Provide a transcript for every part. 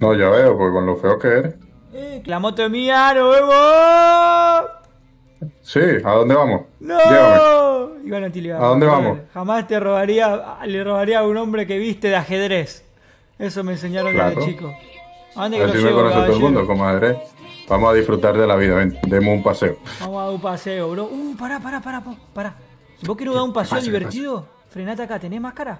No, ya veo, porque con lo feo que eres. Eh, la moto es mía, nos vemos. Sí, ¿a dónde vamos? ¡No! Llévame. Bueno, Tilly, ¿A dónde vamos? Jamás te robaría, le robaría a un hombre que viste de ajedrez. Eso me enseñaron Claro. desde chico. ¿A dónde que Así me llevo, conoce todo el mundo, comadre. Vamos a disfrutar de la vida, ven, demos un paseo. Vamos a dar un paseo, bro. Uh, pará, pará, pará, pará. Si vos querés dar un paseo divertido, frenate acá, ¿tenés máscara?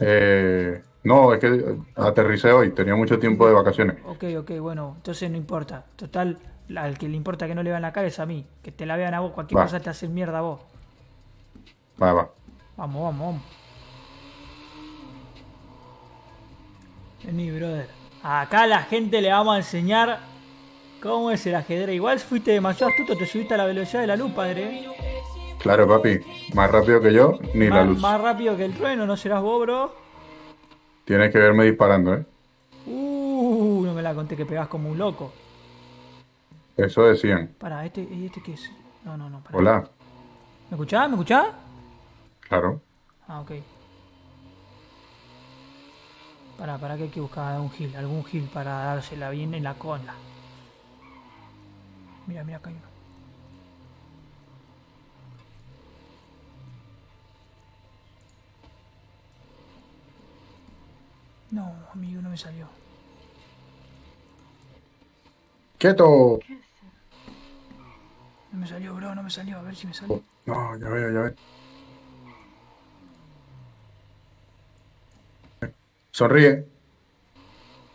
Eh, no, es que aterricé hoy, tenía mucho tiempo de vacaciones. Ok, ok, bueno, entonces no importa. Total, al que le importa que no le vean la cara es a mí. Que te la vean a vos, cualquier Va. cosa te hace mierda a vos. Va, va. Vamos, vamos, vamos. Vení, brother. Acá a la gente le vamos a enseñar cómo es el ajedrez. Igual fuiste demasiado astuto, te subiste a la velocidad de la luz, padre. Claro, papi, más rápido que yo, ni la luz. más rápido que el trueno, ¿no serás vos, bro? Tienes que verme disparando, ¿eh? Uh, no me la conté que pegás como un loco. Eso decían. Pará, ¿este, ¿y este qué es? No, no, no. Hola, ¿Me escuchás? ¿Me escuchás? claro. Ah, ok. Para, para que hay que buscar algún gil, algún gil para dársela bien en la cola. Mira, mira, acá hay uno. No, amigo, no me salió. ¡Quieto! No me salió, bro, no me salió. A ver si me salió. No, ya veo, ya veo. Sonríe.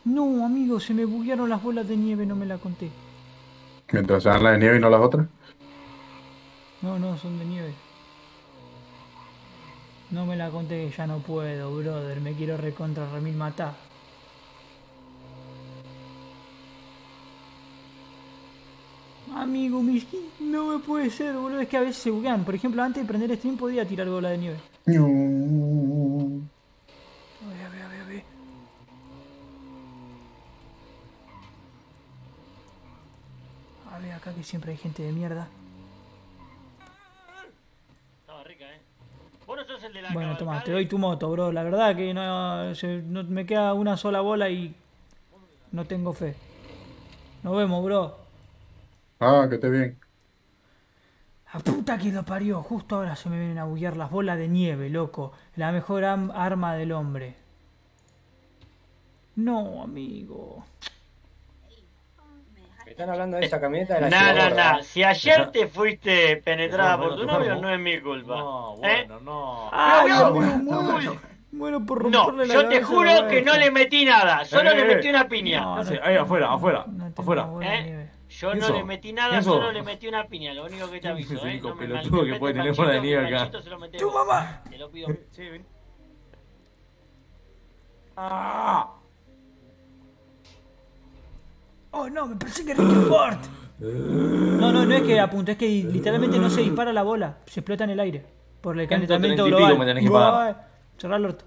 No, amigo, se me buguearon las bolas de nieve, no me la conté. Mientras sean las de nieve y no las otras. No, no, son de nieve. No me la conté que ya no puedo, brother. Me quiero recontra remil matar. Amigo, mi skin no me puede ser, boludo. Es que a veces se buguean. Por ejemplo, antes de prender stream podía tirar bola de nieve. Ñu. A ver, a ver, a ver, a ver. A ver, acá que siempre hay gente de mierda. Estaba rica, ¿eh? Vos no sos el de la Bueno, toma, te doy tu moto, bro. La verdad que no, se- no- me queda una sola bola y no tengo fe. Nos vemos, bro. Ah, que esté bien. La puta que lo parió. Justo ahora se me vienen a buguear las bolas de nieve, loco. La mejor arma del hombre. No, amigo. ¿Me están hablando de esa camioneta de la No, no, no. Si ayer te fuiste penetrada por tu novio, no es mi culpa. No, ¿Eh? bueno, no. Ay, no, Bueno, por No, yo te juro la que no le metí nada. Solo Eh, le eh, metí una piña. No, Sí, ahí afuera, afuera, afuera. ¿Eh? Yo ¿Quién no le metí nada, solo le metí una piña. Lo único que te aviso, Ese ¿eh? único pelotudo que puede tener bola de nieve acá. ¡Tu mamá! Te lo pido. Sí, ven. Ah. Oh, no, me pensé que Ricky Ford. No, no, no es que apunte, es que literalmente no se dispara la bola. Se explota en el aire. Por el calentamiento 130 y global. me tenés que pagar. Buah, Cerrá el orto.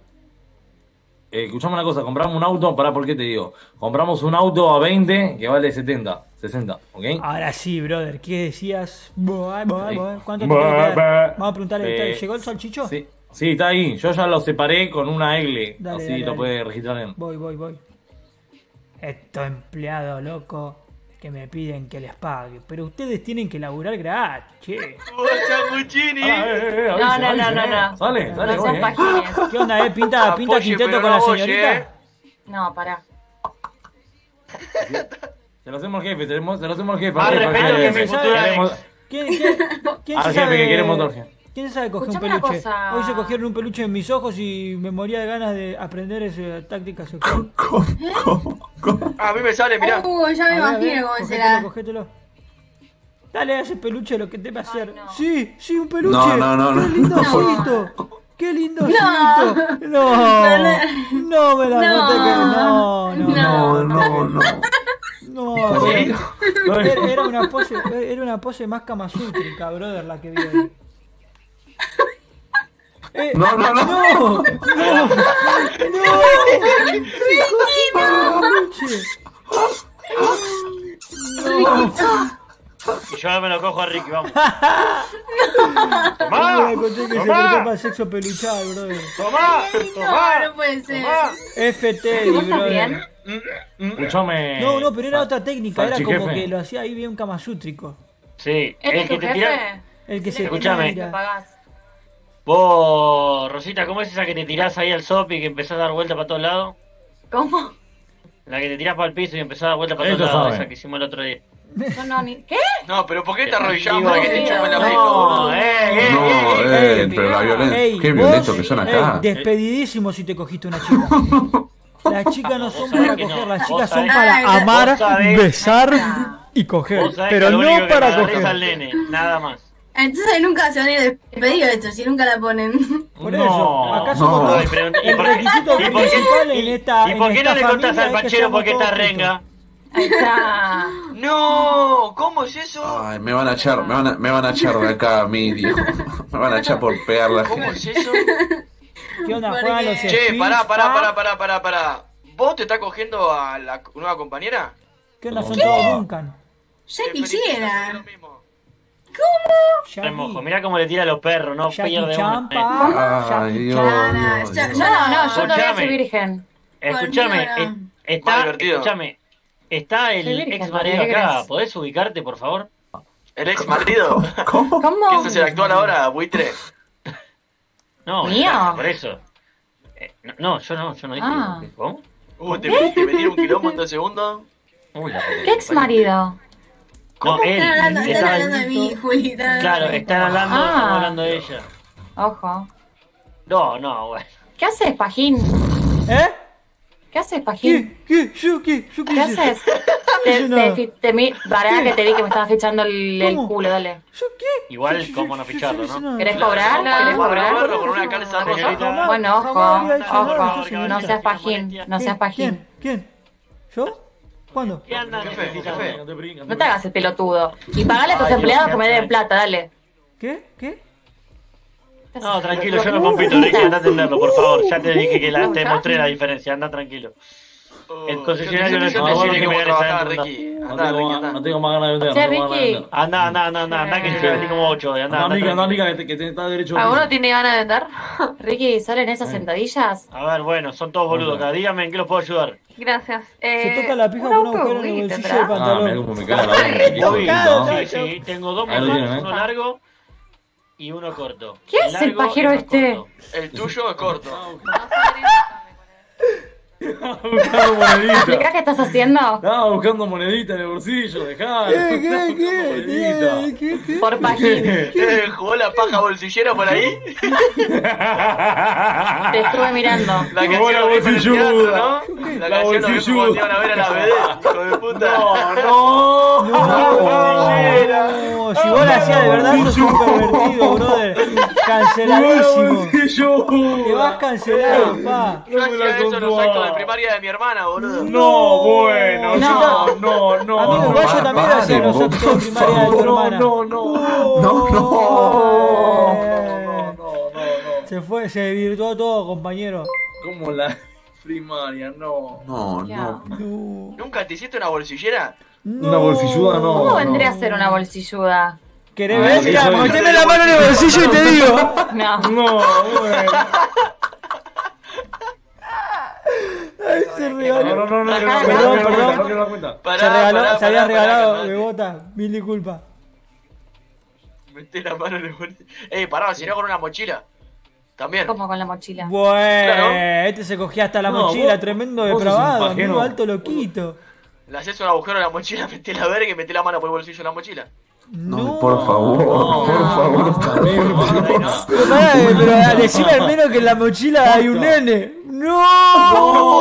Eh, escuchame una cosa, compramos un auto, pará, ¿por qué te digo? Compramos un auto a 20 que vale 70, 60, ¿ok? Ahora sí, brother, ¿qué decías? Buah, Sí. buah. ¿Cuánto te. Vamos a preguntarle, Eh, ¿llegó el salchicho? Sí, sí, está ahí. Yo ya lo separé con una Egle, Dale, así dale, lo dale. puede registrar en. Voy, voy, voy. Estos empleados locos que me piden que les pague. Pero ustedes tienen que laburar gratis, che. ¡Oh, Chapuchini! Ah, eh, eh, eh, No, no, no, no, eh. no. Sale, dale, No eh. pajines. ¿Qué onda, eh? ¿Pinta, pinta Apoye, quinteto con la señorita? eh. No, pará. Se lo hacemos al jefe, se lo hacemos al jefe. Al respeto que jefe. mi futura. ¿Quién, quién, quién Al se jefe sabe, que queremos, Jorge. ¿Quién sabe coger un Escuchame una peluche? cosa. Hoy se cogieron un peluche en mis ojos y me moría de ganas de aprender esa táctica sexual. A mí me sale, mirá. Uh, ya me imagino cómo cogételo, será. cogételo. Dale a ese peluche lo que te va a hacer. no. Sí, sí, un peluche. No, no, no, no. Qué lindo No. osito. Qué lindo osito. No. No. No me la No. conté que no, no, No. no, no. no. Era, era una pose, era una pose más kamasutrica, brother, la que vi ahí. Eh, No, no, no. no, no, no, peluche. No. Y yo me lo cojo a Ricky, vamos. ¡Tomá! ¡Tomá! sexo peluchado, brother. ¡Tomá! ¡Tomá! No, no puede ser. FT, ¿Vos estás brother. bien? Escúchame. No, no, pero era otra técnica, era como que lo hacía ahí bien kamasútrico. Sí, ¿Este el que te. El que se Escúchame. Vos, Rosita, ¿cómo es esa que te tirás ahí al sop y que empezás a dar vuelta para todos lados? ¿Cómo? La que te tirás para el piso y empezás a dar vuelta para todos lados, esa que hicimos el otro día. Yo no, ni... ¿Qué? No, pero ¿por qué te arrodillás para que te chupen la no, pica, boludo? eh, eh, No, eh, eh, pero la violencia. Qué violentos que son acá. despedidísimo si te cogiste una chica. Las chicas no son para que no, coger, las chicas son para amar, besar y coger. Pero no para coger. nada más. Entonces nunca se van a ir despedidos estos si nunca la ponen. Por No. eso, ¿acaso No. como Ay, pero- ¿y el por qué- requisito y por qué- principal y- en esta ¿Y por en qué no le contás al pachero seamos por qué está renga? Ahí está. No, ¿cómo es eso? Ay, me van a echar, me van a, me van a echar de acá a mí, dijo. Me van a echar por pegar la ¿Cómo gente. es eso? ¿Qué onda? Porque- los Che, pará, pará, pa? pará, pará, pará, pará. ¿Vos te estás cogiendo a la nueva compañera? ¿Qué onda? Son todos Duncan. Ya quisiera. Mismo. Te mojo, mirá cómo le tira a los perros, no Jackie pierde Chan, una. Ay, Dios. Dios, Dios. ya- No, no, yo todavía Escuchame. soy virgen. No. eh, está, escuchame, está el virgen, ex marido ¿qué acá? ¿podés ubicarte, por favor? ¿El ex marido? ¿Cómo? ¿Cómo? ¿Quién es el actual ahora, buitre? No, ¿Mío? por eso. Eh, no, no, yo no, yo no dije. Ah. ¿Cómo? Uh, te, te metieron un quilombo en dos segundos. Uy, la ¿Qué ex marido? No, él. Están hablando, están está- hablando de mí, Juli. Claro, están hablando, Ah. estamos hablando de ella. Ojo. No, no, bueno. ¿Qué haces, Pajín? ¿Eh? ¿Qué haces, Pajín? ¿Qué? ¿Qué? ¿Yo qué? ¿Yo qué ¿Qué haces? Te, te, te mi... Vará que te vi que me estabas fichando el, el culo, dale. ¿Yo qué? Igual, Yo- ¿cómo no ficharlo, no? ¿Querés cobrar? ¿Querés ¿puedo cobrar? Bueno, ojo, ojo. No seas Pajín, no seas Pajín. ¿Quién? ¿Quién? ¿Yo? ¿Cuándo? ¿Qué andan Jefe. No te brinques, No te hagas el pelotudo. Y pagale a tus Ay, empleados Dios, que me den plata, dale. ¿Qué? ¿Qué? No, tranquilo, yo no compito, Ricky, anda a atenderlo, por favor. Ya te dije que la, te mostré la diferencia, anda tranquilo. El concesionario no es yo una te serie enseño que me Anda, tengo, Ricky, más- no tengo más ganas de vender. Che, no tengo más ganas de Ricky. vender. Anda, anda, anda, anda, anda, que te vendí como ocho, anda, Anda, anda, amiga, anda, amiga, que, está derecho. ¿Alguno tiene ganas de vender? Ricky, ¿salen esas sentadillas? A ver, bueno, son todos boludos acá. Díganme en qué los puedo ayudar. Gracias. Se toca la pija con un agujero en el bolsillo del Ah, pantalón. me Claro, ¿no? claro. Sí, sí, tengo dos modelos, tienen, ¿eh? uno largo y uno corto. ¿Qué hace el pajero este? corto. El tuyo es corto. buscando ¿Explicás monedita. qué estás haciendo? Estaba buscando monedita en el bolsillo, dejá. ¿Qué? ¿Qué? ¿Qué? ¿Qué? ¿Qué? Por Pajín. Eh, ¿Jugó la paja bolsillera por ahí? Te estuve mirando. La que Jugó la bolsilluda. ¿no? La La canción lo mismo cuando iban a ver a la vedette, hijo de puta. No, no. No, si vos la hacías de verdad sos un pervertido, brother. Canceladísimo. Te vas cancelado, pa. Yo No la de primaria de mi hermana, boludo. No, bueno, no, no, no. Amigo, yo también hacía actos de primaria de tu hermana. No, no, no. No, no. Se fue, se virtuó todo, compañero. Como la primaria, no. No, no. ¿Nunca te hiciste una bolsillera? Una bolsilluda no. ¿Cómo no. vendría a ser una bolsilluda? ¿Querés Ah, ver? meteme la mano en el bolsillo y te digo. No. No, bueno. Ay, se No, regaló. no, no, no, no, no, Perdón, no, no, no, perdón. Se regaló, se había regalado, me bota. Mil disculpas. Metí la mano en el bolsillo. Ey, pará, si no con una mochila. También. Como con la mochila. Bueno, Claro. este se cogía hasta la No, mochila, vos- tremendo depravado, amigo, alto loquito. Le haces un agujero a la mochila, metí la verga y metí la mano por el bolsillo de la mochila. No, por favor, No, por favor. no. Pero pará, pero decime al menos que en la mochila hay un nene. ¡No!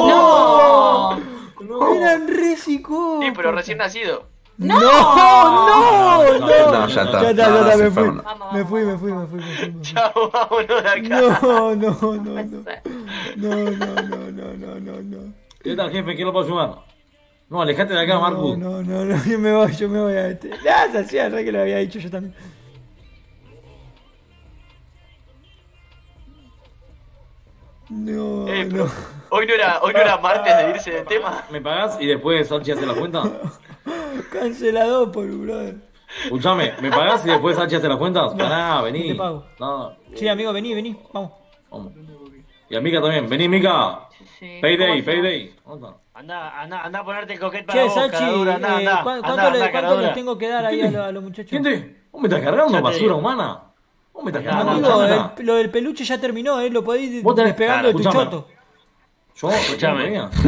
¡No! No. Eran re psicópatas. Sí, pero recién nacido. ¡No! ¡No! ¡No! No, ya está. Ya está, ya está, me fui. Me fui, me fui, me fui. Chao, vámonos de acá. No, no, no. No, no, no, no, no, no, no. ¿Qué tal, jefe? ¿Qué lo puedo ayudar? No, alejate de acá, No, Marcus. no, no, no, yo me voy, yo me voy a este. Ya, se hacía re que lo había dicho yo también. No, Ey, no. pero hoy no era, hoy no era martes de irse de tema. ¿Me pagás y después Salchi hace la cuenta? Cancelado por brother. Escuchame, ¿me pagás y después H hace las cuentas? Pará, vení. te pago. No, Sí, amigo, vení, vení, vamos. vamos. Y a Mika también. Vení, Mika. Sí. Payday, payday. ¿Dónde está? Anda, anda, anda a ponerte el coquete para Che, vos, Salchi, caradura, anda, eh, anda, ¿cu- anda, ¿cuánto, anda, le, cuánto les tengo que dar ahí a, los- a los muchachos? ¿Quién te? ¿Vos me estás cargando basura humana? ¿Vos me estás Ya, cargando? Amigo, el- lo del peluche ya terminó, ¿eh? Lo podéis Vos tenés- despegando de tu choto. Yo, Escuchame.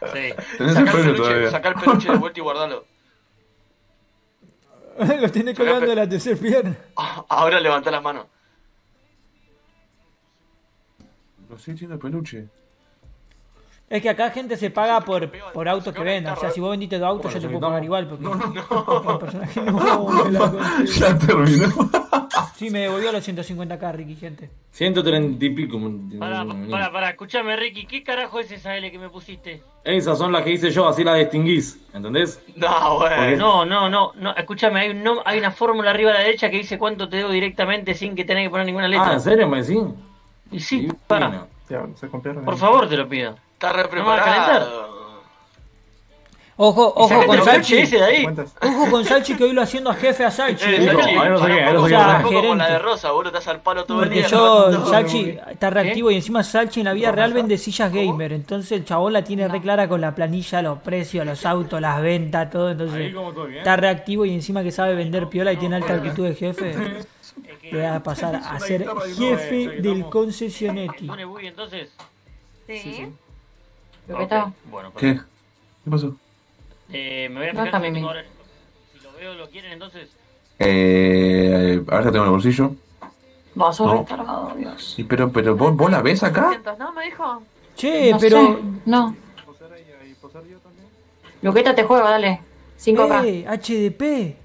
Sí. Tenés Sacá el peluche, todavía. sacá el peluche de vuelta y guardalo. lo tenés colgando de la tercera pierna. Ah, Ahora levantá las manos. Lo estoy diciendo el peluche. Es que acá gente se paga por, por autos que vendan. O sea, si vos vendiste dos autos, yo te puedo pagar igual. Porque el personaje no me la conté. Ya terminó. Sí, me devolvió los 150k, Ricky, gente. 130 y pico. Pará, pará, pará, escuchame, Ricky, ¿qué carajo es esa L que me pusiste? Esas son las que hice yo, así las distinguís. ¿Entendés? No, güey. No, no, no, no, escúchame, hay, nom- hay una fórmula arriba a la derecha que dice cuánto te debo directamente sin que tengas que poner ninguna Ah, letra. ¿en serio me decís? y sí, copiaron. por favor te lo pido. Está re preparado. Ojo, ojo con Salchi. peluche ese de ahí. ¿Cuántas? Ojo con Salchi que hoy lo haciendo a jefe a Salchi. Eh, ¿eh? No, no sé para qué, un ahí no poco sé qué. como- Ah, un poco como la de. Rosa, boludo, estás al palo todo el día. yo, No, Salchi, está reactivo ¿Qué? y encima Salchi en la vida real vende sillas gamer. Entonces el chabón la tiene re clara con la planilla, los precios, los autos, las ventas, todo. Entonces ¿eh? está reactivo y encima que sabe vender piola y tiene alta actitud de jefe. Le va a pasar a ser jefe del concesionetti. ¿Pone Bui entonces? Sí. Ok, ¿Qué? Bueno, ¿Qué? perfecto. ¿Qué pasó? Eh, me voy a fijar si ahora- Si lo veo, lo quieren entonces. Eh, a ver tengo en el bolsillo. Vos No. recargado, Dios. Sí, pero, pero ¿vos, vos la ves acá? ¿No me dijo? Che, no pero. sé, no. Luqueta te juega, dale. 5K. Eh, HDP.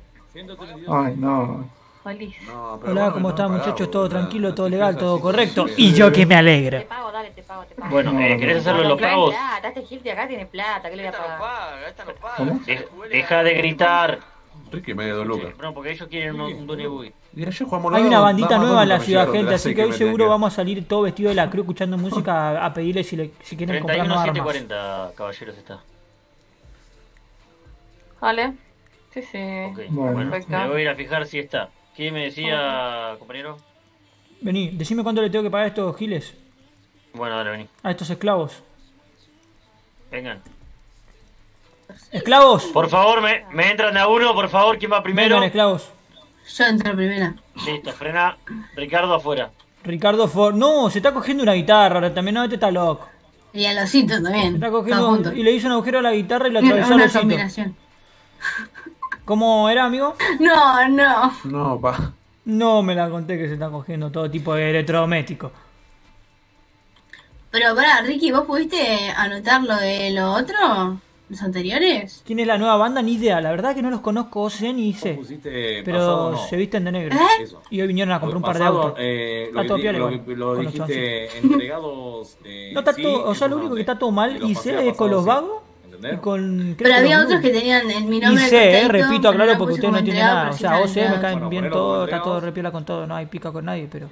Ay, no. Feliz. No, pero Hola, ¿cómo no están muchachos? Todo tranquilo, todo te legal, todo correcto. sí. Y yo que me Te alegro. pago, dale, te pago, te pago. Bueno, eh, ¿querés hacerlo en los pagos? plata, este Gil de acá tiene plata, ¿qué le voy a Esta no pagar? paga, esta no paga. ¿Cómo? De- huele deja de gritar. Ricky me dio lucas. No, porque ellos quieren un, jugamos Hay una bandita más nueva en la ciudad, gente, te así que hoy seguro vamos a salir todo vestido de la cruz escuchando música a, a pedirle si, le, si quieren comprarnos 31 armas. 740, caballeros está. Vale. Sí, sí. Ok, Bueno. bueno, Perfecto. me voy a ir a fijar si está. ¿Qué me decía, compañero? Vení, decime cuánto le tengo que pagar a estos giles, Bueno, dale, vení. a estos esclavos. Vengan. ¡Esclavos! Por favor, me, me entran a uno, por favor, ¿quién va primero? Vengan, esclavos. Yo entro primera. Listo, frena. Ricardo afuera. Ricardo Ford. No, se está cogiendo una guitarra ahora también. No, este está loco. Y al osito Se también. está cogiendo. Y le hizo un agujero a la guitarra y la atravesó al osito. ¿Cómo era, amigo? No, no. No, pa. No me la conté que se está cogiendo todo tipo de electrodomésticos. Pero pará, Ricky, ¿vos pudiste anotar lo de lo otro? ¿Los anteriores? ¿Quién es la nueva banda? Ni idea. La verdad que no los conozco, sé ni ¿Vos sé. pusiste Pero pasado o no? se visten de negro. ¿Eh? Y hoy vinieron a comprar un par de autos. eh, Está lo, todo que, piola lo, que- lo dijiste entregados. eh, No está sí, todo, o sea, lo único que está todo mal y sé es con los vagos ¿Entendés? y con Pero había otros que tenían el, mi Y nombre sé, eh, perfecto, repito, aclaro lo porque ustedes no entregado, nada. O sea, sé, me caen Bueno, bien todo, está todo repiola con todo, no hay pica con nadie, pero.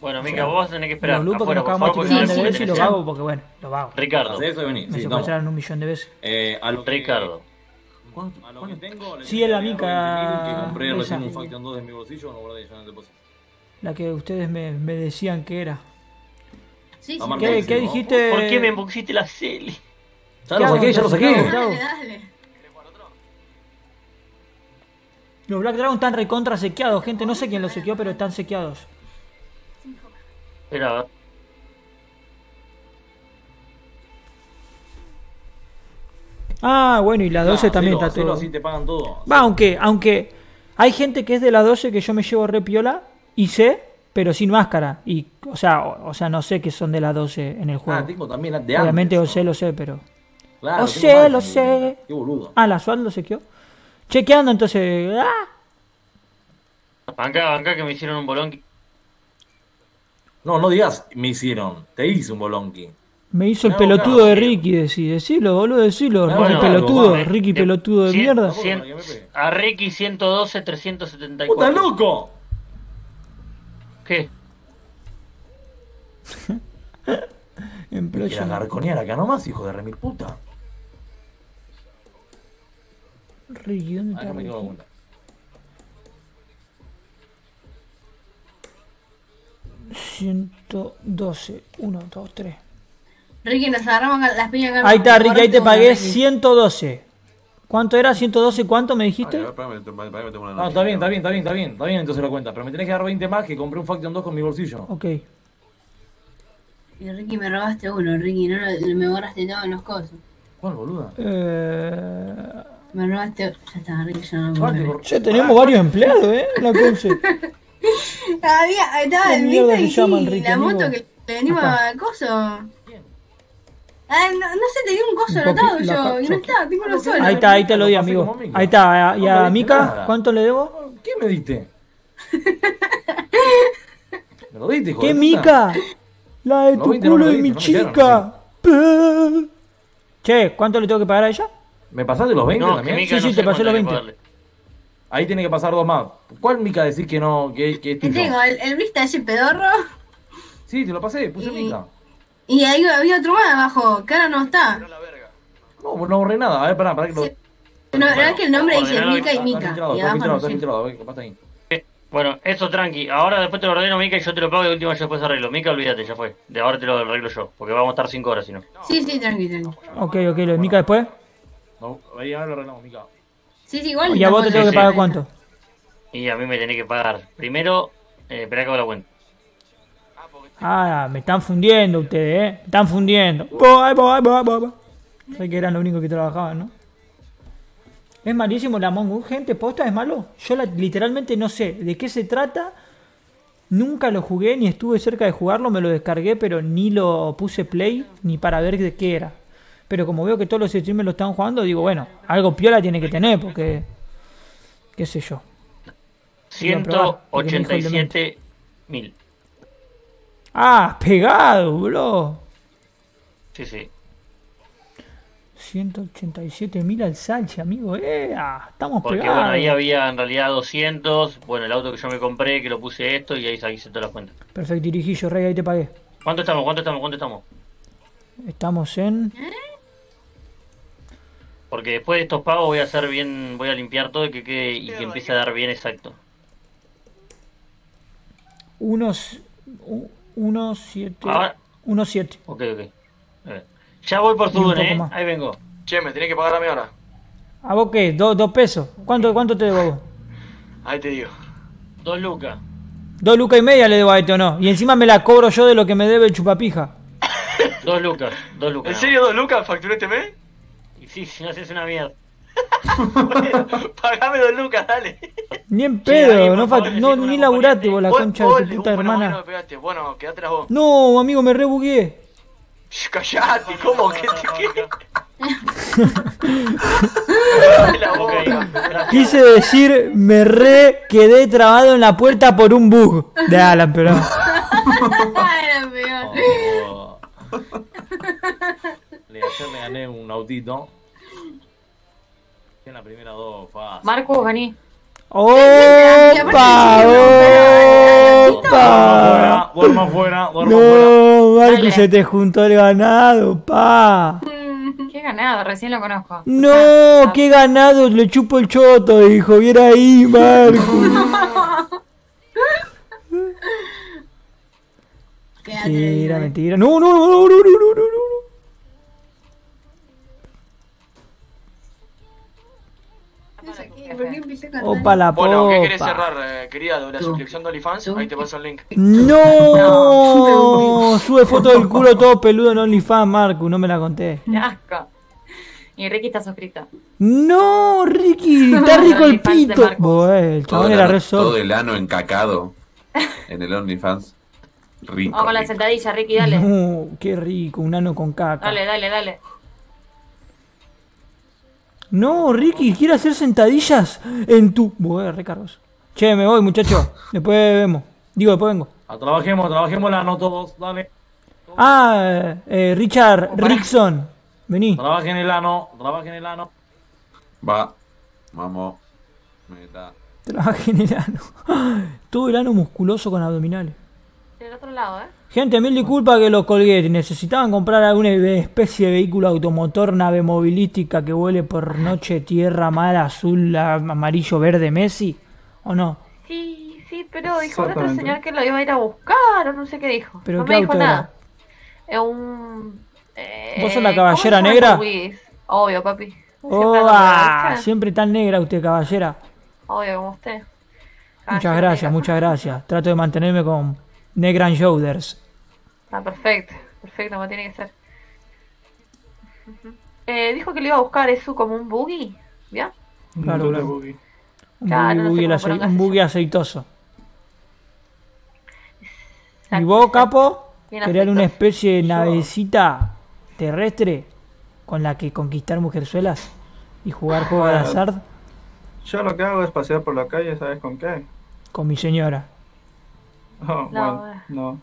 Bueno, Mica, vos tener que esperar. Los grupos que nos acabamos de sé veces y los tenés. vagos porque bueno, los vagos. Ricardo. Y. Me Sí, se vamos. pasaron un millón de veces. Eh, lo Ricardo. ¿Cuánto? A lo que tengo, le Sí, es la mica agregar 20.000 que compré esa. recién un Faction 2 de mi bolsillo, no guardé ya en el depósito. La que ustedes me, me decían que era. Sí, sí. ¿Qué, qué dijiste? ¿Por qué me pusiste la Celi? Ya ¿Qué lo saqué, ya lo saqué. Los Black Dragon están recontra sequeados, gente. No sé quién los sequeó, pero están sequeados. Espera, a ver. Ah, bueno, y la 12 Nah, también hacelo, está todo. así te pagan todo. Va, aunque, aunque hay gente que es de la 12 que yo me llevo re piola y sé, pero sin máscara. Y, o sea, o, o sea, no sé que son de la 12 en el juego. Ah, también de antes. Obviamente ¿no? lo sé, lo sé, pero. Claro, Lo sé, lo sé. Qué boludo. Ah, la SWAT lo sequeó. Chequeando entonces. ¡Ah! Banca, banca que me hicieron un bolón. No, no digas me hicieron. Te hice un bolonqui. Me hizo el pelotudo de. Ricky, decí, decilo, boludo, decilo. Ricky pelotudo, vale. Ricky pelotudo de cien- mierda. a Ricky 112 ¡Puta 374. loco! ¿Qué? En Me quieras playa. garconear acá nomás, hijo de remil puta. Región de ah, me 112, 1, 2, 3. Ricky, nos agarramos las piñas Ahí está, Ricky, ahí te pagué 112. ¿Cuánto era? ¿112? ¿Cuánto me dijiste? Ah, está bien, está bien, está bien, está bien, está bien, entonces lo cuentas. Pero me tenés que dar 20 más que compré un Faction 2 con mi bolsillo. Ok. Y Ricky, me robaste uno, Ricky, no me borraste todo en los cosos. ¿Cuál, boluda? Eh... Me robaste. Ya está, ya no me Ya tenemos varios empleados, ¿eh? La conce. Había, estaba ¿Qué el mierda Vito y llama Enrique, la amigo? moto que le venimos al coso. Ah, no, no sé, tenía un coso Un anotado yo. Y no está, tengo uno solo. Ahí está, ahí te lo di, amigo. Mica. Ahí está. ¿Y a nada. ¿Cuánto le debo? ¿Qué me diste? ¿Me lo diste, hijo ¿Qué? Mica? La de tu culo y mi chica. Che, ¿cuánto le tengo que pagar a ella? ¿Me pasaste los 20 No, que también? Mica Sí, sí, te sé pasé los cuánto hay que 20. pagarle. Ahí tiene que pasar dos más. ¿Cuál Mica decís que no, que, que es tuyo? tengo el, el Vista ese pedorro. Sí, te lo pasé, puse Y- Mica. Y ahí había otro más abajo, que ahora no está. No. No, borré nada. A ver, pará, pará que lo... Sí. No, la verdad es que el nombre dice Mica y Está Mica. Bueno, eso tranqui. Ahora después te lo ordeno, Mica, y yo te lo pago y de última yo después arreglo. Mica, olvídate, ya fue. De ahora te lo arreglo yo, porque vamos a estar 5 horas si no. Sí, sí, tranqui, tranqui. Ok, ok, lo de Mika después. No, ahí ahora lo arreglamos, Mica. Sí, sí, igual. ¿Y a vos te tengo que pagar cuánto? Y a mí me tenés que pagar. Primero, eh, esperá que hago la cuenta. Ah, me están fundiendo ustedes, ¿eh? Me están fundiendo. Voy, voy, voy, voy, voy. Sé que eran los únicos que trabajaban, ¿no? Es malísimo la Among Us, gente, posta, es malo. Yo la- literalmente no sé de qué se trata. Nunca lo jugué, ni estuve cerca de jugarlo, me lo descargué, pero ni lo puse play, ni para ver de qué era. Pero como veo que todos los streamers lo están jugando, digo, bueno, algo piola tiene que tener, porque... qué sé yo. Voy a probar, porque me dijo el demente. 187 mil. Ah, pegado, bro. Sí, sí. 187 mil al salche, amigo. Eh, estamos Porque pegados. bueno, ahí había en realidad 200. Bueno, el auto que yo me compré, que lo puse esto, y ahí ahí hice todas las cuentas. Perfecto, dirigillo, Rey, ahí te pagué. ¿Cuánto estamos? ¿Cuánto estamos? ¿Cuánto estamos? Estamos en. Porque después de estos pagos voy a hacer bien, voy a limpiar todo y que quede, y que empiece a dar bien exacto. Unos. 1, 7. Ahora- 1, 7. Ok, ok. Ya voy por tu un eh. más. Ahí vengo. Che, me tenés que pagar a mí ahora. ¿A vos qué? ¿Dos, dos pesos? ¿Cuánto, ¿Cuánto te debo? vos? Ahí te digo. Dos lucas. Dos lucas y media le debo a este o no. Y encima me la cobro yo de lo que me debe el chupapija. Dos lucas. Dos lucas. ¿En serio dos lucas facturé este mes? Sí, si no haces una mierda. Pagame dos lucas, dale. Ni en pedo, no, favor, no ni laburate vos la concha vos, de tu puta uh, bueno, bueno, hermana. me pegaste. Bueno, quedátela vos. No, amigo, me rebugué. Callate, ¿cómo te qué? gracias. Quise decir, me re quedé trabado en la puerta por un bug de Alan, pero. Era peor. Oh. Le, ayer le gané un autito. En la primera dos fácil. Marcus, vení. ¡Opa! ¡Opa! Duermo afuera, duermo afuera. No, Marco, Dale. se te juntó el ganado, pa. Qué ganado, recién lo conozco. No, qué ganado, le chupo el choto, dijo. Viera ahí, Marco. Quédate. Mentira, mentira. No, no, no, no, no, no, no, Opa la Bueno, ¿qué querés cerrar, eh, querida? ¿De la suscripción de OnlyFans? Ahí te paso el link. No, sube foto del culo todo peludo en OnlyFans, Marco, no me la conté. Asco. Y Ricky está suscrito. No, Ricky, está rico el OnlyFans de pito. Marcos. Bueno, el Todo chabón el, era ano, re todo el ano encacado en el OnlyFans. Rico. Vamos con la rico. sentadilla, Ricky, dale. No, qué rico, un ano con caca. Dale, dale, dale. No, Ricky, ¿quiere hacer sentadillas en tu. Bueno, recargos. Che, me voy, muchacho. Después vemos. Digo, después vengo. Ah, trabajemos, trabajemos la no todos, dale. Ah, eh, Richard Rickson. Vení. Trabajen el ano, trabajen el ano. Va. Vamos. Meta. Trabaja en el ano. Todo el ano musculoso con abdominales. Del otro lado, ¿eh? Gente, mil disculpas que los colgué. ¿Necesitaban comprar alguna especie de vehículo automotor, nave movilística que vuele por noche, tierra, mar, azul, amarillo, verde, Messi? ¿O no? Sí, Sí, pero dijo el otro señor que lo iba a ir a buscar o no sé qué dijo. ¿Pero no qué me dijo nada. Es un... eh, ¿Vos sos la ¿cómo caballera negra? Obvio, papi. Siempre Oh, ah, siempre tan negra usted, caballera. Obvio, como usted. Muchas gracias, negra. muchas gracias. Trato de mantenerme con Negra and Shoulders. Ah, perfecto. Perfecto, como tiene que ser. Eh, dijo que le iba a buscar eso como un buggy. ¿Ya? Claro, claro. Un Claro, buggy, no buggy sé cómo ace- ponerlo un así. buggy aceitoso. ¿Y vos, capo? Bien ¿Crear una especie de navecita terrestre con la que conquistar mujerzuelas y jugar juegos de Bueno. azar Yo lo que hago es pasear por la calle, ¿sabes con qué? con mi señora? Oh, No, bueno, no.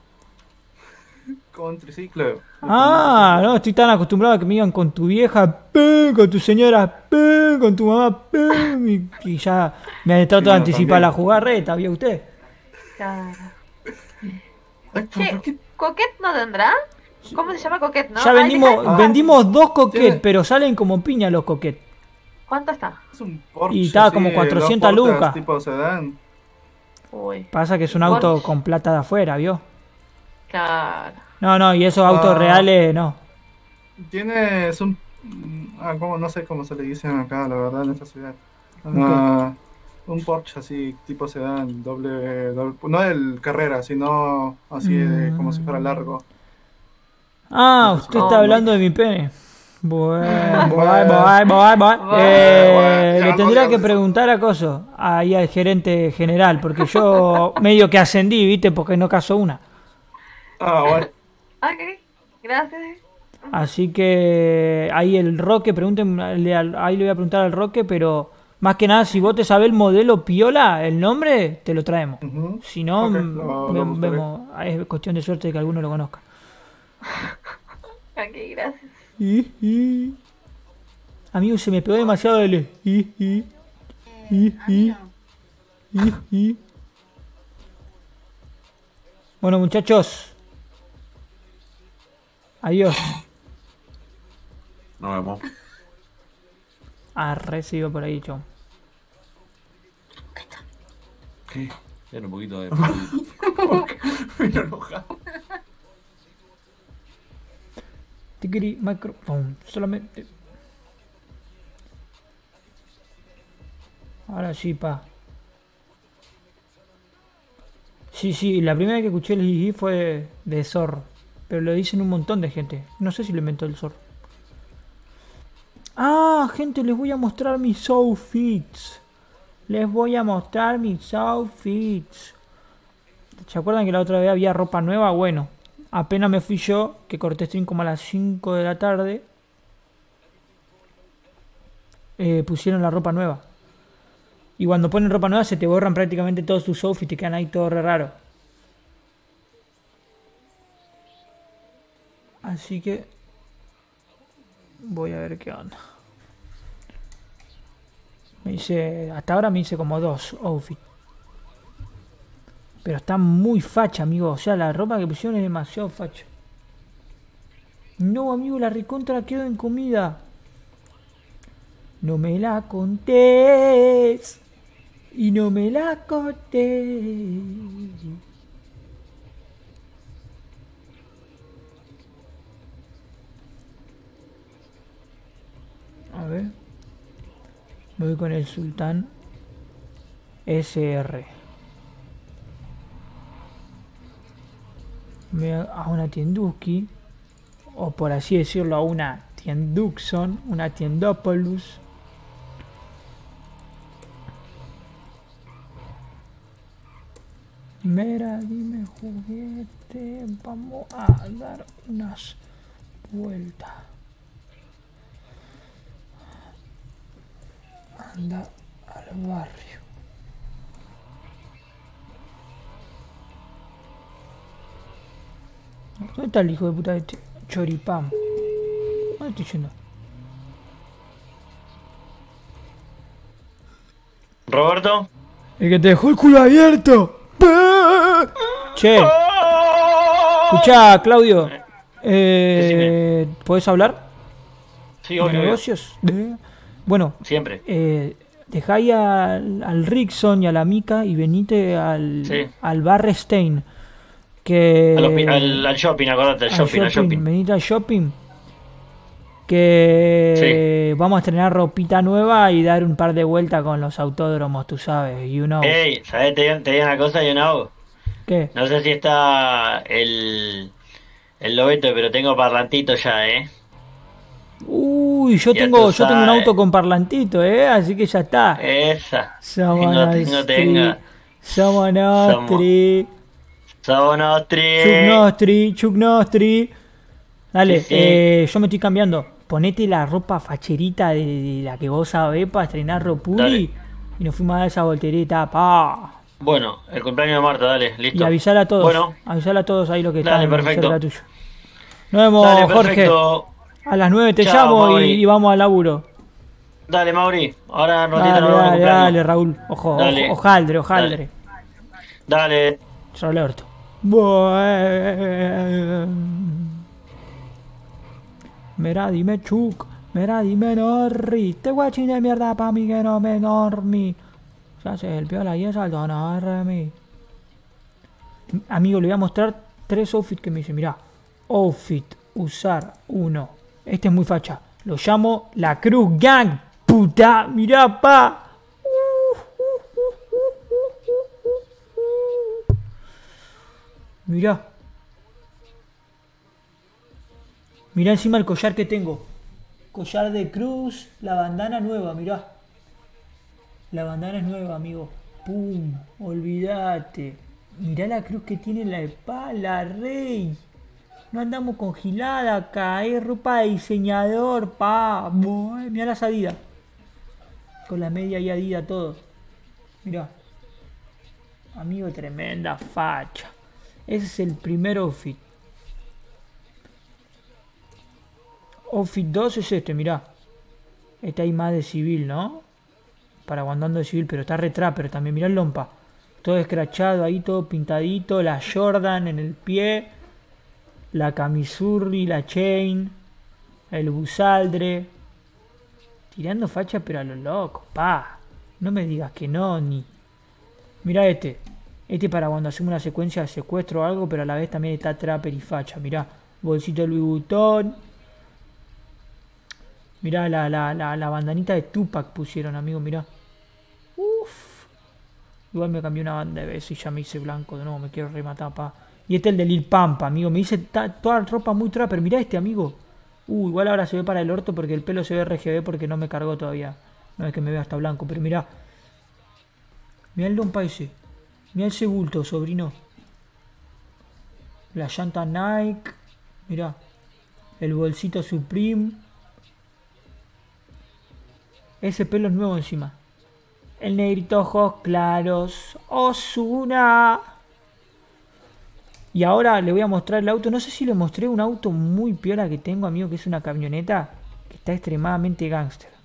Con un triciclo. Ah, no, estoy tan acostumbrado a que me digan con tu vieja, pum, con tu señora, pum, con tu mamá, pum, y, y ya me trato de bueno, anticipar también. la jugarreta, ¿vio usted? Claro. Ay, ¿pero por Che, qué? ¿Coquet no tendrá? ¿Cómo se llama Coquet, no? ya vendimos, de vendimos dos coquets, Tiene- pero salen como piña los coquets. ¿Cuánto está? Es un Porsche. Y estaba así, como dos 400 puertas, lucas. tipo sedán. Uy, Pasa que es un auto Porsche. con plata de afuera, ¿vio? claro. No, no, y esos autos Ah. reales, no. Tiene. Es un. Ah, ¿cómo? No sé cómo se le dicen acá, la verdad, en esta ciudad. Ah, un Porsche así, tipo sedán, doble, doble. No el carrera, sino así de, como si fuera largo. Ah, usted está Oh, hablando de mi pene. Bueno, Bueno. bueno, bueno, bueno. Bueno, Eh, bueno, le tendría que preguntar a Coso, ahí al gerente general, porque yo medio que ascendí, ¿viste? Porque no caso una. Ah, bueno. Ok, gracias. Así que ahí el Roque, pregúntenle al- ahí le voy a preguntar al Roque, pero más que nada, si vos te sabés el modelo Piola, el nombre, te lo traemos. Si no, vemos, es cuestión de suerte de que alguno lo conozca. Ok, gracias. Amigo, se me pegó demasiado el i. Bueno, muchachos. Adiós. Nos vemos. Arre, sigo por ahí, chau. ¿Qué? Tiene un poquito de. Vino enojado. Tikiri, microphone, solamente. Ahora sí, pa. Sí, sí, la primera vez que escuché el jiji fue de Zorro. Pero lo dicen un montón de gente. No sé si lo inventó el Zorro. Ah, gente, les voy a mostrar mis outfits. Les voy a mostrar mis outfits. ¿Se acuerdan que la otra vez había ropa nueva? Bueno, apenas me fui yo, que corté stream como a las 5 de la tarde. eh, pusieron la ropa nueva. Y cuando ponen ropa nueva se te borran prácticamente todos tus outfits y te quedan ahí todo re raro. Así que voy a ver qué onda. Me hice, hasta ahora me hice como dos outfits. Pero está muy facha, amigo. O sea, la ropa que pusieron es demasiado facha. No, amigo, la recontra quedó en comida. No me la contés. Y no me la contés. A ver. Voy con el sultán SR. Me voy a una tienduski. O por así decirlo, a una tienduxon. Una tiendópolis. Mira, dime juguete, vamos a dar unas vueltas. Anda al barrio. ¿Dónde está el hijo de puta de este choripán? ¿Dónde estoy yendo? Roberto. El que te dejó el culo abierto. Che. Escucha, Claudio. Eh, ¿Puedes hablar? Sí, ¿De obvio, negocios? De- Bueno, Siempre. eh, dejá ahí al, al Rickson y a la Mica y venite al, Sí. al Bar Stein. Que, Al, opi- al- al shopping, acordate, al al shopping, al shopping. al shopping. Que vamos a estrenar ropita nueva y dar un par de vueltas con los autódromos, tú sabes, you know. Ey, ¿sabes? Te, te digo una cosa, yo no. ¿Qué? No sé si está el. El lobeto, pero tengo parlantito ya, ¿eh? Uy, yo Ya tengo, yo tengo un auto con parlantito, eh, así que ya está. Esa. Somos Tengo, tengo, nostri. tengo. Somos nostri. Chuck nostri, Chuck nostri. Dale, Sí, sí. eh, yo me estoy cambiando. Ponete la ropa facherita de, de la que vos sabés para estrenar Ropuri. Y nos fuimos a dar esa voltereta, pa. Bueno, el cumpleaños de Marta, dale, listo. Y avisar a todos. Bueno, Avisar a todos ahí lo que Dale, están perfecto. cerca tuyo. Nos vemos, dale, Jorge. A las 9 te Chao, llamo y, Mauri. y vamos al laburo. Dale, Mauri. Ahora ratito Dale, dale, Raúl. Ojo, Dale. ojaldre, ojaldre. Dale. Roberto. Mira, dime Chuck. Mira, dime Norri. Este guachín de mierda pa' mí que no me normi. Se hace el piola y es alto normi. Amigo, le voy a mostrar tres outfits que me dice. Mirá. Outfit, usar, uno. Este es muy facha. Lo llamo la Cruz Gang. Puta, mirá, pa. Mirá. Mirá encima el collar que tengo. Collar de cruz, la bandana nueva, mirá. La bandana es nueva, amigo. Pum, olvídate. Mirá la cruz que tiene en la espalda, rey. No andamos con gilada es ropa de diseñador, pa. Mirá las Adidas. Con la media y Adidas todo. Mirá. Amigo, tremenda facha. Ese es el primer outfit. Outfit 2 es este, mirá. Este hay más de civil, ¿no? Para aguantando de civil, pero está retrapper también. Mirá el lompa. Todo escrachado ahí, todo pintadito. La Jordan en el pie. La camisurri, la chain. El busaldre. Tirando facha, pero a lo loco, pa. No me digas que no, ni. Mirá este. Este para cuando hacemos una secuencia de secuestro o algo, pero a la vez también está trapper y facha. Mirá, bolsito de Louis Vuitton. Mirá la, la, la, la bandanita de Tupac pusieron, amigo, mirá. Uf. Igual me cambié una banda de veces y ya me hice blanco de me quiero rematar, pa. Y este es el de Lil Pampa, amigo. Me hice toda ropa muy trapper. Mirá este, amigo. Uh, igual ahora se ve para el orto porque el pelo se ve RGB porque no me cargó todavía. No es que me vea hasta blanco, pero mirá. Mirá el lompa ese. Mirá ese bulto, sobrino. La llanta Nike. Mirá. El bolsito Supreme. Ese pelo es nuevo encima. El negrito ojos claros. Osuna. Y ahora le voy a mostrar el auto. No sé si le mostré un auto muy piola que tengo, amigo, que es una camioneta que está extremadamente gángster.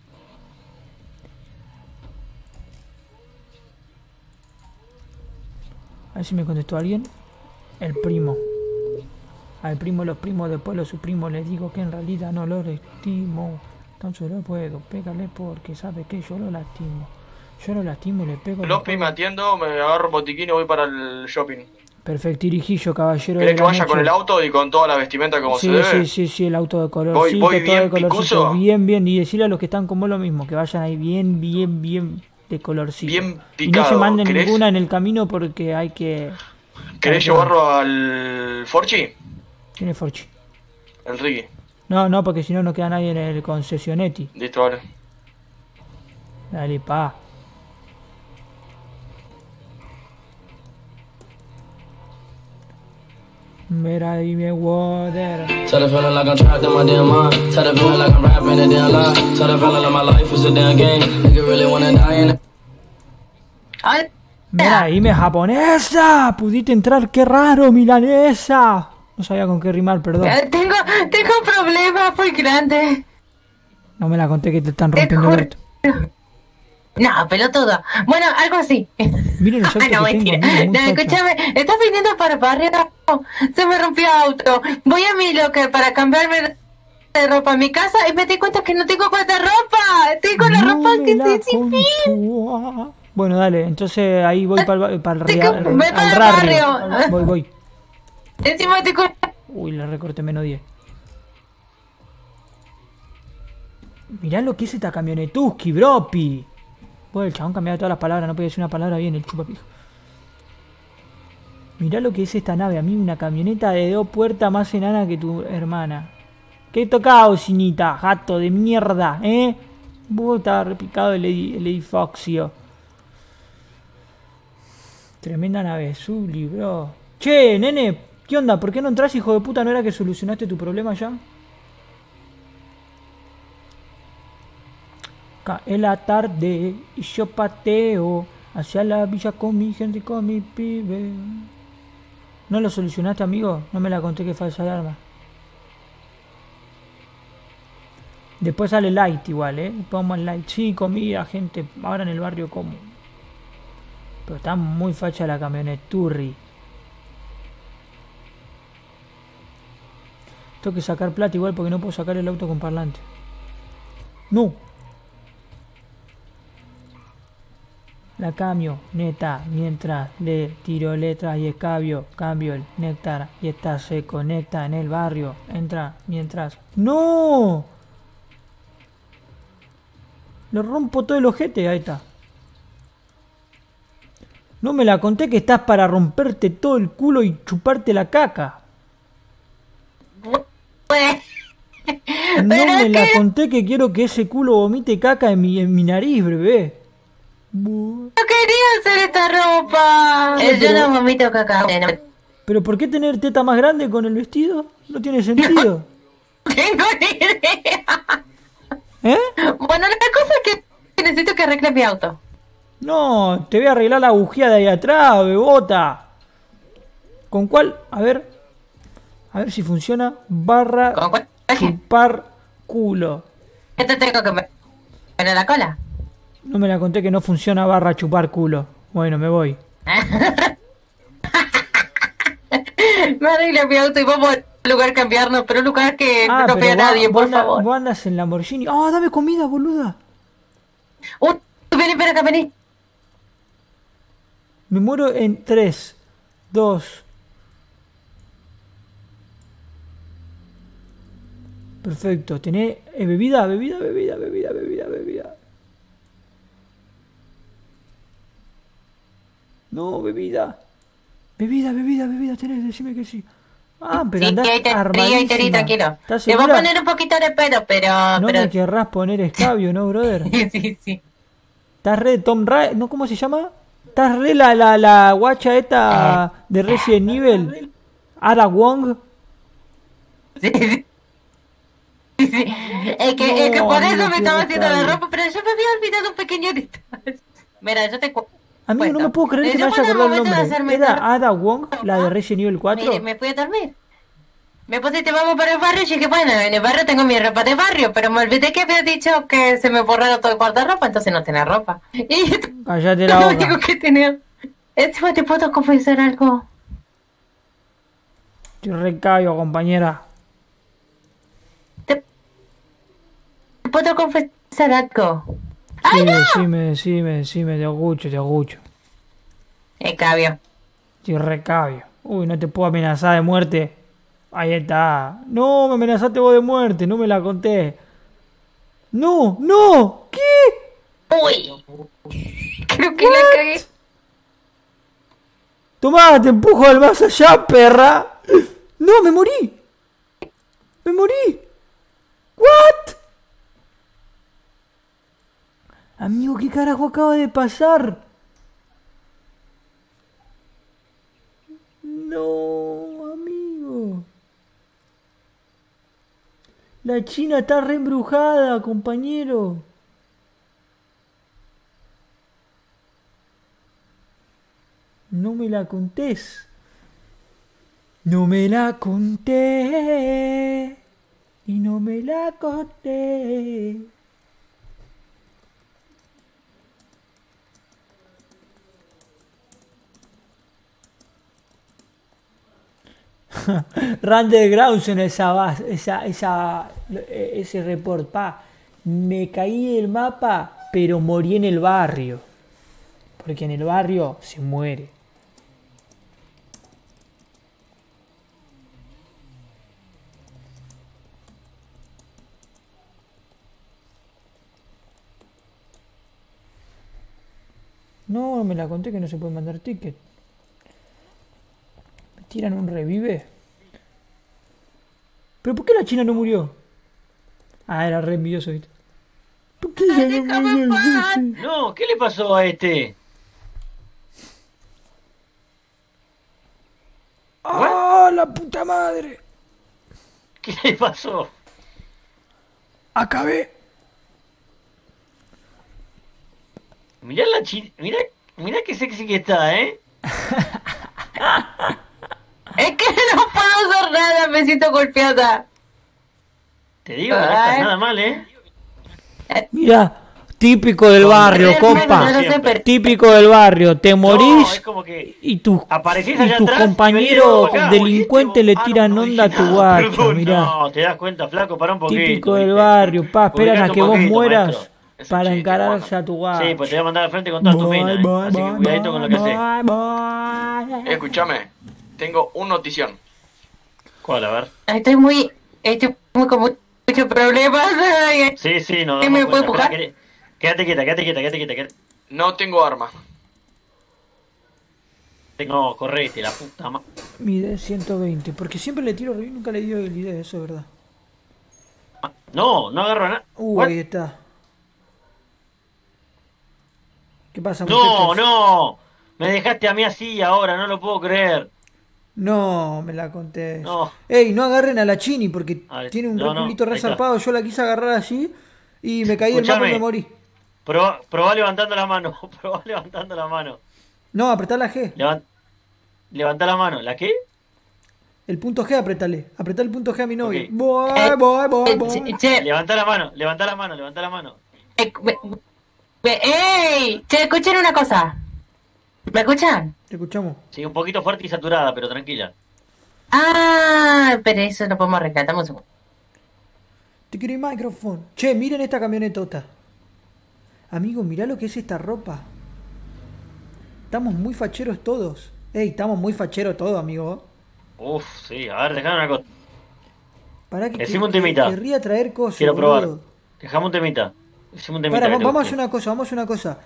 A ver si me contestó alguien. El primo. Al primo, los primos, después los primos les digo que en realidad no lo estimo. Tan solo puedo pegarle porque sabe que yo lo lastimo. Yo lo lastimo y le pego. Los me atiendo, me agarro un botiquín y voy para el shopping. Perfecto, irijillo, caballero. ¿Querés de que vaya con el auto y con toda la vestimenta como Sí, se debe? sí, sí, sí, el auto de color. Voy- voy bien picuso. Bien, bien. Y decirle a los que están con vos lo mismo, que vayan ahí bien, bien, bien de colorcito. Bien Y no se picado, manden ¿querés? ninguna en el camino porque hay que. ¿Querés hay que- llevarlo al Forchi? ¿Quién es Forchi? El Ricky. No, no, porque si no, no queda nadie en el concesionetti. Listo, vale. Dale, pa. Mira, dime, water. Tell the feeling like I'm trapped in my damn mind. Tell the feeling like I'm rapping a damn lie. Tell the feeling like my life is a damn game. Nigga really wanna die in it. Ay, Mira, dime, japonesa. Pudiste entrar, qué raro, milanesa. No sabía con qué rimar, perdón. eh, tengo, tengo un problema muy grande. No me la conté que te están Te rompiendo el. No, pelotudo. Bueno, algo así. Miren los Ah, no, que tengo, mentira. muy No, escúchame, estás viniendo para barrio. Se me rompió auto. Voy a mi locker para cambiarme de ropa en mi casa y me di cuenta que no tengo ropa. Tengo la No ropa que la te sin fin. Bueno, dale, entonces ahí voy para el, Ve real, para al el barrio. barrio. Voy, voy. Encima te Uy, le recorté menos 10. Mirá lo que es esta camionetuski, bropi. Bueno, el chabón cambiaba todas las palabras, no podía decir una palabra bien, el chupapijo. Mirá lo que es esta nave, a mí una camioneta de dos puertas más enana que tu hermana. ¿Qué tocado, cinita? Gato de mierda, ¿eh? Vos estaba repicado el, el edifoxio. Tremenda nave, Zuli, bro. Che, nene, ¿qué onda? ¿Por qué no entras, hijo de puta? ¿No era que solucionaste tu problema ya? Cae la tarde y yo pateo hacia la villa con mi gente con mi pibe. ¿No lo solucionaste, amigo? No me la conté que falsa alarma. Después sale light igual, ¿eh? Pongo el light. Sí, comida, gente. Ahora en el barrio como. Pero está muy facha la camioneta Turri. Tengo que sacar plata igual porque no puedo sacar el auto con parlante. No. La cambio, neta, mientras le tiro letras y escabio, cambio el néctar y esta se conecta en el barrio. Entra mientras. ¡No! Le rompo todo el ojete, ahí está. No me la conté que estás para romperte todo el culo y chuparte la caca. No me la conté que quiero que ese culo vomite caca en mi, en mi nariz, bebé. No quería hacer esta ropa. Eh, Yo pero- no vomito caca. No Pero ¿por qué tener teta más grande con el vestido? No tiene sentido. tengo ni idea. ¿Eh? Bueno, la cosa es que necesito que arregle mi auto. No, te voy a arreglar la bujía de ahí atrás, bebota. ¿Con cuál? A ver. A ver si funciona. Barra ¿Con cuál? chupar culo. ¿Qué te tengo que poner la cola? No me la conté que no funciona barra chupar culo. Bueno, me voy. Me arregla mi auto y vamos a lugar cambiarnos, pero un lugar que Ah, no vea a nadie, por anda- favor. Vos andas en Lamborghini. ¡Ah, dame comida, boluda! Uh, vení, ven acá, vení. Me muero en 3, 2. Perfecto. Tenés eh, bebida, bebida, bebida, bebida, bebida, bebida. No, bebida. Bebida, bebida, bebida, tenés, decime que sí. Ah, pero Sí, andás ahí te, sí, ahí te di, armadísima. tranquilo. ¿Estás Le voy a poner un poquito de pedo, pero... No pero... me querrás poner escabio, ¿no, brother? sí, sí. ¿Estás re Tom Ra ¿No? ¿Cómo se llama? ¿Estás re la, la, la guacha esta de Resident Evil? Ada Wong. Sí, sí. Sí, sí. Es que, es que por eso me estaba haciendo la ropa, pero yo me había olvidado un pequeño detalle. Mira, yo te cu- Amigo, no cuento. me puedo creer que Yo me haya acordado el nombre. ¿Era Ada Wong, la de Resident Evil 4? Mire, me fui a dormir. Me puse, te vamos para el barrio y dije, bueno, en el barrio tengo mi ropa de barrio, pero me olvidé que había dicho que se me borraron todo el guardarropa, entonces no tenía ropa. Y Cállate la boca. único que tenía. Encima te puedo confesar algo. Estoy recabio, compañera. Te puedo confesar algo. Sí, decime, decime, decime, te escucho, te escucho. Eh, cabio. Estoy recabio. Uy, no te puedo amenazar de muerte. Ahí está. No, me amenazaste vos de muerte, no me la conté. No, no, ¿qué? Uy. Creo que la cagué. Tomá, te empujo al más allá, perra. No, me morí. Me morí. What? Amigo, ¿qué carajo acaba de pasar? No, amigo. La China está re embrujada, compañero. No me la contés. No me la conté. Y no me la conté. Randall Grounds en esa base, esa, esa, eh, ese report, pa. Me caí del mapa, pero morí en el barrio. Porque en el barrio se muere. No, me la conté que no se puede mandar ticket. ¿Me tiran un revive? ¿Pero por qué la China no murió? Ah, era re envidioso, ¿viste? ¿Por qué ella no murió? No, ¿qué le pasó a este? ¡Ah, la puta madre! ¿Qué le pasó? Acabé. Mirá la china. Mirá, mirá qué sexy que está, ¿eh? Es que no puedo hacer nada, me siento golpeada. Te digo, no estás nada mal, ¿eh? Mira, típico del barrio, compa. Típico del barrio. Te morís que y tus y tus compañeros delincuentes le tiran onda a tu guacho, mirá. No, te das cuenta, flaco, para un poquito. Típico del barrio, pa, esperan a que vos poquito, mueras maestro. para encararse a tu guacho. Sí, pues te voy a mandar al frente con todas tus minas, ¿eh? Así que cuidadito con lo que haces. Escúchame, tengo una notición. ¿Cuál? A ver. Estoy muy, estoy muy con muchos problemas. Sí, sí, no. ¿Qué damos me puede cuenta. empujar? Espera, Quédate quieta, quédate quieta, quédate quieta. quédate- No tengo arma. No, correte, la puta ma... Mide 120, porque siempre le tiro y nunca le dio el idea, eso es verdad. No, no agarro nada. Uh, What? ahí está. ¿Qué pasa, No, muchachos? no. Me dejaste a mí así ahora, no lo puedo creer. No, me la conté. No. Ey, no agarren a la Chini porque ver, tiene un no, no, está. resarpado. Yo la quise agarrar así y me caí del mapa y Escuchame. me morí. Probá, probá levantando la mano, probá levantando la mano. No, apretá la G. Levan- Levantá la mano. ¿La qué? El punto G, apretale. Apretá el punto G a mi novio. Ok. Voy, Eh, voy, voy, eh, voy. Levantá la mano, levantá la mano, levantá la mano. eh, ¡Ey! Che, escuchen una cosa. ¿Me escuchan? Te escuchamos. Sí, un poquito fuerte y saturada, pero tranquila. Ah, pero eso lo podemos arreglar. Dame un segundo. Te quiero el micrófono. Che, miren esta camionetota. Amigo, mirá lo que es esta ropa. Estamos muy facheros todos. Ey, estamos muy facheros todos, amigo. Uf, sí, a ver, dejame una cosa. Pará que, Decime que- un temita. querría traer cosas. Quiero probar. Dejame un temita. Decime un temita. Pará, vamos a hacer una cosa, vamos a hacer una cosa.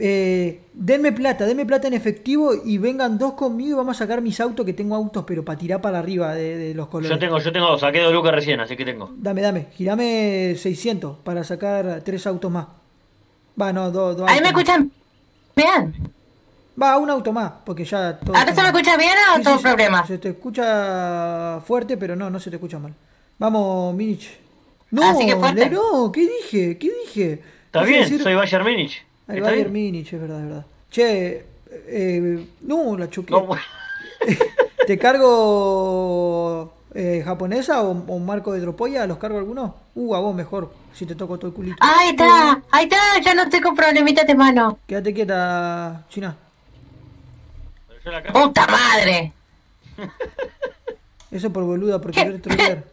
Eh, denme plata, denme plata en efectivo y vengan dos conmigo y vamos a sacar mis autos que tengo autos pero para tirar para arriba de, de los colores. Yo tengo, yo tengo, saqué de Lucas recién, así que tengo. Dame, dame, girame 600 para sacar tres autos más. Va, no, dos, dos ¿Ahí me escuchan bien? Va, un auto más, porque ya todo. ¿Ahora se me escucha bien o Sí, todo sí, problema? Se te escucha fuerte, pero no, no se te escucha mal. Vamos, Minich. No, Así que fuerte. no, ¿qué dije? ¿Qué dije? Está bien, decir- soy Bayern Múnich. El ¿Está Bayern? Múnich, es verdad, es verdad. Che, eh, no, la choqué. No, bueno. ¿Te cargo eh, japonesa o, o marco de dropolla? ¿Los cargo algunos? Uh, a vos mejor, si te toco todo el culito. Ahí está, ahí está, ya no estoy con problemitas de mano. Quédate quieta, China. ¡Puta madre! Eso por boluda, por querer trolear.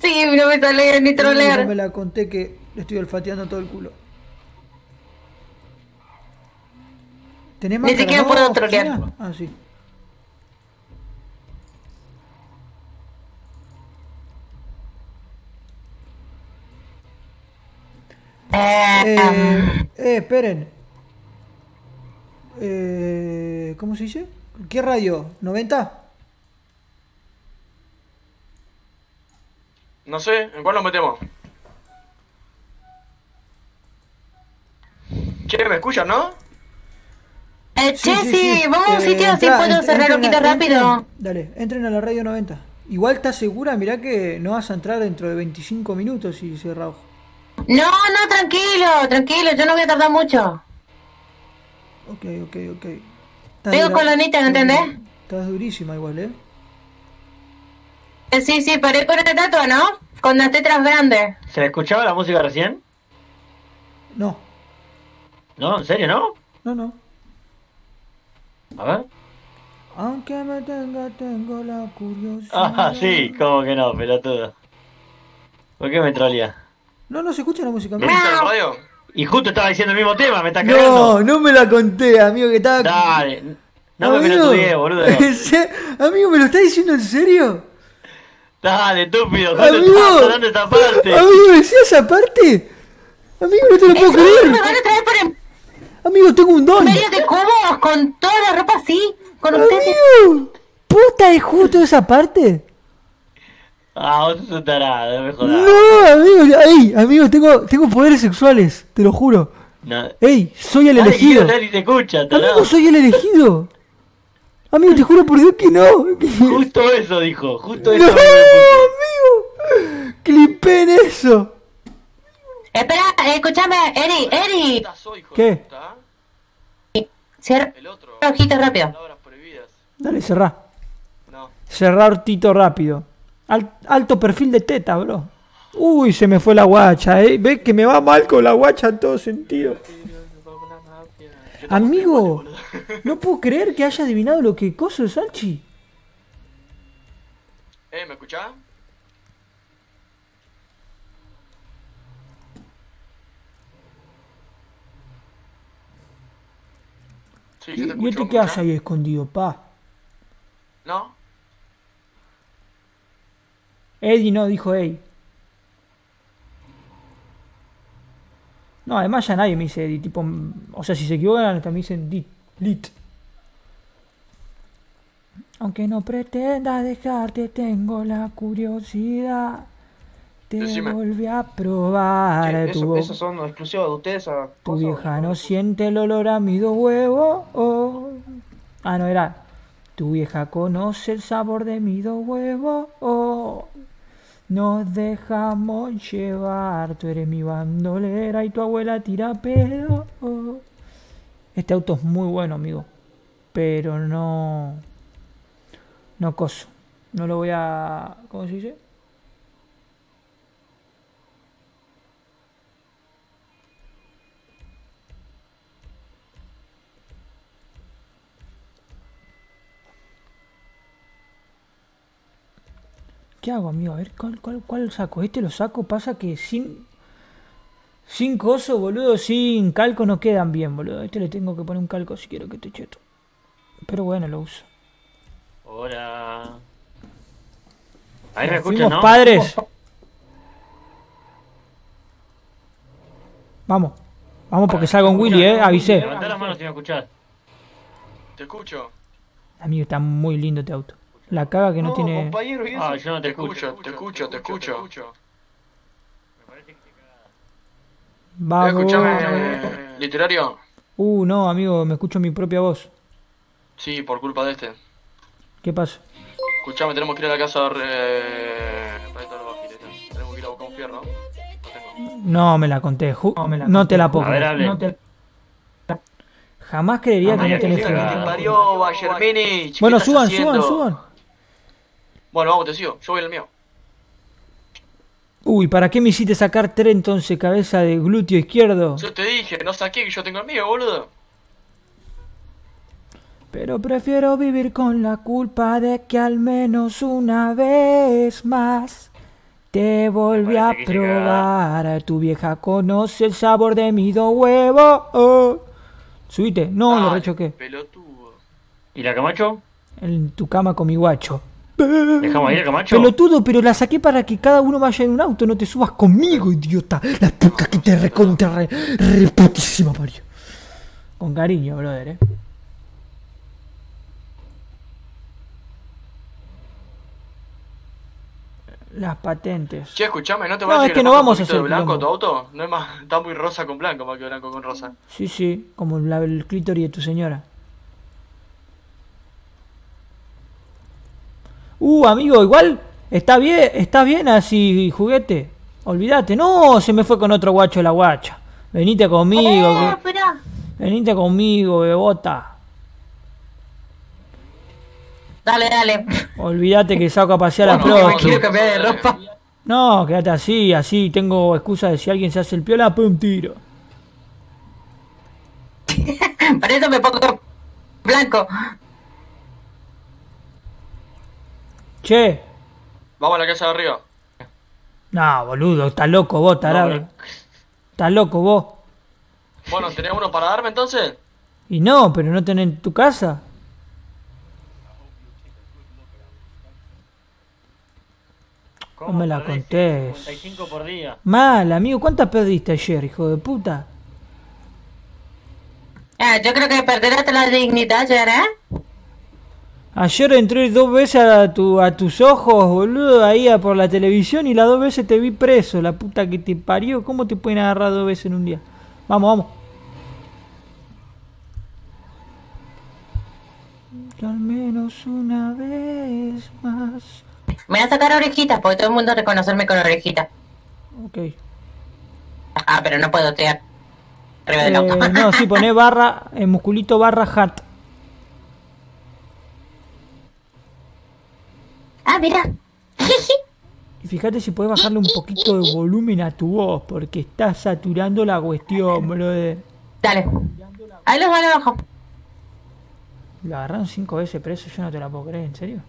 Sí, no me sale ni Yo me trolear. la conté que le estoy olfateando todo el culo. ¿Tenés Ni máscara, siquiera no, puedo trolear. Ah, sí. Eh, Eh, eh, esperen. Eh, ¿Cómo se dice? ¿Qué radio? ¿90? No sé, ¿en cuál nos metemos? Che, ¿me escuchan, no? Eh, che, sí, vamos a un Eh, sitio así entrá, puedo cerrar entren poquito rápido. entren- dale, entren a la radio 90. Igual estás segura, mirá que no vas a entrar dentro de 25 minutos y se rojo. No, no, tranquilo, tranquilo, yo no voy a tardar mucho. Ok, ok, ok. Estás Tengo dura- colonita, ¿no entendés? Estás durísima igual, ¿eh? Eh, sí, sí, paré con una estatua, ¿no? Con las tetras grandes. ¿Se escuchaba la música recién? No, No, ¿en serio, no? no, no. A ver. Aunque me tenga, tengo la curiosidad. Ah, sí, como que no, pelotudo. ¿Por qué me trolea? No, no se escucha la música. ¿Me amigo. ¿Viste el radio? Y justo estaba diciendo el mismo tema, me está cagando. No, no me la conté, amigo, que estaba. Dale. No me Amigo, pelotudeé, boludo. ¿en se- Amigo, ¿me lo estás diciendo en serio? Dale, estúpido, estaba hablando esta parte. amigo, ¿decía esa parte? Amigo, no te lo puedo Eso me creer. van a traer por en Amigo, tengo un don. medio de cubos con toda la ropa así, con ustedes. Amigo, ¿puta es justo esa parte? Ah, vos sos un tarado, no me jodas. No, amigo, ey, amigo, tengo, tengo poderes sexuales, te lo juro. No. Ey, soy el Dale, elegido. Nadie te escucha, tarado. Amigo, soy el elegido. Amigo, te juro por Dios que no. Justo eso dijo, justo No, eso. amigo. Clipen eso. Espera, eh, escúchame, Eri, Eri. ¿Qué? Cierra El otro. los ojitos rápido. Dale, cerrá. No. Cerrar Tito rápido. Al- alto perfil de teta, bro. Uy, se me fue la guacha, eh. Ves que me va mal con la guacha en todo sentido. Amigo, no puedo creer que haya adivinado lo que coso es Salchi. ¿Eh? ¿Me escuchás? ¿Y, y este ¿me qué hace ahí escondido, pa? ¿No? Eddie no, dijo Eddie. No, además ya nadie me dice Eddie, tipo, mm, o sea, si se equivocan hasta me dicen dit, lit. Aunque no pretenda dejarte, tengo la curiosidad. Te Decime. volví a probar tu, eso- bo- esos son exclusivos de ustedes. esa tu vieja no siente el olor a mi dos huevos. oh. Ah, no era. Tu vieja conoce el sabor de mi dos huevos. oh. Nos dejamos llevar. Tú eres mi bandolera y tu abuela tira pedo. oh. Este auto es muy bueno, amigo. Pero no. No coso. No lo voy a. ¿Cómo se dice? ¿Qué hago, amigo? A ver, ¿cuál, cuál, cuál saco? Este lo saco, pasa que sin. Sin coso, boludo, sin calco no quedan bien, boludo. A Este le tengo que poner un calco si quiero que esté cheto. Pero bueno, lo uso. Hola. Ahí me escuchan, ¿no? padres. Vamos. Vamos porque salgo un Willy, eh. Avisé. Levantá la mano si me escuchás. Te escucho. Amigo, está muy lindo este auto. La caga que no, No, tiene. compañero, ¿y eso? Ah, yo no te Te escucho. escucho, te escucho, te escucho. Vamos. Escuchame, eh, literario. Uh, no, amigo, me escucho mi propia voz. Sí, por culpa de este. ¿Qué pasa? Escuchame, tenemos que ir a la casa de... Eh... para todos los bajiles, ¿no? Tenemos que ir a buscar un fierro. No. No me la conté. ju- no, te la puedo. A ver, hable. No te- Jamás creería Ah, que no tenés. ¿Qué Bueno, suban, suban, suban. Bueno, vamos, te sigo. Yo voy el mío. Uy, ¿para qué me hiciste sacar tres entonces, cabeza de glúteo izquierdo? Yo te dije, no saqué que yo tengo el mío, boludo. Pero prefiero vivir con la culpa de que al menos una vez más te volví a probar. Tu vieja conoce el sabor de mi dos huevos. Oh. Subite. No, lo rechoqué. Pelotudo. ¿Y la Camacho? En tu cama con mi guacho. ¿Dejamos ir a Camacho? Pelotudo, pero la saqué para que cada uno vaya en un auto, no te subas conmigo, idiota. La puta que te recontra re, reputísima parió. Con cariño, brother, eh. Las patentes. Che, escuchame, ¿no te No, parece es que no vamos a de hacer blanco a tu auto? No es más, está muy rosa con blanco más que blanco con rosa. Sí, sí, como la- el clítoris de tu señora. Uh, amigo, igual está bien, está bien así, juguete. Olvídate, no, se me fue con otro guacho la guacha. Venite conmigo, Eh, que- espera. venite conmigo, bebota. Dale, dale. Olvídate que saco a pasear a Bueno. Me quiero cambiar de ropa. No, quédate así, así tengo excusa de si alguien se hace el piola, pum, tiro. Para eso me pongo blanco. Che. Vamos a la casa de arriba. No, boludo, estás loco vos, tarado. pero- Estás loco vos. Bueno, ¿tenés uno para darme entonces? Y no, pero no tenés en tu casa. No me la contés. 55 por día. Mal, amigo, ¿cuántas perdiste ayer, hijo de puta? Ah, yo creo que perderás la dignidad, ya, ¿eh? Ayer entré dos veces a, tu, a tus ojos, boludo, ahí a por la televisión y las dos veces te vi preso, la puta que te parió. ¿Cómo te pueden agarrar dos veces en un día? Vamos, vamos. Al menos una vez más. Me voy a sacar orejitas, porque todo el mundo reconocerme con orejitas. Ok. Ah, pero no puedo tirar. Arriba del auto. Eh, no, sí, poné barra, eh, musculito barra hat. Ah, mira. Y fíjate si puedes bajarle un poquito de volumen a tu voz, porque está saturando la cuestión, brother. Dale. Ahí los vale abajo. Lo agarraron cinco veces preso, yo no te la puedo creer, ¿en serio?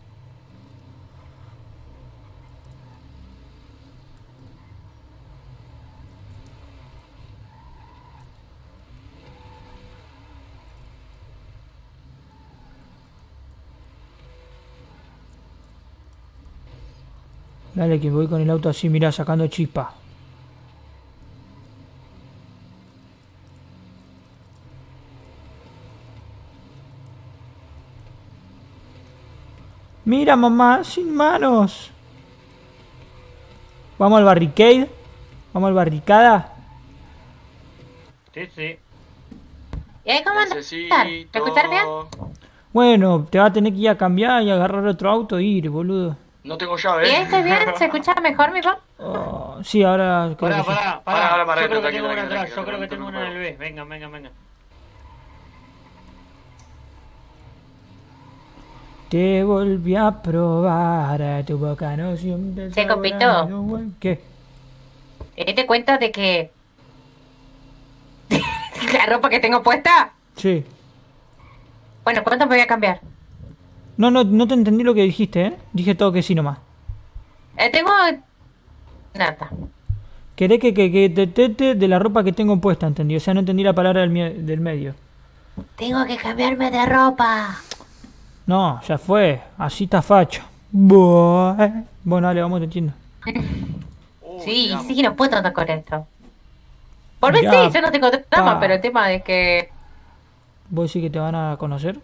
Dale que voy con el auto así, mira, sacando chispa. Mira, mamá, sin manos. Vamos al barricade. Vamos al barricada. Sí, sí. ¿Y ahí cómo. ¿Me escuchar bien? Bueno, te va a tener que ir a cambiar y agarrar otro auto e ir, boludo. No tengo llave. ¿Y ahí estoy bien? ¿Se escucha mejor mi voz? Oh, sí, ahora Pará, pará, Pará, pará. ahora, pará, Yo creo que tengo una atrás, yo creo que tengo una en el B. Venga, venga, venga. Te volví a probar a tu boca no siempre mi buen- ¿Qué? ¿Te diste cuenta de que... la ropa que tengo puesta? Sí. Bueno, ¿cuánto me voy a cambiar? No, no, no te entendí lo que dijiste, ¿eh? Dije todo que sí nomás. Eh, tengo... Nada. Querés que, que, que te tete de la ropa que tengo puesta, entendí. O sea, no entendí la palabra del, del medio. Tengo que cambiarme de ropa. No, ya fue. Así está facho. Bueno, dale, vamos, te entiendo. sí, sí, no puedo andar con esto. Por mí sí, yo no tengo drama, pa. pero el tema es que... ¿Vos decís que te van a conocer?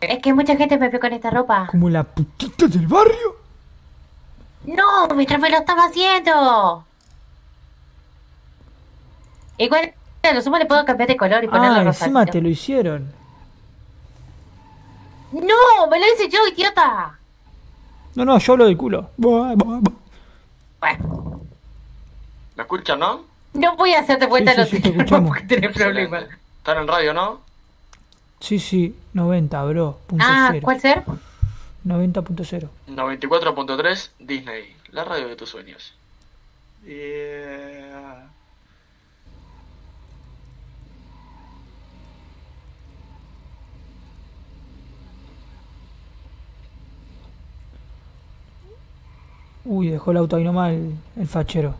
Es que mucha gente me vio con esta ropa. Como la putita del barrio. No, mientras me lo estaba haciendo. Igual, a lo sumo le puedo cambiar de color y ponerle Ah, rosa. encima te lo hicieron. No, me lo hice yo, idiota. No, no, yo hablo del culo. Buah, buah, buah. ¿Me escuchan, no? No voy a hacerte vuelta Sí, los sí, sí, te escuchamos. porque tenés problemas. Están en radio, ¿no? Sí, sí, 90, bro. Punto Ah, cero. ¿cuál ser? 90.0. 94.3 Disney, la radio de tus sueños. Yeah. Uy, dejó el auto ahí nomás el, el fachero.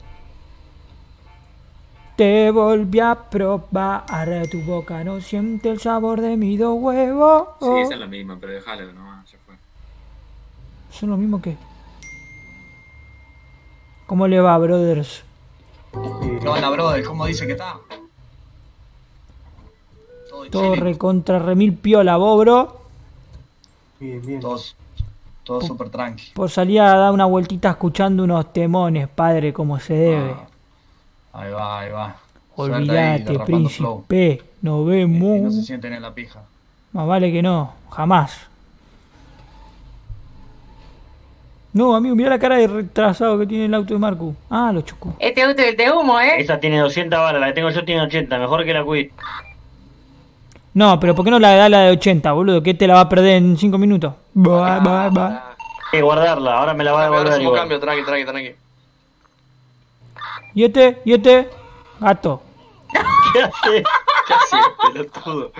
Te volví a probar, tu boca no siente el sabor de mi dos huevos. Sí, esa es la misma, pero déjalo nomás, ya fue. Son lo mismo que. ¿Cómo le va, brothers? ¿Qué onda, brother? ¿Cómo dice que está? Todo recontra remil piola, vos, bro. Bien, bien. Todo, todo súper tranqui. Por salir a dar una vueltita escuchando unos temones, padre, como se debe. Ahí va, ahí va. Olvídate, flow. príncipe. Nos Y no vemos. se sienten en la pija. Más vale que no, jamás. No, amigo, mira la cara de retrasado que tiene el auto de Marco. Ah, lo chocó. Este auto es de humo, ¿eh? Esa tiene 200 balas, la que tengo yo tiene 80, mejor que la Quid. No, pero ¿por qué no la da la de 80, boludo? Que te la va a perder en 5 minutos. Bye, bye, bye. Hay que guardarla, ahora me la va a Ahora devolver igual. cambio, tranqui, tranqui, tranqui. ¿Y este? ¿Y este? Gato. ¿Qué hace? ¿Qué hace, pelotudo?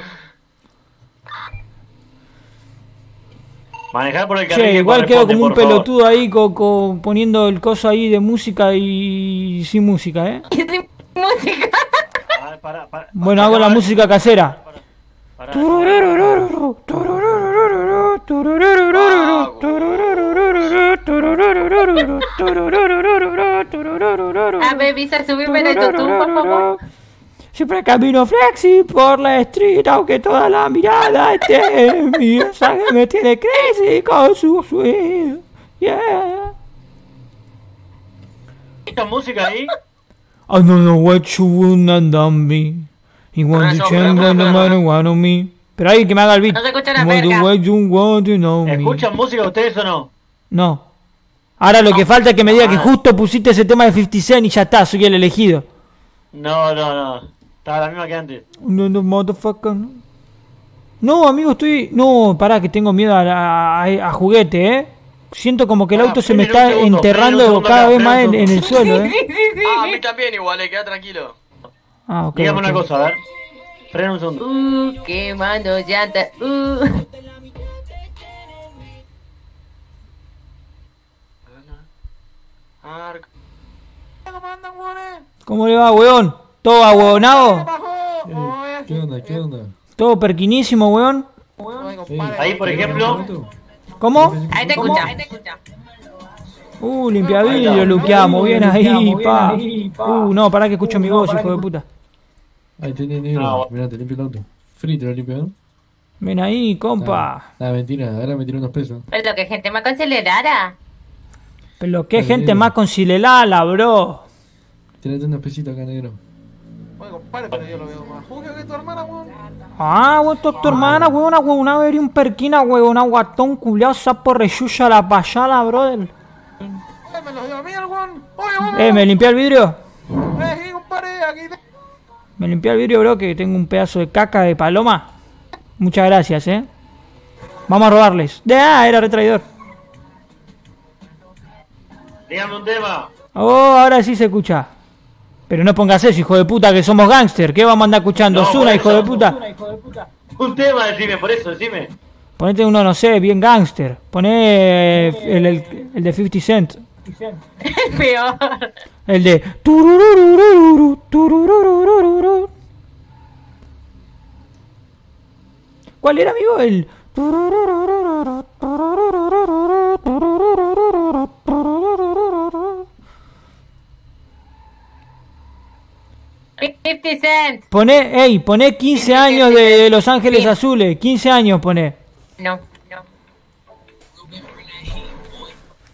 Manejar por el carril Che, que igual quedo como un favor. pelotudo ahí co- co- poniendo el coso ahí de música y sin música, ¿eh? Música. Ah, pará, pará. Bueno, hago la música casera. Pará. A ver, Visa, subime de tu por favor. Siempre camino flexi por la street, aunque toda la mirada esté en mi mensaje me tiene crazy con su swing. Yeah. ¿Esta música ahí? I don't know what you wanna done me. You want to change no matter what on me. Pero alguien que me haga el beat. No se escucha la the verga. way you want to know me. ¿Escuchan música ustedes o no? No. Ahora lo que falta es que me diga que justo pusiste ese tema de 50 Cent y ya está, soy el elegido. No, no, no. Estaba la misma que antes. No, no, motherfucker. no. No, amigo, estoy. No, pará, que tengo miedo a, a- a juguete, eh. Siento como que el Ah, auto se me está segundo, enterrando segundo cada vez más en, en el suelo, eh. Ah, a mí también igual, eh, queda tranquilo. Ah, ok. Dígame una cosa, a ver. Frena un segundo. Uh, quemando llanta. Uh. ¿Cómo le va, weón? ¿Todo ahueonado? ¿Qué onda? ¿Qué onda? ¿Todo perquinísimo, weón? Ahí, por ejemplo. ¿Cómo? Ahí te escucha, ahí te escucha. Uh, limpia vidrio, luqueamos, bien ahí, pa. Uh, no, pará que escucho mi voz, hijo de puta. Ahí tenés negro. Mirá, te limpio el auto. Free te lo limpio, ¿no? Ven ahí, compa. Ah, mentira, ahora me tiró unos pesos. Pero que gente más acelerada. Pero qué gente más concilelala, bro. Tirate unos pesitos acá, negro. Oye, compadre, pero yo lo veo más jugio que tu hermana, weón. Ah, weón, tu, tu hermana, weón, una weón, una un perquina, weón, una guatón culiao, sapo reyuya la payada, brother. Eh, me lo dio a mí el weón. Oye, weón. Eh, ¿me limpió el vidrio? Eh, sí, compadre, aquí te... ¿Me limpió el vidrio, bro? Que tengo un pedazo de caca de paloma. Muchas gracias, eh. Vamos a robarles. De ah, era retraidor. Dígame un tema. Oh, ahora sí se escucha. Pero no pongas eso, hijo de puta, que somos gángster. ¿Qué vamos a andar escuchando? No, Zuna, hijo de puta. Un tema, decime, por eso, decime. Ponete uno, no sé, bien gángster. Poné el, el- el de 50 Cent. Peor. El de... ¿Cuál era, amigo? El... 50 Cent. Poné, ey, poné 15 años de, de Los Ángeles Azules. 15 años poné. No, no.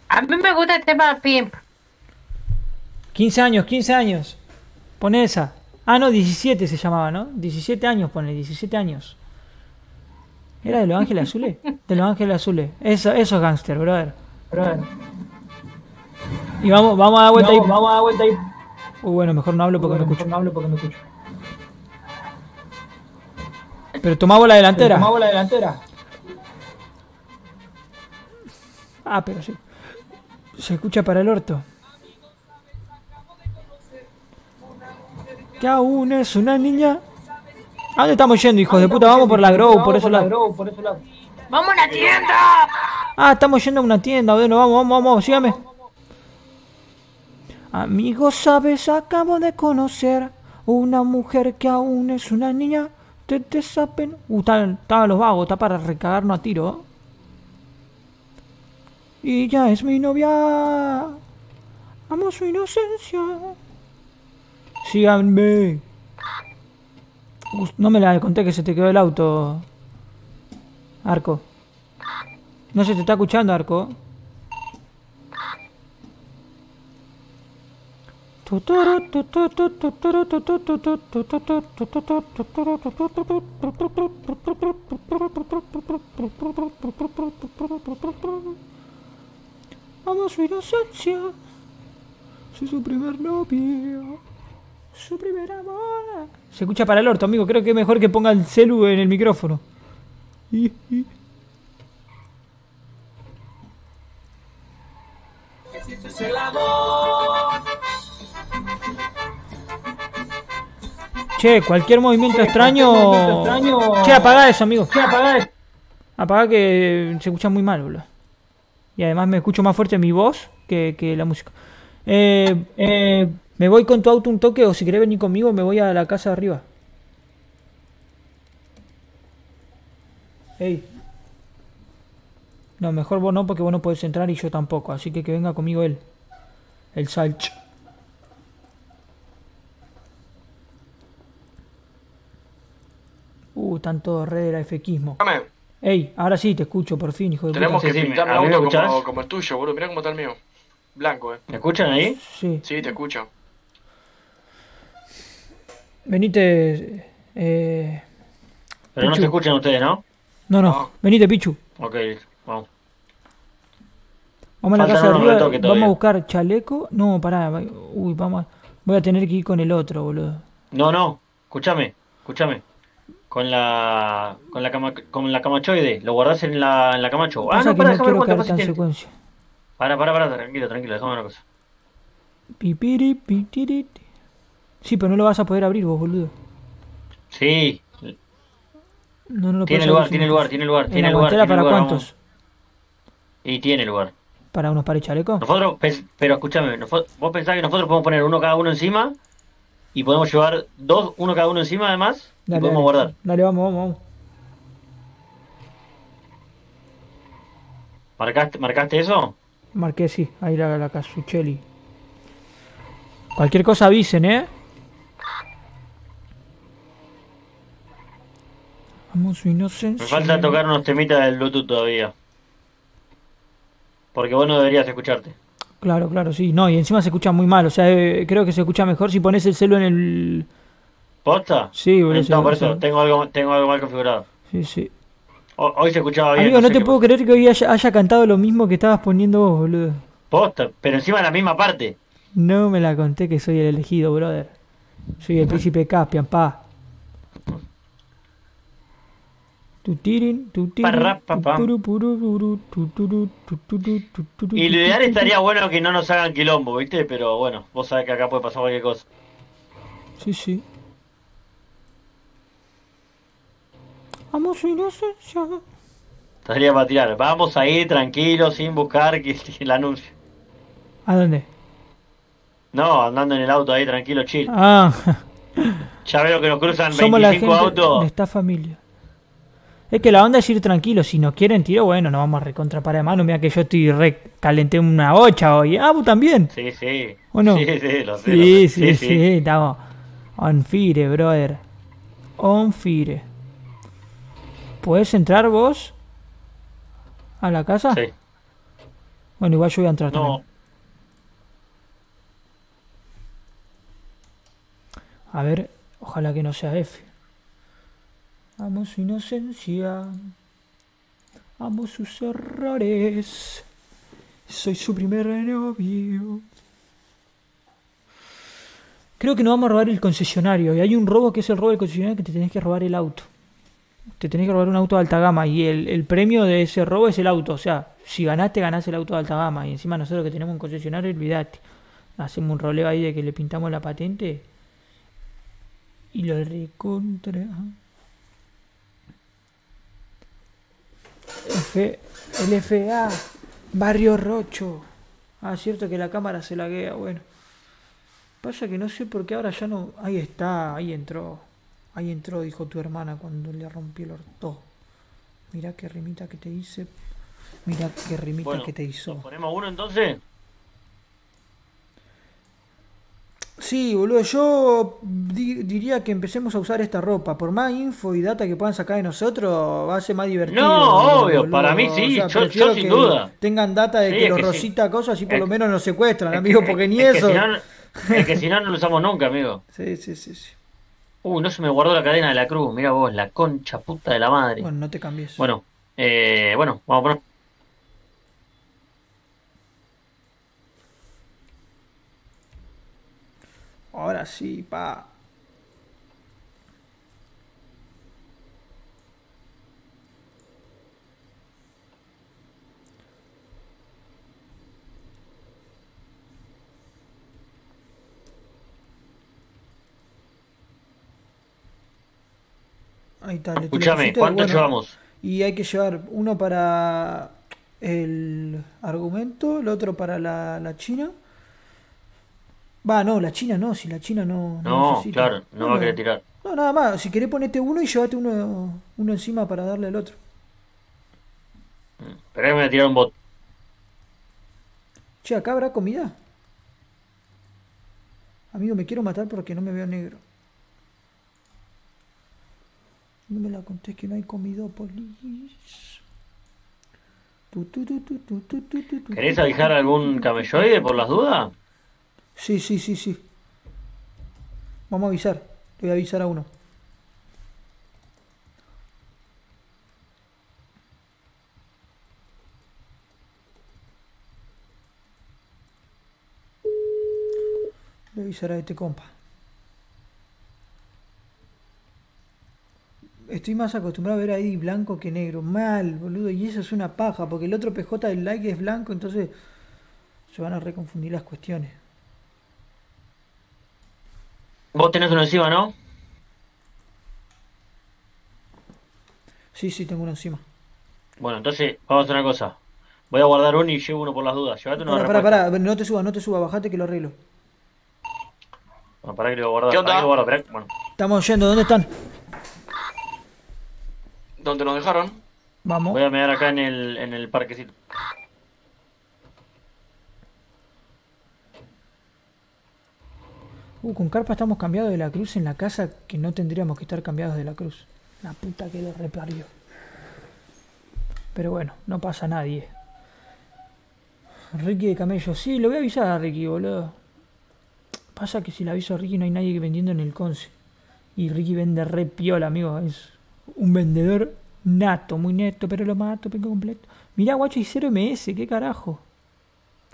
A mí me gusta el tema Pimp. 15 años, 15 años. Poné esa. Ah, no, 17 se llamaba, ¿no? 17 años, pone, 17 años. ¿Era de Los Ángeles Azules? De Los Ángeles Azules. Eso, eso es gangster, brother. Y vamos, vamos a dar vuelta ahí. vamos a dar vuelta ahí. Uy, bueno, mejor no hablo porque no escucho. No hablo porque no escucho. Pero tomamos la delantera. Tomamos la delantera. Ah, pero sí. Se escucha para el orto. Que aún es una niña. ¿A dónde estamos yendo, hijos de puta? Vamos por la Grow, por eso lado. lado. ¡Vamos a la tienda! Ah, estamos yendo a una tienda, bueno, vamos, vamos, vamos, sígame. Amigo, sabes, acabo de conocer una mujer que aún es una niña. Te, te saben. Uh, los vagos, está para recagarnos a tiro. Y ya es mi novia. Amo su inocencia. Síganme. No me la conté que se te quedó el auto. Arco. No se te está escuchando, Arco. Amo su inocencia. Soy su primer novio. Su primer amor. Se escucha para el orto, amigo. Creo que es mejor que ponga el celu en el micrófono. Y- y- Che, cualquier movimiento extraño. Che, apaga eso, amigo. Che, apaga eso. Apaga que se escucha muy mal, boludo. Y además me escucho más fuerte mi voz que, que la música. Eh, eh, me voy con tu auto un toque o si querés venir conmigo me voy a la casa de arriba. Ey. No, mejor vos no porque vos no podés entrar y yo tampoco. Así que que venga conmigo él. El Salch. Uh, tanto re era efequismo. Dame. Ey, ahora sí te escucho por fin, hijo de Tenemos puta. que sí, pintar ¿a un mí me auto como, como el tuyo, boludo. Mirá cómo está el mío. Blanco, eh. ¿Me escuchan ahí? Sí. Sí, te escucho. Venite. Eh... Pero no se escuchan ustedes, ¿no? No, no. Venite, Pichu. Ok, vamos. Vamos a la Faltan casa de arriba. Vamos a buscar chaleco. No, pará. Uy, vamos. a- Voy a tener que ir con el otro, boludo. No, no, escúchame, escúchame. Con la con la cama, con la camachoide, lo guardás en la, en la camacho. Ah, no, para, déjame ver cuánto pasa secuencia. Para, para, para, tranquilo, tranquilo, déjame una cosa. Sí, pero no lo vas a poder abrir vos, boludo. Sí, No, no lo tiene lugar, tiene lugar, tiene lugar, ¿En tiene lugar. tiene para lugar, cuántos? vamos. Y tiene lugar. ¿Para unos pares chaleco? Nosotros, pero escúchame, vos pensás que nosotros podemos poner uno cada uno encima y podemos llevar dos, uno cada uno encima además y Dale, podemos dale. guardar. Dale, vamos, vamos, vamos. ¿Marcaste, ¿Marcaste eso? Marqué, sí. Ahí la, la casucheli. Cualquier cosa avisen, ¿eh? Vamos su inocencia. Me falta tocar unos temitas del Bluetooth todavía. Porque vos no deberías escucharte. Claro, claro, sí. No, y encima se escucha muy mal. O sea, eh, creo que se escucha mejor si pones el celo en el. ¿Posta? Sí, boludo. No, por eso, tengo algo, tengo algo mal configurado. Sí, sí. Ho- Hoy se escuchaba bien. Amigo, no sé te puedo creer que hoy haya, haya cantado lo mismo que estabas poniendo vos, boludo. Posta, pero encima de la misma parte. No me la conté que soy el elegido, brother. Soy el príncipe Caspian, pa. Y lo ideal estaría bueno que no nos hagan quilombo, ¿viste? Pero bueno, vos sabés que acá puede pasar cualquier cosa. Sí, sí. Amo su inocencia. Estaría para tirar. Vamos a ir tranquilos, sin buscar que el anuncio. ¿A dónde? No, andando en el auto ahí tranquilo, chill. Ah, Ya veo que nos cruzan somos la 25 gente autos. de esta familia. Es que la onda es ir tranquilo. Si nos quieren tiro, bueno, nos vamos a recontra para de mano. Mira que yo estoy re calenté una bocha hoy. Ah, vos también. Sí, sí. ¿O no? Sí, sí, lo sé. Sí, sí, sí, estamos on fire, brother. On fire. ¿Puedes entrar vos a la casa? Sí. Bueno, igual yo voy a entrar No, también. A ver, ojalá que no sea F. Amo su inocencia. Amo sus errores. Soy su primer novio. Creo que nos vamos a robar el concesionario. Y hay un robo que es el robo del concesionario que te tenés que robar el auto. Te tenés que robar un auto de alta gama. Y el, el premio de ese robo es el auto. O sea, si ganaste, ganás el auto de alta gama. Y encima nosotros que tenemos un concesionario, olvidate. Hacemos un roleo ahí de que le pintamos la patente. Y lo recontra. F, el FA, Barrio Rocho. Ah, cierto que la cámara se laguea, bueno. Pasa que no sé por qué ahora ya no. Ahí está, ahí entró. Ahí entró, dijo tu hermana cuando le rompí el orto. Mira qué rimita que te hice. Mira qué rimita Bueno, que te hizo. ¿ponemos uno entonces? Sí, boludo, yo di- diría que empecemos a usar esta ropa. Por más info y data que puedan sacar de nosotros, va a ser más divertido. No, obvio, boludo. para mí sí, yo- yo sin que duda. Tengan data de Sí, que los que sí. rosita cosas, así por Es lo menos nos secuestran, Es amigo, que- porque ni es eso. es que si no, no lo usamos nunca, amigo. Sí, sí, sí, sí. Uy, no se me guardó la cadena de la cruz. Mira vos, la concha puta de la madre. Bueno, no te cambies. Bueno, eh, bueno, vamos a poner. Ahora sí, pa. Ahí está, Escúchame, pusiste, ¿cuánto bueno, llevamos? Y hay que llevar uno para el argumento, el otro para la, la China. Va, no, la China no, si la China no. No, no claro, no, va a querer tirar. No, nada más, si querés ponete uno y llévate uno, uno encima para darle al otro. Pero que me voy a tirar un bot. Che, acá habrá comida. Amigo, me quiero matar porque no me veo negro. No me la conté que no hay comidópolis. ¿Querés alejar algún camelloide por las dudas? Sí, sí, sí, sí. Vamos a avisar. Le voy a avisar a uno. Le voy a avisar a este compa. Estoy más acostumbrado a ver a Eddie blanco que negro. Mal, boludo. Y eso es una paja, porque el otro PJ del like es blanco, entonces se van a reconfundir las cuestiones. Vos tenés uno encima, ¿no? Sí, sí, tengo uno encima. Bueno, entonces vamos a hacer una cosa. Voy a guardar uno y llevo uno por las dudas. Llévate uno Pará, pará, repuesto. pará. No te subas, no te subas. Bajate que lo arreglo. Bueno, pará que lo voy a guardar. ¿Qué onda? Pará que lo guardo, esperá. Bueno. Estamos yendo. ¿Dónde están? ¿Dónde nos dejaron? Vamos. Voy a mirar acá en el, en el parquecito. Uh, con carpa estamos cambiados de la cruz en la casa que no tendríamos que estar cambiados de la cruz. La puta que lo reparió. Pero bueno, no pasa nadie. Ricky de camello. Sí, lo voy a avisar a Ricky, boludo. Pasa que si le aviso a Ricky no hay nadie vendiendo en el Conce. Y Ricky vende re piola, amigo. Es un vendedor nato, muy neto, pero lo mato, penco completo. Mirá, guacho, y 0 MS, qué carajo.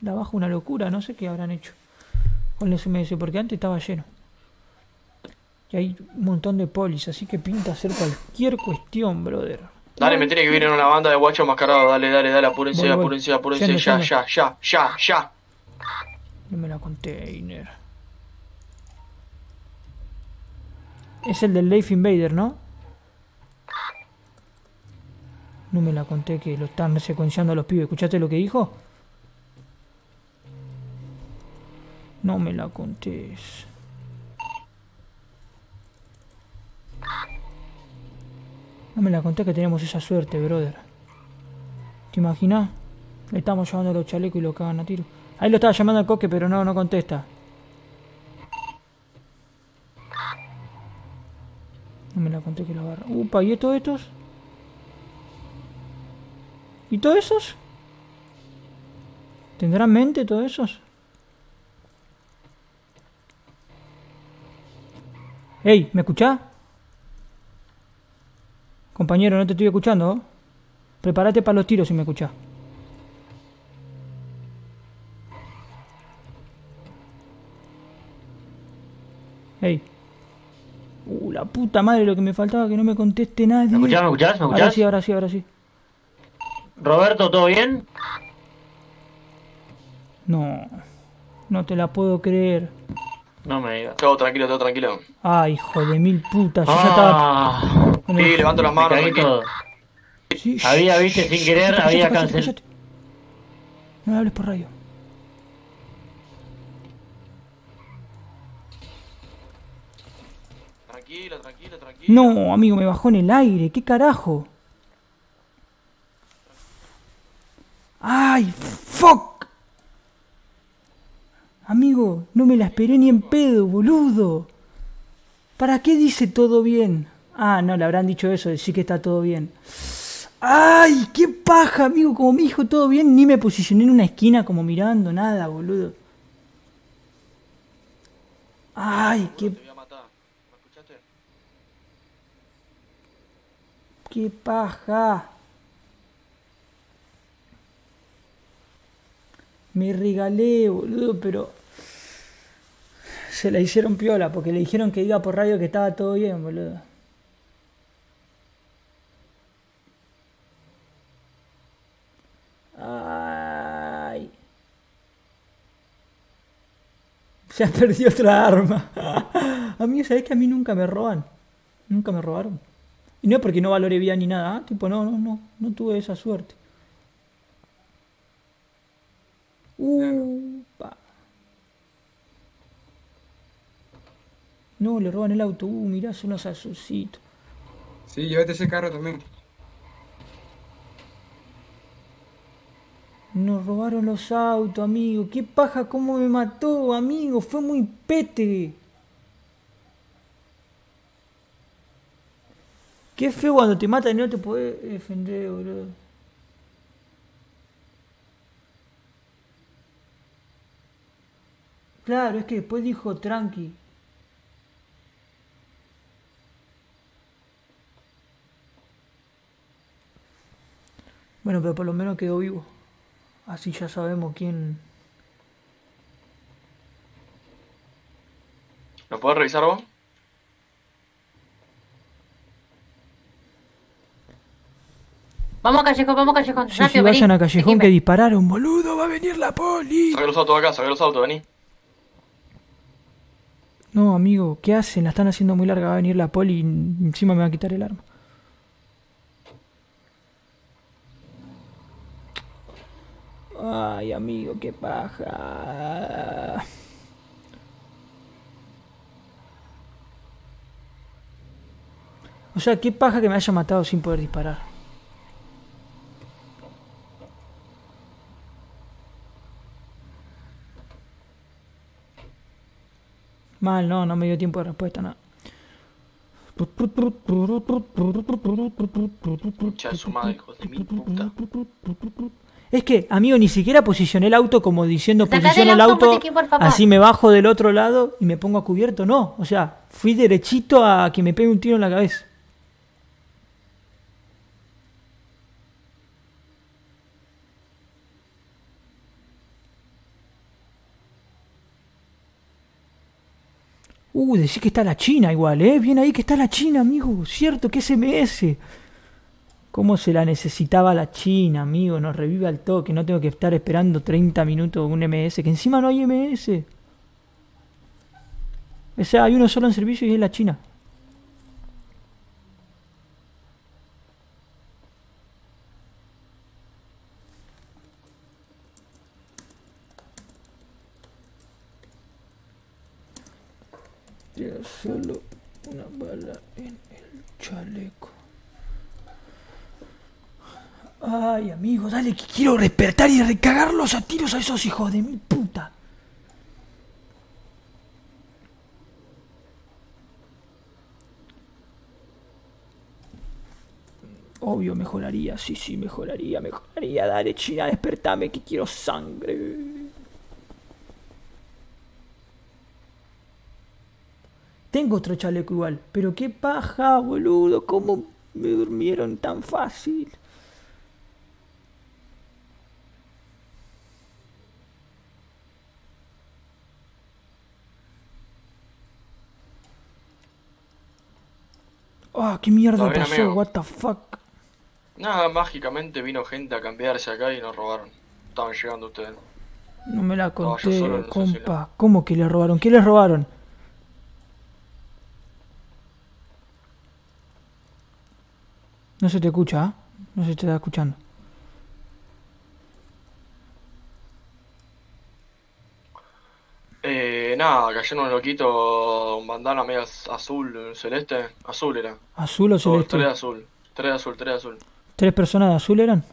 La bajo una locura, no sé qué habrán hecho con porque antes estaba lleno. Y hay un montón de polis, así que pinta hacer cualquier cuestión, brother. Dale, me tiene que venir una banda de guachos mascarados. Dale, dale, dale, apúrense, Voy, voy. apúrense, apúrense. Yendo, Ya, yendo. ya, ya, ya, ya. Dame la container. Es el del Life Invader, ¿no? No me la conté que lo están secuenciando a los pibes. ¿Escuchaste lo que dijo? No me la contés. No me la conté que tenemos esa suerte, brother. ¿Te imaginas? Le estamos llamando a los chalecos y lo cagan a tiro. Ahí lo estaba llamando al coque, pero no, no contesta. No me la conté que lo agarra. Upa, ¿y todos estos? ¿Y todos esos? ¿Tendrán mente todos esos? Ey, ¿me escuchás? Compañero, no te estoy escuchando. ¿oh? Prepárate para los tiros si me escuchás. Ey. Uh, la puta madre, lo que me faltaba que no me conteste nadie. ¿Me escuchás? ¿Me escuchás? ¿Me Ahora escuchás? sí, ahora sí, ahora sí. Roberto, ¿todo bien? No. No te la puedo creer. No me digas. Todo tranquilo, todo tranquilo. Ay, hijo de mil putas. Yo ya Ah. estaba. con el- Sí, levanto las manos. Me cagué tranquilo. todo. Sí, Había, viste, sin querer, cállate, había cállate, cancel. cállate. No me hables por radio. Tranquilo, tranquilo, tranquilo. No, amigo, me bajó en el aire. ¿Qué carajo? ¡Ay, fuck! Amigo, no me la esperé ni en pedo, boludo. ¿Para qué dice todo bien? Ah, no, le habrán dicho eso, decir que está todo bien. ¡Ay, qué paja, amigo! Como me dijo todo bien, ni me posicioné en una esquina como mirando, nada, boludo. ¡Ay, qué Te voy a matar. ¿Me escuchaste? ¡Qué paja! Me regalé, boludo, pero... Se la hicieron piola porque le dijeron que diga por radio que estaba todo bien, boludo. Ay. Ha perdido otra arma. A mí, ¿sabes que a mí nunca me roban? Nunca me robaron. Y no porque no valore vida ni nada, ¿ah? tipo, no, no, no, no tuve esa suerte. Uh, pa. No, le roban el auto. Uh, mirá, son los azulcitos. Sí, llévate ese carro también. Nos robaron los autos, amigo. Qué paja, cómo me mató, amigo. Fue muy pete. Qué feo cuando te matan y no te podés defender, boludo. Claro, es que después dijo tranqui. Bueno, pero por lo menos quedó vivo. Así ya sabemos quién. ¿Lo puedes revisar vos? Vamos Callejón, vamos Callejón. Sí, sí, Rápido, vení. vayan a Callejón que dispararon, boludo. Va a venir la poli. Saca los autos de acá, saca los autos, vení. No, amigo, ¿qué hacen? La están haciendo muy larga. Va a venir la poli y encima me va a quitar el arma. Ay, amigo, qué paja. O sea, qué paja que me haya matado sin poder disparar. Mal, no, no me dio tiempo de respuesta, madre, de puta. Es que, amigo, ni siquiera posicioné el auto como diciendo Sacate posiciono el el auto, auto, Botiquín, por favor. así me bajo del otro lado y me pongo a cubierto. No, o sea, fui derechito a que me pegue un tiro en la cabeza. Uh, decís que está la China igual, ¿eh? Bien ahí que está la China, amigo. Cierto, que SMS. ¿Cómo se la necesitaba la China, amigo? Nos revive al toque. No tengo que estar esperando 30 minutos un MS. Que encima no hay MS. O sea, hay uno solo en servicio y es la China. Solo una bala en el chaleco. Ay, amigo, dale que quiero despertar y recagarlos a tiros a esos hijos de mi puta. Obvio, mejoraría, sí, sí, mejoraría, mejoraría. Dale, China, despertame que quiero sangre. Tengo otro chaleco igual, pero qué paja, boludo. ¿Cómo me durmieron tan fácil? Ah, qué mierda bien, pasó, amigo. what the fuck. Nada, mágicamente vino gente a cambiarse acá y nos robaron. Estaban llegando ustedes. No me la conté, solo no sé si compa. ¿Cómo que le robaron? ¿Qué les robaron? No se te escucha, ¿ah? No se te está escuchando. Eh, nada, cayeron un loquito, un bandana medio az- azul, celeste. Azul era. ¿Azul o Todos celeste? Tres azul. Tres azul, tres azul. ¿Tres personas de azul eran?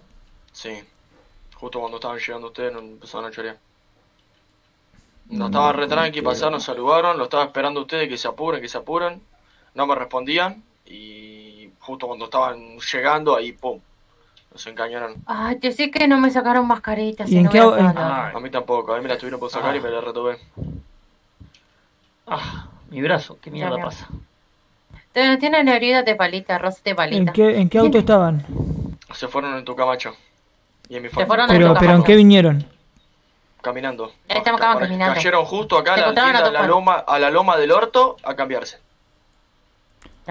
Sí. Justo cuando estaban llegando ustedes nos empezaron a chorear. No No estaban re tranqui, pasaron, saludaron, lo estaba esperando ustedes que se apuren, que se apuren. No me respondían y justo cuando estaban llegando ahí, pum, nos engañaron. Ay, yo sé que no me sacaron mascaritas. ¿Y si en no qué en-. A mí tampoco, a mí me la estuvieron por sacar y me la retuve. Mi brazo, ¿qué mierda Ya, pasa? Te- Tienen herida de palita, rosa de ¿En palita. qué, ¿En qué auto estaban? Se fueron en tu camacho. Y en mi fueron familia. en Pero, tu pero ¿en qué vinieron? Caminando. Estamos caminando. Cayeron justo acá a Se la, tienda, a la loma, a la loma del orto a cambiarse.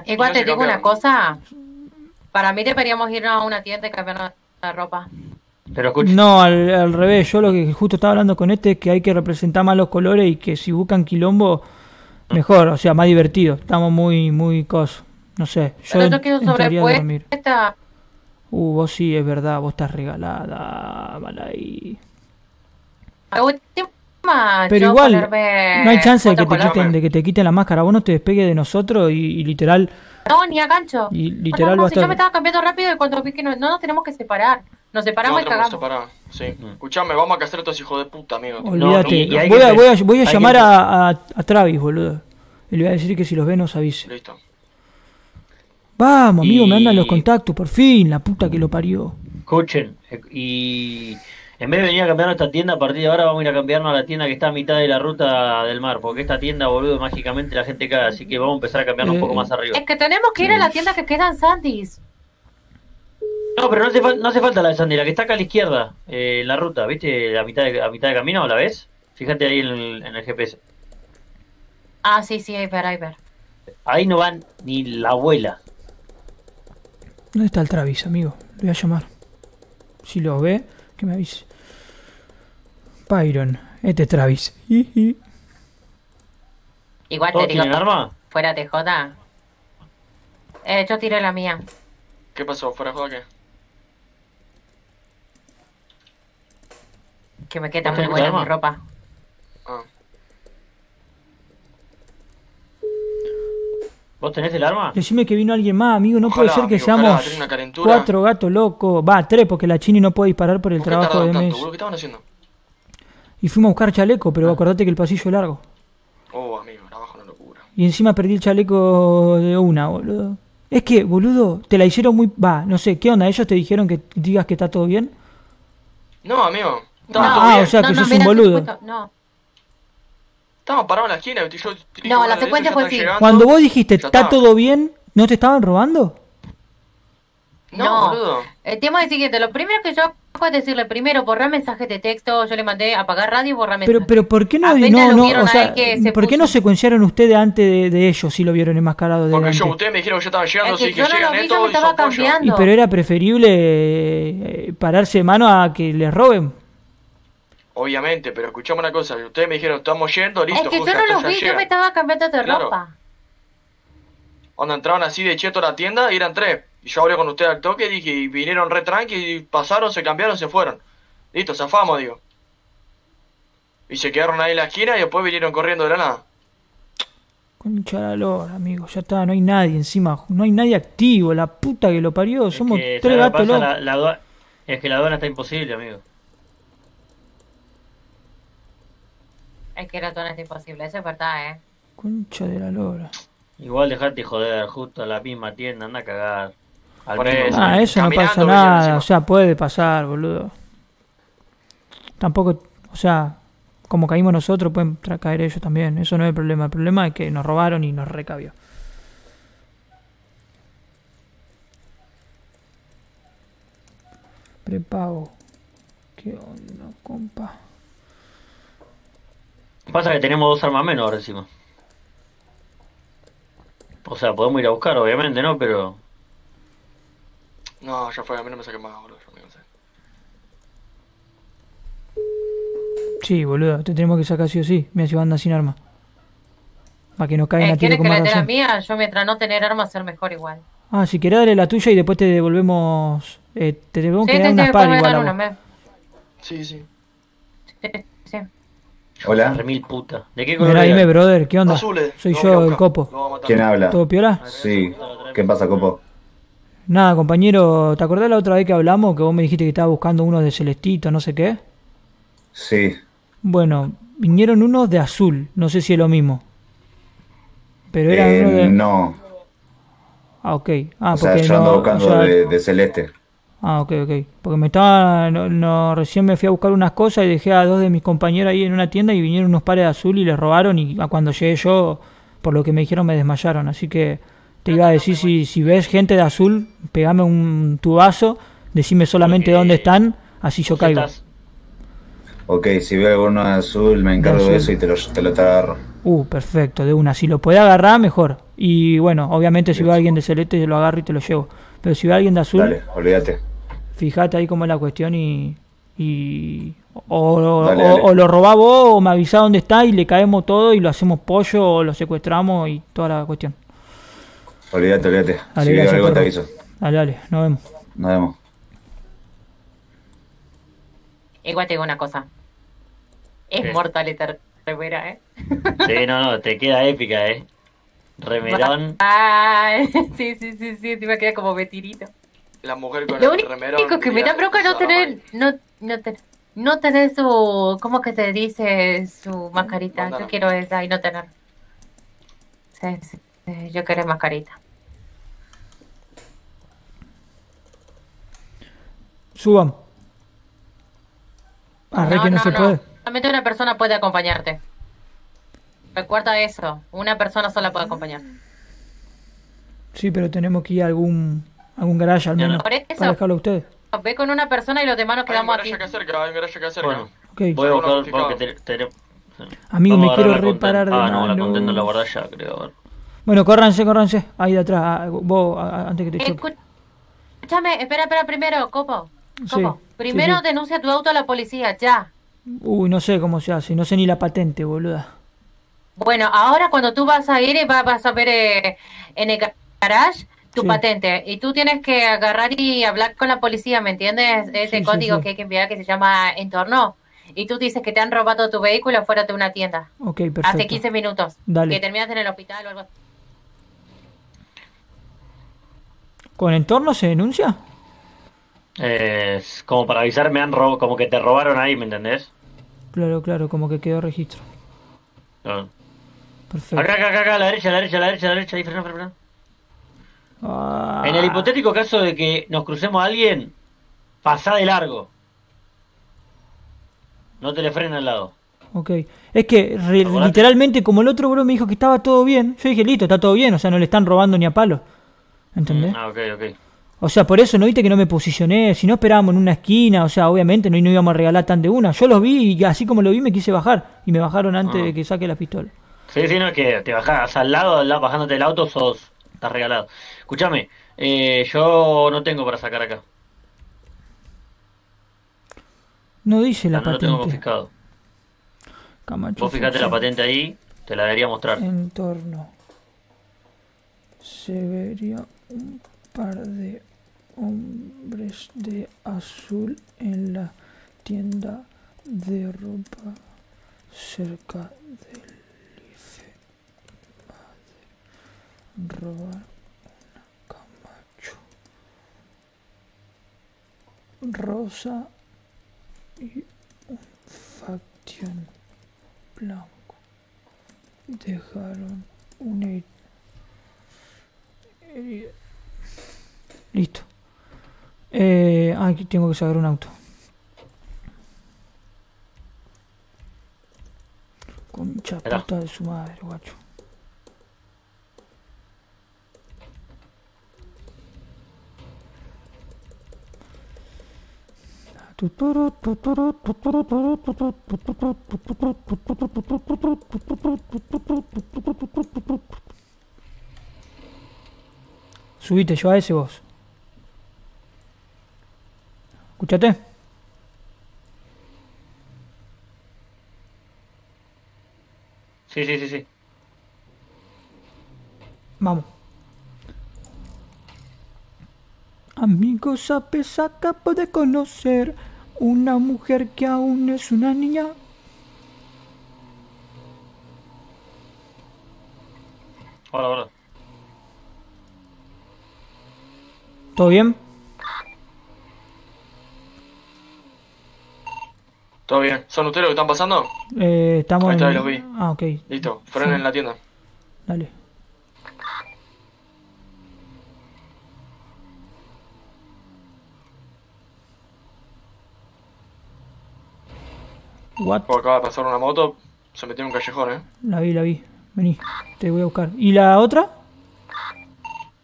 Igual te digo una cosa. Para mí deberíamos ir a una tienda y cambiarnos la ropa. Pero escucha, No, al, al revés. Yo lo que justo estaba hablando con este es que hay que representar más los colores y que si buscan quilombo, mejor. O sea, más divertido. Estamos muy, muy coso. No sé, yo Pero yo quedo entraría a dormir. Uh, vos sí, es verdad, vos estás regalada, mal ahí. Pero yo igual, ponerme no hay chance de que, te quiten, de que te quiten la máscara. Vos no te despegues de nosotros y, y literal, No, ni a gancho. y literal no, va a si yo me estaba cambiando rápido y cuando vi que no, no nos tenemos que separar. Nos separamos No, y cagamos. separar. Sí. Escuchame, vamos a castrar a estos hijos de puta, amigo. Olvídate. voy, a, voy, a, voy a llamar a, a, a Travis, boludo. Y le voy a decir que si los ve nos avise. Listo. Vamos, amigo, me andan los contactos, por fin, la puta que lo parió. Escuchen, y en vez de venir a cambiarnos esta tienda, a partir de ahora vamos a ir a cambiarnos a la tienda que está a mitad de la ruta del mar, porque esta tienda, boludo, mágicamente la gente cae, así que vamos a empezar a cambiarnos un poco más arriba. Es que tenemos que ir a la tienda que queda en Sandys. No, pero no hace, fal- no hace falta la de Sandy, la que está acá a la izquierda, eh, en la ruta, ¿viste? A mitad de, a mitad de camino, ¿la ves? Fíjate ahí en el, en el GPS. Ah, sí, sí, ahí ver, ahí ver. Ahí no van ni la abuela. ¿Dónde está el Travis, amigo? Le voy a llamar. Si lo ve, que me avise. Byron, este es Travis. Igual te ¿Todos digo, arma? fuera joda. Eh, yo tiré la mía. ¿Qué pasó? ¿Fuera joda qué? Que me queda ¿Vos muy buena arma? mi ropa. ¿Vos tenés el arma? Decime que vino alguien más, amigo. No puede ser que amigo, seamos cuatro gatos locos. Va, tres, porque la Chini no puede disparar por el ¿Por qué trabajo de tardaron mes. tanto, boludo? ¿Qué estaban haciendo? Y fuimos a buscar chaleco, pero acordate que el pasillo es largo. Oh, amigo, abajo una locura. Y encima perdí el chaleco de una, boludo. Es que, boludo, te la hicieron muy... Va, no sé, ¿qué onda? ¿Ellos te dijeron que digas que está todo bien? No, amigo. Estaba Ah, todo ah, bien. o sea, que sos un boludo. No, Estábamos parados en la esquina. Yo, No, la secuencia fue así. Cuando vos dijiste, está. todo bien, ¿no te estaban robando? No, boludo. El tema es el siguiente. Lo primero que yo hago es decirle primero borrar mensajes de texto. Yo le mandé apagar radio y borrar mensajes. Pero, pero ¿por qué no, Apenas no, no, vieron o a sea, él que se ¿por qué no secuenciaron ustedes antes de, de ellos si lo vieron enmascarado de Porque yo, ustedes me dijeron que ya estaban llegando, Es que así que yo no lo llegan vi, yo me estaba cambiando. Y pero era preferible eh, pararse de mano a que les roben. Obviamente, pero escuchame una cosa. Ustedes me dijeron, estamos yendo, listo, Es que yo no los vi, yo me estaba cambiando de Claro. ropa. Cuando entraban así de cheto a la tienda, y eran tres. Y yo hablé con ustedes al toque, dije, y vinieron re tranqui, y pasaron, se cambiaron, se fueron. Listo, zafamos, digo. Y se quedaron ahí en la esquina y después vinieron corriendo de la nada. Concha la lora, amigo, ya está, no hay nadie encima, no hay nadie activo, la puta que lo parió, somos Que, tres ¿sabes lo que gatos pasa? locos. La, la adua- Es que la aduana está imposible, amigo. Es que la tona es imposible, eso es verdad, eh. Concha de la lora. Igual dejate joder, justo a la misma tienda, anda a cagar. Ah, eso no pasa nada, o sea, puede pasar, boludo. Tampoco, o sea, como caímos nosotros, pueden caer ellos también, eso no es el problema. El problema es que nos robaron y nos recabió. Prepago. ¿Qué onda, compa? Pasa que tenemos dos armas menos ahora encima. O sea, podemos ir a buscar, obviamente, ¿no? Pero No, ya fue, a mí no me saquen más, boludo. yo me cansé. Sí, boludo, te tenemos que sacar sí o sí. Mira si van a andar sin arma. Para que nos caigan Eh, a tiro ¿Quieres con que más le dé la razón. mía? Yo mientras no tener armas ser mejor igual. Ah, si querés dale la tuya y después te devolvemos. Eh, te debemos Sí, que sí, unas par igual una, me. Sí, sí. Sí, sí. Hola. remil puta. ¿De qué color Mirá, era? dime, brother, ¿qué onda? Azules, Soy yo, el copo. ¿Quién habla? ¿Todo piola? Sí. ¿Qué pasa, Copo? Nada, compañero, ¿te acordás la otra vez que hablamos que vos me dijiste que estabas buscando uno de celestito, no sé qué? Sí. Bueno, vinieron unos de azul, no sé si es lo mismo. Pero era Eh, uno de... No. Ah, ok. Ah, o sea, porque yo ando no... buscando o sea- de, de Celeste. Ah, ok, ok. Porque me estaba. No, no, recién me fui a buscar unas cosas y dejé a dos de mis compañeros ahí en una tienda y vinieron unos pares de azul y les robaron. Y cuando llegué yo, por lo que me dijeron, me desmayaron. Así que te iba a decir: si, si ves gente de azul, pegame un tubazo, decime solamente dónde están, así yo caigo. Ok, si veo alguno de azul, me encargo azul. de eso y te lo, te lo agarro. Uh, perfecto, de una. Si lo puede agarrar, mejor. Y bueno, obviamente, si veo a alguien de celeste, yo lo agarro y te lo llevo. Pero si veo a alguien de azul. Dale, olvídate. Fíjate ahí cómo es la cuestión y. y o, o- Dale, o- dale. o lo robás vos o me avisás dónde está y le caemos todo y lo hacemos pollo o lo secuestramos y toda la cuestión. Olvídate, olvídate. Dale, si veo gracias, algo te aviso. Dale, dale, nos vemos. Nos vemos. Igual te digo una cosa. Es ¿Qué? mortal esta remera, ¿eh? Sí, no, no, te queda épica, eh. Remerón. Ay, sí, sí, sí, sí, te iba a quedar como vetirito. La mujer con Lo el único remerón. que me da bronca no tener, no, no, tener, no tener su, ¿cómo que se dice? Su mascarita. Yo quiero esa y no tener. Sí, sí, sí, yo quiero mascarita. Suban. Arre que no, se puede. Solamente una persona puede acompañarte. Recuerda eso, una persona sola puede acompañar. Sí, pero tenemos que ir a algún, algún garage al No, no. menos. Por eso. Para dejarlo a ustedes. Ve con una persona y los demás nos Hay un quedamos aquí. cerca, hay un garaje acá cerca. Bueno, Ok. voy a buscar Alguno porque te, te- Amigo, Vamos me quiero reparar de Ah, no, la la guardé ya, creo. a ver. Bueno, córranse, córranse. Ahí de atrás. ah, Vos, ah, antes que te choque. Escúchame, espera, espera, primero, Copo. Copo, sí, primero sí. denuncia tu auto a la policía, ya. Uy, no sé cómo se hace. No sé ni la patente, boluda. Bueno, ahora cuando tú vas a ir y va- vas a ver eh, en el garage tu patente y tú tienes que agarrar y hablar con la policía, ¿me entiendes? Ese código que hay que enviar que se llama entorno. Y tú dices que te han robado tu vehículo fuera de una tienda. Ok, perfecto. Hace 15 minutos. Dale. Que terminas en el hospital o algo así. ¿Con entorno se denuncia? Eh, es como para avisar, me han robado, como que te robaron ahí, ¿me entendés? Claro, claro, como que quedó registro. Ah. Perfecto. Acá, acá, acá, acá, a la derecha, a la derecha, a la derecha, a la derecha, ahí, frena, frena, frena. Ah, En el hipotético caso de que nos crucemos a alguien, pasá de largo. No te le frena al lado. Ok. Es que re- literalmente, como el otro bro me dijo que estaba todo bien, yo dije, listo, está todo bien. O sea, no le están robando ni a palo. ¿Entendés? Ah, ok, ok. O sea, por eso no viste que no me posicioné. Si no esperábamos en una esquina, o sea, obviamente no, no íbamos a regalar tan de una. Yo los vi y así como lo vi me quise bajar. Y me bajaron antes Ah. de que saque la pistola. Sí, sí, no es que te bajás al lado, al lado, bajándote del auto, sos, estás regalado. Escúchame, eh, yo no tengo para sacar acá. No dice la no lo tengo patente. confiscado. Camacho Vos fijate la patente ahí, te la debería mostrar. Entorno. Se vería un par de hombres de azul en la tienda de ropa cerca del IFE. Robar una Camacho. Rosa y un Faction blanco. Dejaron una Listo. Eh, aquí tengo que sacar un auto. Concha puta de su madre, guacho. Subite yo a ese vos. Escúchate. Sí, sí, sí, sí. Vamos. Amigos, a pesar acabo de conocer una mujer que aún es una niña. Hola, hola. ¿Todo bien? Todo bien. ¿Son ustedes los que están pasando? Eh, estamos Ahí está, en... ahí los vi. Ah, ok. Listo, frenen en la tienda. Dale. What? Por acaba de pasar una moto, se metió en un callejón, eh. La vi, la vi. Vení, te voy a buscar. ¿Y la otra?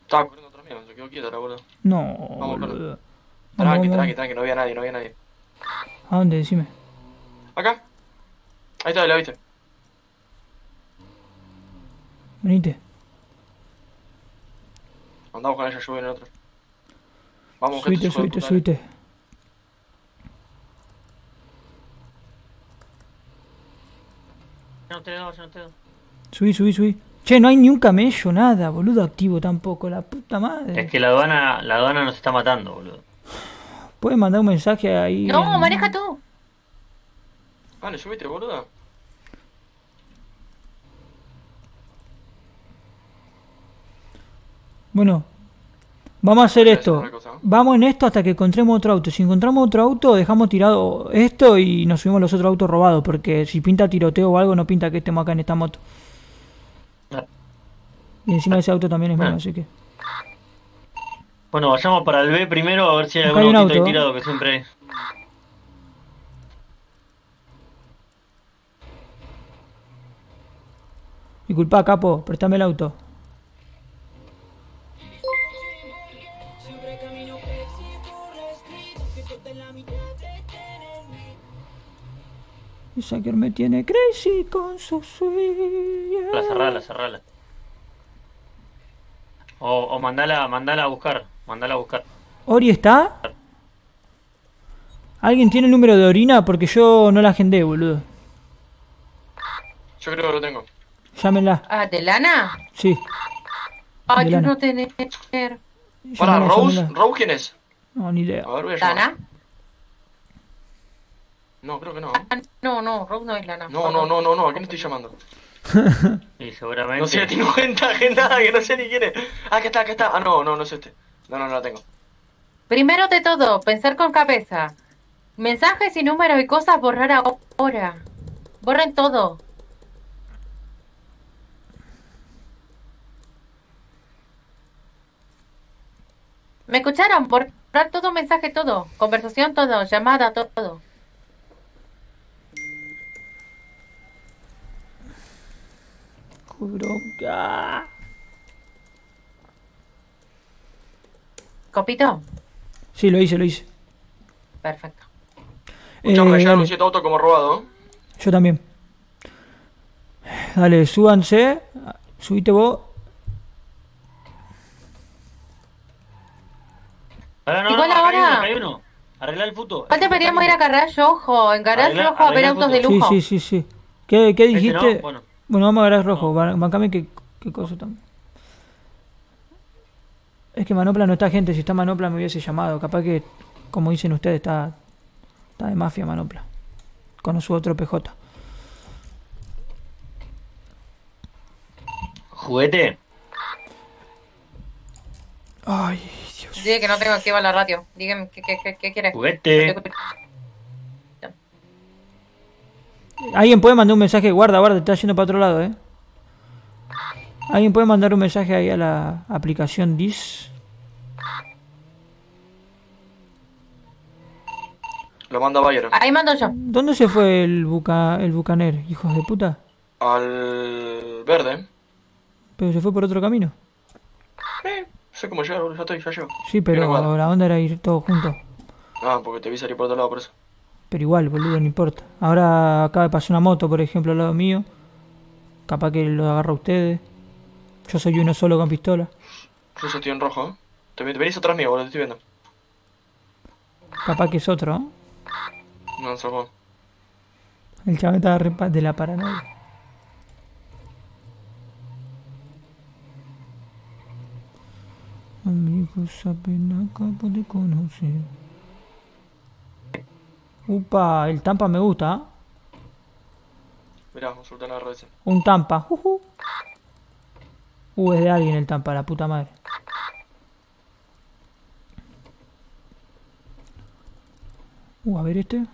Estaba quedó quieta la boludo. No, Vamos, boludo. Vamos, Tranqui, vamos, tranqui, tranqui, no había nadie, no había nadie. ¿A dónde? Decime. Acá. Ahí está, la viste. Venite. Andamos con ella, yo voy en el otro. Vamos, Subite, gente, subite, subite. Ya no te doy, ya no te doy. Subí, subí, subí. Che, no hay ni un camello, nada, boludo, activo tampoco, la puta madre. Es que la aduana, la aduana nos está matando, boludo. Puedes mandar un mensaje ahí. No, en- maneja tú. Vale, subiste, boludo. Bueno, vamos a hacer esto. Vamos en esto hasta que encontremos otro auto. Si encontramos otro auto, dejamos tirado esto y nos subimos los otros autos robados. Porque si pinta tiroteo o algo, no pinta que estemos acá en esta moto. Y encima ese auto también es mío, Ah. así que. Bueno, vayamos para el B primero a ver si hay Acá algún hay autito ahí auto. tirado que siempre hay. Disculpa, capo, préstame el auto. Y Saker me tiene crazy con su sweet. La cerrala, cerrala. O, o mandala, mandala a buscar, mandala a buscar. ¿Ori está? ¿Alguien tiene el número de Orina? Porque yo no la agendé, boludo. Yo creo que lo tengo. Llámenla. Ah, ¿de lana? Sí. Ah, De yo lana. no tener. Para, Rose, llámenla. Rose, ¿quién es? No, ni idea. A ver, voy a llamar. ¿Lana? No, creo que no. Ah, no, no, Rose no es lana. No, no, no, no, no, ¿a quién estoy llamando? Y seguramente. No sé, tengo cuenta agendada que no sé ni quién es. Ah, que está, que está. Ah, no, no, no es este. No, no, no la tengo. Primero de todo, pensar con cabeza. Mensajes y números y cosas borrar ahora. Borren todo. ¿Me escucharon? Borrar todo, mensaje todo. Conversación todo, llamada todo. Bronca. ¿Copito? Sí, lo hice, lo hice. Perfecto. Eh, anuncié tu auto como robado. Yo también. Dale, súbanse. Subite vos. Ahora no, Igual no, ahora- hay uno. Arregla el puto. ¿Cuál deberíamos ir a Garage Rojo? En Arregla- Rojo a ver autos de. Sí, lujo. sí, sí, sí. ¿Qué, qué ¿Este dijiste? no? Bueno. Bueno, vamos a agarrar rojo. Ban- Bancame qué, qué cosa también. Es que Manopla no está gente. Si está Manopla me hubiese llamado. Capaz que, como dicen ustedes, está, está de mafia Manopla. Con su otro PJ. Juguete. Ay, Dile que no tengo activa la radio. Dígame, ¿qué, qué, qué, qué quieres? Juguete. Alguien puede mandar un mensaje. Guarda, guarda, está yendo para otro lado, eh. Alguien puede mandar un mensaje ahí a la aplicación DIS. Lo manda Bayer. Ahí mando yo. ¿Dónde se fue el, buca, el bucaner, hijos de puta? Al verde. Pero se fue por otro camino. Eh, sé cómo llegar, boludo, ya estoy, ya llego. Sí, pero la onda era ir todos juntos. Ah, porque te vi salir por otro lado, por eso. Pero igual, boludo, no importa. Ahora acaba de pasar una moto, por ejemplo, al lado mío. Capaz que lo agarra a ustedes. Yo soy uno solo con pistola. Yo estoy en rojo, ¿eh? Te, te venís atrás mío, boludo, te estoy viendo. Capaz que es otro, ¿no? No, puedo. El chaval estaba de la paranoia. Amigos apenas acabo de conocer. Upa, el Tampa me gusta, ¿ah? Mirá, soltar la RS. Un Tampa. ujú. Uh, es de alguien el Tampa, la puta madre. Uh, a ver este.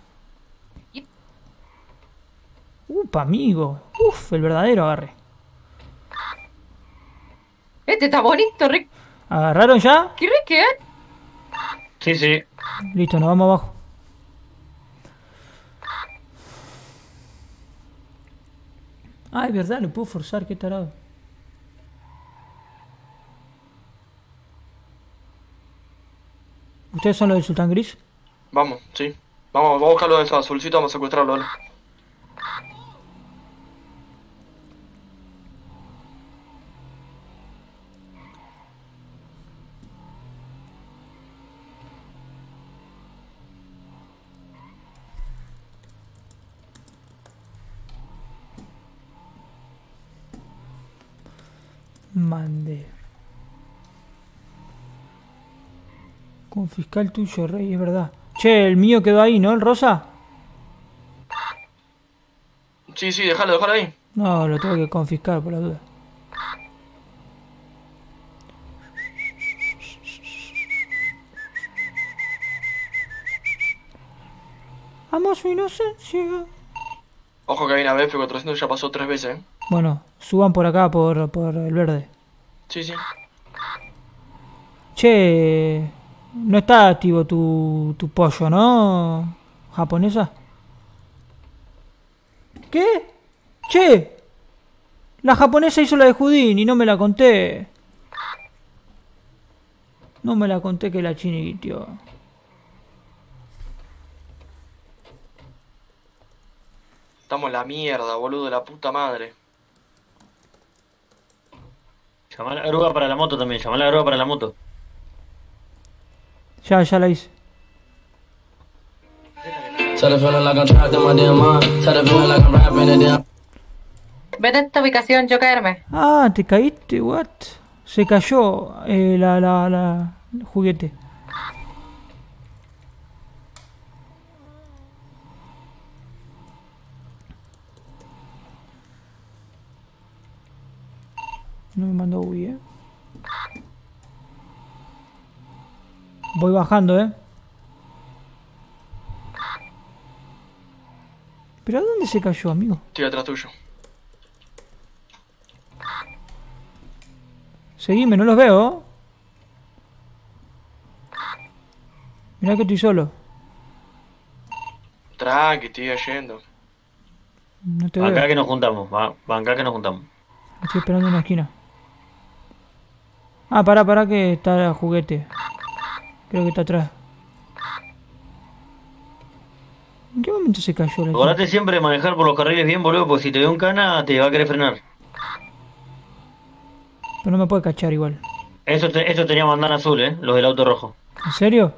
Upa, amigo. Uf, el verdadero agarre. Este está bonito, Rick. ¿Agarraron ya? ¿Qué Rick qué? Sí, sí. Listo, nos vamos abajo. Ah, es verdad, lo puedo forzar, qué tarado. ¿Ustedes son los del Sultán Gris? Vamos, sí. Vamos, vamos a buscarlo de esa azulcito, vamos a secuestrarlo, dale. Mande. Confiscar el tuyo, rey, es verdad. Che, el mío quedó ahí, ¿no? ¿El rosa? Sí, sí, déjalo, déjalo ahí. No, lo tengo que confiscar por la duda. Amo su inocencia. Ojo que hay una BF400 ya pasó tres veces, ¿eh? Bueno, suban por acá, por, por el verde. Sí, sí. Che, no está activo tu, tu pollo, ¿no? Japonesa. ¿Qué? Che, la japonesa hizo la de Judín y no me la conté. No me la conté que la chiniguitió. Estamos en la mierda, boludo, de la puta madre. Llamá la grúa para la moto también, llamá a la grúa para la moto. Ya, ya la hice. Vete a esta ubicación, yo caerme. Ah, te caíste, what? Se cayó eh, la, la, la, el juguete. No me mandó Uy, eh. Voy bajando, eh. ¿Pero a dónde se cayó, amigo? Estoy atrás tuyo. Seguime, no los veo. Mirá que estoy solo. Tranqui, estoy yendo. No te Acá veo. que nos juntamos, va, acá que nos juntamos. Estoy esperando en la esquina. Ah, pará, pará que está el juguete. Creo que está atrás. ¿En qué momento se cayó la Acordate siempre de manejar por los carriles bien, boludo, porque si te ve un cana te va a querer frenar. Pero no me puede cachar igual. Eso, te- eso tenía bandana azul, eh, los del auto rojo. ¿En serio?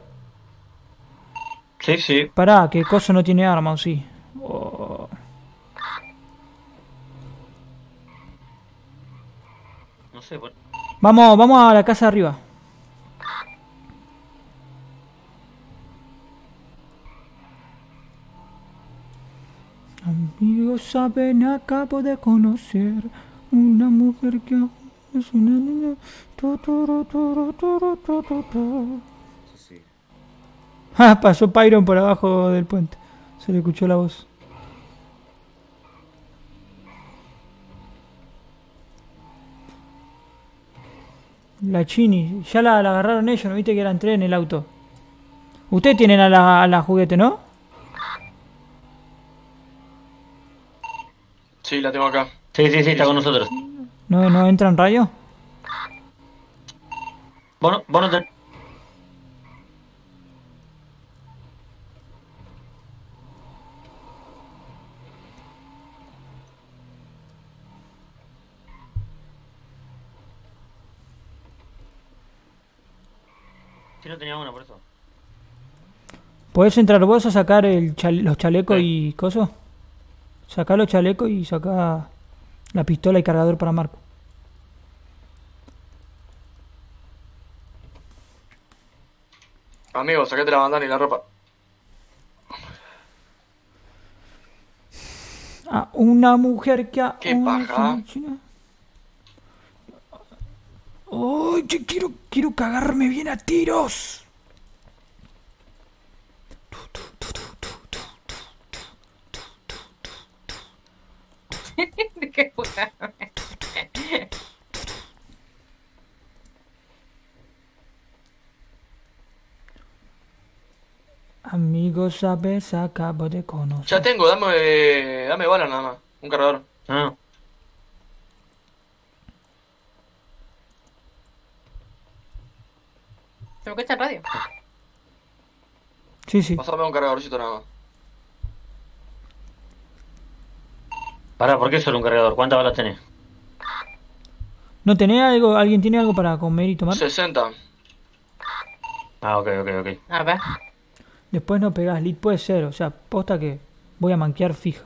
Sí, sí. Pará, que Coso no tiene arma, ¿o sí? Oh. No sé, bueno. Vamos, vamos a la casa de arriba. Amigos, saben, acabo de conocer una mujer que es una niña. Ah, pasó Pyron por abajo del puente. Se le escuchó la voz. La Chini, ya la, la agarraron ellos, ¿no viste que eran tres en el auto? Ustedes tienen a la, a la juguete, ¿no? Sí, la tengo acá. Sí, sí, sí, está con nosotros. ¿No, no entran rayos? Bueno, vos no Si no tenía una, por eso. ¿Podés entrar vos a sacar el chale- los chalecos y cosas? Sacá los chalecos y sacá la pistola y cargador para Marco. Amigo, sacate la bandana y la ropa. Ah, una mujer que ha... Qué una paja. china- ¡Ay, que quiero, quiero cagarme bien a tiros! Qué puta. Amigos, sabes, acabo de conocer. Ya tengo, dame, dame bala nada más. Un cargador. Ah. ¿Se me escucha el radio? Sí, sí. Pásame un cargadorcito nada más. Pará, ¿por qué solo un cargador? ¿Cuántas balas tenés? ¿No tenés algo? ¿Alguien tiene algo para comer y tomar? 60. Ah, ok, ok, ok. A ver. Después no pegás lead, puede ser, o sea, posta que voy a manquear fija.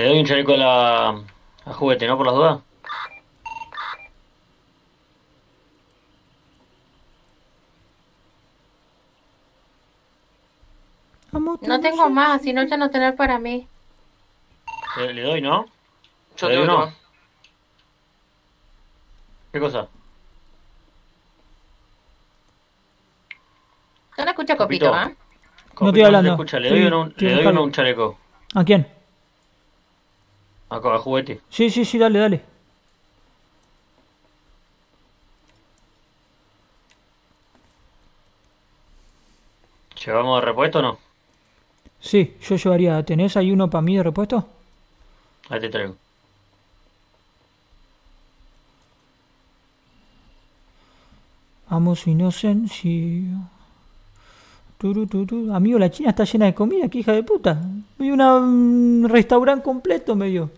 Le doy un chaleco a la. a juguete, ¿no? Por las dudas. No tengo más, si no ya no tener para mí. Le, le doy, ¿no? Yo ¿Le te doy uno? ¿Qué cosa? Yo no escucho copito, ¿ah? No estoy hablando. Escucha, le doy, uno, le doy uno un chaleco. ¿A quién? Acá, a juguete. Sí, sí, sí, dale, dale. ¿Llevamos de repuesto o no? Sí, yo llevaría. ¿Tenés ahí uno para mí de repuesto? Ahí te traigo. Amo su inocencia. Turu, turu. Amigo, la China está llena de comida, qué hija de puta. Me dio un restaurante completo, me dio.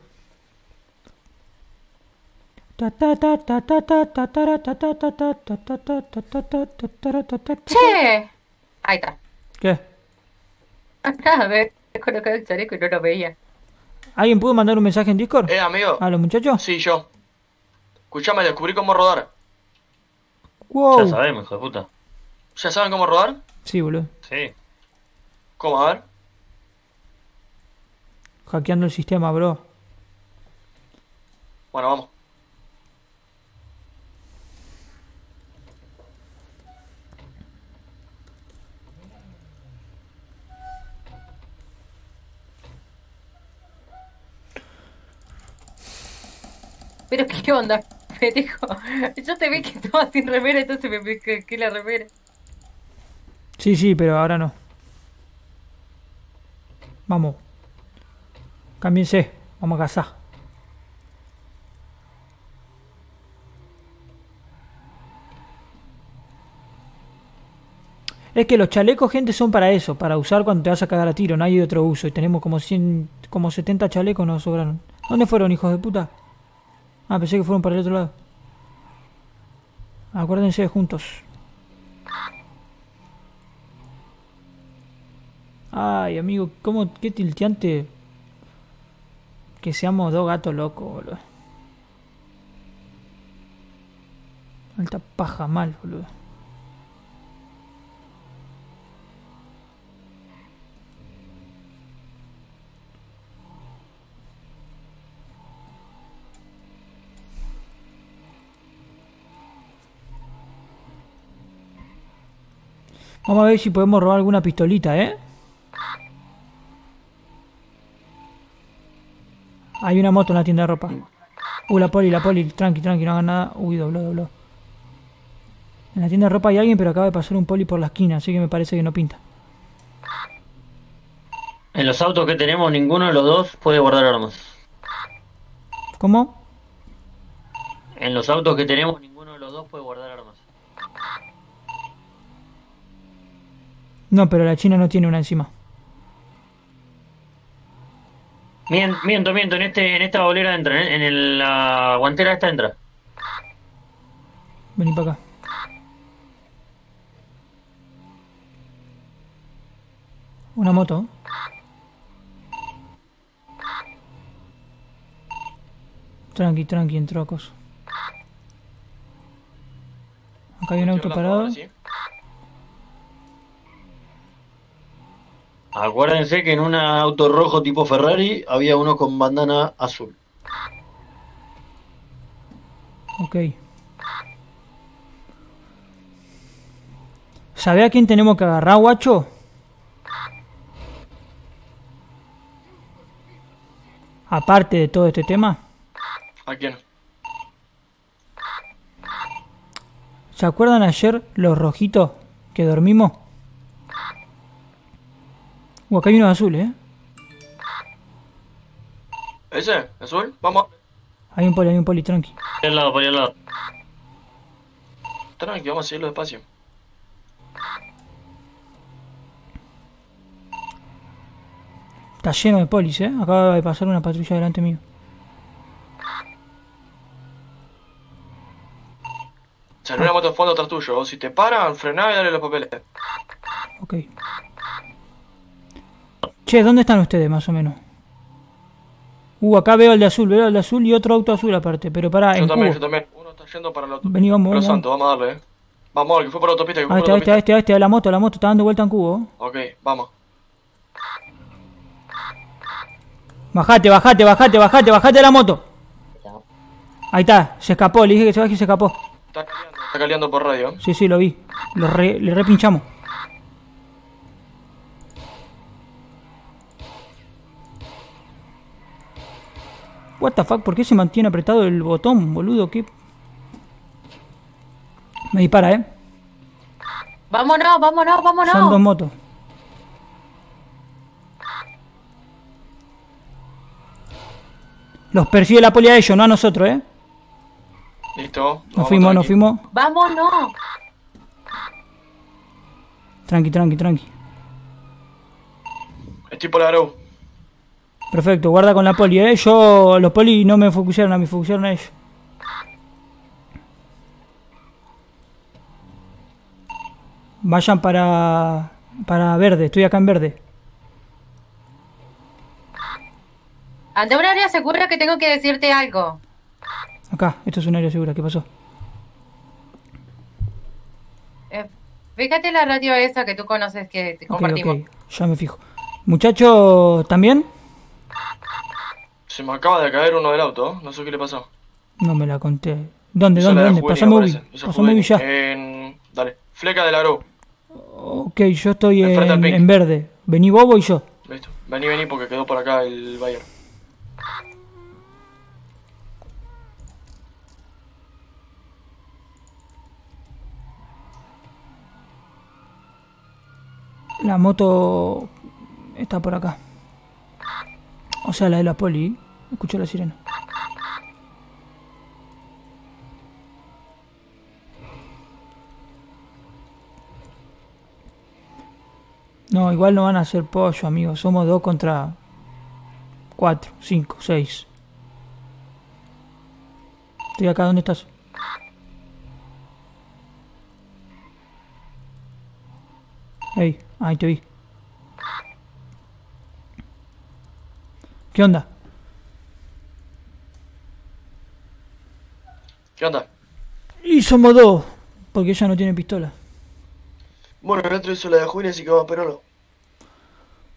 ¡Che! Ahí está. ¿Qué? Acá, ver, colocado el chaleco y no lo veía. ¿Alguien pudo mandar un mensaje en Discord? Eh, amigo. ¿A los muchachos? Sí, yo. Escuchame, descubrí cómo rodar. Wow. Ya sabemos, hijo de puta. ¿Ya saben cómo rodar? Sí, boludo. Sí. ¿Cómo? A ver. Hackeando el sistema, bro. Bueno, vamos. Pero qué onda, pendejo. Yo te vi que estabas sin remera, entonces me pesqué la remera. Sí, sí, pero ahora no. Vamos. Cámbiense. Vamos a cazar. Es que los chalecos, gente, son para eso, para usar cuando te vas a cagar a tiro, no hay otro uso. Y tenemos como 100, como 70 chalecos, nos sobraron. ¿Dónde fueron, hijos de puta? Ah, pensé que fueron para el otro lado. Acuérdense juntos. Ay, amigo, cómo, qué tilteante que seamos dos gatos locos, boludo. Alta paja mal, boludo. Vamos a ver si podemos robar alguna pistolita, ¿eh? Hay una moto en la tienda de ropa. Uh, la poli, la poli. Tranqui, tranqui, no hagan nada. Uy, dobló, dobló. En la tienda de ropa hay alguien, pero acaba de pasar un poli por la esquina, así que me parece que no pinta. En los autos que tenemos, ninguno de los dos puede guardar armas. ¿Cómo? En los autos que tenemos, ninguno de los dos puede guardar armas. No, pero la china no tiene una encima. Mien- Miento, miento, en este, en esta bolera entra, ¿eh? en el- la guantera esta entra. Vení para acá. Una moto. Tranqui, tranqui, entró a coso. Acá hay un auto parado. Acuérdense que en un auto rojo tipo Ferrari había uno con bandana azul. Ok. ¿Sabe a quién tenemos que agarrar, guacho? Aparte de todo este tema. ¿A quién? ¿Se acuerdan ayer los rojitos que dormimos? Uh, acá hay uno azul, ¿eh? ¿Ese? ¿Azul? Vamos. Hay un poli, hay un poli, tranqui. Por al lado, por al lado. Tranqui, vamos a seguirlo despacio. Está lleno de polis, ¿eh? Acaba de pasar una patrulla delante mío. Salió una moto de fondo atrás tuyo. Si te paran, frená y dale los papeles. Ok. Che, ¿dónde están ustedes, más o menos? Uh, acá veo el de azul, veo el de azul y otro auto azul aparte. Pero pará, Yo en también, cubo. yo también. Uno está yendo para la autopista. Vení, vamos, vamos. santo, vamos a darle, eh. Vamos, al que fue por la autopista, que fue Ahí por está, la ahí está, autopista. este, este, la moto, la moto, está dando vuelta en cubo. Ok, vamos. Bajate, bajate, bajate, bajate, bajate de la moto. Ahí está, se escapó, le dije que se baje y se escapó. Está caleando, está caleando por radio. Sí, sí, lo vi. Lo re- le repinchamos. What the fuck, ¿por qué se mantiene apretado el botón, boludo? ¿Qué? Me dispara, eh. Vámonos, vámonos, vámonos. Son dos motos. Los persigue la poli a ellos, no a nosotros, eh. Listo. Nos fuimos, nos fuimos. Vámonos. Tranqui, tranqui, tranqui. Estoy por la. Perfecto, guarda con la poli, eh. Yo, los poli no me focusaron a mí, focusaron a ellos. Vayan para, para verde, estoy acá en verde. Ante un área segura que tengo que decirte algo. Acá, esto es un área segura, ¿qué pasó? Eh, fíjate la radio esa que tú conoces que te Ok, compartimos. ok, ya me fijo. Muchachos, ¿también? Se me acaba de caer uno del auto, no sé qué le pasó. No me la conté. ¿Dónde, dónde, dónde? Pasame Ubi, pasame Ubi ya. En... Dale. Fleca de la Grau. Ok, yo estoy en, en verde. Vení Bobo y yo. Listo. Vení, vení, porque quedó por acá el Bayer. La moto está por acá. O sea, la de la poli. Escucho la sirena. No, igual no van a ser pollo, amigos. Somos dos contra cuatro, cinco, seis. Estoy acá, ¿dónde estás? Ey, ahí te vi. ¿Qué onda? ¿Qué onda? Y somos dos, porque ella no tiene pistola. Bueno, el otro hizo la de Juvenil, así que vamos a esperarlo.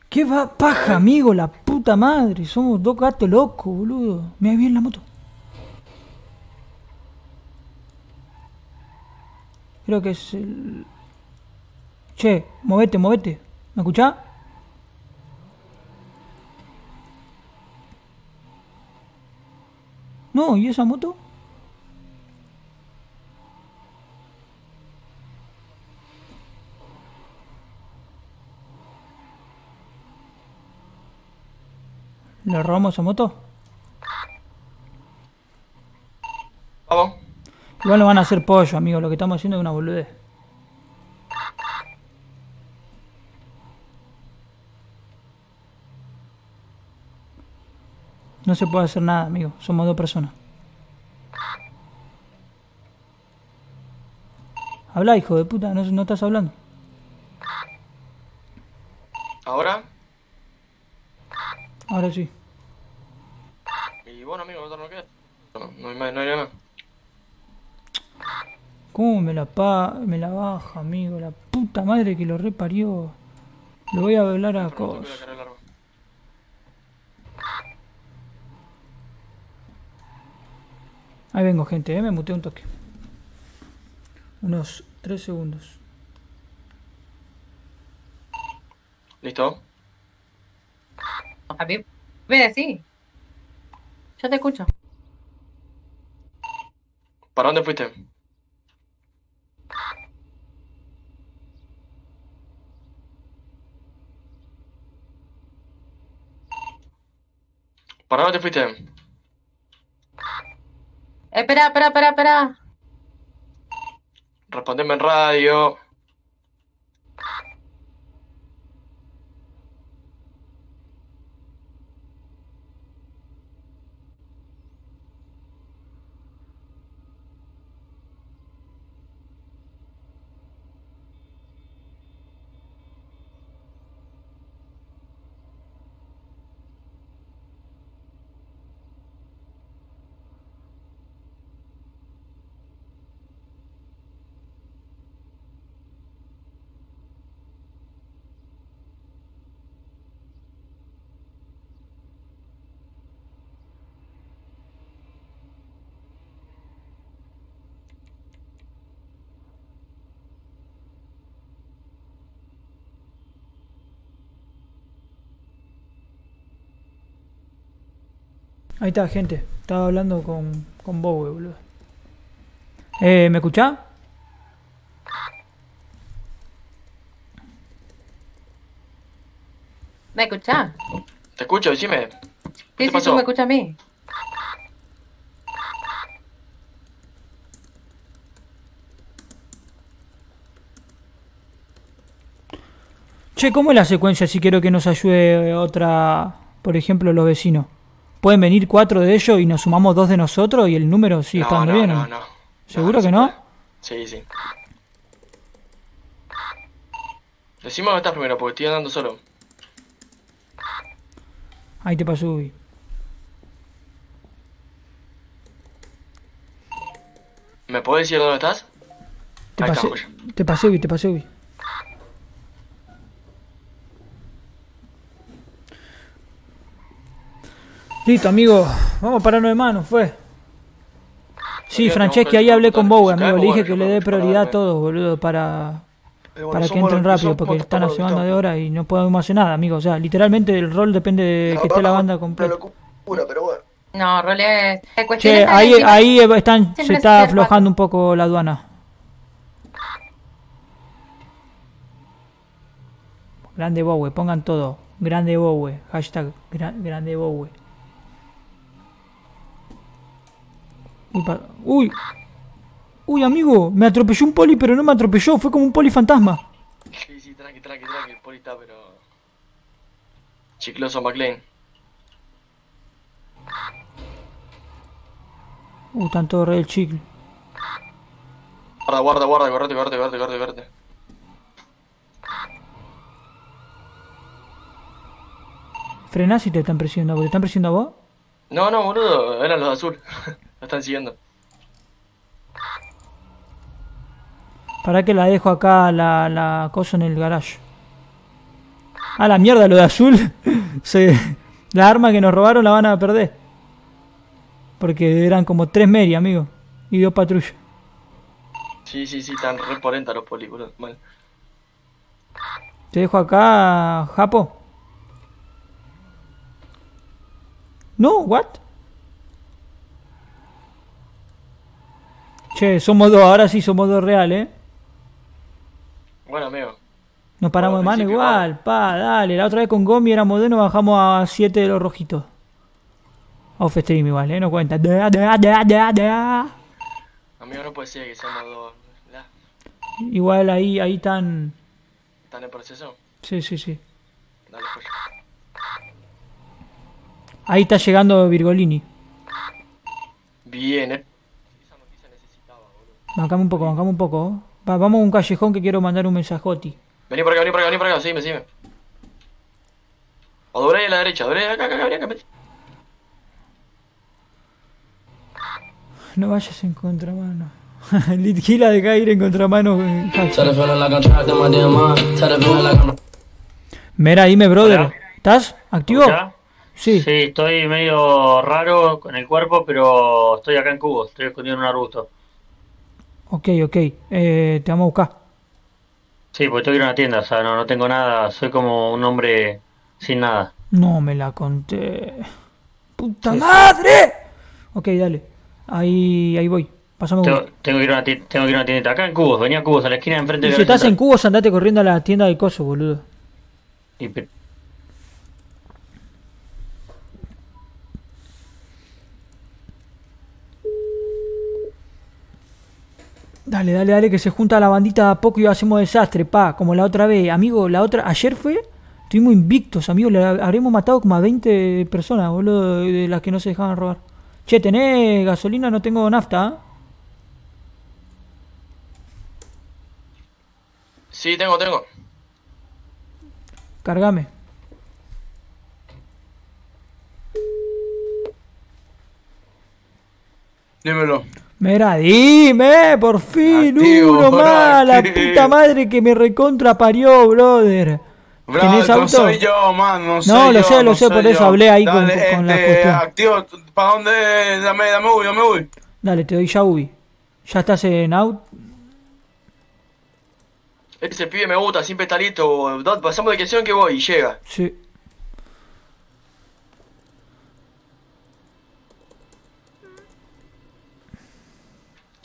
¿Qué va paja, amigo? La puta madre. Somos dos gatos locos, boludo. Me bien la moto. Creo que es el... Che, movete, movete. ¿Me escuchás? No, ¿y esa moto? ¿Le robamos esa moto? Vamos. Igual no van a hacer pollo, amigo. Lo que estamos haciendo es una boludez. No se puede hacer nada, amigo. Somos dos personas. Habla, hijo de puta. No, no estás hablando. ¿Ahora? Ahora sí. Y bueno, amigo, no queda. No, no hay más, no hay nada más. ¿Cómo me la, pa me la baja, amigo? La puta madre que lo reparió. Lo voy a hablar a cos. Ahí vengo, gente, ¿eh? me muteé un toque. Unos 3 segundos. ¿Listo? A mí, ve así. Yo te escucho. ¿Para dónde fuiste? ¿Para dónde fuiste? Espera, espera, espera, espera. Respondeme en radio. Ahí está, gente. Estaba hablando con, con Bowie, boludo. Eh, ¿Me escuchá? ¿Me escuchás? Te escucho, decime. Sí, ¿Qué sí, pasó? tú me escuchas a mí. Che, ¿cómo es la secuencia si quiero que nos ayude otra, por ejemplo, los vecinos? ¿Pueden venir cuatro de ellos y nos sumamos dos de nosotros y el número sigue No, estando no, bien? o no, no. ¿Seguro que no? Sí, sí. Decime dónde estás primero, porque estoy andando solo. Ahí te paso, Ubi. ¿Me podés decir dónde estás? Te Ahí pasé, ya. te pasé, Ubi, te pasé, Ubi. Listo, amigo. Vamos a pararnos de mano, fue. Sí, Franceschi, ahí hablé con Bowie, amigo. Le dije que le dé prioridad a todos, boludo, para, bueno, para que entren rápido, porque están hace banda de hora y no podemos hacer nada, amigo. O sea, literalmente el rol depende de que esté la banda completa. Pura, pero bueno. No, Che, es que ahí, ahí están, se está aflojando un poco la aduana. Grande Bowie, pongan todo. Grande Bowie. Hashtag gra- grande Bowie. Uy, uy, amigo, me atropelló un poli, pero no me atropelló, fue como un poli fantasma. Sí, sí, tranqui, tranqui, tranqui. El poli está, pero. Chicloso McLean. Uh, están todos re del chicle. Guarda, guarda, guarda, correte, correte, correte, correte, correte. Frená si te están vos. ¿Te están persiguiendo a vos? No, no, boludo, eran los de azul. Están siguiendo. Para que la dejo acá la, la cosa en el garage. Ah, la mierda, lo de azul. Se, la arma que nos robaron la van a perder. Porque eran como tres medias, amigo. Y dos patrullas. Sí, sí, sí, están re polenta los boludo. Bueno. Te dejo acá, Japo. No, what? Che, somos dos, ahora sí somos dos reales, eh. Bueno, amigo. Nos paramos de mano igual, pa, dale. La otra vez con Gomi éramos dos, nos bajamos a 7 de los rojitos. Off stream igual, eh, no cuenta. Da, da, da. Amigo, no puede ser que seamos dos. ¿verdad? Igual ahí, ahí están. ¿Están en proceso? Sí, sí, sí. Dale, pues. Ahí está llegando Virgolini. Bien, eh. Bancame un poco, bancame un poco. Va, vamos a un callejón que quiero mandar un mensajoti. Vení por acá, vení por acá, vení por acá, seguime, seguime. O doblé a la derecha, doblé acá, acá, acá, vení acá. vení. No vayas en contramano. Litgila de caer en contramano. eh. Mira, dime, brother. ¿Estás activo? ¿Escuchá? Sí. Sí, estoy medio raro con el cuerpo, pero estoy acá en Cubo, estoy escondido en un arbusto. Ok, ok. Eh, te vamos a buscar. Sí, porque tengo que ir a una tienda, o sea, no, no tengo nada, soy como un hombre sin nada. No me la conté. ¡Puta madre! Ok, dale. Ahí, ahí voy. Pasame Tengo, tengo que ir a una tienda, tengo que ir a una tiendita. Acá en Cubos, venía a Cubos, a la esquina de enfrente Y de si estás en Cubos, andate corriendo a la tienda de coso, boludo. Y Dale, dale, dale, que se junta la bandita a poco y hacemos desastre, pa. Como la otra vez. Amigo, la otra. Ayer fue. Estuvimos invictos, amigo. Le habremos matado como a 20 personas, boludo, de de las que no se dejaban robar. Che, ¿tenés gasolina? No tengo nafta, ¿ah? Sí, tengo, tengo. Cargame. Dímelo. Mira, dime, por fin, Activo, uno más, la puta madre que me recontra parió, brother. Bro, ¿Tenés no auto? soy yo, man, no soy No, lo yo, sé, lo no sé, por eso hablé ahí con- con la este, cuestión. activo, ¿para dónde? Dame, dame Ubi, dame Ubi. Dale, te doy ya Ubi. ¿Ya estás en out? Ese pibe me gusta, siempre está listo. Pasamos de canción que voy y llega. Sí.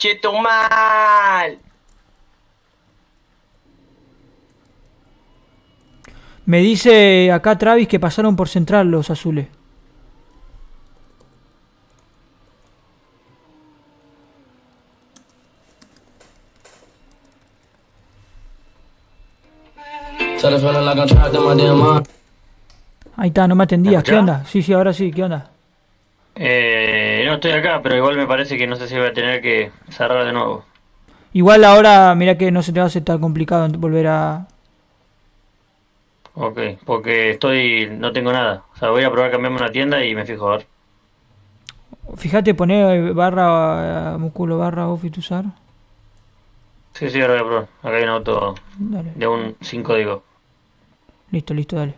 Cheto mal. Me dice acá Travis que pasaron por central los azules. Ahí está, no me atendías. ¿Qué onda? Sí, sí, ahora sí, ¿qué onda? Eh, no estoy acá, pero igual me parece que no sé si voy a tener que cerrar de nuevo. Igual ahora, mira que no se te va a hacer tan complicado volver a... Ok, porque estoy, no tengo nada. O sea, voy a probar a cambiarme una tienda y me fijo a ver. Fíjate, poner barra eh, músculo barra office usar. Sí, sí, ahora voy a probar. Acá hay un auto Dale. de un 5 digo. Listo, listo, dale.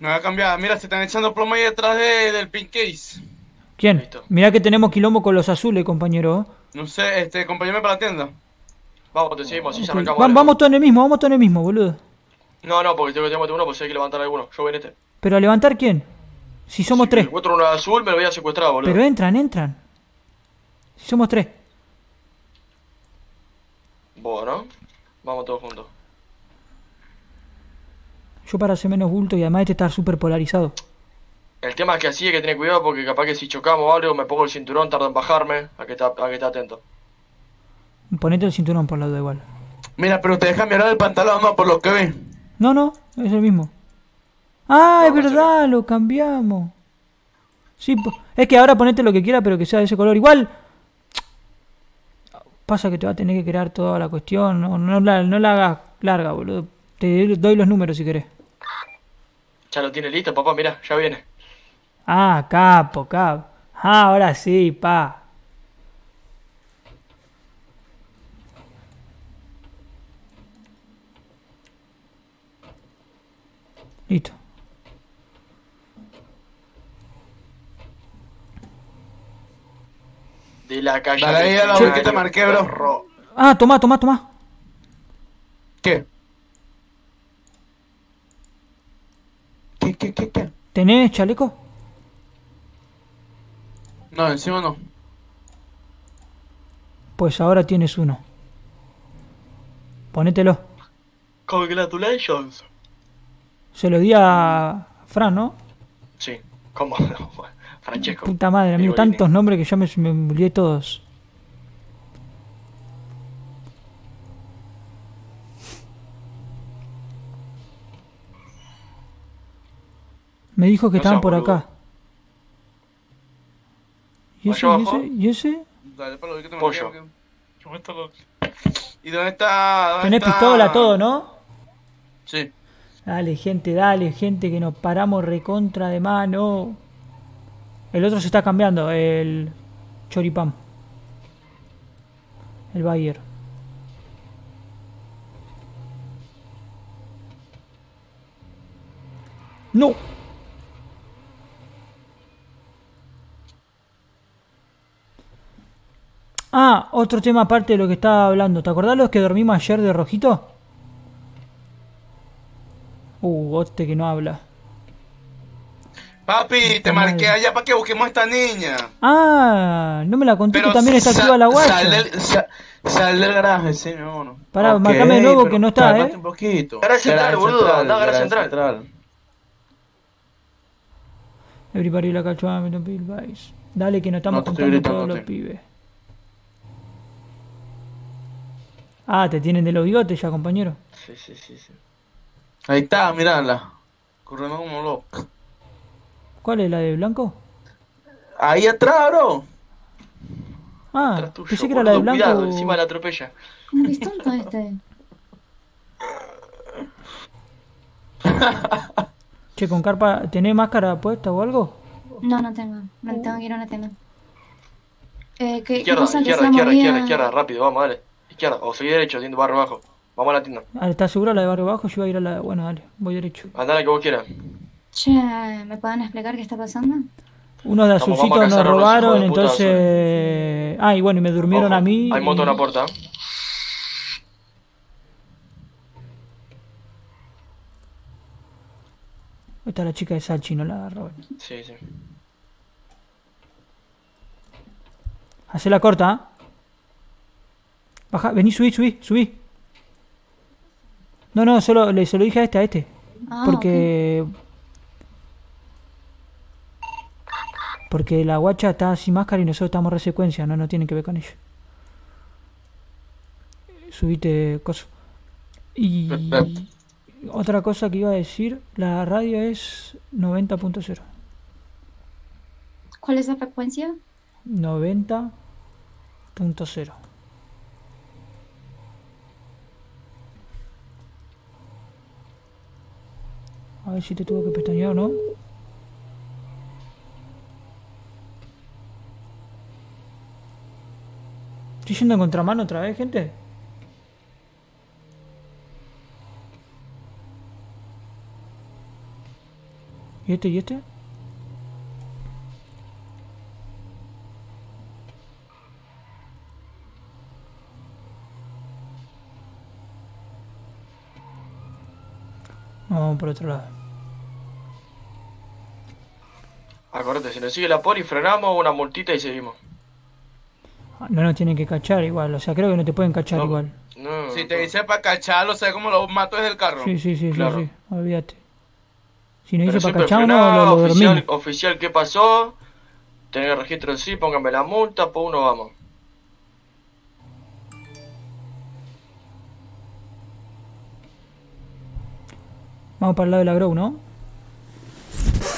Me va a cambiar. Mira, se están echando plomo ahí detrás de, del pin case. ¿Quién? Mirá que tenemos quilombo con los azules, compañero. No sé, este, acompáñame para la tienda. Vamos, te seguimos, si ya Ok. arrancamos. Va- dale. vamos todos en el mismo, vamos todos en el mismo, boludo. No, no, porque tengo que tener uno, pues hay que levantar alguno. Yo voy en este. Pero a levantar quién? Si somos tres. Encuentro uno azul, me lo voy a secuestrar, boludo. Pero entran, entran. Si somos tres. Bueno, vamos todos juntos. Yo para hacer menos bulto y además este está súper polarizado. El tema es que así hay que tener cuidado porque capaz que si chocamos o algo me pongo el cinturón, tardo en bajarme. A que está, a que está atento. Ponete el cinturón por la duda igual. Mira, pero te dejan mirar el pantalón, no, por lo que ve. No, no, es el mismo. Ah, es verdad, lo cambiamos. Sí, es que ahora ponete lo que quiera, pero que sea de ese color. Igual. Pasa que te va a tener que crear toda la cuestión. No, no, la, no la hagas larga, boludo. Te doy los números si querés. Ya lo tiene listo, papá, mira, ya viene. Ah, capo, capo. Ah, ahora sí, pa. Listo. De la calle. Dale ahí a la que te marqué, bro. Ah, toma, toma, toma. ¿Qué? ¿Qué, qué, qué, qué? ¿Tenés chaleco? No, encima no. Pues ahora tienes uno. Ponételo. Congratulations. Se lo di a Fran, ¿no? Sí, ¿cómo? Francesco. Puta madre, amigo, tantos nombres que ya me, me olvidé todos. Me dijo que No estaban por boludo. acá. ¿Y ese? ¿Y ese? ¿Y ese? Dale, palo, que te Pollo. ¿Y dónde está? dónde Tenés está? pistola, todo, ¿no? Sí. Dale, gente, dale, gente, que nos paramos recontra de mano. El otro se está cambiando, el Choripam. El Bayer. No. Ah, otro tema aparte de lo que estaba hablando. ¿Te acordás los que dormimos ayer de rojito? Uh, este que no habla. Papi, te marqué allá para que busquemos a esta niña. Ah, no me la conté Pero que también está activa la guacha. Sal del, sa- sal del garaje, sí, mi amor. Pará, Ok, marcame de nuevo que no está, ¿eh? un poquito. Central, boludo, central, andá a garage garage central. Everybody la cachua, me don't vice. Dale que nos estamos No juntando todos los pibes. Ah, te tienen de los bigotes ya, compañero. Sí, sí, sí, sí. Ahí está, mirala. Corriendo como loco. ¿Cuál es la de blanco? Ahí atrás, bro. Ah, pensé que era la de blanco. Cuidado, encima la atropella. ¿Cómo que es tonto este? Che, con carpa, ¿tenés máscara puesta o algo? No, no tengo. Me tengo que ir a una tienda. Eh, ¿qué, qué Izquierda, que izquierda, se izquierda, movía? izquierda, izquierda, rápido, vamos, dale. Izquierda, o seguir derecho, haciendo barrio abajo. Vamos a la tienda. Ah, ¿Estás segura la de barrio bajo? Yo iba a ir a la... Bueno, dale, voy derecho. Andá la que vos quieras. Che, ¿me pueden explicar qué está pasando? Unos de azulcitos nos robaron, entonces... Ah, y bueno, y me durmieron Ojo, a mí. Hay moto en la puerta. Esta es la chica de Sachi, no la roban. Sí, sí. Hacé la corta, ¿ah? Baja, vení, subí, subí, subí. No, no, solo le, se lo dije a este, a este. Ah, porque. Porque la guacha está sin máscara y nosotros estamos resecuencia, no, no tiene que ver con ello. Subite coso. Y otra cosa que iba a decir, la radio es 90.0. ¿Cuál es la frecuencia? 90.0. A ver si te tuvo que pestañear o no. Estoy yendo en contramano otra vez, gente. ¿Y este y este? Vamos por otro lado. Acordate, si nos sigue la poli, frenamos una multita y seguimos. Ah, No nos tienen que cachar igual, o sea, creo que no te pueden cachar igual. Si te dice para cacharlo, sé cómo lo mato desde el carro. Sí, sí, sí, Claro. sí, sí, olvídate. Si no dice para siempre cachar, no, lo, lo oficial, dormimos. oficial, ¿qué pasó? Tener el registro en sí, pónganme la multa, pues uno vamos. Vamos para el lado de la Grow, ¿no?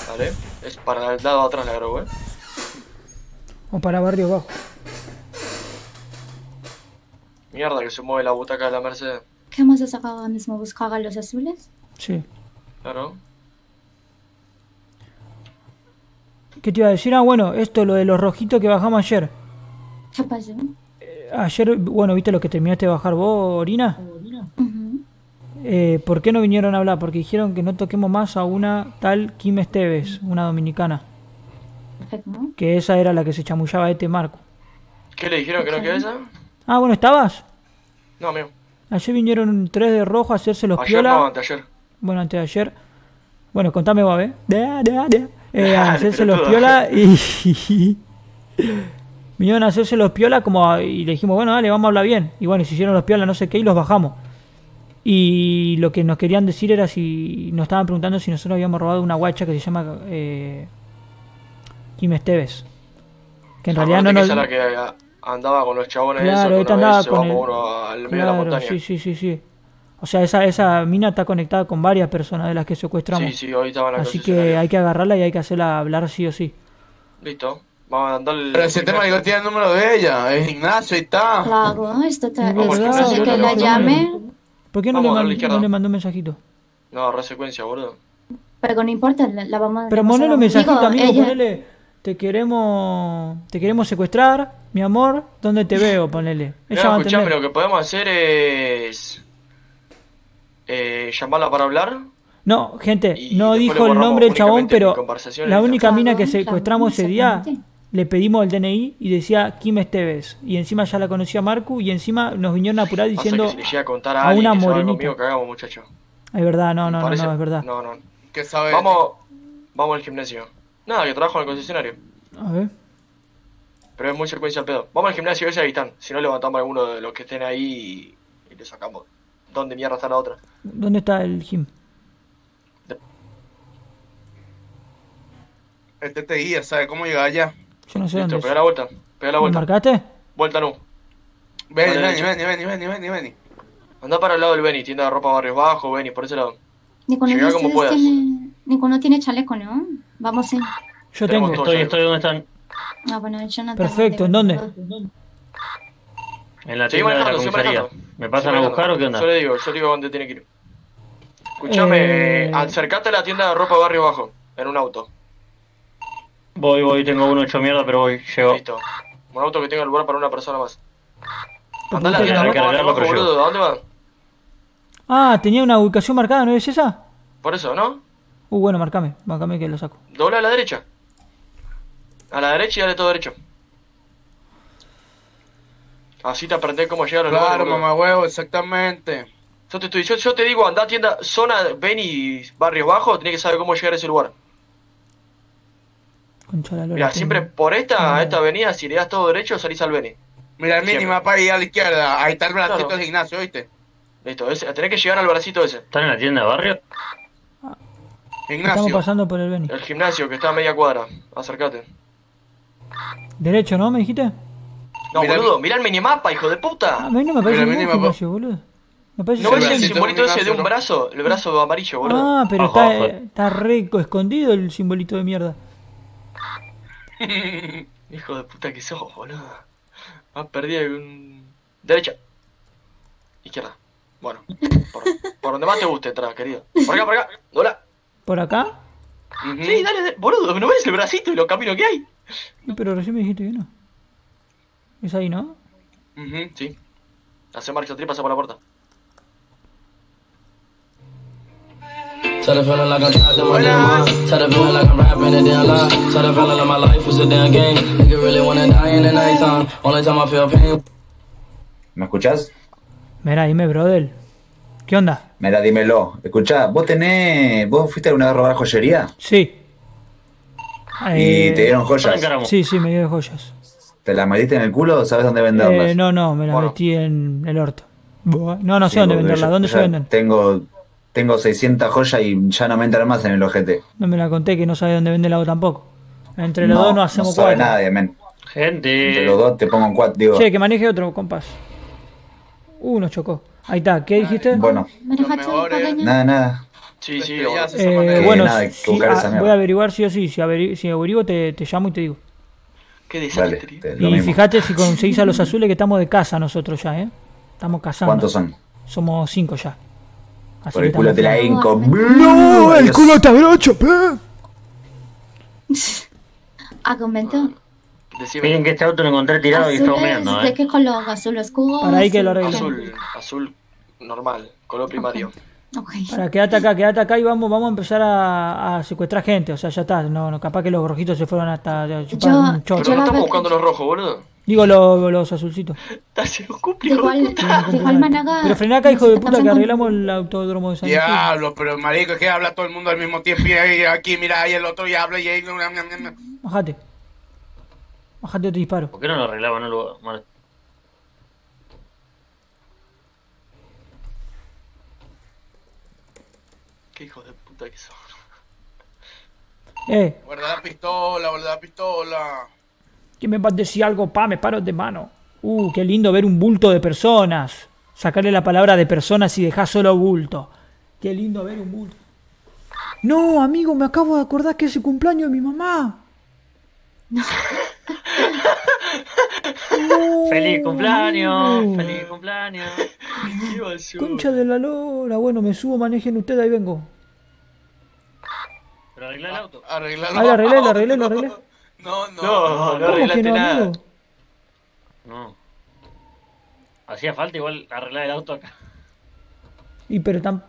Vale, es para el lado atrás la grabo, eh. O para barrio bajo. Mierda que se mueve la butaca de la Mercedes. ¿Qué más has sacado ahora mismo? ¿Buscar a los azules? Sí. Claro. ¿Qué te iba a decir? Ah, bueno, esto, lo de los rojitos que bajamos ayer. ¿Qué pasó? Ayer, bueno, ¿viste lo que terminaste de bajar vos, Orina? Eh, ¿Por qué no vinieron a hablar? Porque dijeron que no toquemos más a una tal Kim Esteves, una dominicana. Perfecto. Que esa era la que se chamullaba a este Marco. ¿Qué le dijeron que no queda esa? Ah, bueno, ¿estabas? No, amigo. Ayer vinieron tres de rojo a hacerse los Ayer piola. no, anteayer. Bueno, antes de ayer. Bueno, contame, vos, ¿eh? Eh, a hacerse los piola y. Vinieron a hacerse los piola como a- y le dijimos, bueno, dale, vamos a hablar bien. Y bueno, se hicieron los piola, no sé qué, y los bajamos. Y lo que nos querían decir era si. Nos estaban preguntando si nosotros habíamos robado una guacha que se llama. Eh, Kim Esteves. Que en realidad no nos. que esa es la que andaba con los chabones Claro, que andaba se con el- uno al medio de la montaña. sí, sí, sí, sí. O sea, esa, esa mina está conectada con varias personas de las que secuestramos. Sí, sí, hoy estaba en la Así que hay que agarrarla y hay que hacerla hablar sí o sí. Listo. Vamos a mandarle. Pero si este marico tiene el número de ella, es Ignacio y está. Claro, esto verdad, hace que la verdad. ¿Por qué no, Vamos a le, man- no mandó un mensajito? No, resecuencia, boludo. pero que no importa, la, la vamos Pero la ponele un mensajito, amigo, ella- ponele. Te queremos, te queremos secuestrar, mi amor. ¿Dónde te veo? Ponele. Ella va a escuchame, lo que podemos hacer es. Eh, llamarla para hablar. No, gente, Y no dijo el nombre del chabón, pero la única mina que secuestramos ese día. Le pedimos el DNI y decía Kim Esteves. Y encima ya la conocía Marco y encima nos vinieron a apurar diciendo que si le llega a contar a, a una morenita. conmigo, cagamos, muchacho. Es verdad, no, no, no, Parece- no, es verdad. No, no. ¿Qué sabe? Vamos, vamos al gimnasio. Nada, que trabajo en el concesionario. A ver. Pero es muy secuencia al pedo. Vamos al gimnasio ese ahí están. Si no, levantamos a alguno de los que estén ahí y, y le sacamos. ¿Dónde mierda está la otra? ¿Dónde está el gym? Este te guía, sabe cómo llegar allá. Yo no sé Listo, dónde pega la vuelta. Pega la ¿Me vuelta. marcaste? Vuelta no. Vení, vení, vení, vení, vení, vení, vení. Anda para el lado del Beni, tienda de ropa Barrios Bajos, Beni, por ese lado. De Llega como puedas. tiene, ninguno tiene chaleco, ¿no? Vamos en. Yo Tenemos tengo. todo. Estoy, estoy donde están. Ah, bueno, yo no tengo Perfecto, ¿en de- dónde? En la tienda de la comisaría. ¿Me pasan a buscar o qué onda? Yo le digo, yo le digo dónde tiene que ir. Escúchame, Eh. acercate a la tienda de ropa Barrio Bajo, en un auto. Voy, voy, tengo uno hecho mierda, pero voy, llego. Listo. Un auto que tenga lugar para una persona más. La tienda boludo. ¿A dónde va? Ah, tenía una ubicación marcada, ¿no es esa? Por eso, ¿no? Uh, bueno, marcame, marcame que lo saco. Dobla a la derecha. A la derecha y dale todo derecho. Así te aprendés cómo llegar a los Claro, mamá huevo, exactamente. Yo te, estoy, yo, yo te digo, anda a tienda, zona Beni, Barrios Bajos, tenés que saber cómo llegar a ese lugar. Concha de la lora. Mira, siempre por esta, esta avenida, si le das todo derecho, salís al Beni. Mira el Siempre. minimapa ahí a la izquierda. Ahí está el bracito Claro. del gimnasio, ¿viste? Listo, ese- tenés que llegar al bracito ese. ¿Están en la tienda de barrio? Estamos pasando por el Beni. El gimnasio que está a media cuadra. Acércate. Derecho, ¿no? ¿Me dijiste? No, Mira, boludo, mirá el minimapa, hijo de puta. A mí no me parece mínimo, gimnasio, boludo. Me parece ¿No un ves el simbolito ese de un brazo? El brazo amarillo, boludo. Ah, pero está, abajo. está re escondido el simbolito de mierda. Hijo de puta que sos, boludo. Más perdido que un... Derecha. Izquierda. Bueno, por, por donde más te guste entrar, querido. Por acá, por acá. Hola. ¿Por acá? Sí, dale, dale. Boludo, ¿no ves el bracito y los caminos que hay? Sí, Pero recién me dijiste que no. Es ahí, ¿no? Ujú, sí. Hace marcha atrás y pasa por la puerta. Tell the feeling like I'm trapped in my damn mind. Tell the feeling like I'm rapping a damn lie. Tell the feeling like my life is a damn game. Nigga really wanna die in the nighttime. Only time I feel pain. ¿Me escuchás? Mira, dime, brother. ¿Qué onda? Mira, dímelo. Escuchá, ¿vos tenés. ¿Vos fuiste alguna vez a robar joyería? Sí. ¿Y Eh, te dieron joyas? Sí, sí, me dio joyas. ¿Te las metiste en el culo o sabes dónde venderlas? Eh, no, no, me las Bueno. metí en el orto. Buah, No, no sé Sí, dónde venderlas. ¿Dónde se venden? Tengo, tengo 600 joyas y ya no me entran más en el ojete. No me la conté que no sabe dónde vende la O tampoco. Entre los dos no hacemos sabe cuatro. nadie, men. Gente. Entre los dos te pongo en cuatro. Digo, Che, que maneje otro compás. Uh, nos chocó. Ahí está, ¿qué dijiste? bueno, nada, nada. Sí, sí, Eh, Que bueno, nada, que sí, mierda. voy a averiguar sí o sí. Si, averi- si averiguo, te, te llamo y te digo. Qué te- lo Y mismo. fíjate si conseguís a los azules que estamos de casa nosotros ya, ¿eh? Estamos cazando. ¿Cuántos son? Somos cinco ya. Por el culo te la hinco. ¡No! ¡El culo está brocho, pe! Argumento. Miren que este auto lo encontré tirado y está humeando, ¿de eh. qué color? ¿Azul oscuro? Para ahí que lo azul arregle. Azul, azul normal, color primario. Ok. Para, quédate acá, quédate acá y vamos, vamos a empezar a, a secuestrar gente. O sea, ya está. No, no, capaz que los rojitos se fueron hasta a chupar Yo- un chocho. Pero no estamos buscando los rojos, boludo. Digo los, los azulcitos. Igual, de igual manera. Pero frená acá, hijo de puta, que en- arreglamos el autódromo de San. Diablo, pero marico, es que habla todo el mundo al mismo tiempo. Y ahí, aquí, mira, ahí el otro y habla y ahí. Bajate. Bajate o te disparo. ¿Por qué no lo arreglaban? No lo... Qué hijo de puta que sos. Eh, Guarda la pistola, guarda la pistola. ¿Quién me va a decir algo? Pa, me paro de mano. Uh, qué lindo ver un bulto de personas. Sacarle la palabra de personas y dejar solo bulto. Qué lindo ver un bulto. No, amigo, me acabo de acordar que es el cumpleaños de mi mamá. ¡Feliz cumpleaños! no. ¡Feliz cumpleaños! Qué basura. Concha de la lora. Bueno, me subo, manejen ustedes, ahí vengo. ¿Pero arreglá el auto? Arreglalo. Ahí lo arreglé, lo arreglé, lo arreglé. No, no. No, no ¿Cómo que arreglaste no, nada. amigo? No. Hacía falta igual arreglar el auto acá. Y pero tan...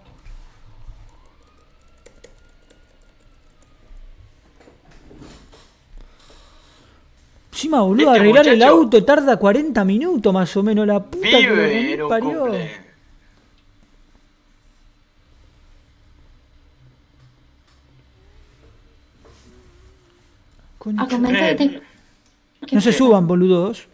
Encima, boludo, Este arreglar el muchacho- auto tarda 40 minutos más o menos, la puta que lo Vive, era un parió. cumple. No se suban, boludos.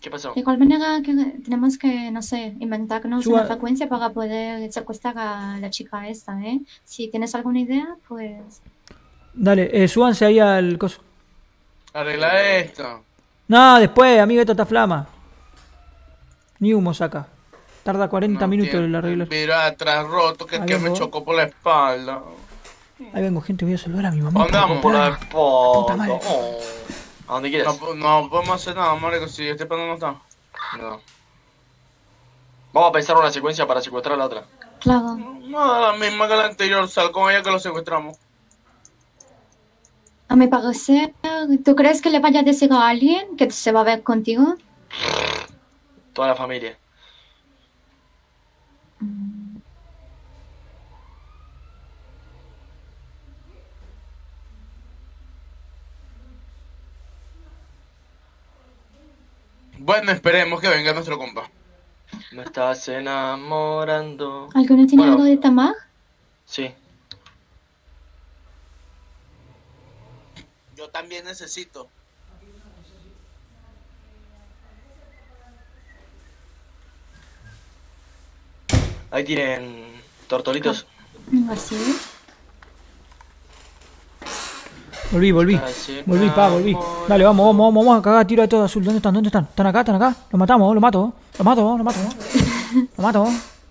¿Qué pasó? de igual manera que tenemos que, no sé, inventarnos Suba- una frecuencia para poder secuestrar a la chica esta, ¿eh? Si tienes alguna idea, pues. Dale, eh, súbanse ahí al coso. Arregla esto. No, después, amigo, esto está flama. Ni humo saca. Tarda 40 minutos el arreglo. Mira atrás roto, que, que me chocó por la espalda. Ahí vengo, gente, voy a saludar a mi mamá. ¿Dónde vamos? Por la Puta madre. Oh. ¿A dónde quieres? No, po- no podemos hacer nada, marico, si este plano no está. No. Vamos a pensar una secuencia para secuestrar a la otra. Claro. No, la misma que la anterior, sal con ella que lo secuestramos. A mi parecer, ¿tú crees que le vaya a decir a alguien que se va a ver contigo? Toda la familia. Bueno, esperemos que venga nuestro compa. Me estás enamorando. ¿Alguno tiene Bueno. algo de Tamar? Sí. Yo también necesito. Ahí tienen tortolitos. Así. Volví, volví. Volví, pa, volví. Dale, vamos, vamos, vamos, vamos a cagar tiro a todo azul. ¿Dónde están? ¿Dónde están? ¿Están acá? ¿Están acá? Lo matamos, lo mato. Lo mato, lo mato. Lo mato.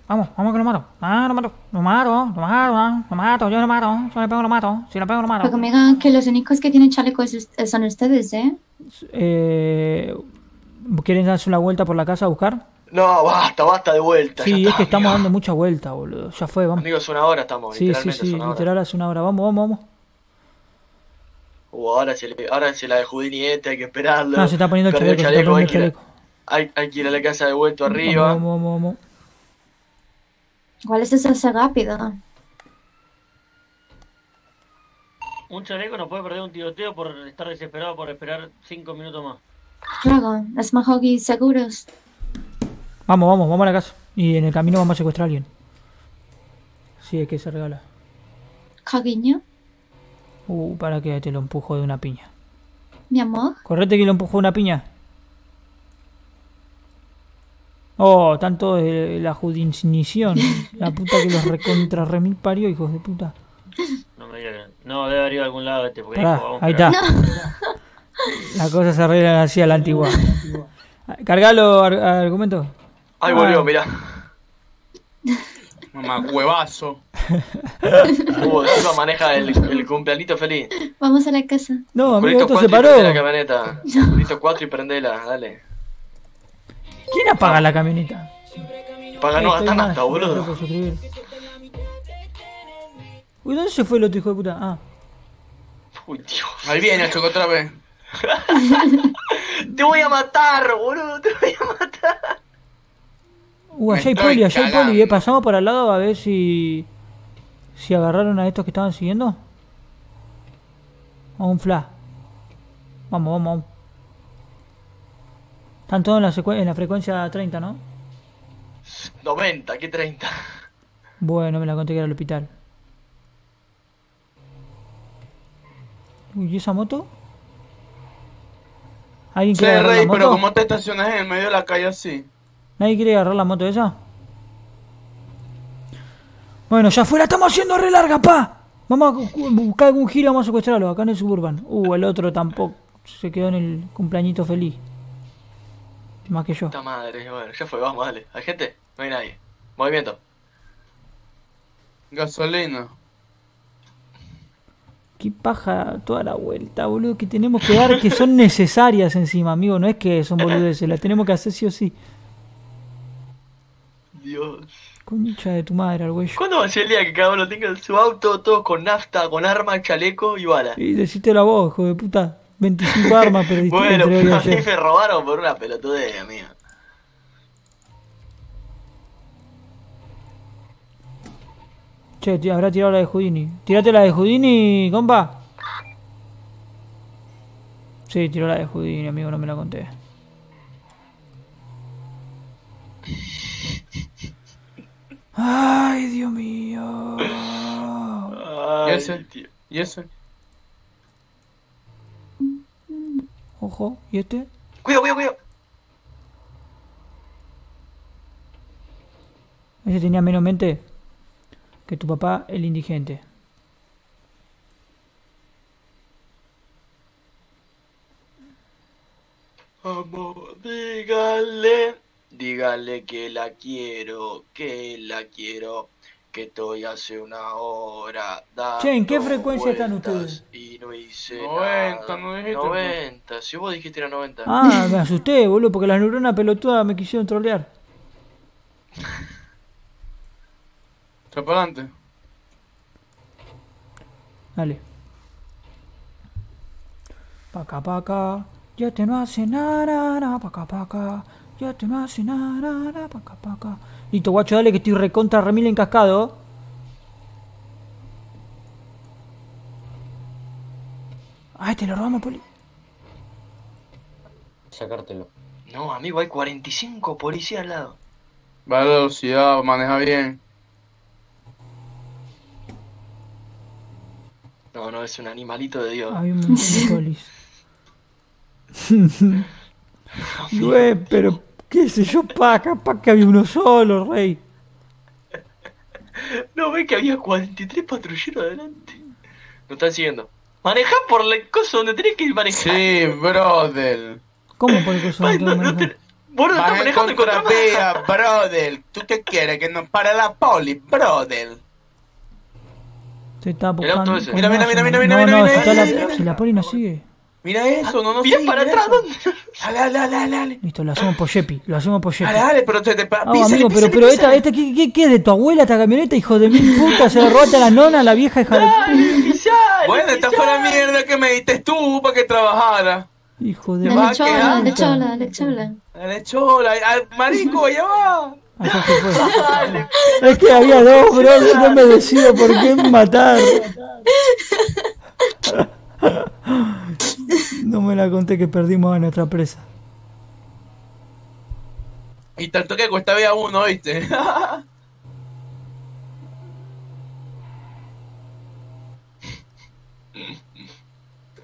Vamos, vamos que lo mato. Ah, lo mato. Lo mato, lo mato, ah, lo mato. Yo lo mato. Si le pego, lo mato. Si le pego, lo mato. Me digan que los únicos que tienen chalecos es- son ustedes, ¿eh? Eh, ¿Quieren darse una vuelta por la casa a buscar? No, basta, basta de vuelta. Sí, ya es está, que estamos amigo. dando mucha vuelta, boludo. Ya fue, vamos. Amigo, es una hora estamos, Sí, sí, literalmente sí, es una hora. literal hace una hora. Vamos, vamos, vamos. Uh, ahora se, le, ahora se la de Houdini este, hay que esperarlo. No, se está poniendo el chaleco, se está hay poniendo el que ir a- chaleco. Hay, hay que ir a la casa de vuelto arriba. Vamos, vamos, vamos. Igual es eso rápido. Un chaleco no puede perder un tiroteo por estar desesperado por esperar cinco minutos más. Claro, es mejor ir seguros. Vamos, vamos, vamos a la casa. Y en el camino vamos a secuestrar a alguien. Sí, es que se regala. Cariño, Uh, para que te lo empujo de una piña. mi amor. Correte que lo empujo de una piña. Oh, tanto de la judinición. la puta que los recontra remil parió, hijos de puta. No me diga que- No, debe haber ido a algún lado este, porque Pará, dijo, vamos a ahí está. La cosa se arregla así a la antigua. Cargalo, ar- argumento. Ahí Ah. volvió, mirá. Mamá, huevazo. Uh, encima maneja el, el cumpleañito feliz. Vamos a la casa. No, amigo, esto 4 se y prende la paró. camioneta. Culito 4 y prendela, dale. ¿Quién apaga la camioneta? Para no nada, gracias boludo. Uy, ¿dónde se fue el otro hijo de puta? Ah. Uy, Dios. Ahí viene, choco otra vez. Te voy a matar, boludo. Te voy a matar. Uh, allá hay poli, allá hay poli. Eh. Pasamos por al lado a ver si. Si agarraron a estos que estaban siguiendo. A un flash. Vamos, vamos, vamos. Están todos en la, en la frecuencia 30, ¿no? 90, ¿qué 30? Bueno, me la conté que era el hospital. Uy, ¿y esa moto? ¿Alguien quiere agarrar Rey, pero? ¿cómo te estacionas en el medio de la calle así? ¿Nadie quiere agarrar la moto esa? Bueno, ya fue, la estamos haciendo re larga, pa. Vamos a bu- buscar algún giro, vamos a secuestrarlo acá en el Suburban. Uh, el otro tampoco. Se quedó en el cumpleañito feliz. Más que yo. Puta madre, bueno, ya fue, vamos, dale. ¿Hay gente? No hay nadie. Movimiento. Gasolina. Qué paja toda la vuelta, boludo, que tenemos que dar, que son necesarias encima, amigo. No es que son boludeces, las tenemos que hacer sí o sí. Dios. Concha de tu madre, Argüello. ¿Cuándo va a ser el día que cada uno tenga su auto, todo con nafta, con arma, chaleco y bala? Y deciste la voz, hijo de puta. 25 armas perdiste Bueno, y a mí me robaron por una pelotudez, amigo. Che, habrá tirado la de Houdini. Tirate la de Houdini, compa. Sí, tiró la de Houdini, amigo, no me la conté. Ay, Dios mío. ¿Y ese? ¿Y ese? Ojo, ¿y este? Cuidado, cuidado, cuidado. Ese tenía menos mente que tu papá, el indigente. Amor, dígale, dígale que la quiero, que la quiero, que estoy hace una hora. Che, ¿en qué frecuencia están ustedes? Y no hice 90, nada. no dijiste, 90, si vos dijiste era 90. Ah, me asusté, boludo, porque las neuronas pelotudas me quisieron trolear. Echa para adelante. Dale. Paca, paca. Ya te no hace nada, nada, paca, paca. Ya te no hace nada, nada, paca, paca. Listo, guacho, dale que estoy recontra remil encascado. Ay, te lo robamos, poli. Sacártelo. No, amigo, hay 45 policías al lado. Va a la velocidad, maneja bien. No, no, es un animalito de Dios. Hay un montón de colis. Güey, pero qué sé yo, pa, capaz que había uno solo, rey. No, ve que había 43 patrulleros adelante. Nos están siguiendo. Manejá por la cosa donde tenés que manejar. Sí, brother. ¿Cómo por el coso? Ay, no, no te- Vos no estás Van en manejando contravía. brother. ¿Tú qué quieres? Que nos pare la poli, brother. Se está El buscando. Mira, mira, mira, mira, mira, mira, mira, si la poli no sigue. Mira eso, no nos Bien para atrás. Dale, dale, dale, dale, dale. Listo, lo hacemos por Shepi. Lo hacemos por Shepi. Dale, dale, pero te pa- Ah, písale, amigo, pero, písale, pero esta, písale. esta, ¿qué, qué, qué es de tu abuela esta camioneta, hijo de mil puta? Se rota la nona, la vieja hija de... Bueno, esta fue la mierda que me diste tú para que trabajara. Hijo de... Te Dale chola, dale chola, dale chola. Dale, chola. Marico, allá va. Fue. Es que había dos, bro, no me decido por qué matar. No me la conté que perdimos a nuestra presa. Y tanto que cuesta vida uno, ¿viste?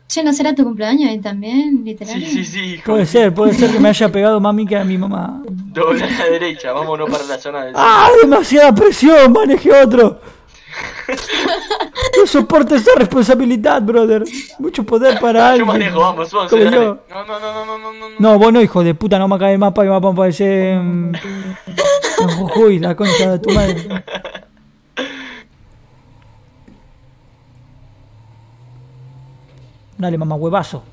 Che, ¿no será tu cumpleaños ahí también, literal? Sí, sí, sí. Puede ser, puede ser que me haya pegado mami que a mi mamá. Dobla a la derecha, vámonos para la zona del ¡Ah! ¡Demasiada presión! ¡Maneje otro! No soporto esa responsabilidad, brother. Mucho poder para Yo alguien. manejo, vamos, vamos, Como yo. No, no, no, no, no, no, no. No, vos no, hijo de puta, no me cae el mapa y me va a aparecer en, en Jujuy, la concha de tu madre. Dale, mamá, huevazo.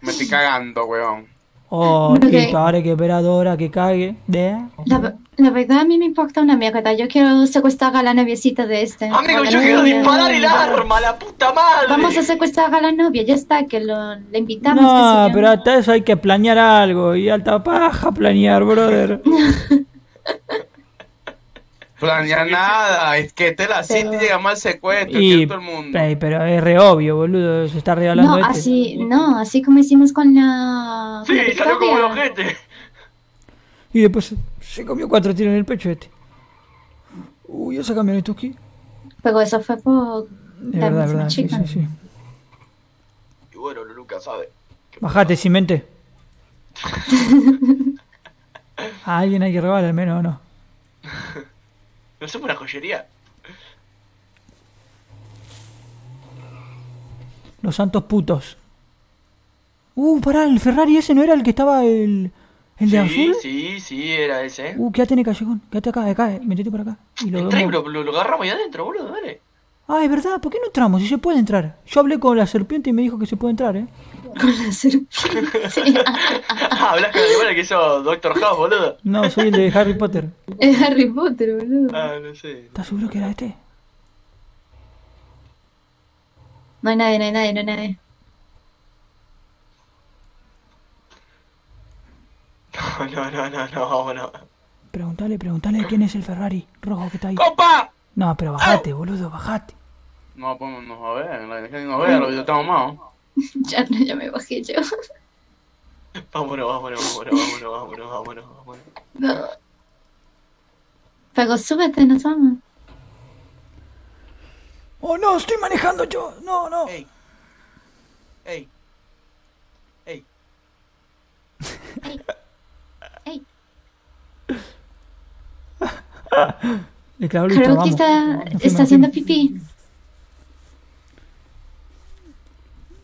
Me estoy cagando, weón. Oh, listo, ahora hay que esperar a Dora que cague. ¿De? La, la verdad a mí me importa una mierda. Yo quiero secuestrar a la noviecita de este. Amigo, A la yo quiero novia. disparar el arma, la puta madre. Vamos a secuestrar a la novia, ya está, que lo, le invitamos. No, sé pero hasta eso hay que planear algo. Y alta paja planear, brother. Planear nada, es que te la cita y llegamos al secuestro, Y, todo el mundo. ey, pero es re obvio, boludo. Se está regalando No, este. así, no, así como hicimos con la. Sí, salió como un ojete. Y después se comió cuatro tiros en el pecho este. Uy, esa camioneta aquí. Pero eso fue por. Es la verdad, verdad. Sí, chica. sí, sí. Y bueno, Lucas sabe. Bajate, cimente. A alguien hay que robar al menos, ¿o no? No somos una joyería. Los santos putos. Uh, pará, el Ferrari ese no era el que estaba el. ¿El de Sí, azul? sí, sí, era ese. Uh, quédate en el callejón. Quédate acá, acá, eh. metete por acá. Y lo Entra y vemos. lo, lo, lo agarramos ahí adentro, boludo, dale. Ah, es verdad, ¿por qué no entramos? Si se puede entrar. Yo hablé con la serpiente y me dijo que se puede entrar, ¿eh? Con la serpiente. Ah, hablas con el igual que hizo Doctor House, boludo. No, soy el de Harry Potter. Es Harry Potter, boludo. Ah, no sé. ¿Estás seguro que era este? No hay nadie, no hay nadie, no hay nadie. No, no, no, no, no, vámonos. Preguntale, preguntale quién es el Ferrari rojo que está ahí. ¡Copa! No, pero bajate, boludo, bajate. No, pues nos a ver, la que nos vea, lo yo estamos más. Ya, no, ya me bajé yo. Vámonos, vámonos, vámonos, vámonos, vámonos, vámonos, vámonos. No. Pero súbete, nos vamos. Oh, no, estoy manejando yo. No, no. Ey. Ey. Ey. Ey. Le clavó listo, Creo que vamos. está, está haciendo pipí.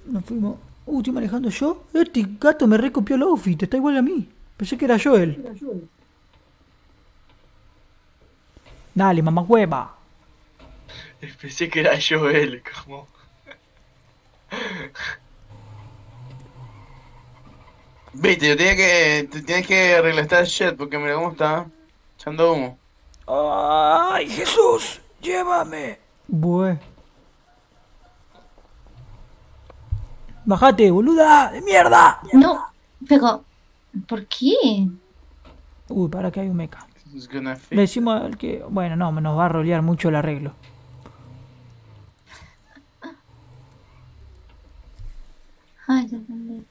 Nos fuimos. Uh, estoy manejando yo. Este gato me recopió el outfit, está igual a mí. Pensé que era yo él. Dale, mamá hueva. Pensé que era yo él, como. Viste, yo tenía que, tú tienes que arreglar esta shit porque mira cómo está echando humo. ¡Ay, Jesús! ¡Llévame! Bue. Bájate, boluda, de mierda. No, pero. ¿Por qué? Uy, para que hay un meca. Le decimos al que. Bueno, no, nos va a rolear mucho el arreglo. Ay, ya entendí.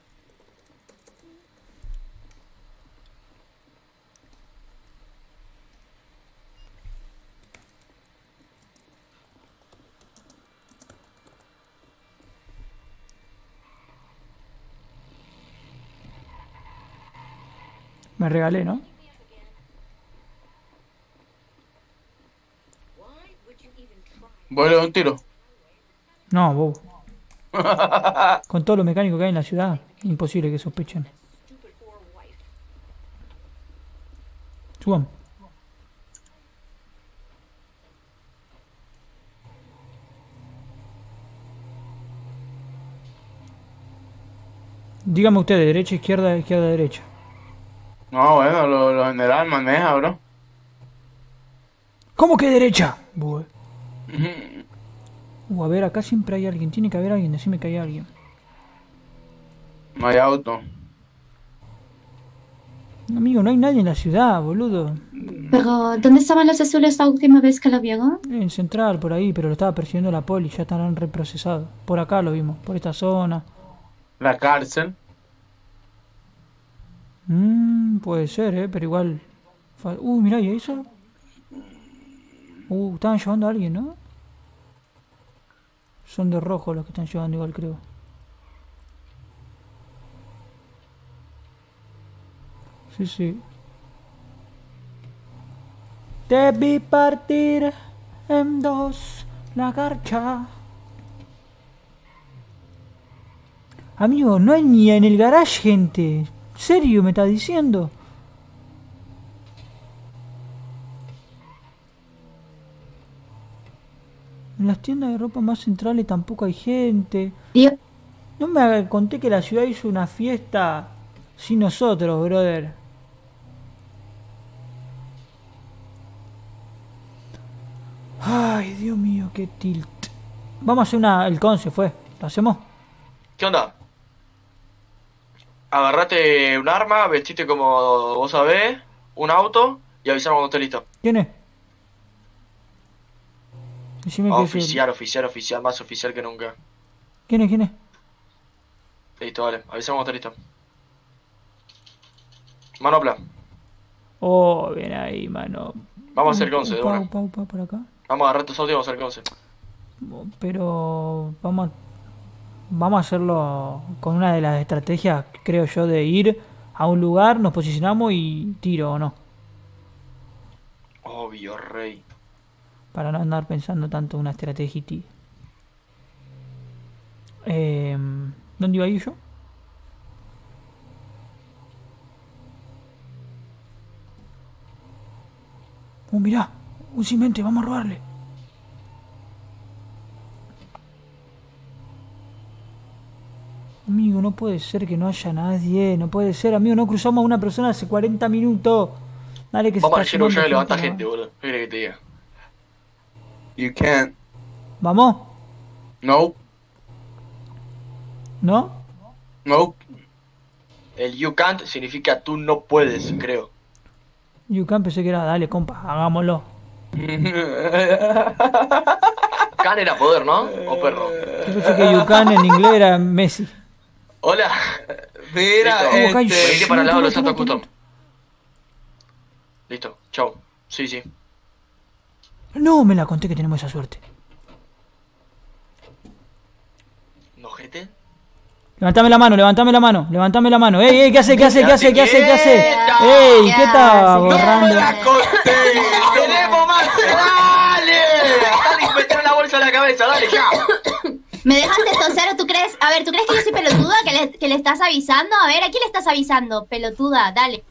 Me regalé, ¿no? Dar un tiro. No, vos. Con todo lo mecánico que hay en la ciudad, imposible que sospechen. Subamos. Dígame usted, derecha, izquierda, izquierda, derecha. No, bueno, lo, lo general maneja, bro. ¿Cómo que derecha? Buah. Uh, a ver, acá siempre hay alguien. Tiene que haber alguien. Decime que hay alguien. No hay auto. Amigo, no hay nadie en la ciudad, boludo. Pero, ¿dónde estaban los azules la última vez que lo vieron? En Central, por ahí, pero lo estaba persiguiendo la poli. Ya estarán reprocesados. Por acá lo vimos, por esta zona. La cárcel. Mmm, puede ser, eh, pero igual. Uh, mirá, ¿y eso? Uh, estaban llevando a alguien, ¿no? Son de rojo los que están llevando igual, creo. Sí, sí. Te vi partir en dos la garcha. Amigo, no hay ni en el garage gente. ¿Serio me estás diciendo? En las tiendas de ropa más centrales tampoco hay gente. No me conté que la ciudad hizo una fiesta sin nosotros, brother. Ay, Dios mío, qué tilt. Vamos a hacer una... El conce fue. ¿Lo hacemos? ¿Qué onda? Agarrate un arma, vestite como vos sabés, un auto y avisame cuando esté listo. ¿Quién es? Decime que es el- Oficial, oficial, oficial, más oficial que nunca. ¿Quién es? ¿Quién es? Listo, dale, avisame cuando esté listo. Manopla, Oh, bien ahí, mano. vamos a hacer conce de Upa, una. Vamos a agarrar tus autos y vamos a hacer conce. Pero vamos a, vamos a hacerlo con una de las estrategias, creo yo, de ir a un lugar, nos posicionamos y tiro o no. Obvio, rey. Para no andar pensando tanto una estrategia. Eh, ¿Dónde iba a ir yo? Oh, mirá, un cimente, vamos a robarle. Amigo, no puede ser que no haya nadie, no puede ser, amigo, no cruzamos a una persona hace 40 minutos. Dale que Vamos a se decir está ya levanta gente, boludo. ¿Qué querés que te diga? You can't. ¿Vamos? No. ¿No? No. El you can't significa tú no puedes, creo. Yukan pensé que era, dale, compa, hagámoslo. Can era poder, ¿no? O perro. Yo pensé que Yukan en inglés era Messi. Hola. Mira, Listo. este- Venite para el lado de los Santos Custom. Listo, chau. Sí, sí. No me la conté que tenemos esa suerte. ¿No, gente? Levantame la mano, levantame la mano, levantame la mano. ¡Ey, ey! ¿Qué hace, qué hace, qué hace, qué hace, qué hace? ¡Ey! ¿Qué estaba borrando? ¡Tenemos más! ¡Dale! Dale, meteme la bolsa en la cabeza, dale, ya. ¿Me dejaste toser o tú crees? A ver, ¿tú crees que yo soy pelotuda? ¿Que le, que le estás avisando? A ver, ¿a quién le estás avisando? Pelotuda, dale.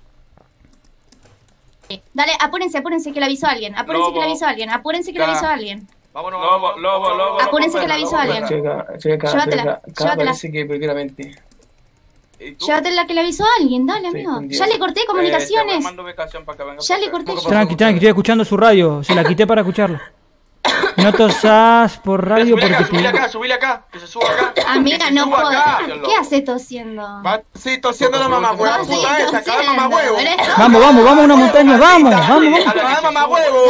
Dale, apúrense, apúrense que le avisó alguien. Apúrense que le avisó alguien. Apúrense que le avisó alguien. Vámonos, Lobo, lobo, lobo. Apúrense que le avisó alguien. Checa, checa, Llévatela, checa. Acá llévatela. parece que primeramente. Llévate la que le avisó alguien, dale, amigo. un día. Ya le corté comunicaciones. que venga. Ya le corté. Tranqui, tranqui, estoy escuchando su radio. Se la quité para escucharla. No tosás por radio Subile acá, porque subile te... acá, subile acá. Que se suba acá. Amiga, no puedo. acá. ¿Qué hace tosiendo? Sí, tosiendo la mamá huevo. Va a esa, cada mamá huevo. Vamos, vamos, vamos a una montaña, vamos, vamos, vamos. Cada mamá huevo.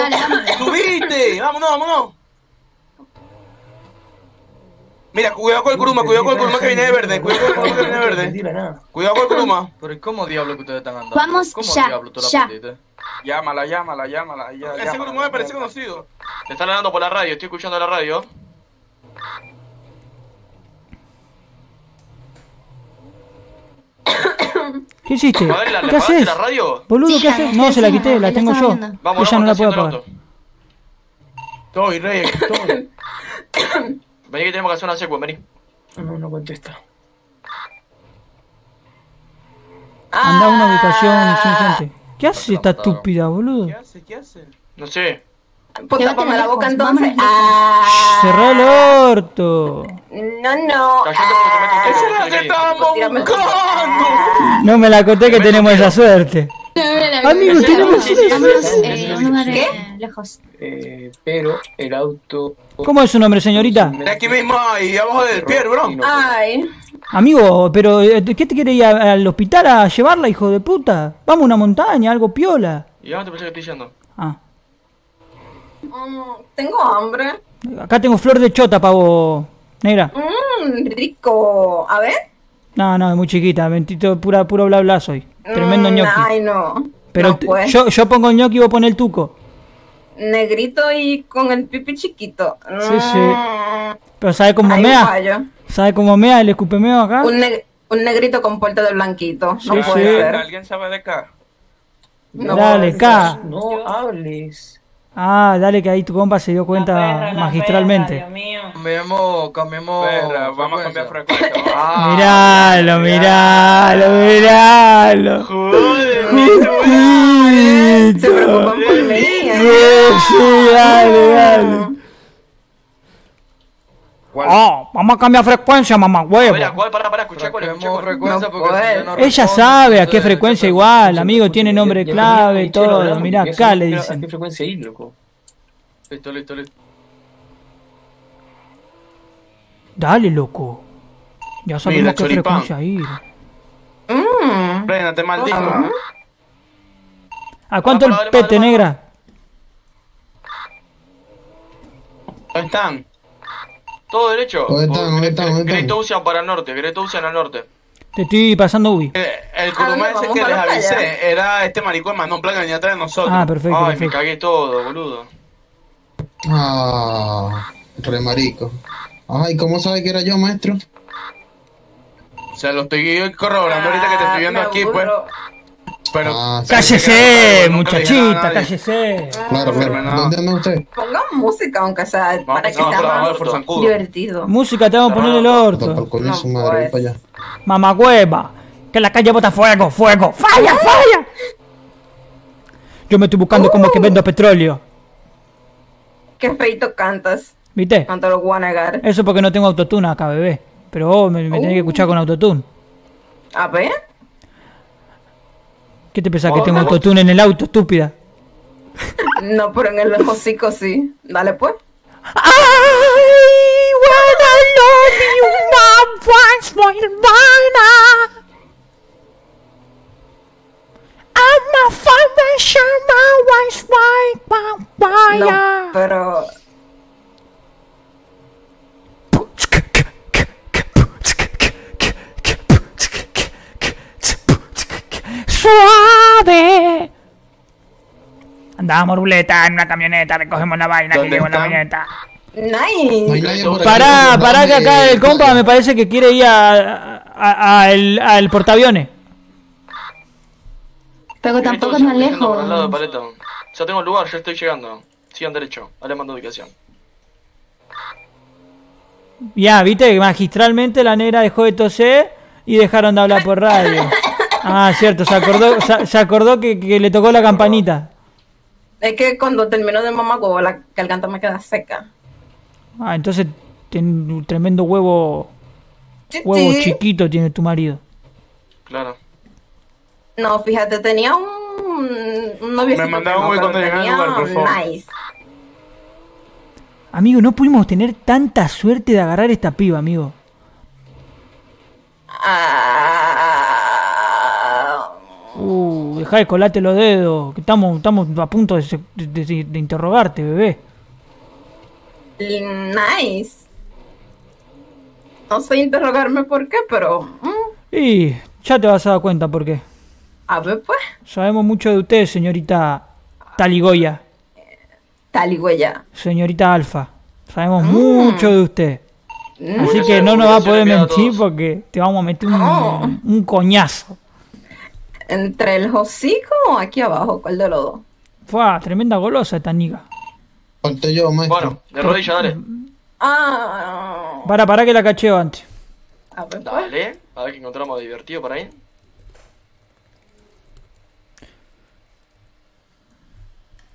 Subiste. Vámonos, vámonos. Mira, cuidado con el Kuruma, cuidado con el Kuruma que viene de verde. Cuidado con el Kuruma que viene de verde. Cuidado con el Kuruma. Pero ¿y cómo diablo que ustedes están andando? Vamos ¿Cómo ya, diablo tú la ya. Llámala, llámala, llámala. Ya, Ese Kuruma me parece conocido. Te están hablando por la radio, estoy escuchando la radio. ¿Qué hiciste? ¿la- ¿Qué haces? la radio? Boludo, Sí, ¿qué haces? No, se la quité, la tengo yo. Vamos, Ella no la el apagar. Estoy, rey, estoy. Vení que tenemos que hacer una secua, vení. No, no contesta. Anda a una ubicación sin gente. ¿Qué hace esta estúpida, boludo? ¿Qué hace? ¿Qué hace? No sé. Puta, la boca entonces. Ah, Cerrá el orto. no, no. Callate porque te meto un ¡Eso tiro, es lo que estábamos buscando! No me la conté que tenemos esa suerte. Amigo, tenemos eh, lugar eh, lejos. Eh, pero el auto. ¿Cómo es su nombre, señorita? Aquí mismo, ahí abajo del pie, bro. Ay, Amigo, pero eh, ¿qué te quiere ir al hospital a llevarla, hijo de puta? Vamos a una montaña, algo piola. ¿Y a dónde pensé que estoy yendo? Ah, mm, tengo hambre. acá tengo flor de chota para vos, negra. Mmm, rico. A ver. No, no, es muy chiquita, mentito, pura, puro bla bla soy. Tremendo Mm, ñoqui. Ay, no. Pero no, pues. yo, yo pongo el ñoqui y vos pones el tuco. Negrito y con el pipi chiquito. Sí, sí. Mm, Pero ¿sabe cómo mea? fallo. ¿Sabe cómo mea el escupemeo acá? Un, neg- un negrito con puerta de blanquito. Sí, no sí. puede ser. ¿Alguien sabe de acá? No Dale, K. No hables. Ah, dale que ahí tu compa se dio cuenta magistralmente. Cambiemos, cambiemos. Perra, vamos a cambiar frecuencia. Ah, Miralo, miralo, miralo. ser. Se preocupan por mí. Sí, sí, dale, dale. Oh, vamos a cambiar frecuencia, mamá A huevo. ver, ¿a cuál? Pará, pará, escuchá cuál, escuchá cuál. frecuencia porque si yo no Ella sabe a qué frecuencia igual, amigo, tiene nombre Ya clave, lo todo. Mirá, acá le eso- ¿A dicen. qué frecuencia ir, loco? Listo, listo, listo. Dale, loco. Ya sabemos Mira, qué choripán. frecuencia ir. Mm. Frénate, maldito. Ah. ¿A cuánto Ah, el dale, pete, negra? ¿Dónde están? Todo derecho. ¿Dónde están? ¿Dónde están? ¿Dónde están? Great Ocean para el norte, Great Ocean al norte. Te estoy pasando Ubi. Eh, El ¿A dónde curumá ese que ¿A les avisé era este maricón mandó un plan que venía atrás de nosotros. Ah, perfecto, Ay, me perfecto. cagué todo, boludo. Ah, re marico. Ay, ¿cómo sabe que era yo, maestro? O sea, lo estoy corroborando ahorita que te estoy viendo Ah, me aquí, pues. Pero. Ah, sí. ¡Cállese, muchachita! ¡Cállese! Claro, claro. No. ¿Dónde anda usted? Pongan música, aunque sea, para que no, sea vamos más divertido. Música, te vamos a poner el orto. su No, madre, pues. para allá. Mamagüeva. Que la calle bota fuego, fuego. ¡Falla, falla! Yo me estoy buscando como que vendo petróleo. Qué feito cantas. ¿Viste? Te lo voy a negar. Eso porque no tengo autotune acá, bebé. Pero vos me, me tenés que escuchar con autotune. A ver. ¿Qué te pensás que tengo autotune en el auto, estúpida? No, pero en el hocico sí. Dale pues. I wanna love you once more, hermana. I'm a foundation, my wife's white No, pero. Suave. Andamos ruleta en una camioneta, recogemos la vaina que ¿Dónde llevo en la camioneta. Nice. No. Pará, pará que acá el compa me parece que quiere ir a, a- a el- al portaaviones. Pero tampoco es más estoy yendo por el lado de lejos. Paleta. Ya tengo el lugar, ya estoy llegando. Sigan derecho, ahora mando ubicación. Ya, viste que magistralmente la negra dejó de toser y dejaron de hablar por radio. Ah, cierto, se acordó, se, se acordó que, que le tocó la campanita. Es que cuando termino de mamá huevo, la garganta me queda seca. Ah, entonces tiene un tremendo huevo, huevo Sí. chiquito tiene tu marido. Claro. No, fíjate, tenía un, un noviecito. Me no, hoy pero cuando llegué al lugar, por favor. Nice. Amigo, no pudimos tener tanta suerte de agarrar esta piba, amigo. Ah, Uh, dejá de colarte los dedos, que estamos, estamos a punto de, se- de- de- de interrogarte, bebé. nice. No sé interrogarme por qué, pero. mm, Y ya te vas a dar cuenta por qué. a ver, pues. Sabemos mucho de usted, señorita Taligoya, Tal y huella. señorita Alfa. Sabemos mucho de usted. Así Mm. que no nos va a poder mentir porque te vamos a meter un, Oh. un coñazo. ¿Entre el hocico o aquí abajo? ¿Cuál de los dos? Fue tremenda golosa esta niga. Yo, maestro. Bueno, de rodilla, dale. Ah, Para, para que la cacheo antes. a ver, pues. Dale. A ver qué encontramos divertido por ahí.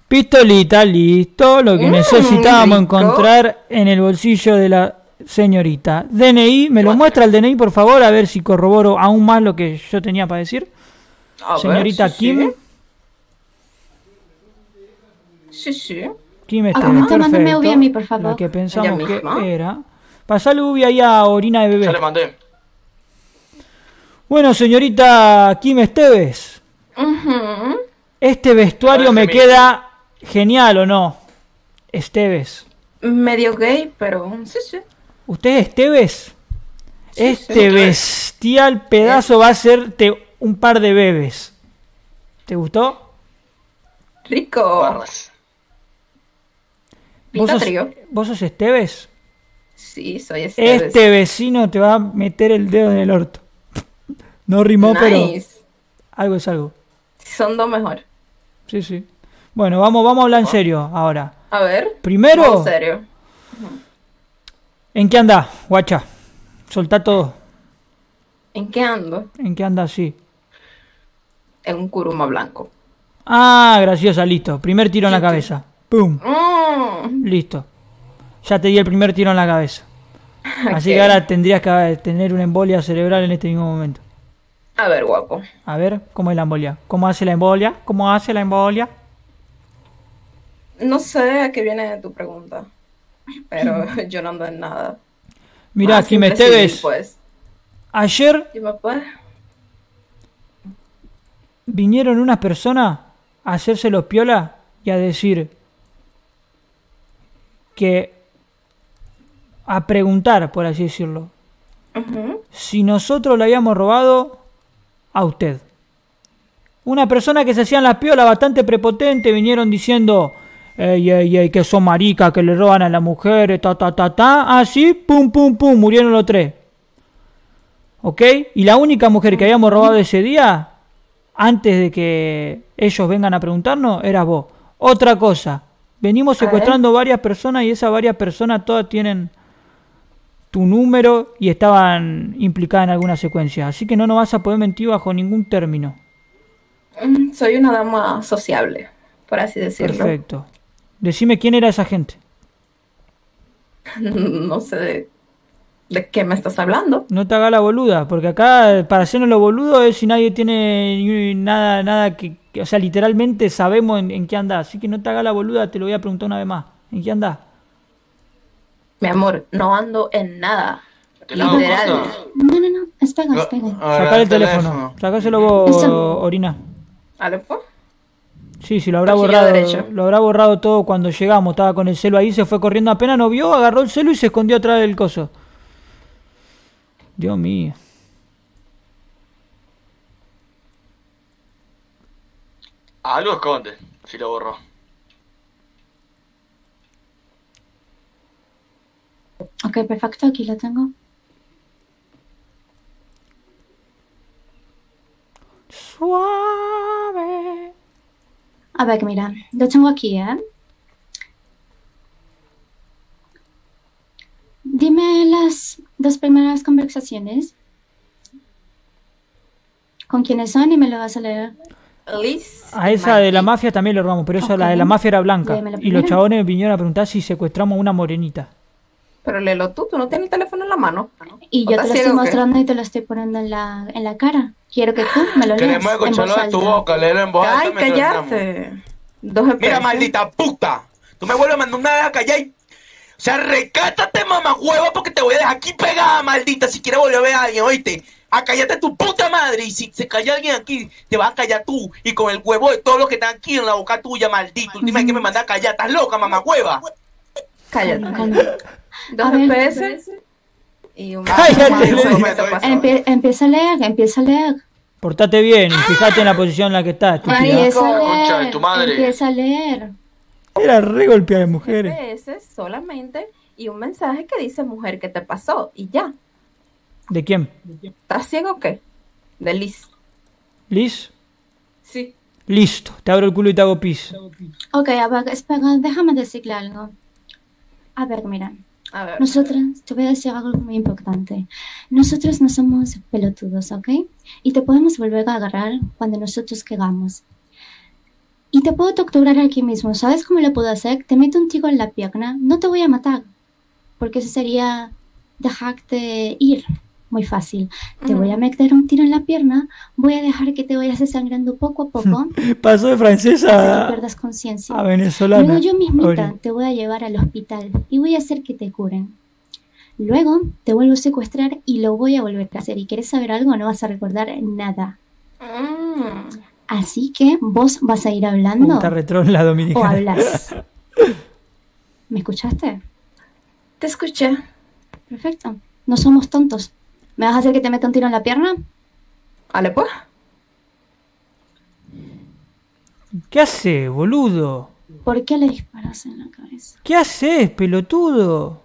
Pistolita, listo. Lo que Mm, necesitábamos rico. encontrar en el bolsillo de la señorita. DNI, ¿me lo muestra el DNI, por favor? A ver si corroboro aún más lo que yo tenía para decir. A ver, Señorita sí, Kim. Sí, sí. Kim Ah, Esteves, mándame perfecto. Ubi a mí, por favor. Que pensamos que era. Pasale Ubi ahí a orina de Ya le bebé. mandé. Bueno, señorita Kim Esteves. Este vestuario me queda genial, ¿o no? Esteves. Medio gay, pero sí, sí. ¿Usted es Esteves? Este sí. bestial pedazo va a hacerte un par de bebés. ¿Te gustó? Rico. ¿Vos sos, vos sos Esteves? Sí, soy este. Este vecino te va a meter el dedo en el orto. No rimó, pero algo es algo. Son dos mejor. Sí, sí. Bueno, vamos, vamos a hablar en serio ahora. A ver. Primero, vamos serio. ¿en qué anda, guacha? Soltá todo. ¿En qué ando? ¿En qué anda así? En un curuma blanco. Ah, graciosa, listo. Primer tiro en la cabeza. ¡Pum! Mm. Listo. Ya te di el primer tiro en la cabeza. Así que ahora tendrías que tener una embolia cerebral en este mismo momento. A ver, guapo. A ver, ¿cómo es la embolia? ¿Cómo hace la embolia? ¿Cómo hace la embolia? No sé a qué viene tu pregunta. Pero yo no ando en nada. Mira, civil, Esteves, Pues. ayer. Vinieron unas personas a hacerse los piola y a decir que a preguntar, por así decirlo, si nosotros le habíamos robado a usted. Una persona que se hacían las piolas bastante prepotente vinieron diciendo, ey, ey, ey, que son maricas, que le roban a las mujeres, ta, ta, ta, ta, así, pum, pum, pum, murieron los tres. ¿Ok? Y la única mujer que habíamos robado ese día, antes de que ellos vengan a preguntarnos, era vos. Otra cosa, venimos secuestrando varias personas y esas varias personas todas tienen tu número y estaban implicadas en alguna secuencia. Así que no nos vas a poder mentir bajo ningún término. Mm, Soy una dama sociable, por así decirlo. Perfecto. Decime quién era esa gente. No sé de, qué me estás hablando. No te hagas la boluda, porque acá para hacernos lo boludo es si nadie tiene nada, nada que, que- o sea, literalmente sabemos en, en qué anda. Así que no te hagas la boluda, te lo voy a preguntar una vez más. ¿En qué anda? Mi amor, no ando en nada. Literal. No, no, no. Espera, espera. Sacar el teléfono. Sacáselo vos. Orina. Dale, pues. Sí, sí, lo habrá borrado. derecho. Lo habrá borrado todo cuando llegamos. Estaba con el celo ahí, se fue corriendo apenas no vio, agarró el celo y se escondió atrás del coso. Dios mío. Algo esconde, si lo borró. Ok, perfecto, aquí lo tengo. Suave. A ver, mira, lo tengo aquí, ¿eh? Dime las dos primeras conversaciones. ¿Con quiénes son y me lo vas a leer? Liz. A esa de la mafia también le robamos, pero esa la de la mafia era blanca. Y los chabones vinieron a preguntar si secuestramos a una morenita. Pero léelo tú, tú no tienes el teléfono en la mano. Y ¿O yo te lo estoy qué? mostrando y te lo estoy poniendo en la, en la cara. Quiero que tú me lo leas Queremos escucharlo de tu boca, léelo en voz alta. Ay, cállate. Dos Mira, maldita puta. Tú me vuelves a mandar una vez a callar. y- O sea, recátate, mamá hueva, porque te voy a dejar aquí pegada, maldita. Si quieres volver a ver a alguien, oíste. A callarte tu puta madre. Y si se calla alguien aquí, te vas a callar tú. Y con el huevo de todos los que están aquí en la boca tuya, maldito. Última vez que me mandas a callar. ¿Estás loca, mamá hueva? Cállate. Dos. FPS y un Cállate, empieza a leer, empieza a leer. Portate bien fíjate en la posición en la que estás. Empieza a Concha de leer. tu madre. Empieza a leer. Era re golpeada de mujeres. Solamente y un mensaje que dice mujer, ¿qué te pasó? Y ya. ¿De quién? ¿Estás ciego o qué? De Liz. ¿Liz? Sí. Listo, te abro el culo y te hago pis. Ok, a ver, espera, déjame decirle algo. A ver, mira. A ver. Nosotras, te voy a decir algo muy importante. Nosotros no somos pelotudos, ¿ok? Y te podemos volver a agarrar cuando nosotros queramos. Y te puedo torturar aquí mismo. ¿Sabes cómo lo puedo hacer? Te meto un tiro en la pierna. No te voy a matar. Porque eso sería dejarte ir. Muy fácil. Te voy a meter un tiro en la pierna. Voy a dejar que te vayas desangrando poco a poco. Pasó de que francesa a, pierdas conciencia. a venezolana. Luego yo mismita te voy a llevar al hospital y voy a hacer que te curen. Luego te vuelvo a secuestrar y lo voy a volver a hacer. Y quieres saber algo, no vas a recordar nada. Mm. Así que vos vas a ir hablando Puta retrón la o dominicana. hablas. ¿Me escuchaste? Te escuché. Perfecto. No somos tontos. ¿Me vas a hacer que te meta un tiro en la pierna? Vale, pues. ¿Qué haces, boludo? ¿Por qué le disparas en la cabeza? ¿Qué haces, pelotudo?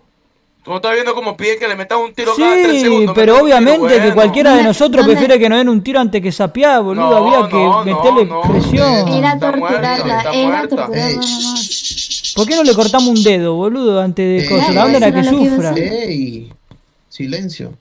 Tú no estás viendo como pide que le metas un tiro cada tres Sí, segundos. pero tiro, obviamente que cualquiera de ¿Dónde- nosotros dónde- prefiere que nos den un tiro antes que sapear, boludo. No, Había que no, meterle no. presión. Era torturarla, era torturarla. ¿Por qué no le cortamos un dedo, boludo, antes de cosas? claro, ¿A dónde era que sufra? ey, silencio.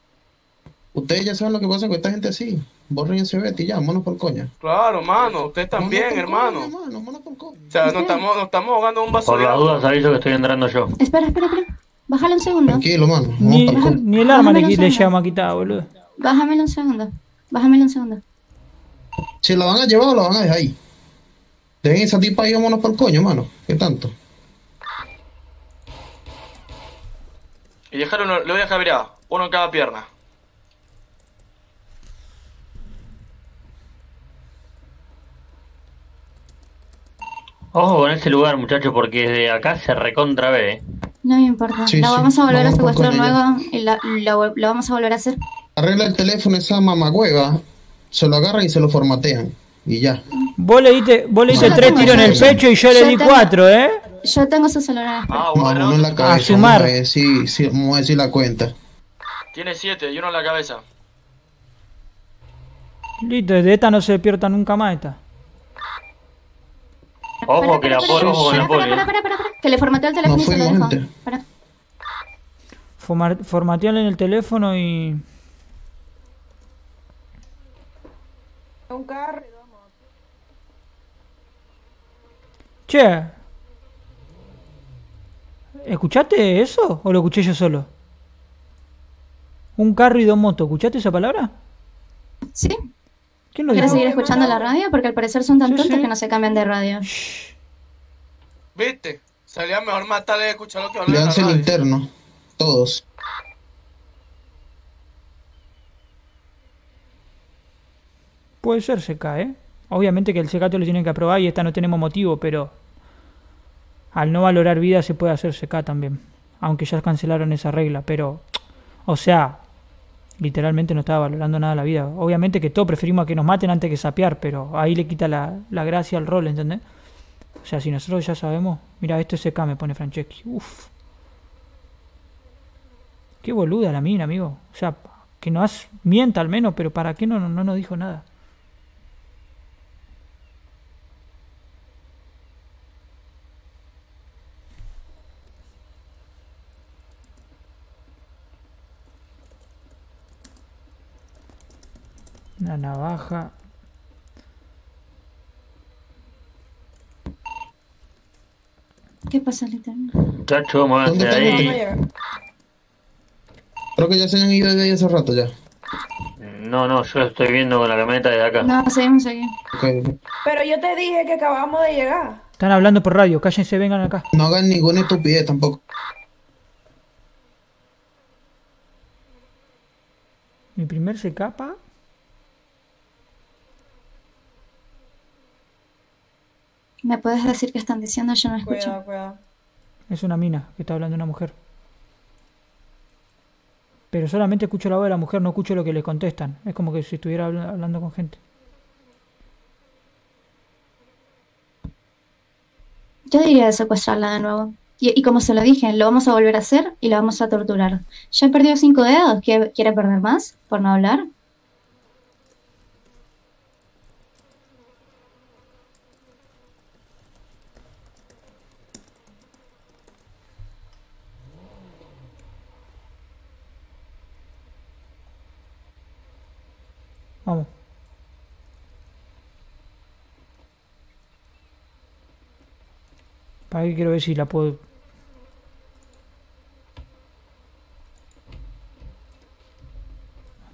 Ustedes ya saben lo que pasa con esta gente así. Borren ese Betty ya, vámonos por coña. Claro, hermano, ustedes también, hermano. coña, hermano, vámonos por coña. O sea, nos estamos, nos estamos ahogando un vaso Por agua. dudas aviso que estoy entrando yo. Espera, espera, espera. Bájale un segundo. Tranquilo, mano. Ni, ni el arma le, le llama a quitar, boludo. Bájamelo un segundo. Bájamelo un segundo. Si la van a llevar o la van a dejar ahí. Dejen esa tipa ahí, vámonos por coño, mano. ¿Qué tanto? Y dejar uno, le voy a dejar, mirá, uno en cada pierna. Ojo con ese lugar, muchachos, porque desde acá se recontra ve. ¿Eh? No me importa. Sí, la sí, vamos a volver a vamos por secuestrar luego y la, la vol- la vamos a volver a hacer. Arregla el teléfono esa mamagüeva, se lo agarran y se lo formatean. Y ya. Vos le diste, vos le diste tres tiros en el pecho y yo le di tengo- cuatro, ¿eh? Yo tengo su celular. Ah, No, bueno. uno en la cabeza. sumar. Vamos a si- vamos a decir la cuenta. Tiene siete y uno en la cabeza. Listo, de esta no se despierta nunca más esta. Ojo que la poli, ojo con la poli. Espera, Que le formateó el teléfono No y se lo fuimos, dejo. gente. Espera. Formar- Formatearle en el teléfono y... Un carro. Che. ¿Escuchaste eso o lo escuché yo solo? Un carro y dos motos. ¿Escuchaste esa palabra? Sí. ¿Quién lo ¿Quieres dijo? seguir escuchando la radio? Porque al parecer son tan Sí, tontos sí. que no se cambian de radio. ¿Viste? Salía mejor matarle y escuchar lo que hablan Leanse el radio. interno. Todos. Puede ser CK, ¿eh? Obviamente que el CK te lo tienen que aprobar y esta no tenemos motivo, pero... Al no valorar vida se puede hacer CK también. Aunque ya cancelaron esa regla, pero... O sea, literalmente no estaba valorando nada la vida. Obviamente que todos preferimos a que nos maten antes que sapear, pero ahí le quita la, la gracia al rol, ¿entendés? O sea, si nosotros ya sabemos... Mira, esto es CK, me pone Franceschi. Uf. Qué boluda la mina, amigo. O sea, que nos mienta al menos, pero ¿para qué no, no, no nos dijo nada? Una navaja. ¿Qué pasa, Literno? Muchachos, muévanse ¿Dónde ahí. Creo que ya se han ido de ahí hace rato ya. No, no, yo lo estoy viendo con la camioneta de acá. No, seguimos aquí. Ok. Pero yo te dije que acabamos de llegar. Están hablando por radio, cállense, vengan acá. No hagan ninguna estupidez tampoco. Mi primer se capa. ¿Me puedes decir qué están diciendo? Yo no escucho. Cuidado, cuidado. Es una mina que está hablando una mujer. Pero solamente escucho la voz de la mujer, no escucho lo que le contestan. Es como que si estuviera habla- hablando con gente. Yo diría de secuestrarla de nuevo. Y, y como se lo dije, lo vamos a volver a hacer y la vamos a torturar. Ya perdió cinco dedos. ¿Quiere, quiere perder más? ¿Por no hablar? Vamos. Para que quiero ver si la puedo.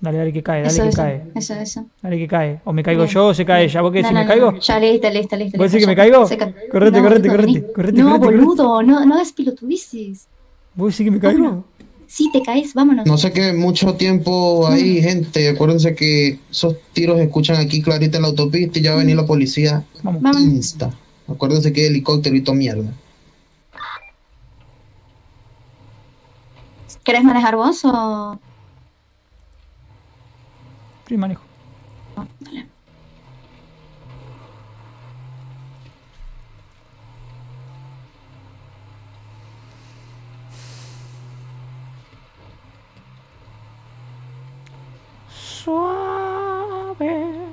Dale, dale que cae, dale Eso, que eso, cae. eso, eso. Dale que cae. O me caigo Bien, yo o se cae ella. ¿Vos qué No, no, ¿Me no, caigo? no, Ya, listo, listo, listo. ¿Vos decís que me caigo? Ca- Correte, No, correte, no, correte, No, correte, correte. boludo, no, no hagas pelotudices. ¿Vos decís que me caigo? Sí, te caes, vámonos. No sé qué mucho tiempo ahí, gente. Acuérdense que esos tiros se escuchan aquí clarita en la autopista y ya va a venir la policía Vamos. insta. Acuérdense que hay helicóptero y toda mierda. ¿Querés manejar vos o...? Sí, manejo. Suave.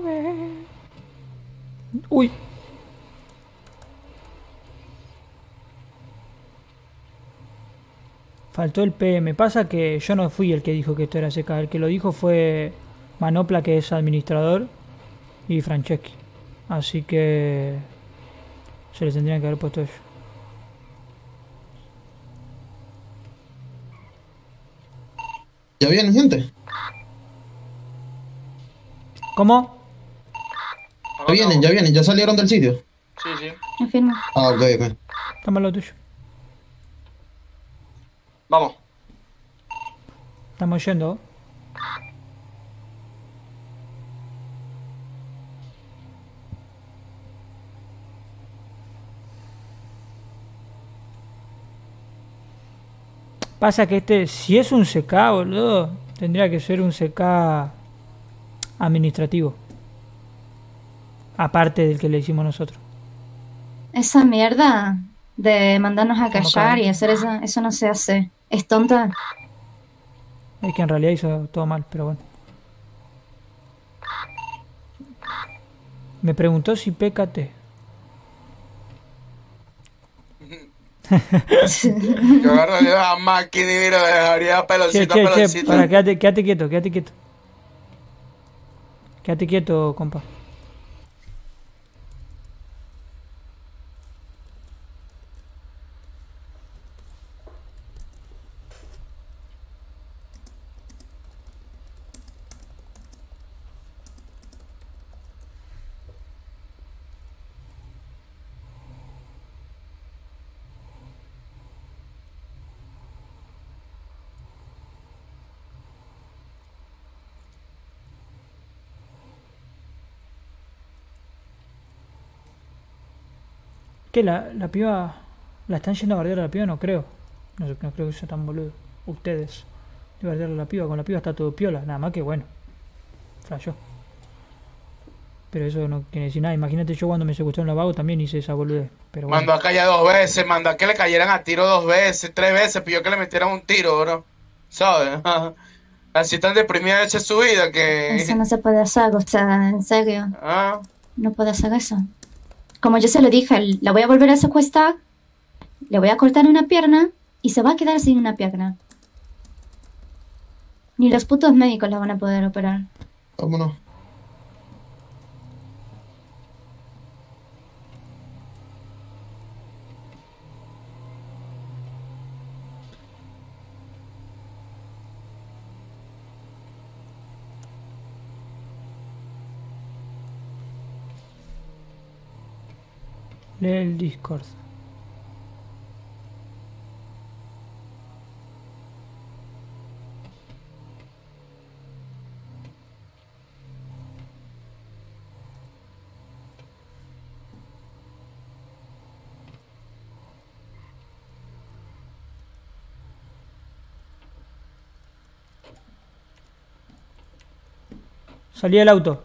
Suave. Uy. Faltó el PM. Pasa que yo no fui el que dijo que esto era seca. El que lo dijo fue Manopla, que es administrador, y Franceschi. Así que se les tendrían que haber puesto ellos. ¿Ya vienen, gente? ¿Cómo? Ya vienen, ya vienen, ya salieron del sitio. Sí, sí. Me firmo. Ah, ok, ok. Toma lo tuyo. Vamos. Estamos yendo. Pasa que este, si es un CK, boludo, tendría que ser un CK administrativo. Aparte del que le hicimos nosotros. Esa mierda de mandarnos a ¿Cómo callar y hacer eso, eso no se hace. Es tonta. Es que en realidad hizo todo mal, pero bueno. Me preguntó si PKT. Yo máquina y mira, dejaría Che, peloncito, che, che, peloncito. para, quédate, quédate quieto, quédate quieto. Quédate quieto, compa. ¿Qué? La, la piba. ¿La están yendo a bardear a la piba? No creo. No, no creo que sea tan boludo. Ustedes. De bardear a la piba. Con la piba está todo piola. Nada más que bueno. Flayó. Pero eso no quiere decir nada. Imagínate yo cuando me secuestraron la vago también hice esa boludez. Pero bueno. Mandó a callar dos veces, mandó a que le cayeran a tiro dos veces, tres veces, pidió que le metieran un tiro, bro. ¿Sabes? Así tan deprimida hecha su vida que... Eso no se puede hacer, o sea, en serio. Ah, No puedo hacer eso. Como yo se lo dije, la voy a volver a secuestrar, le voy a cortar una pierna y se va a quedar sin una pierna. Ni los putos médicos la van a poder operar. Vámonos. El Discord. Salí del auto.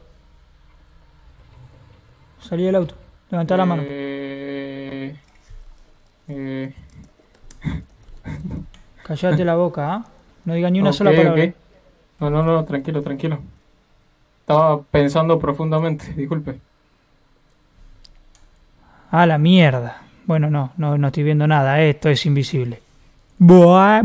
Salí del auto. Levantá la mano. Eh, eh, Callate la boca, ¿ah? No diga ni una sola palabra. ok. No, no, no, tranquilo, tranquilo. Estaba pensando profundamente, disculpe. A la mierda. Bueno, no, no, no estoy viendo nada. Esto es invisible. Buah.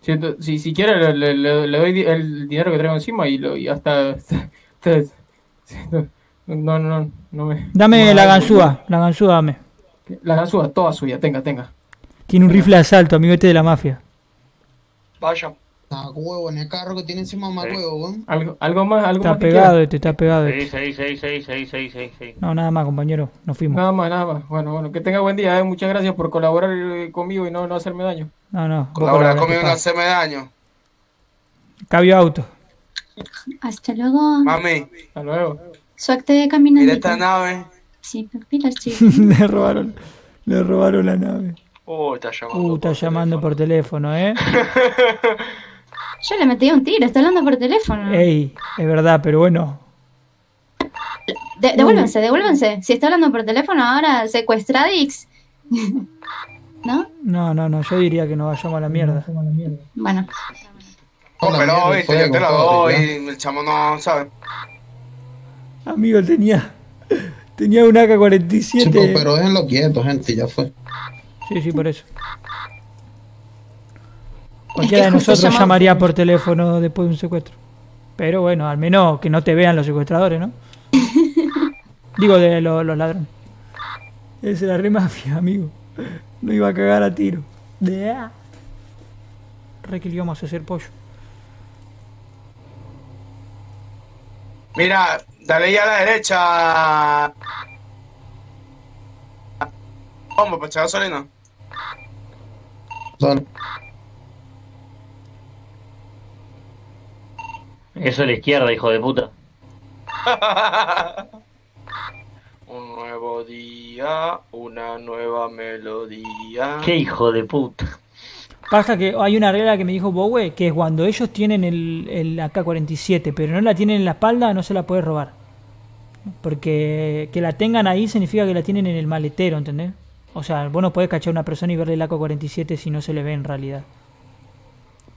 Si, si, si quiere, le, le- le- le doy el dinero que traigo encima y, lo, y hasta. hasta- No, no, no, no me. Dame no, la no, ganzúa. La ganzúa dame. La ganzúa, toda suya, tenga, tenga. Tiene un rifle de asalto, amigo este de la mafia. Vaya. Ah, huevo, en el carro que tiene encima más huevo, weón. Algo, algo más, algo Está más que pegado este, está pegado Sí, este. sí, sí, sí, sí, sí, sí, sí. No, nada más, compañero. Nos fuimos. Nada más, nada más. Bueno, bueno, que tenga buen día, eh. Muchas gracias por colaborar eh, conmigo y no, no hacerme daño. No, no. vos Colabora colaboraste, conmigo y no hacerme daño. Cambio auto. Hasta luego. Mami, Hasta luego. Suerte caminando. mira esta nave. Sí, pilas, chicos. le robaron. Le robaron la nave. Oh, está llamando. Uh, está llamando por teléfono, ¿eh? Yo le metí un tiro, está hablando por teléfono. Ey, es verdad, pero bueno. De- devuélvanse, devuélvanse. Si está hablando por teléfono ahora, secuestradix. ¿No? No, no, no. Yo diría que nos vayamos a la mierda. Bueno. Oh, pero yo te la doy el chamo no sabe. Amigo, tenía. Tenía un AK-47. Chicos, pero déjenlo quieto, gente, ya fue. Sí, sí, por eso. Cualquiera de nosotros llamaría por teléfono después de un secuestro. Pero bueno, al menos que no te vean los secuestradores, ¿no? Digo, de lo- los ladrones. Esa era re mafia, amigo. No iba a cagar a tiro. Re que le íbamos a hacer pollo. Mira, dale ya a la derecha. Vamos, pues gasolina. Sol. Eso es la izquierda, hijo de puta. Un nuevo día, una nueva melodía. Qué hijo de puta. Pasa que hay una regla que me dijo Bowe, que es cuando ellos tienen el, el AK-47, pero no la tienen en la espalda, no se la puede robar. Porque que la tengan ahí significa que la tienen en el maletero, ¿entendés? O sea, vos no podés cachar a una persona y verle el AK-47 si no se le ve en realidad.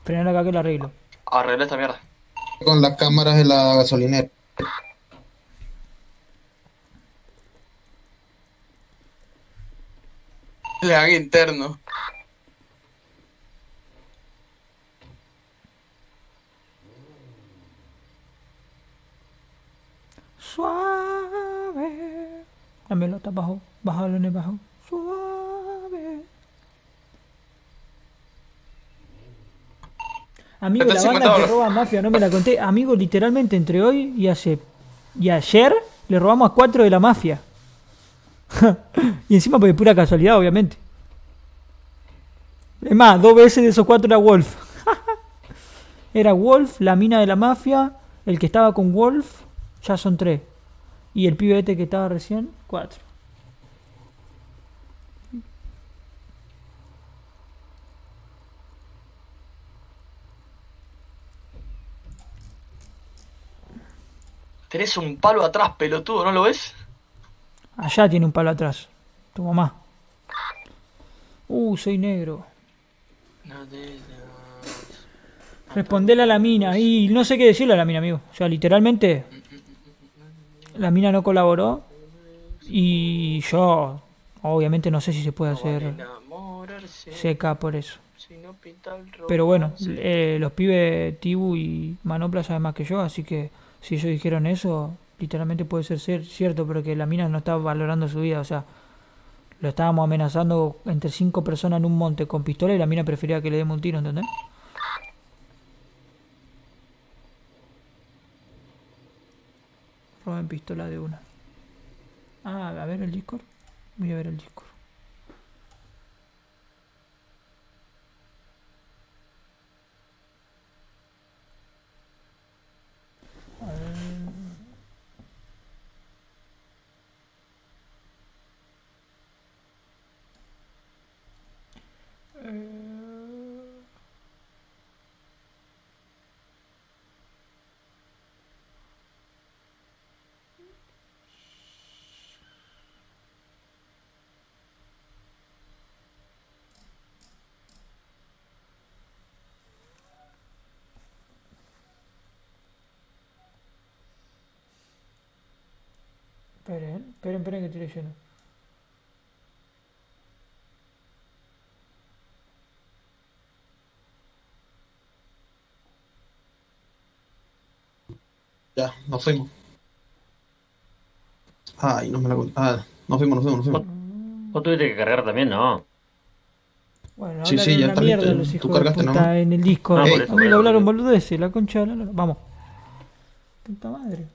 Frenar acá que lo arreglo. Arregla esta mierda. Con las cámaras de la gasolinera. Le haga interno. Suave. La melota bajo, bájalo en el bajo. Suave. Amigo, la banda 50 que roba mafia, no me la conté. Amigo, literalmente entre hoy y hace y ayer le robamos a cuatro de la mafia. y encima por pura casualidad, obviamente. Es más, dos veces de esos cuatro era Wolf. era Wolf, la mina de la mafia, el que estaba con Wolf, ya son tres. Y el pibe este que estaba recién, cuatro. Tenés un palo atrás, pelotudo, ¿no lo ves? Allá tiene un palo atrás. Tu mamá. Uh, soy negro. Respondele a la mina. Y no sé qué decirle a la mina, amigo. O sea, literalmente. La mina no colaboró. Y yo. Obviamente no sé si se puede hacer seca por eso. Pero bueno, eh, los pibes Tibu y Manopla saben más que yo, así que si ellos dijeron eso, literalmente puede ser cier- cierto, pero que la mina no estaba valorando su vida, o sea, lo estábamos amenazando entre cinco personas en un monte con pistola y la mina prefería que le demos un tiro, ¿entendés? Roben pistola de una. Ah, a ver el Discord. Voy a ver el Discord. Eh, Esperen, esperen, esperen que estoy leyendo. Ya, nos fuimos. Ay, no me la cont- Ah, nos fuimos, nos fuimos, nos fuimos. Vos tuviste que cargar también, ¿no? Bueno, Sí, sí, hablaron ya una está mierda listo. los Tú hijos de cargaste, puta ¿no? en el disco. No, por Eh, eso, amigo, por hablaron eso. boludeces, la concha de la. Vamos. Puta madre.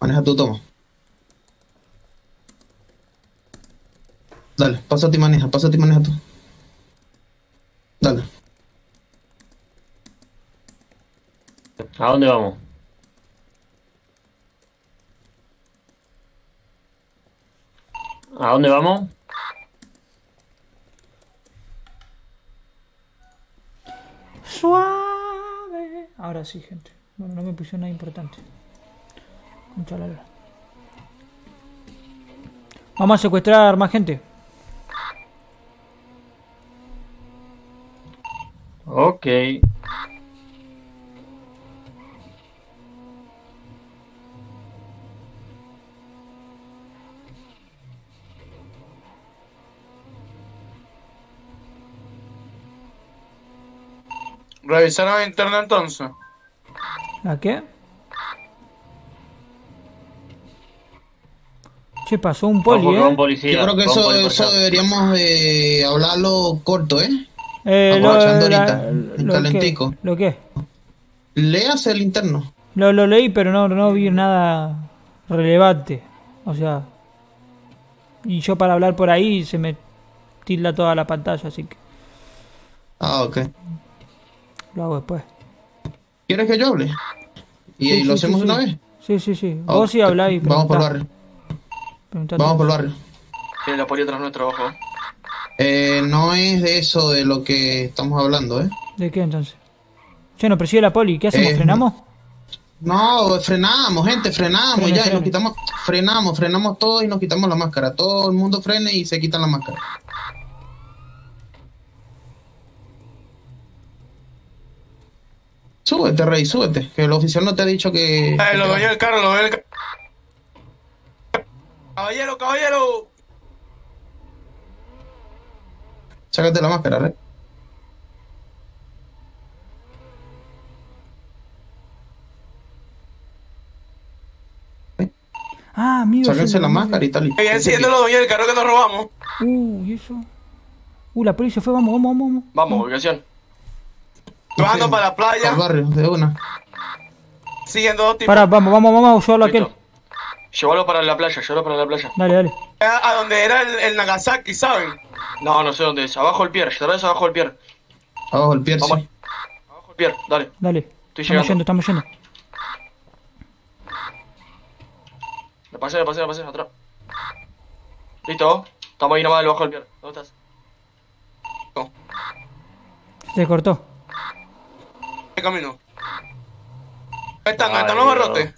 Maneja tú, toma. Dale, pásate y maneja, pásate y maneja tú. Dale. ¿A dónde vamos? ¿A dónde vamos? Suave. Ahora sí, gente. Bueno, no me pusieron nada importante. Vamos a secuestrar más gente. Ok. ¿Revisaron internet entonces? ¿A qué? Che, pasó un poli, ¿eh? Yo creo que eso, eso deberíamos de hablarlo corto, ¿eh? Eh, lo, Aprovechando la- ahorita, en lo calentico. que- ¿Lo qué? Léase el interno. Lo, lo leí, pero no, no vi nada relevante. O sea... Y yo para hablar por ahí se me tilda toda la pantalla, así que Ah, ok. lo hago después. ¿Quieres que yo hable? ¿Y, Sí, lo sí, hacemos sí, una sí. vez? Sí, sí, sí. Vos sí hablás y Vamos por el barrio. Vamos por el barrio. Tiene la poli atrás nuestro, ojo. Eh, no es de eso de lo que estamos hablando, ¿eh? ¿De qué entonces? Che, nos persigue la poli. ¿Qué hacemos? Eh, ¿Frenamos? No, frenamos, gente, frenamos Frene, ya y nos quitamos, frenamos, frenamos todos y nos quitamos la máscara. Todo el mundo frene y se quitan la máscara. Súbete, Rey, súbete, que el oficial no te ha dicho que... Eh, lo dueño del carro, lo dueño del carro. Caballero, caballero. Sácate la máscara, Rey. Ah, amigo. Sáquense la máscara y tal. y- Siguen siendo los dueños del carro que nos robamos. Uh, ¿y eso? Uh, la poli se fue. Vamos, vamos, vamos. vamos. Vamos, ubicación. Bajando para la playa. Al barrio, de una. Siguiendo dos tipos. Pará, vamos, vamos, vamos a ayudarlo a aquel. Llévalo para la playa, llévalo para la playa. Dale, dale. A, a donde era el, el Nagasaki, ¿saben? No, no sé dónde es. Abajo el pier, llevarás abajo el pier. Abajo el pier, Vamos. sí. Abajo el pier, dale. Dale. Estoy estamos llegando. yendo, estamos yendo. La pasé, la pasé, la pasé, atrás. Listo. Estamos ahí nomás debajo del pier. ¿Dónde estás? Se cortó. ¿Qué camino? ¿Están, Ay, están los barrotes?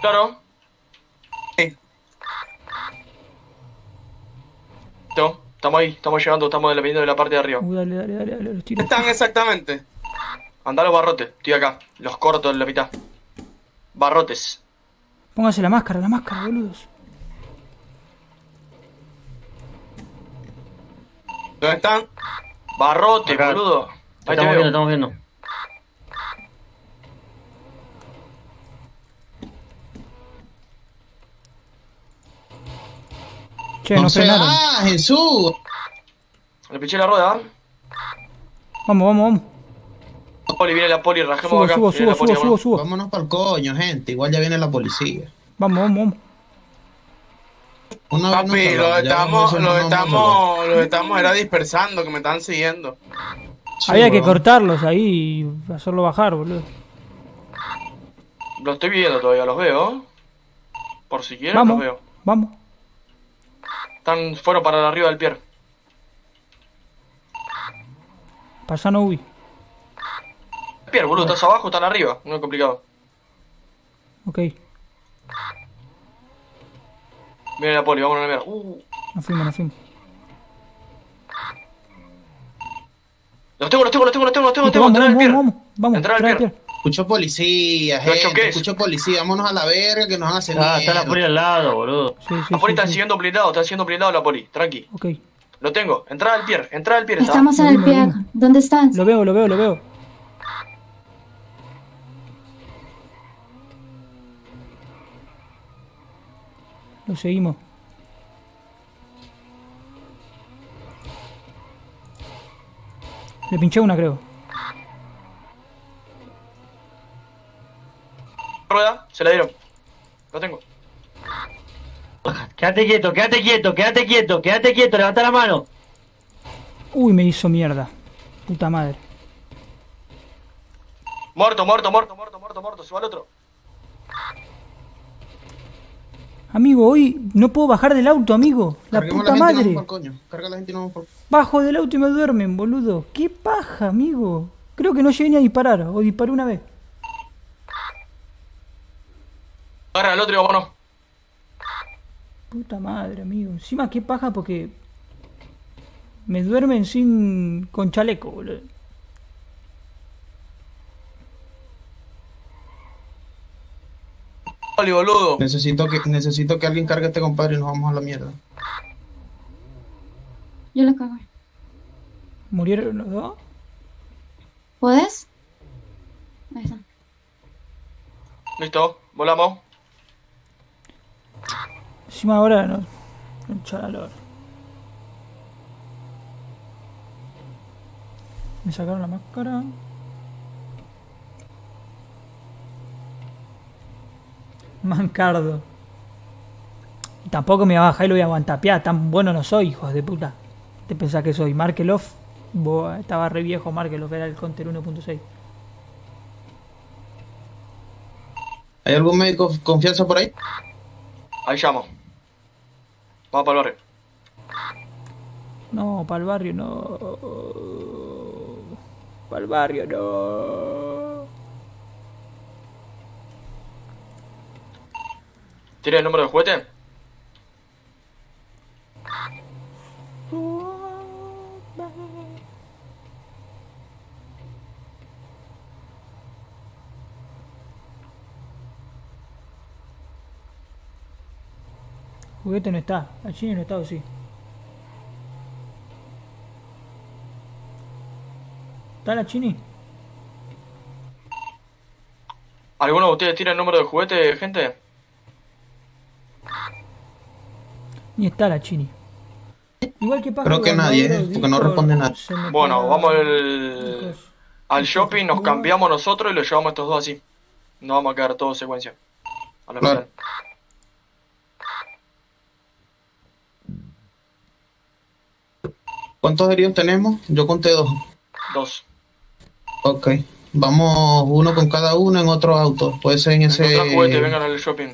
Claro. Listo. Estamos ahí, estamos llegando, estamos dependiendo de la parte de arriba. Uh, dale, dale, dale, dale, los tiros. ¿Están exactamente? Andá los barrotes, estoy acá. Los corto en la mitad. Barrotes. Póngase la máscara, la máscara, boludos. ¿Dónde están? Barrote, Acá. boludo. Ahí Estamos viendo, estamos viendo. Che, no, no se frenaron. ah, Jesús. Le piché la rueda. Vamos, vamos, vamos. Poli, viene la poli, rajemos Subo, acá. subo, Viene la subo, poli, subo, subo, vámonos. subo. Vámonos para el coño, gente. Igual ya viene la policía. Vamos, vamos, vamos. Una vez Papi, los ya estamos, a estamos, los estamos era dispersando, que me están siguiendo. Había que weón. cortarlos ahí y hacerlo bajar, boludo. Los estoy viendo todavía, los veo. Por si quieren, Vamos. los veo. Vamos. Están, fueron para arriba del pier. Pasano Ubi. Pier, boludo, estás abajo, están arriba. No es complicado. Ok. Viene la poli, vamos a la mierda. Uh, Nos fuimos, nos fuimos. Los tengo, los tengo, los tengo, los tengo, los tengo, los tengo. Vamos, Entrar al vamos, pier. vamos, vamos, Entrar al pier. Pier. Escucho policía, gente. Escucho policía. Vámonos a la verga que nos van a hacer Ah, está la poli al lado, boludo. Sí, sí, La poli sí, está sí. siguiendo blindado, está siguiendo blindado la poli. Tranqui. Ok. Lo tengo. Entrada al pier, entrada al pier. está. Estamos en el Lo pie. vimos. ¿Dónde estás? Lo veo, lo veo, lo veo. Lo seguimos. Le pinché una, creo. Rueda, se la dieron. Lo tengo. Quédate quieto, quédate quieto, quédate quieto, quédate quieto, levanta la mano. Uy, me hizo mierda. Puta madre. Muerto, muerto, muerto, muerto, muerto, muerto. Se va el otro. Amigo, hoy no puedo bajar del auto, amigo. La Carguemos puta la gente madre. coño. Carga la gente por... Bajo del auto y me duermen, boludo. Qué paja, amigo. Creo que no llegué ni a disparar. O disparé una vez. Agarra al otro y vámonos. Puta madre, amigo. Encima qué paja porque me duermen sin con chaleco, boludo. Boludo. Necesito que, necesito que alguien cargue a este compadre y nos vamos a la mierda. Yo lo cago. ¿Murieron los dos? ¿Puedes? Ahí está. Listo, volamos. Encima ahora no. Concha la lora. Me sacaron la máscara. Mancardo. Tampoco me voy a bajar y lo voy a aguantapear. Tan bueno no soy, hijos de puta. ¿Te pensás que soy? Markelov. Estaba re viejo Markelov, era el Counter 1.6. ¿Hay algún médico confianza por ahí? Ahí llamo. Vamos para el barrio. No, para el barrio no. Para el barrio no. ¿Tiene el número de juguete? Juguete no está. La China no está o sí. ¿Está la Chini? ¿Alguno de ustedes tiene el número de juguete, gente? Ni está la Chini. Igual que paja. Creo que nadie, ¿eh? Porque no responde me Bueno, vamos al, al shopping, nos cambiamos nosotros y lo llevamos a estos dos así. No vamos a quedar todos en secuencia. A la Claro. ¿Cuántos heridos tenemos? Yo conté dos. Dos. Ok. Vamos uno con cada uno en otro auto. Puede ser en ese. Encontrar juguete, vengan al shopping.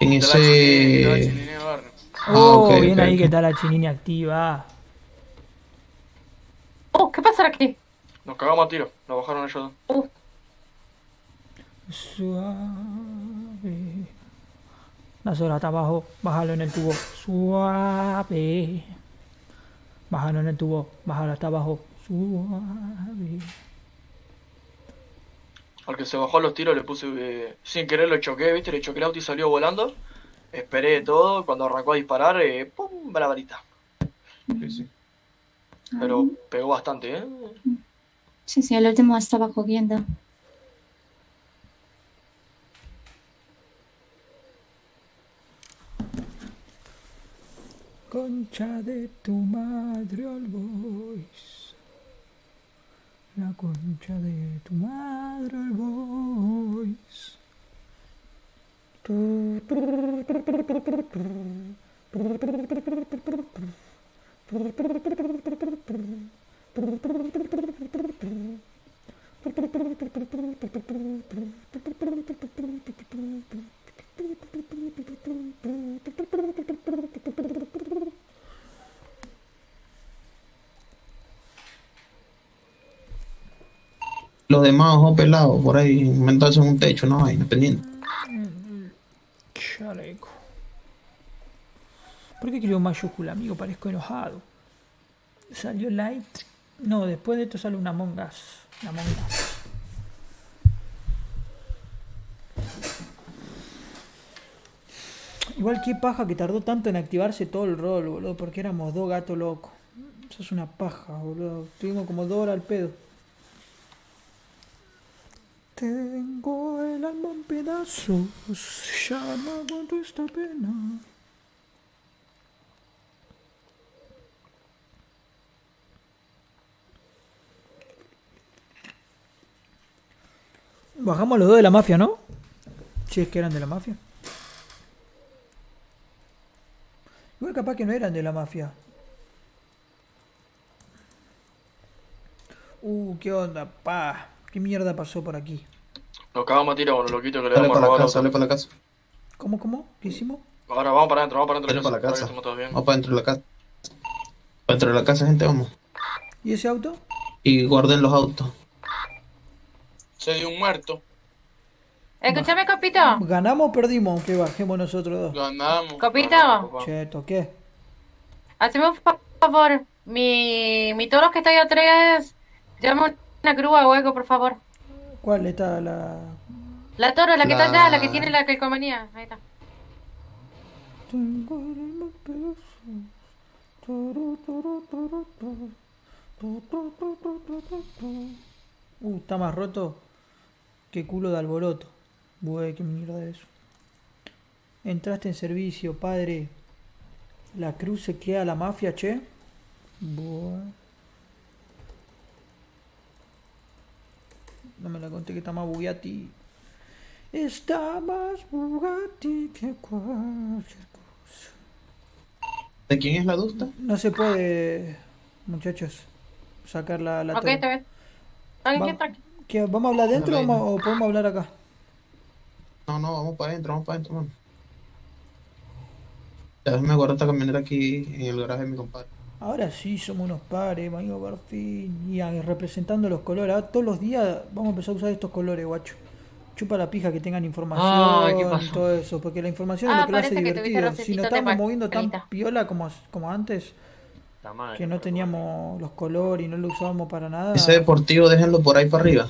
En De la Chini, de la ese. Barrio. Ah, Oh, ok, bien ahí que está la Chinini activa. Oh, ¿qué pasa aquí? Nos cagamos a tiro, nos bajaron ellos dos. Suave. La sola está abajo. Bájalo en el tubo. Suave. Bájalo en el tubo. Bájalo hasta abajo. Suave. Al que se bajó a los tiros le puse, eh, sin querer lo choqué, viste, le choqué el auto y salió volando. Esperé todo, cuando arrancó a disparar, eh, ¡pum! Balabarita. Pero pegó bastante, ¿eh? Sí, sí, el último estaba cogiendo. Concha de tu madre, all boys. La concha de tu madre, all boys. Los demás ojos pelados por ahí, inventarse en un techo, no hay, independiente. Chaleco. ¿Por qué escribo mayúscula, amigo? Parezco enojado. Salió light. No, después de esto sale una Among Us. Una Among Us. Igual qué paja que tardó tanto en activarse todo el rol, boludo, porque éramos dos gatos locos. Eso es una paja, boludo. Tuvimos como dos horas al pedo. Tengo el alma en pedazos, ya no aguanto esta pena. Bajamos los dos de la mafia, ¿no? Si es que eran de la mafia. Igual capaz que no eran de la mafia. Uh, qué onda, pa. ¿Qué mierda pasó por aquí? Nos cagamos a tiro con los loquitos que le damos para la robar casa, sale para la casa. ¿Cómo, cómo? ¿Qué hicimos? Ahora vamos para adentro, vamos para adentro. Para la para que casa. todos bien. Vamos para dentro de la casa. Para dentro de la casa, gente, vamos. ¿Y ese auto? Y guarden los autos. Se dio un muerto. Escúchame, Copito. ¿Ganamos o perdimos aunque bajemos nosotros dos? Ganamos. Copito. Cheto, ¿qué? Haceme un fa- favor. Mi, mi toros que está ahí atrás. Llama una grúa o algo, por favor. ¿Cuál está la...? La toro, la que está allá, la que tiene la calcomanía. Ahí está. Tengo. Uh, está más roto que culo de alboroto. Bueh, qué mierda es eso. Entraste en servicio, padre. La cruz se queda a la mafia, che. Bueh. No me la conté que está más Bugatti. Está más Bugatti que cualquier cosa. ¿De quién es la dusta? No se puede, muchachos, sacar la, la Ok, está bien. Va-. ¿Qué, ¿Vamos a hablar dentro o, podemos hablar acá? No, no, vamos para adentro, vamos para adentro, mano. Déjame guardar esta camioneta aquí en el garaje de mi compadre. Ahora sí somos unos pares, amigo, fin. Y ah, representando los colores. Ahora todos los días vamos a empezar a usar estos colores, guacho. Chupa la pija que tengan información ¿qué y todo eso, porque la información es Ah, lo que lo hace que divertido. Si nos pa- moviendo tan piola como, como antes, que no teníamos los colores y no lo usábamos para nada, Ese deportivo déjenlo por ahí para arriba.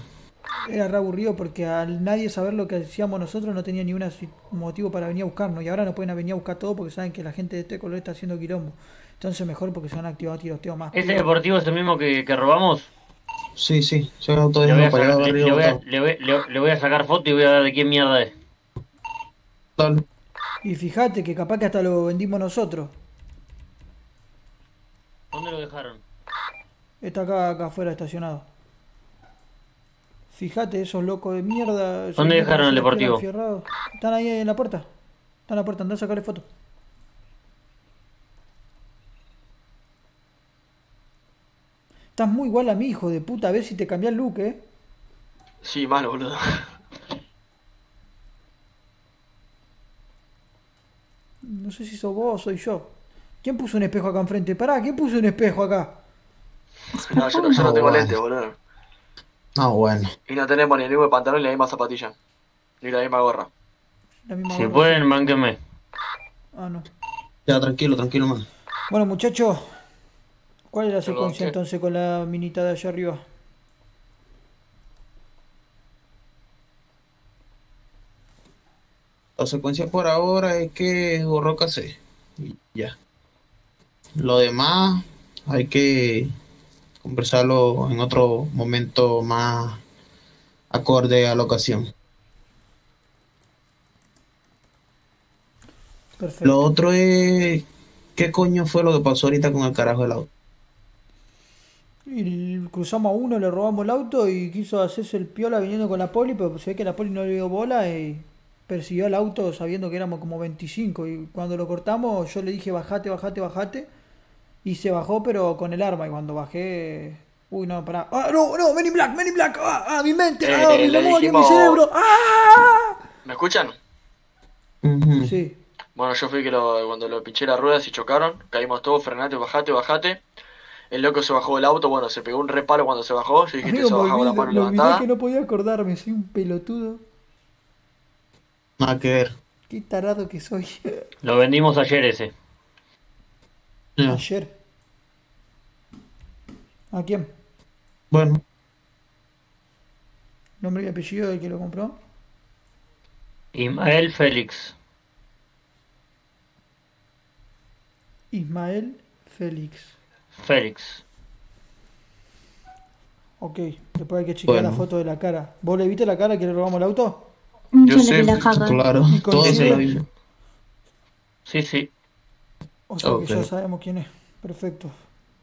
era re aburrido porque al nadie saber lo que hacíamos nosotros no tenía ni un motivo para venir a buscarnos. Y ahora nos pueden venir a buscar todo porque saben que la gente de este color está haciendo quilombo. Entonces mejor porque se van a activar tiroteos más. ¿Ese deportivo es el mismo que, que robamos? Sí, sí, auto Le voy, sacar, le, voy a, botado. le voy- le- le voy a sacar foto y voy a ver de quién mierda es. Dale. Y fíjate que capaz que hasta lo vendimos nosotros. ¿Dónde lo dejaron? Está acá, acá afuera estacionado. Fíjate, esos locos de mierda. ¿Dónde dejaron el deportivo? Están ahí en la puerta. Están en la puerta, andá a sacarle foto. Estás muy igual a mi hijo de puta. A ver si te cambia el look, eh. Sí, malo, boludo. No sé si sos vos o soy yo. ¿Quién puso un espejo acá enfrente? Pará, ¿quién puso un espejo acá? No, yo, no- yo no tengo bueno. lente, boludo. No, bueno. Y no tenemos ni el mismo pantalón ni la misma zapatilla. Ni la misma gorra. La misma Si gorra. pueden, mánquenme. Ah, no. Ya, tranquilo, tranquilo, man. Bueno, muchachos, ¿cuál es la Perdón, secuencia ¿qué? entonces con la minita de allá arriba? La secuencia por ahora es que borró casé. Y ya. Lo demás hay que conversarlo en otro momento más acorde a la ocasión. Perfecto. Lo otro es qué coño fue lo que pasó ahorita con el carajo del auto. Y cruzamos a uno, le robamos el auto y quiso hacerse el piola viniendo con la poli, pero se ve que la poli no le dio bola y persiguió al auto sabiendo que éramos como 25. Y cuando lo cortamos, yo le dije bajate, bajate, bajate. Y se bajó, pero con el arma. Y cuando bajé. Uy, no, pará. ¡Ah, no, no! ¡Men in Black! ¡Men in Black! ¡Ah, ah, mi mente! Eh, ¡Ah, mi memoria, mi cerebro! ¡Ah! ¿Me escuchan? Sí. Bueno, yo fui que lo, cuando lo pinché las ruedas y chocaron, caímos todos, frenate, bajate, bajate. El loco se bajó del auto, bueno, se pegó un reparo cuando se bajó. Yo dije, Amigo, se bajaba la mano me olvidé levantada. que no podía acordarme. Soy un pelotudo. Nada que ver. Qué tarado que soy. Lo vendimos ayer ese. Ayer. ¿A quién? Bueno, Nombre y apellido del que lo compró. Ismael Félix. Ismael Félix. Félix. Ok, después hay que chequear Bueno. la foto de la cara. ¿Vos le viste la cara que le robamos el auto? Yo la cara. claro, ¿Y todos se la vimos. Sí, sí. O sea Ok. que ya sabemos quién es. Perfecto.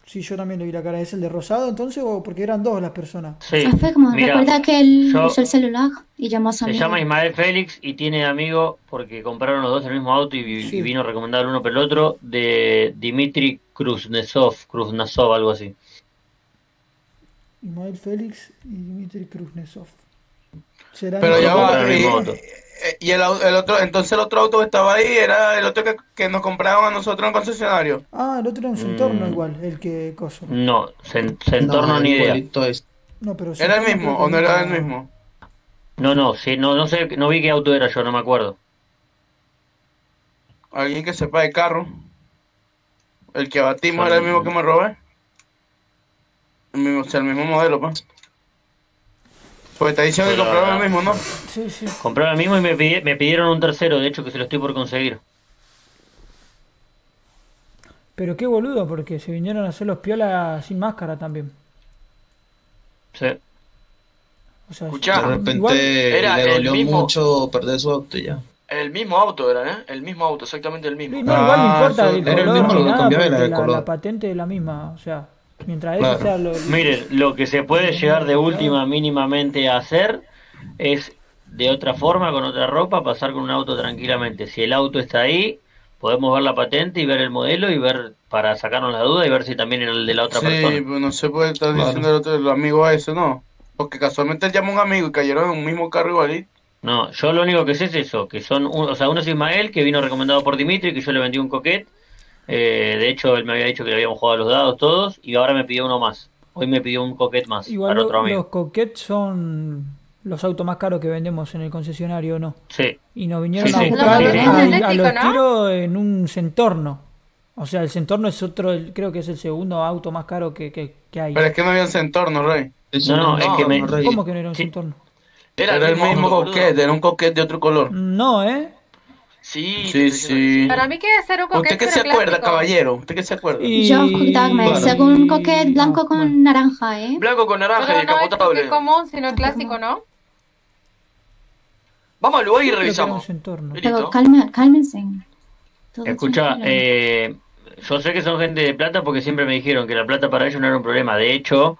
Sí, yo también le vi la cara. ¿Es el de rosado entonces o porque eran dos las personas? Sí. Mira, recuerda que él yo- usó el celular y llamó a su Se amigo. llama Ismael Félix y tiene amigo porque compraron los dos el mismo auto y, Sí. y vino recomendado el uno por el otro de Dimitri Krusnesov, Krusnesov, algo así. Ismael Félix y Dmitry Krusnesov. ¿Será Pero ya va, Compraron el y, mismo auto. eh, y el, el otro, entonces el otro auto que estaba ahí era el otro que, que nos compraron a nosotros en concesionario. Ah, el otro era un Mm. Centorno igual, el que coso. No, Cen- Centorno ni idea. No, pero ¿Era el mismo o no era el mismo? No, no, sí, no, no sé, no vi qué auto era yo, no me acuerdo. Alguien que sepa de carro. El que abatimos Sí. era el mismo que me robé. El mismo, o sea, el mismo modelo, pues. Pues está diciendo que compraron el mismo, ¿no? Sí, sí. Compraron el mismo y me, me pidieron un tercero, de hecho que se lo estoy por conseguir. Pero qué boludo, porque se vinieron a hacer los piolas sin máscara también. Sí. O sea, Escuchá, de repente igual- Era le el dolió mismo- mucho perder su auto y ya. El mismo auto era, ¿eh? El mismo auto, exactamente el mismo. Sí, no, igual no Ah, importa eso- el era el mismo, lo que nada, cambiaba era porque el la, color. la patente es la misma. O sea, mientras Claro. eso sea lo, Miren, lo que se puede llegar de última mínimamente a hacer es de otra forma, con otra ropa, pasar con un auto tranquilamente. Si el auto está ahí, podemos ver la patente y ver el modelo y ver, para sacarnos la duda y ver si también era el de la otra Sí, persona. pues no se puede estar Claro. diciendo el otro, el amigo a eso, ¿no? Porque casualmente él llamó a un amigo y cayeron en un mismo carro igualito. No, yo lo único que sé es eso, que son, un- o sea, uno es Ismael, que vino recomendado por Dimitri, que yo le vendí un coquet. Eh, de hecho, él me había dicho que le habíamos jugado a los dados todos y ahora me pidió uno más. Hoy me pidió un coquet más Igual para lo- otro amigo. los coquets son los autos más caros que vendemos en el concesionario, ¿no? Sí. Y nos vinieron Sí, a sí. buscar a- los ¿no? tiros en un Centorno. O sea, el Centorno es otro, el- creo que es el segundo auto más caro que, que, que hay. Pero es que no había centorno, Rey. No, no, es que me... ¿Cómo que no era un Centorno? Era, el mismo, auto, coquete, era un coquete de otro color. No, ¿eh? Sí, Sí, sí. Para mí quiere ser un coquete ¿Usted qué se acuerda, clásico. caballero? ¿Usted qué se acuerda? Yo, escuchadme, Claro. según coquet blanco con naranja, ¿eh? Blanco con naranja Pero y no es descapotable. coquete común, sino el clásico, ¿no? Vamos al lugar y que revisamos. Y Pero calme, cálmense. Todo Escucha, eh, yo sé que son gente de plata porque siempre me dijeron que la plata para ellos no era un problema. De hecho,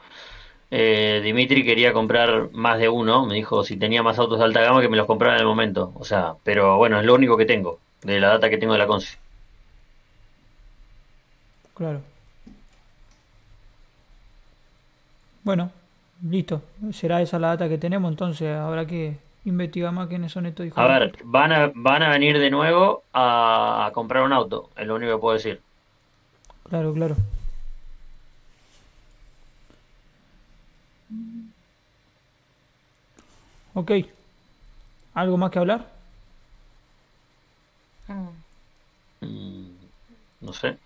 eh, Dimitri quería comprar más de uno. Me dijo si tenía más autos de alta gama que me los comprara en el momento. O sea, pero bueno, es lo único que tengo de la data que tengo de la Conci. Claro. Bueno, listo. Será esa la data que tenemos, entonces habrá que investigar más quiénes son estos hijos. A ver, van a, van a venir de nuevo a comprar un auto. Es lo único que puedo decir. Claro, claro. Ok. ¿Algo más que hablar? Mm, No sé.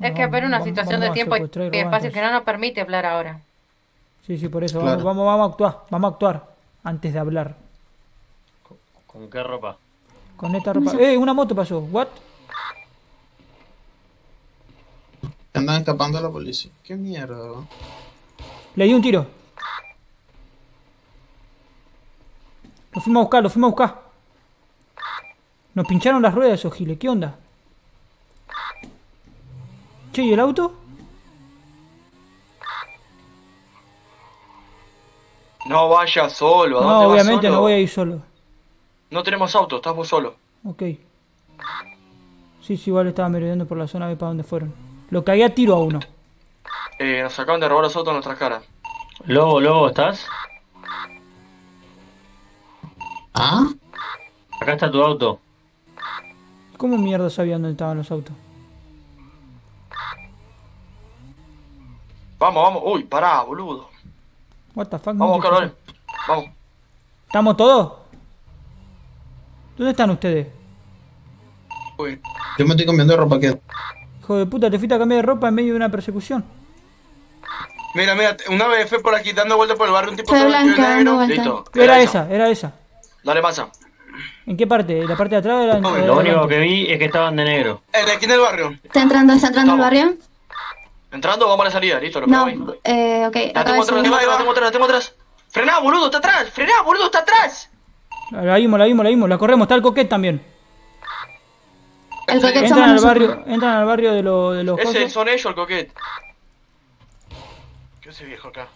Es que haber una Vamos- situación vamos de a tiempo y espacio que no nos permite hablar ahora. Sí, sí, por eso. Claro. Vamos, vamos, vamos a actuar. Vamos a actuar antes de hablar. ¿Con qué ropa? Con esta ropa. ¡Eh! Una moto pasó. ¿What? Andan escapando a la policía. ¿Qué mierda? bro? Le di un tiro. Lo fuimos a buscar, lo fuimos a buscar. Nos pincharon las ruedas esos giles. ¿Qué onda? Che, ¿y el auto? No vayas solo. ¿a No, dónde vas obviamente solo? no voy a ir solo. No tenemos auto, estás vos solo. Ok. Sí, sí, igual estaba merodeando por la zona a ver para dónde fueron. Lo cagué a tiro a uno. Eh, nos acaban de robar los autos en nuestras caras. Lobo, Lobo, ¿estás? ¿Ah? Acá está tu auto. ¿Cómo mierda sabían dónde estaban los autos? Vamos, vamos. Uy, pará, boludo. What the fuck? Vamos dale. Vamos. ¿Estamos todos? ¿Dónde están ustedes? Uy. Yo me estoy cambiando de ropa. ¿qué? Hijo de puta, te fuiste a cambiar de ropa en medio de una persecución. Mira, mira, una vez fue por aquí dando vueltas por el barrio un tipo de blanca, negro. Listo. Era esa, era esa. Dale, pasa. ¿En qué parte? ¿La parte de atrás o la, o de Lo único que vi es que estaban de negro. En la esquina del barrio. ¿Está entrando, está entrando al barrio? Entrando, vamos a la salida, listo, lo No, eh, ok. La tengo atrás, la tengo atrás, la tengo atrás. Frená, boludo, está atrás. Frená, boludo, está atrás. La vimos, la vimos, la vimos. La corremos. Está el coquet también. El coquet Entran al barrio, entran al barrio de, lo- de los Ese son ellos, el coquete. ¿Qué hace viejo acá?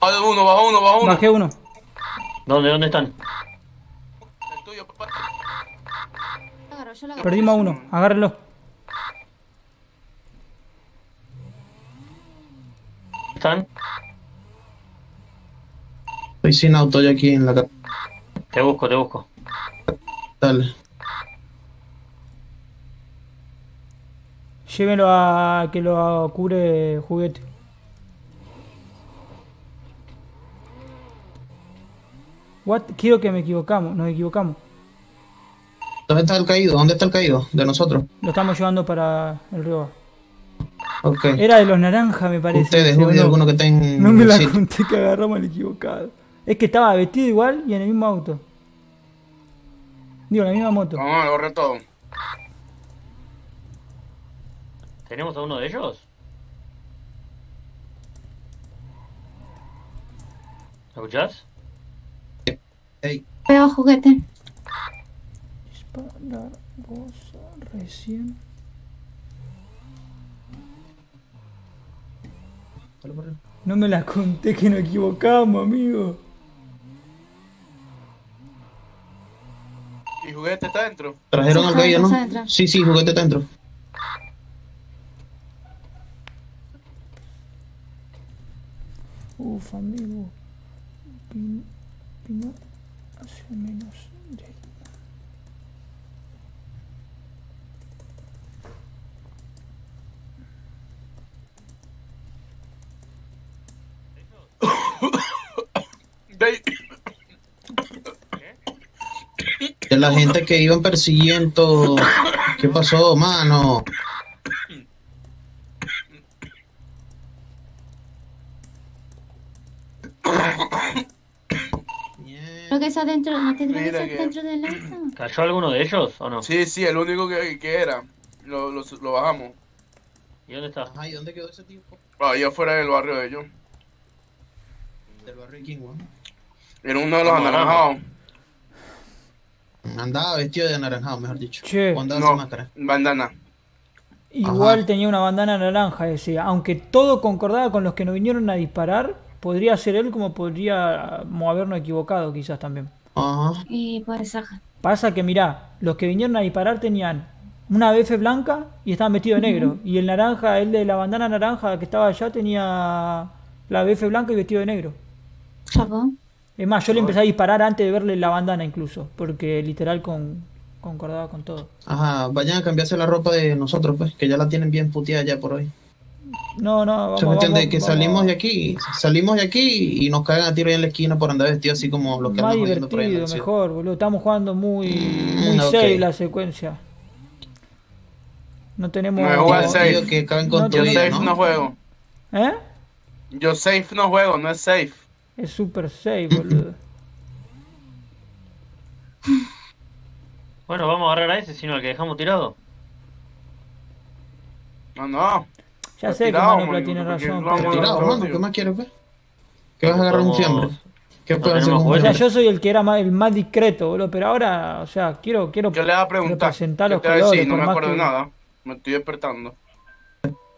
Baja uno, baja uno, baja uno. Bajé uno. ¿Dónde, dónde están? Perdimos a uno. Agárrenlo. ¿Están? Estoy sin auto yo aquí en la casa. Te busco, te busco. Dale. Llévenlo a que lo cure juguete. What? Quiero que me equivocamos, nos equivocamos. ¿Dónde está el caído? ¿Dónde está el caído? De nosotros. Lo estamos llevando para el río. Ok. Era de los naranjas, me parece. Ustedes, ¿o uy, no? alguno que está en No me la el sitio. conté que agarramos al equivocado. Es que estaba vestido igual y en el mismo auto. Digo, en la misma moto. Vamos a borrar todo. ¿Tenemos a uno de ellos? ¿Lo escuchás? Veo juguete. Disparar, goza, recién. No me la conté que nos equivocamos, amigo. ¿Y juguete está dentro? ¿Trajeron Sí, al juguete no? está dentro. Sí, sí, juguete está dentro. Uf, amigo. Vino hacia menos de... De la gente que iban persiguiendo. ¿Qué pasó, mano? Creo que está dentro, ¿no tendría que dentro del auto? ¿Cayó alguno de ellos o no? Sí, sí, el único que, que era. Lo, lo, lo bajamos. ¿Y dónde está? Ay, ¿dónde quedó ese tipo? Ahí afuera del barrio de ellos. Del barrio King, weón. Era uno de los Vamos, anaranjados. Andaba vestido de anaranjado, mejor dicho. Che. O andaba No, sin máscara. bandana. Igual tenía una bandana naranja, decía. Aunque todo concordaba con los que nos vinieron a disparar, podría ser él como podría habernos equivocado quizás también. Ajá. Y pues, ajá. Pasa que mirá, los que vinieron a disparar tenían una BF blanca y estaban vestidos de negro. Y el naranja, el de la bandana naranja que estaba allá tenía la BF blanca y vestido de negro. Chavo. Es más, yo le empecé a disparar antes de verle la bandana incluso, porque literal con, concordaba con todo. Ajá, vayan a cambiarse la ropa de nosotros, pues, que ya la tienen bien puteada ya por hoy. No, no, vamos, Se cuestión vamos, de que vamos. salimos de aquí, salimos de aquí y nos cagan a tiro ahí en la esquina por andar vestidos así como los que Más por ahí mejor, boludo. Estamos jugando muy, muy Mm, ok. safe la secuencia. No tenemos... No es jugar safe. Digo que caben con No tu Yo vida, safe ¿no? no juego. ¿Eh? Yo safe no juego, no es safe. Es super safe, boludo. Bueno, vamos a agarrar a ese, sino al que dejamos tirado. No, no. Ya sé que Manopla man, tiene razón, vamos pero... a- Tirado, mano, ¿qué más quieres, pues? ¿Qué vas a agarrar un fiambre? ¿Qué no hacer un O sea, yo soy el que era más, el más discreto, boludo, pero ahora, o sea, quiero, quiero Yo le voy a preguntar. representar ¿Qué los te voy a colores, decir? No me acuerdo de que- nada. Me estoy despertando.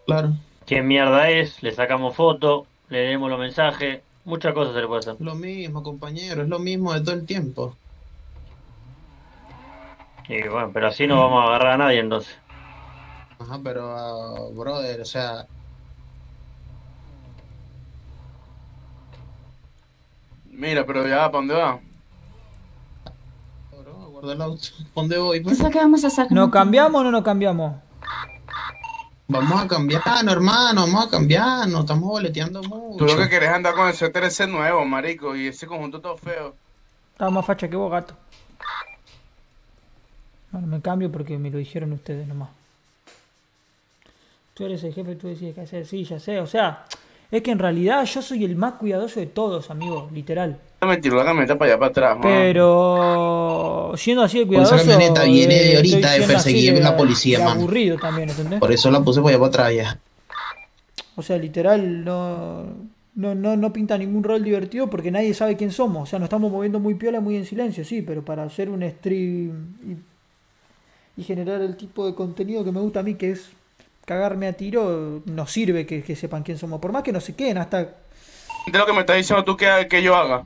Claro. ¿Quién mierda es? Le sacamos foto, le leemos los mensajes. Muchas cosas se le puede hacer. Lo mismo, compañero, es lo mismo de todo el tiempo. Y bueno, pero así no vamos a agarrar a nadie entonces. Ajá, pero, brother, o sea, Mira, pero ya, ¿para dónde va? guarda el auto. ¿Dónde voy, pues? ¿Eso qué vamos a hacer? ¿Nos cambiamos o no nos cambiamos? Vamos a cambiarnos, hermano, vamos a cambiarnos, estamos boleteando mucho. Tú lo que querés es andar con el suéter ese nuevo, marico, y ese conjunto todo feo. Estaba más facha que vos, gato. Bueno, me cambio porque me lo dijeron ustedes nomás. Tú eres el jefe, tú decides qué hacer. Sí, ya sé. O sea, es que en realidad yo soy el más cuidadoso de todos, amigo, literal. No mentira, la camioneta para allá para atrás, man. Pero siendo así de Pues esa cuidadoso. camioneta viene de eh, ahorita de siendo así perseguir de- la policía, de man. aburrido también, ¿entendés? Por eso la puse para allá para atrás ya. O sea, literal, no, no, no, no pinta ningún rol divertido porque nadie sabe quién somos. O sea, nos estamos moviendo muy piola, muy en silencio, sí, pero para hacer un stream y, y generar el tipo de contenido que me gusta a mí, que es cagarme a tiro, nos sirve que, que sepan quién somos. Por más que no se queden hasta... De lo que me estás diciendo tú que, que yo haga.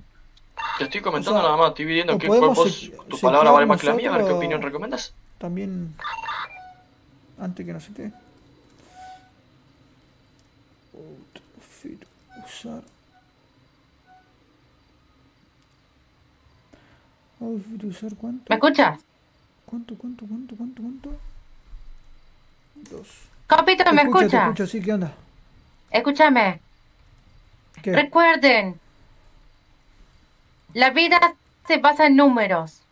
Te estoy comentando O sea, nada más, estoy pidiendo o que vos- se- tu setear palabra vale más que la mía, a ver qué opinión recomiendas. También... Antes que no se quede. Outfit, usar... Outfit, usar cuánto? ¿Me escuchas? ¿Cuánto, cuánto, cuánto, cuánto, cuánto? Dos. Capito, ¿me escucho, te escucho, sí, ¿qué onda? Escúchame. ¿Qué? Recuerden, la vida se basa en números.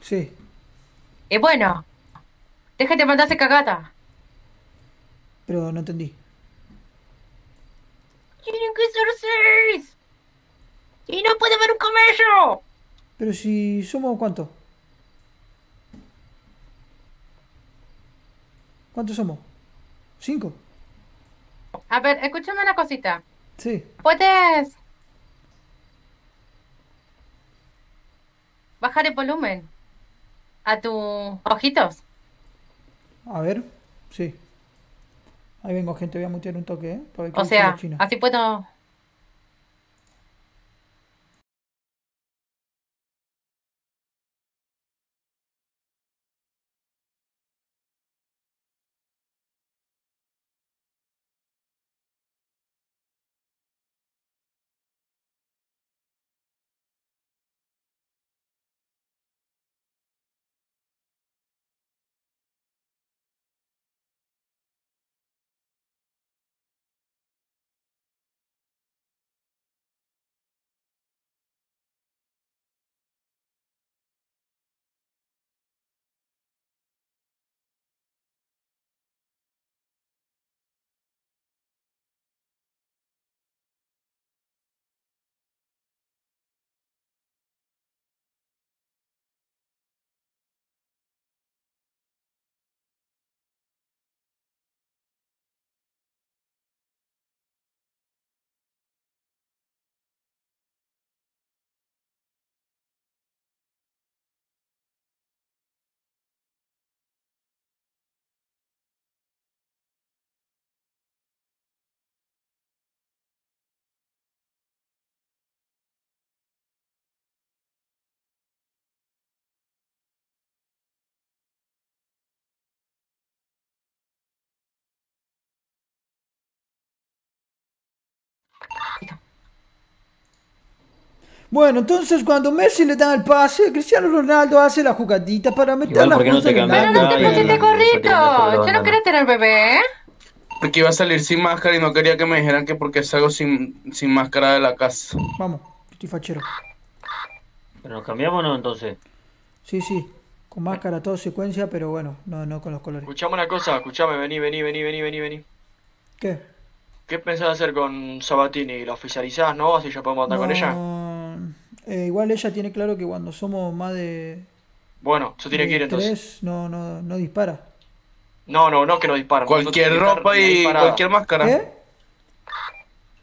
Sí. Y bueno, déjate mandarse cagada. Pero no entendí. Tienen que ser seis. Y no puede haber un camello. Pero si somos cuánto? ¿Cuántos somos? ¿Cinco? A ver, escúchame una cosita. Sí. ¿Puedes bajar el volumen a tus ojitos? A ver, sí. Ahí vengo, gente, voy a mutear un toque, ¿eh? Para ver O sea, así puedo... Bueno, entonces cuando Messi le da el pase, Cristiano Ronaldo hace la jugadita para meter Igual, la ¿por qué no te en el cambias arco. acá y- ¡Pusiste corrito! Yo no quería tener bebé, ¿eh? Porque iba a salir sin máscara y no quería que me dijeran que porque salgo sin, sin máscara de la casa. Vamos, estoy fachero. ¿Pero nos cambiamos o no entonces? Sí, sí. Con máscara, todo secuencia, pero bueno, no, no con los colores. Escuchame una cosa, escuchame, vení, vení, vení, vení, vení, vení. ¿Qué? ¿Qué pensás hacer con Sabatini? ¿La oficializás, no? Así ya podemos andar con ella. Eh, igual ella tiene claro que cuando somos más de, Bueno, se tiene de que ir entonces. tres, no, no, no dispara. No, no, no que nos disparen. Cualquier no ropa y cualquier máscara. ¿Qué?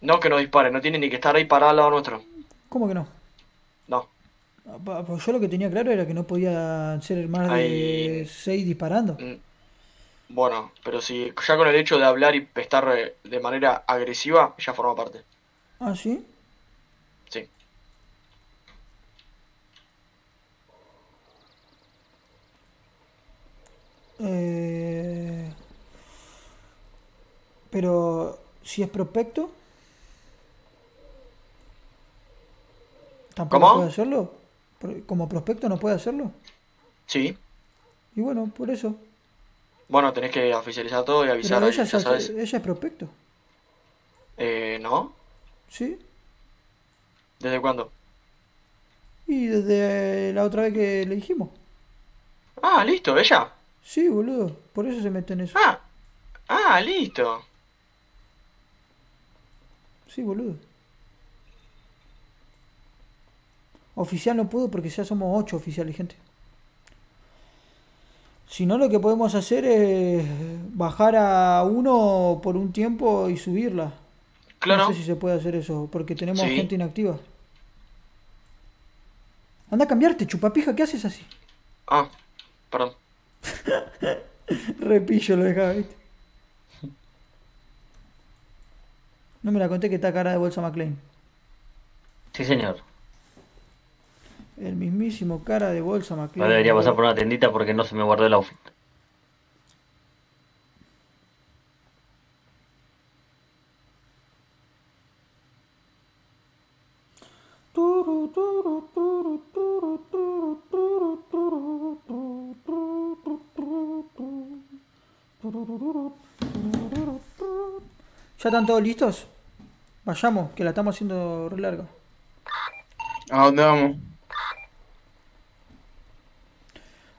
No que nos disparen, no tiene ni que estar ahí parada al lado nuestro. ¿Cómo que no? No. Ah, pa- Pues yo lo que tenía claro era que no podía ser más de Ahí- seis disparando. Bueno, pero si ya con el hecho de hablar y estar eh, de manera agresiva, ya forma parte. Ah. Sí. Eh, pero si es prospecto, tampoco ¿Cómo? puede hacerlo. Como prospecto no puede hacerlo. Sí. Y bueno, por eso. Bueno, tenés que oficializar todo y Pero avisar ahí, ella, ya- sabes. ella es prospecto. Eh, ¿no? ¿Sí? ¿Desde cuándo? Y desde la otra vez que le dijimos. Ah, listo, ella. Sí, boludo. Por eso se mete en eso. Ah, ah, listo. Sí, boludo. Oficial no puedo porque ya somos ocho oficiales, gente. Si no, lo que podemos hacer es bajar a uno por un tiempo y subirla. Claro. No sé si se puede hacer eso, porque tenemos Sí. gente inactiva. Anda a cambiarte, chupapija, ¿qué haces así? Ah, perdón. Repillo lo dejaba, ¿viste? No me la conté que está cara de bolsa McLean. Sí, señor. El mismísimo cara de bolsa McLean. Ahora debería pasar por una tendita porque no se me guardó el outfit. ¿Ya están todos listos? Vayamos, que la estamos haciendo re larga. ¿A dónde vamos?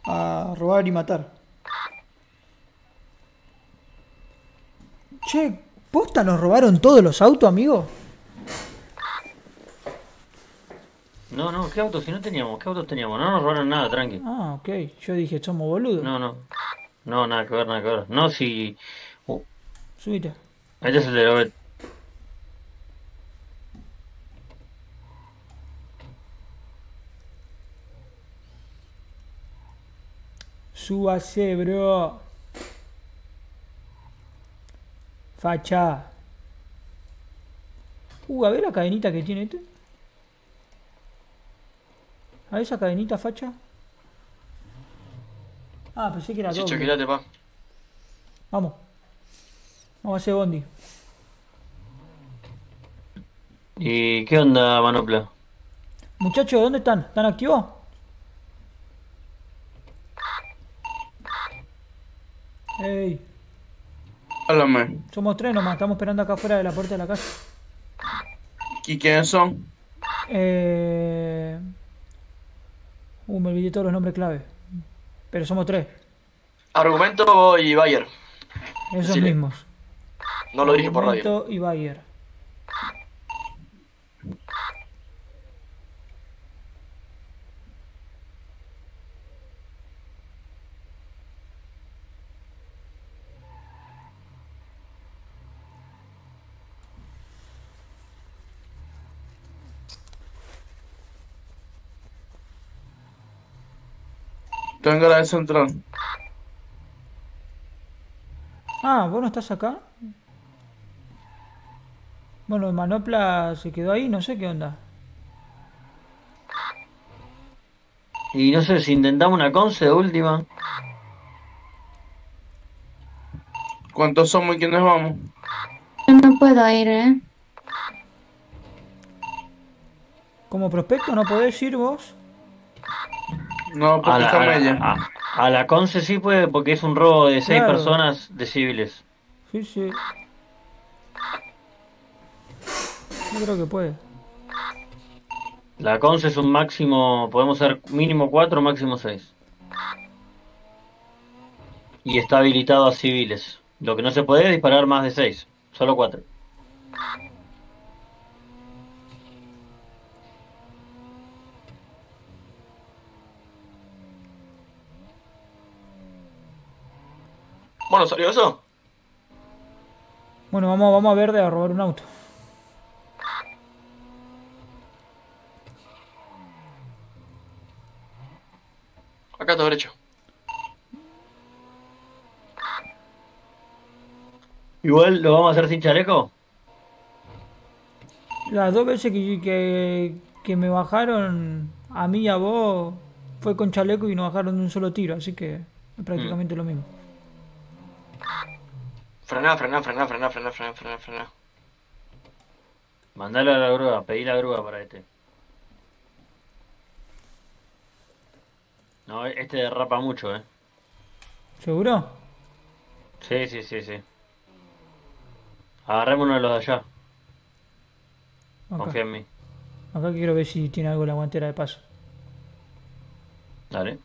A robar y matar. Che, ¿posta nos robaron todos los autos, amigo? No, no, ¿qué autos? Si no teníamos, ¿qué autos teníamos? No nos robaron nada, tranqui. Ah, ok. Yo dije, somos boludos. No, no. No, nada que ver, nada que ver. No, si. Uh, Subite. es el de Lobet. Súbase, bro. Facha. Uh, a ver la cadenita que tiene este. A ver esa cadenita, facha. Ah, pensé que era doble. chequeate, pa. Vamos. Vamos a hacer bondi. ¿Y qué onda, Manopla? Muchachos, ¿dónde están? ¿Están activos? Ey, Háblame. somos tres nomás, estamos esperando acá afuera de la puerta de la casa. ¿Y quiénes son? Eh... Uh, me olvidé todos los nombres clave. Pero somos tres, Argumento y Bayer. esos mismos. No lo dije por radio. Argumento y Bayer. Tengo la de central. Ah, ¿vos no estás acá? Bueno, el Manopla se quedó ahí, no sé qué onda. Y no sé si intentamos una conce de última. ¿Cuántos somos y quiénes vamos? Yo no puedo ir, ¿eh? Como prospecto no podés ir vos. No, A porque la, está a, la, a- a la conce sí puede porque es un robo de seis Claro. personas de civiles. Sí, sí. Yo creo que puede. La conce es un máximo, podemos ser mínimo cuatro, máximo seis. Y está habilitado a civiles. Lo que no se puede es disparar más de seis, solo cuatro. Bueno, ¿salió eso? Bueno, vamos, vamos a verde a robar un auto. Acá está derecho. Igual lo vamos a hacer sin chaleco. Las dos veces que, que, que me bajaron a mí y a vos fue con chaleco y nos bajaron de un solo tiro, así que es prácticamente lo mismo. Frená, frená, frená, frená, frená, frená, frená, frená. Mandale a la grúa, pedí la grúa para este. No, este derrapa mucho, eh. ¿Seguro? Sí, sí, sí, sí. Agarremos uno de los de allá. Acá. Confía en mí. Acá quiero ver si tiene algo la guantera de paso. Dale.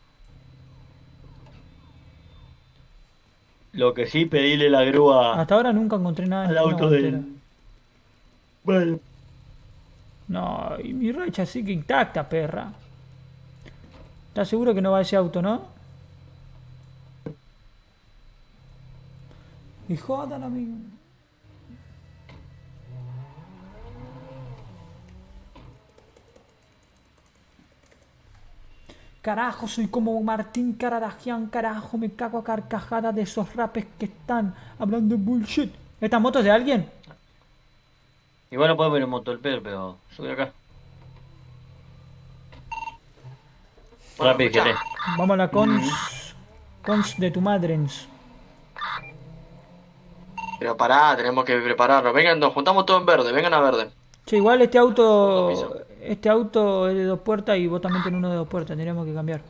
Lo que sí, pedirle la grúa Hasta ahora nunca encontré nada en al auto del. Bueno. No, y mi racha sigue intacta, perra. ¿Estás seguro que no va ese auto, no? Y jodan, amigo. Carajo, soy como Martín Caradagian, carajo, me cago a carcajada de esos rapes que están hablando bullshit. ¿Esta moto es de alguien? Igual no podemos ir en moto el pedo, pero sube acá. Rápido, querés. Vamos a la cons. Cons de tu madrens. Pero pará, tenemos que prepararnos. Vengan, nos juntamos todos en verde, vengan a verde. Che, igual este auto. Este auto es de dos puertas y vos también tenés uno de dos puertas. Tendríamos que cambiar.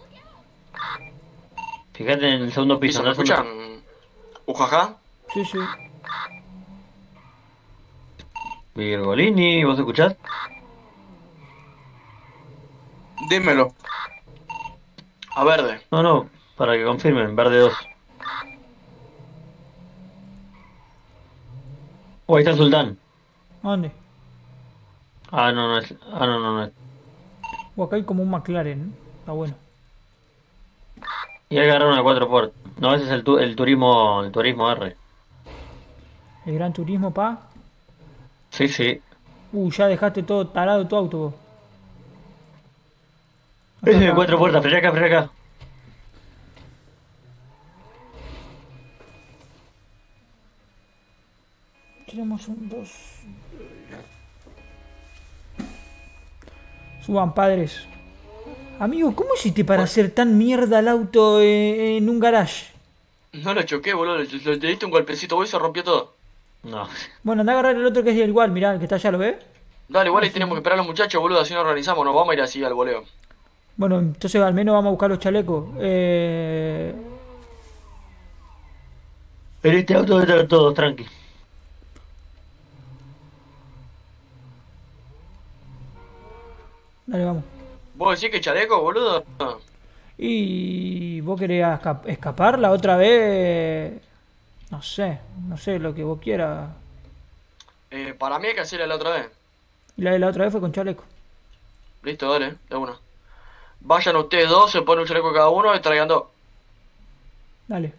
Fíjate en el segundo piso, ¿Me ¿no? escuchan? Ujaja. Sí, sí. Virgolini, ¿vos escuchás? Dímelo. A verde. No, no, para que confirmen, verde 2. Oh, ahí está el sultán. ¿Dónde? Ah, no, no es. Ah, no, no, no es. O acá hay como un McLaren. Está bueno. Y hay que agarrar una 4 por. No, ese es el, tu- el turismo el turismo R. El gran turismo, pa. Sí, sí. Uh, ya dejaste todo tarado tu auto vos. Ese de cuatro puertas, frena acá, frena acá. Tenemos un dos. Suban padres. Amigo, ¿cómo hiciste para hacer tan mierda el auto eh, en un garage? No lo choqué, boludo. Le, le- le diste un golpecito vos y se rompió todo. No. Bueno, anda a agarrar el otro que es igual, mirá, el que está allá, ¿lo ves? Dale, igual ahí tenemos que esperar a los muchachos, boludo. Así nos organizamos. Nos vamos a ir así al voleo. Bueno, entonces al menos vamos a buscar los chalecos. Eh... En este auto debe estar todos, tranqui. Dale, vamos. ¿Vos decís que chaleco, boludo? ¿Y vos querés esca- escapar la otra vez? No sé, no sé, lo que vos quieras. Eh, para mí hay que hacerla la otra vez. Y la de la otra vez fue con chaleco. Listo, dale, de una. Vayan ustedes dos, se ponen un chaleco cada uno y traigan dos. Dale.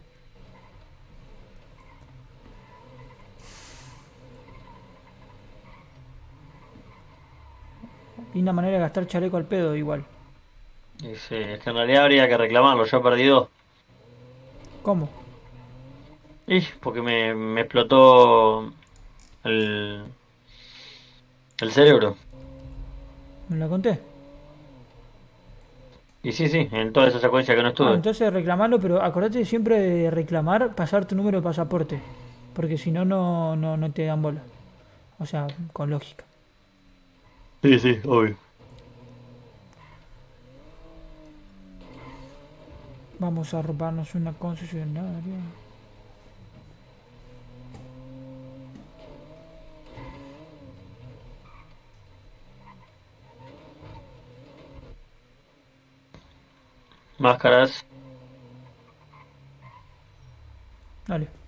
Linda manera de gastar chaleco al pedo, igual. Sí, es que en realidad habría que reclamarlo, yo perdí dos. ¿Cómo? Y porque me, me explotó el, el cerebro. ¿Me la conté? Y sí, sí, en toda esa secuencia que no Ah, estuve. entonces reclamarlo, pero acordate siempre de reclamar, pasar tu número de pasaporte. Porque si no, no, no, no te dan bola. O sea, con lógica. Sí, sí, obvio. Vamos a robarnos una concesionaria. Máscaras. Dale.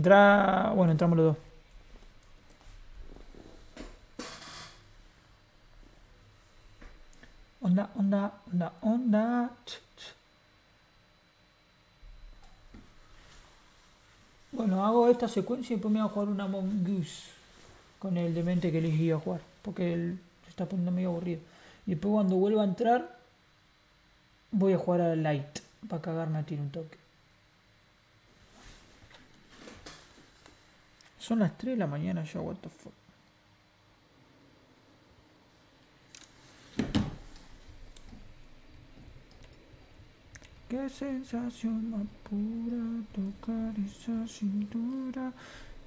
Entra. Bueno, entramos los dos. Onda, onda, onda, onda. Bueno, hago esta secuencia y después me voy a jugar una Among Us con el demente que elegí a jugar. Porque él se está poniendo medio aburrido. Y después cuando vuelva a entrar, voy a jugar a Light. Para cagarme a tiro un toque. Son las 3 de la mañana ya, what the fuck. Qué sensación más pura tocar esa cintura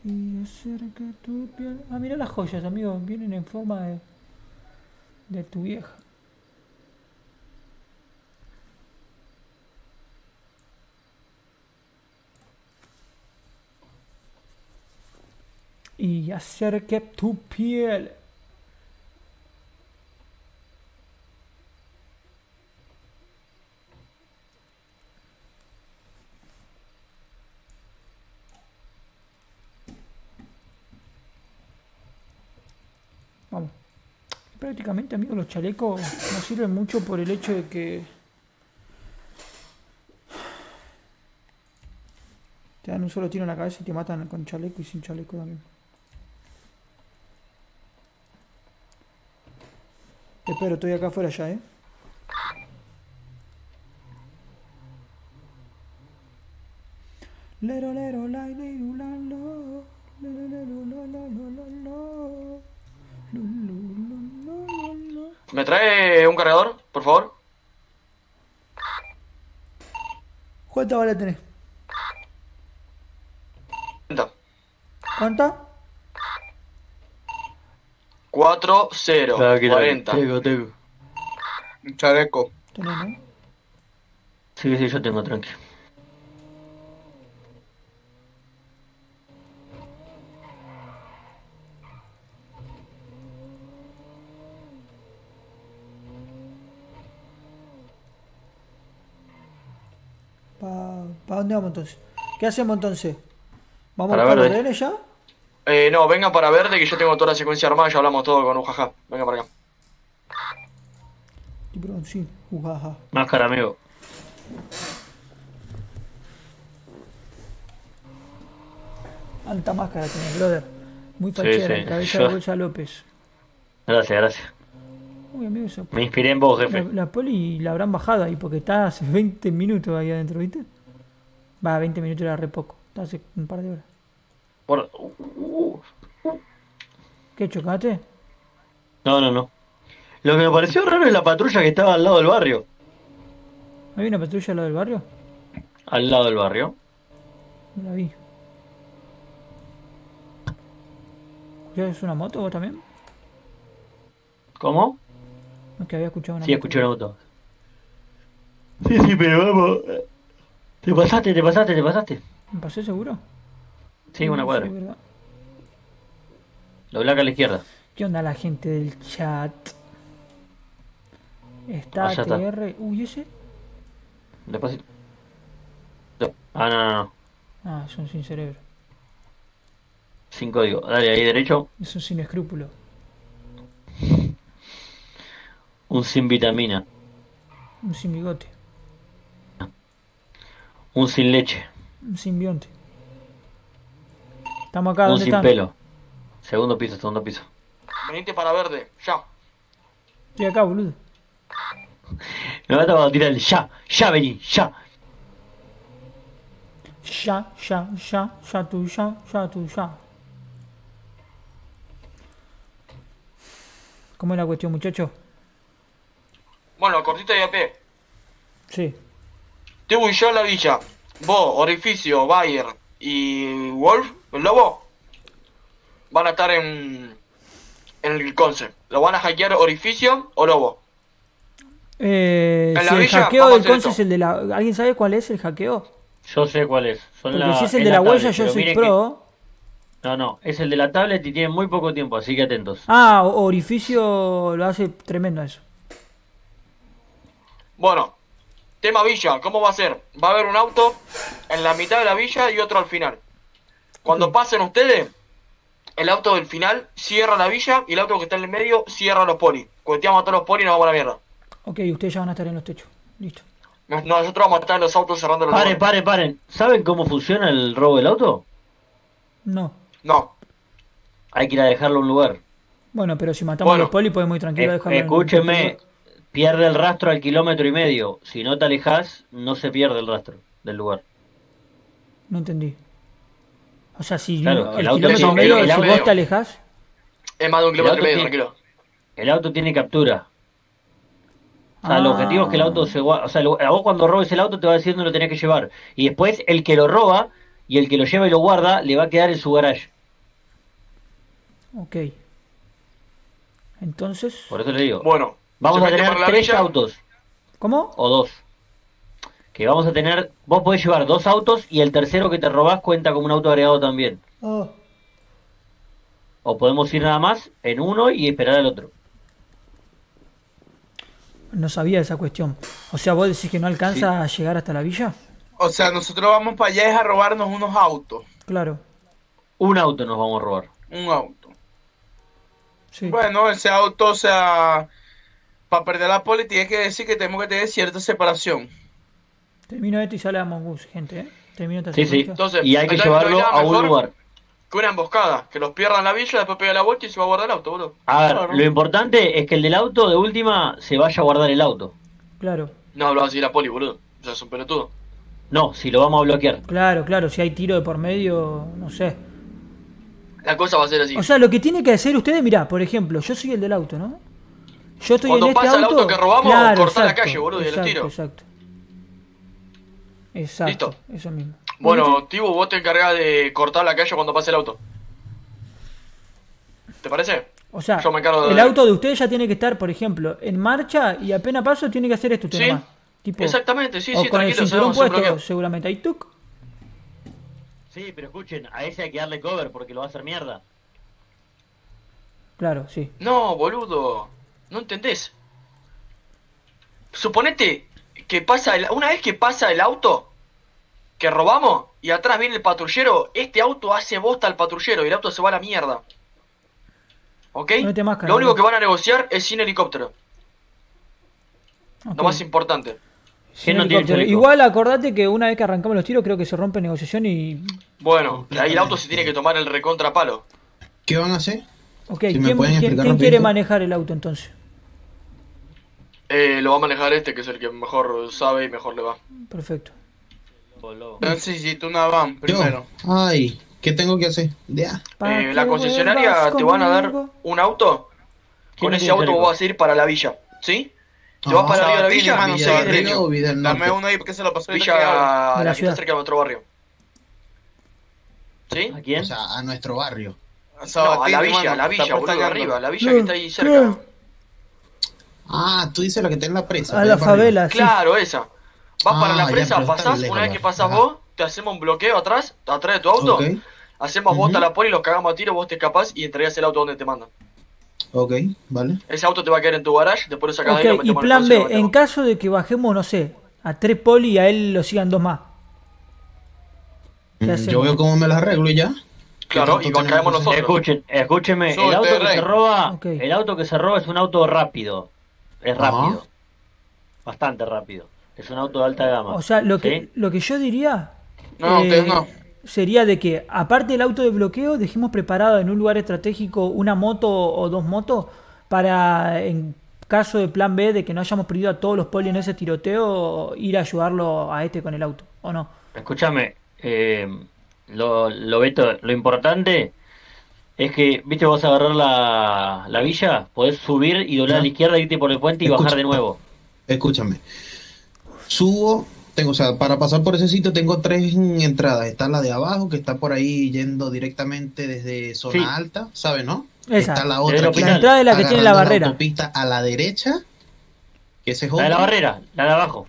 y hacer que tu piel... Ah, mira las joyas, amigo. Vienen en forma de... de tu vieja. Y hacer que tu piel... Vamos. Prácticamente, amigos, los chalecos no sirven mucho por el hecho de que te dan un solo tiro en la cabeza y te matan con chaleco y sin chaleco también. Espero, estoy acá afuera ya, eh. Lero, lero, la, lero, la, lo. Lero, lero, la, la, la, la. ¿Me trae un cargador, por favor? ¿Cuántas balas tenés? ¿Cuántas? 4, 0, Claro que la- 40. Tengo, tengo. Un chaleco. Tenés, ¿no? Sí, sí, yo tengo, tranqui. ¿Para pa dónde vamos entonces? ¿Qué hacemos entonces? ¿Vamos a buscar los rehenes ya? Eh, no, vengan para verde que yo tengo toda la secuencia armada, ya hablamos todo con un jaja. Venga para acá. Tiburón, sí. Ujaja. Máscara, amigo. Alta máscara tenés, brother. Muy fachera, sí, cabeza yo- de bolsa López. Gracias, gracias. Uy, amigo, esa- Me inspiré en vos, La, jefe. la poli la habrán bajado ahí porque está hace 20 minutos ahí adentro, ¿viste? Va, 20 minutos era re poco. Está hace un par de horas. Por- ¿Qué, chocaste? No, no, no. Lo que me pareció raro es la patrulla que estaba al lado del barrio. ¿Hay una patrulla al lado del barrio? Al lado del barrio. No la vi. ¿Es una moto vos también? ¿Cómo? No, que había escuchado una Sí, moto. escuché una moto. Sí, sí, pero vamos. Te pasaste, te pasaste, te pasaste. ¿Me pasé seguro? Sí, una cuadra. Verdad. Lo blanca a la izquierda. ¿Qué onda la gente del chat? Está Allá está. TR. Uy, ese. Despacito. Ah, no, no, no. Ah, son sin cerebro. Sin código. Dale, ahí derecho. Es un sin escrúpulo. Un sin vitamina. Un sin bigote. Un sin leche. Un simbionte. Estamos acá, un ¿dónde sin están? pelo. Segundo piso, segundo piso. Venite para verde, ya. Estoy acá, boludo. Me va a tirar el ya, ya vení, ya. Ya, ya, ya, ya tú, ya, ya tú, ya. ¿Cómo es la cuestión, muchacho? Bueno, cortita y a pie. Sí. Tebu y yo en la villa. Vos, Orificio, Bayer y Wolf, el lobo, van a estar en, en el concept. ¿Lo van a hackear Orificio o Lobo? Eh, En si la el villa, hackeo vamos a del conce es el de la... ¿Alguien sabe cuál es el hackeo? Yo sé cuál es. Son Porque la- si es el de la, huella, yo soy que- pro. No, no, es el de la tablet y tiene muy poco tiempo, así que atentos. Ah, orificio lo hace tremendo eso. Bueno, tema villa, ¿cómo va a ser? Va a haber un auto en la mitad de la villa y otro al final. Cuando pasen ustedes, el auto del final cierra la villa y el auto que está en el medio cierra los polis. Cueteamos a todos los polis y nos vamos a la mierda. Ok, ustedes ya van a estar en los techos. Listo. Nos- Nosotros vamos a estar en los autos cerrando los Paren, paren, paren. ¿Saben cómo funciona el robo del auto? No. No. Hay que ir a dejarlo a un lugar. Bueno, pero si matamos a los poli, podemos ir tranquilo a Eh, dejarlo en un escúcheme, pierde el rastro al kilómetro y medio. Si no te alejas, no se pierde el rastro del lugar. No entendí. O sea, si Claro, al el auto kilómetro y tiene- medio, el si auto- vos te alejás, Es más de un El kilómetro y medio, tiene- tranquilo. El auto tiene captura. O sea, el Ah. objetivo es que el auto se guarde. O sea, lo- a vos cuando robes el auto te va diciendo dónde lo tenés que llevar. Y después el que lo roba y el que lo lleva y lo guarda le va a quedar en su garage. Ok. Entonces. Por eso le digo. Bueno, Vamos ¿se a tener tres villa? autos. ¿Cómo? O dos. Que vamos a tener. Vos podés llevar dos autos y el tercero que te robás cuenta como un auto agregado también. Ah. O podemos ir nada más en uno y esperar al otro. No sabía esa cuestión. O sea, vos decís que no alcanza a llegar hasta la villa. O sea, nosotros vamos para allá es a robarnos unos autos. Claro. Un auto nos vamos a robar. Un auto. Sí. Bueno, ese auto, o sea, para perder la poli tiene que decir que tenemos que tener cierta separación. Termino esto y sale a Mongoose, gente, ¿eh? Termino esta Sí, sí. Entonces, Y hay que llevarlo a un lugar. Que una emboscada, que los pierdan la villa, después pega la vuelta y se va a guardar el auto, boludo. A ver, Claro. lo importante es que el del auto de última se vaya a guardar el auto. Claro. No hablaba así la poli, boludo. O sea, es un pelotudo. No, si lo vamos a bloquear. Claro, claro. Si hay tiro de por medio, no sé. La cosa va a ser así. O sea, lo que tiene que hacer ustedes, mirá, por ejemplo, yo soy el del auto, ¿no? Yo estoy Cuando en este pasa el auto. que robamos, Claro, cortá la calle, boludo, y los exacto, tiro. Exacto. Exacto. Listo. Eso mismo. Bueno, Tibu, vos te encargás de cortar la calle cuando pase el auto. ¿Te parece? O sea, Yo me encargo de- el auto de ustedes ya tiene que estar, por ejemplo, en marcha y apenas paso tiene que hacer esto Sí. Tipo, exactamente, sí, o sí, con el tranquilo, cinturón hacemos un puesto, bloqueo. seguramente. Ahí tuc. Sí, pero escuchen, a ese hay que darle cover porque lo va a hacer mierda. Claro, sí. No, boludo. No entendés. Suponete que pasa el- una vez que pasa el auto que robamos y atrás viene el patrullero, este auto hace bosta al patrullero y el auto se va a la mierda. ¿Ok? Lo único que van a negociar es sin helicóptero. Lo más importante. Sin no tiene? Igual acordate que una vez que arrancamos los tiros creo que se rompe negociación y... Bueno, ahí el auto se tiene que tomar el recontra palo. ¿Qué van a hacer? Ok, Si ¿quién, quiere manejar el auto entonces? Eh, lo va a manejar este, que es el que mejor sabe y mejor le va. Perfecto. Yo necesito una van primero. Ay, ¿qué tengo que hacer? Ya. Eh, la concesionaria te van a dar un auto. Con ¿Quién ese auto vos vas a ir para la villa. ¿Sí? Te Ah. vas para arriba de la villa mano, seguís Arriba derecho. Dame uno ahí porque se lo pasó Villa la la que ciudad. está cerca de nuestro barrio. ¿Sí? ¿A quién? O sea, a nuestro barrio. No, a la villa, mano, la villa, boludo, arriba, la villa que está ahí cerca. Ah, tú dices la que está en la presa. A la favela, sí. Claro, esa. Vas Ah, para la presa, pasás, lejos, una vez que pasás Ajá. vos, te hacemos un bloqueo atrás, atrás de tu auto. Ok. Hacemos bota a la poli, los cagamos a tiro, vos te escapás y entregas el auto donde te mandan. Ok, vale. Ese auto te va a quedar en tu garage, después lo sacás de ahí y lo plan B, en caso de que bajemos, no sé, a tres poli y a él lo sigan dos más. ¿Qué Mm? Yo veo cómo me las arreglo y ya. Claro, ¿Qué y caemos nosotros. Escuchen, escúcheme, el auto que se roba, el auto que se roba es un auto rápido. Es Ajá. rápido. Bastante rápido. Es un auto de alta gama. O sea, lo que, lo que yo diría No, eh, no. sería de que, aparte del auto de bloqueo, dejemos preparado en un lugar estratégico una moto o dos motos para, en caso de plan B, de que no hayamos perdido a todos los poli en ese tiroteo, ir a ayudarlo a este con el auto, ¿o no? Escúchame, eh, lo, lo, Beto, lo importante es que, viste, vos agarrar la, la villa, podés subir y doblar Ya. a la izquierda, irte por el puente y Escucha. bajar de nuevo. Escúchame. Subo, tengo, o sea, para pasar por ese sitio tengo tres entradas. Está la de abajo, que está por ahí yendo directamente desde zona Sí. alta, ¿sabes, no? Esa. Está la otra. La entrada es la que tiene la barrera. autopista a la derecha, que ese es La de la barrera, la de abajo.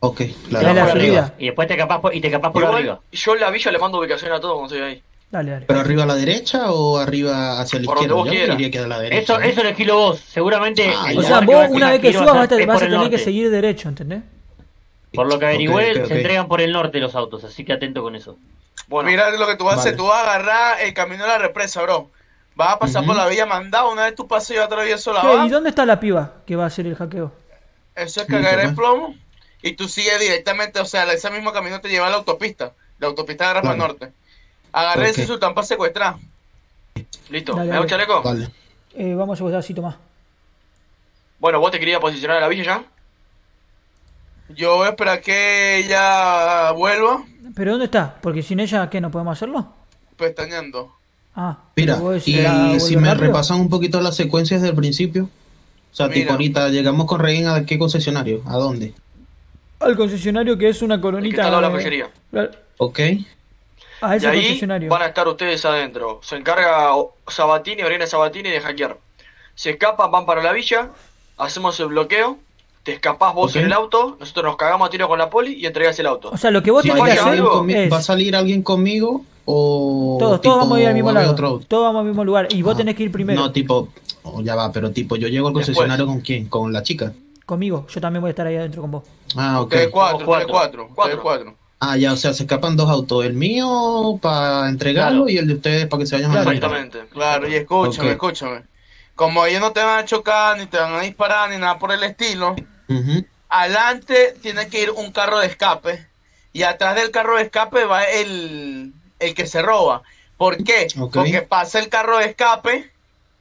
Ok, la La de de la por arriba. Y después te escapás por, y te escapás por Igual, arriba. yo en la villa le mando ubicación a todos cuando estoy ahí. Dale, dale. ¿Pero arriba a la derecha o arriba hacia la Por donde izquierda? vos Yo diría que a la derecha. Eso, eso elegilo vos. Seguramente. Ah, O sea, vos una vez que subas vas a, vas por a tener que seguir derecho, ¿entendés? Por lo que averigüé, Ok, ok, se entregan por el norte los autos, así que atento con eso. Bueno, Mira lo que tú vas a hacer, Vale. tú vas a agarrar el camino de la represa, bro. Vas a pasar por la villa mandada, una vez tú pasas yo atravieso la. ¿Y dónde está la piba que va a hacer el hackeo? eso es cagar el plomo, y tú sigues directamente, o sea, ese mismo camino te lleva a la autopista. La autopista agarra para el Claro. norte. Agarré ese sultán para secuestrar. listo. Dale, ¿Me da un dale. chaleco? Vale. Eh, vamos a votar así, Tomás. Bueno, vos te querías posicionar en la villa ya. Yo voy a esperar que ella vuelva, ¿Pero dónde está? Porque sin ella, ¿qué? ¿No podemos hacerlo? pestañando. Ah, Mira, y decís, ¿la si me rápido? repasan un poquito las secuencias del principio, sea, tipo Mira. ahorita llegamos con Reguín a qué concesionario, ¿a dónde? Al concesionario que es una coronita. ¿Qué tal la pollería? Ok. A Y ahí van a estar ustedes adentro. Se encarga Sabatini, Oriana Sabatini de hackear. Se escapan, van para la villa, hacemos el bloqueo, te escapás vos en el auto, nosotros nos cagamos a tiro con la poli y entregás el auto. O sea, lo que vos Si tenés que hacer algo, es... ¿Va a salir alguien conmigo o Todos, tipo, todos vamos a ir al mismo lado. otro? Todos vamos al mismo lugar. Y vos Ah, tenés que ir primero. No, tipo, oh, ya va, pero tipo, yo llego al Después. concesionario con quién, con la chica. Conmigo. Yo también voy a estar ahí adentro con vos. Ah, ok. Ustedes cuatro, ustedes cuatro, ustedes cuatro. Ah, ya, o sea, se escapan dos autos, el mío para entregarlo y el de ustedes para que se vayan a la Claro, y escúchame, escúchame. Como ellos no te van a chocar, ni te van a disparar, ni nada por el estilo, adelante tiene que ir un carro de escape y atrás del carro de escape va el, el que se roba. ¿Por qué? Porque pasa el carro de escape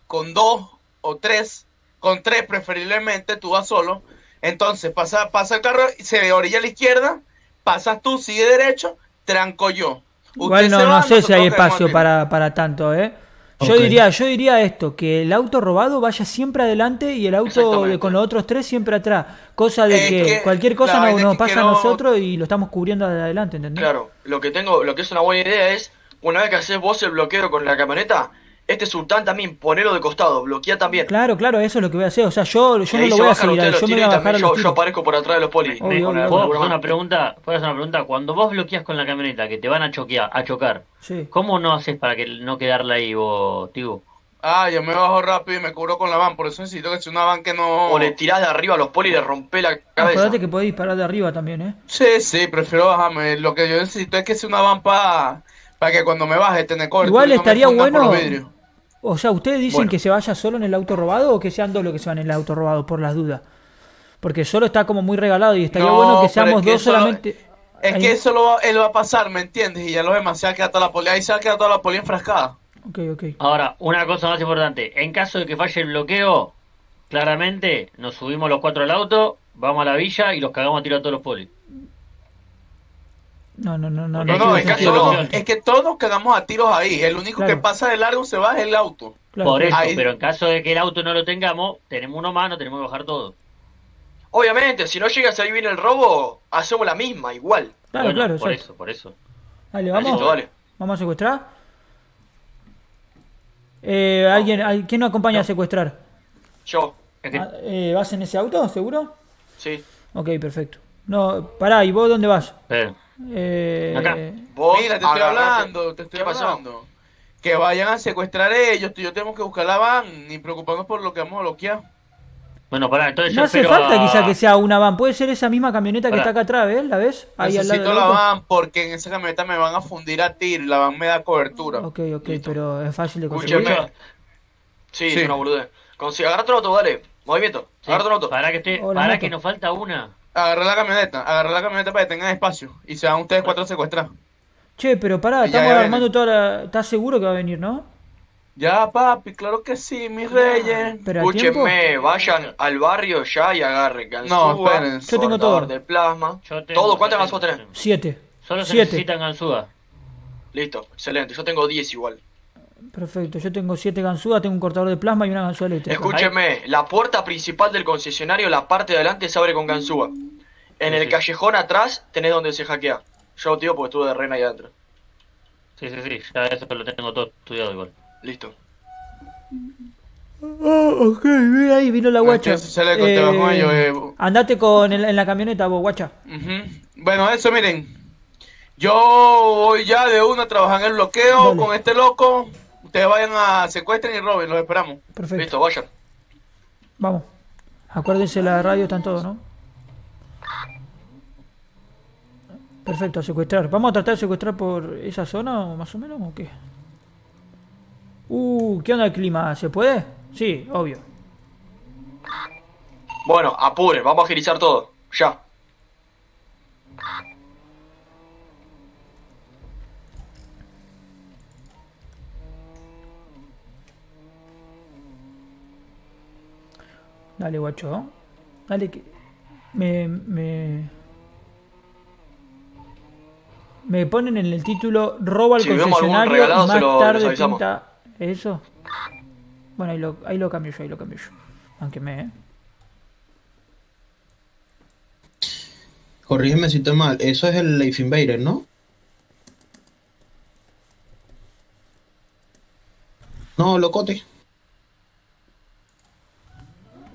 con dos o tres, con tres preferiblemente, tú vas solo. Entonces pasa, pasa el carro, se orilla a la izquierda, pasas tú, sigue derecho, tranco yo. Igual no, sé si hay espacio para, para tanto, ¿eh? Yo diría, yo diría esto, que el auto robado vaya siempre adelante y el auto con los otros tres siempre atrás. Cosa de que, que cualquier cosa nos que pasa a nosotros y lo estamos cubriendo de adelante, ¿entendés? Claro, lo que tengo, lo que es una buena idea es, una vez que haces vos el bloqueo con la camioneta, este sultán también, ponelo de costado, bloquea también. Claro, claro, eso es lo que voy a hacer. O sea, yo, yo no lo voy a seguir, yo me voy a bajar yo, yo aparezco por atrás de los polis. Obvio, la- obvio, con la ¿Puedo hacer mano. una pregunta? ¿Puedo hacer una pregunta? Cuando vos bloqueas con la camioneta que te van a choquear, a chocar, Sí. ¿cómo no haces para que no quedarla ahí vos, Tigo? Ah, yo me bajo rápido y me cubro con la van, por eso necesito que sea una van que no... O le tirás de arriba a los polis y le rompés la cabeza. Acordate que podés disparar de arriba también, ¿eh? Sí, sí, prefiero bajarme. Lo que yo necesito es que sea una van para que cuando me baje tener cobertura Igual y no me estaría bueno. O sea, ¿ustedes dicen Bueno. que se vaya solo en el auto robado o que sean dos los que se van en el auto robado, por las dudas? Porque solo está como muy regalado y estaría No, bueno que seamos es que dos lo- solamente. Es Ahí. que eso lo va- él va a pasar, ¿me entiendes? Y ya los demás se va a quedar toda la poli. Ahí se va a quedar toda la poli enfrascada. Ok, ok. Ahora, una cosa más importante. En caso de que falle el bloqueo, claramente nos subimos los cuatro al auto, vamos a la villa y los cagamos a tiro a todos los polis. No, no, no, no. No, no no, es que, todos- es que todos cagamos a tiros ahí. El único Claro. que pasa de largo se va es el auto. Por eso, Ahí- pero en caso de que el auto no lo tengamos, tenemos uno más, no tenemos que bajar todo. Obviamente, si no llegas ahí viene el robo, hacemos la misma, igual. Claro, Bueno, claro, por exacto. eso, por eso. Dale, vamos. Listo, dale. Vamos a secuestrar. Eh, ¿alguien, al- ¿Quién nos acompaña a secuestrar? Yo. Ah, eh, ¿Vas en ese auto, seguro? Sí. Ok, perfecto. No, pará, ¿y vos dónde vas? Espera. Eh, Acá. Vos Mira, te estoy hablando, te estoy hablando. Que vayan a secuestrar ellos, tú y yo tenemos que buscar la van, ni preocuparnos por lo que vamos a bloquear. Bueno, pará, entonces No yo hace espero falta a- quizá que sea una van, puede ser esa misma camioneta que está acá atrás, ¿ves? ¿La ves? Ahí al lado Necesito la van porque en esa camioneta me van a fundir a ti, la van me da cobertura. Ok, ok, pero es fácil de conseguir. Escúchame. Sí, Sí. es una boludez. Consigue, agarrate un auto, dale. Movimiento. Sí, Agarrate un auto. Pará que, estoy, pará que nos falta una. Agarra la camioneta, agarra la camioneta para que tengan espacio y se van ustedes cuatro a secuestrar. Che, pero pará, estamos viene. armando toda la... ¿Estás seguro que va a venir, no? Ya, papi, claro que sí, mis reyes. Pero. Escúchenme, vayan al barrio ya y agarren ganzúa, No, esperen. Yo tengo todo. de plasma. Yo tengo- ¿Todo? ¿Cuántas ganzúas tenés? Siete. Solo se Siete. necesitan ganzúas. Listo, excelente. Yo tengo 10 igual. Perfecto, yo tengo siete ganzúas, tengo un cortador de plasma y una ganzúa eléctrica. Escúcheme, la puerta principal del concesionario, la parte de adelante se abre con ganzúa. En el callejón atrás tenés donde se hackea. Yo, tío, porque estuve de reina ahí adentro. Sí, sí, sí, ya eso lo tengo todo estudiado igual. Listo. Oh, ok, mira ahí, vino la guacha. Sale con- ellos, eh. Andate con en, en la camioneta vos, guacha. Bueno, eso miren. Yo voy ya de una a trabajar en el bloqueo Dale. con este loco. Ustedes vayan a secuestren y roben, los esperamos. Perfecto. Listo, vayan. Vamos. Acuérdense, la radio están todos, ¿no? Perfecto, a secuestrar. ¿Vamos a tratar de secuestrar por esa zona o más o menos o qué? Uh, ¿qué onda el clima? ¿Se puede? Sí, obvio. Bueno, apure, vamos a agilizar todo. Ya. Dale, guacho. Dale que... Me... Me... Me ponen en el título roba al Si concesionario regalado, más lo- tarde pinta... ¿Eso? Bueno, ahí lo, ahí lo cambio yo, ahí lo cambio yo. Aunque me, ¿eh? Corrígeme si estoy mal. Eso es el Leif Invader, ¿no? No, locote.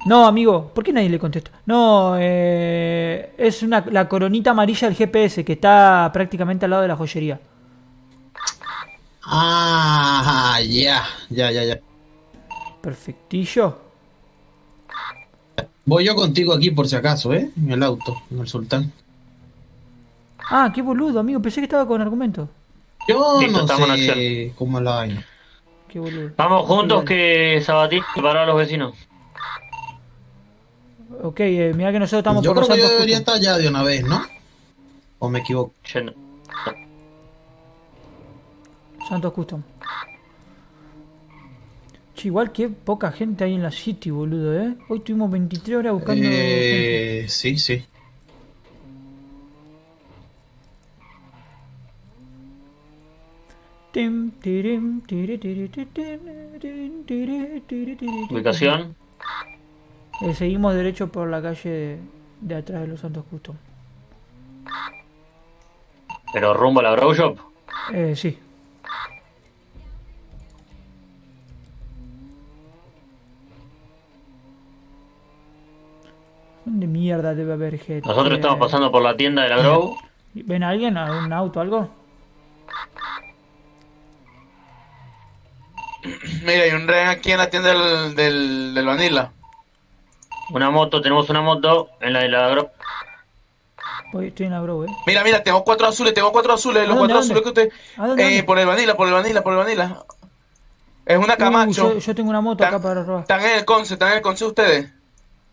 No, amigo, ¿por qué nadie le contesta? No, eh, es una, la coronita amarilla del GPS que está prácticamente al lado de la joyería. Ah, ya, ya, ya, ya. Perfectillo. Voy yo contigo aquí por si acaso, ¿eh? En el auto, en el sultán. Ah, qué boludo, amigo. Pensé que estaba con argumento. Yo Listo, no sé cómo la vaina. Qué boludo. Vamos juntos que Sabatín para a los vecinos. Ok, eh, mira que nosotros estamos Yo por creo los que yo debería estar ya de una vez, ¿no? ¿O me equivoco? Santos Custom. Che, igual que poca gente hay en la City, boludo, ¿eh? Hoy tuvimos 23 horas buscando... gente. Eh, sí, sí. Tim, tirim, tiri, tiri, ti, tim, tirin, tiri, tiri, tiri, ti, Ubicación. Eh, seguimos derecho por la calle de, de atrás de los Santos Custom. Pero rumbo a la Grow Shop. Eh, sí. ¿Dónde mierda debe haber gente? Nosotros estamos pasando por la tienda de la Grow. ¿Ven a alguien? ¿Algún auto algo? Mira, hay un rehén aquí en la tienda del, del, del Vanilla. Una moto, tenemos una moto en la de la. Voy, estoy en la bro, eh. Mira, mira, tengo cuatro azules, tengo cuatro azules, los ¿A dónde, cuatro azules que usted... ¿A dónde, Eh, dónde? por el Vanilla, por el Vanilla, por el Vanilla. Es una Uh, Camacho. yo, yo tengo una moto acá para robar. Están en el Conce, están en el Conce ustedes.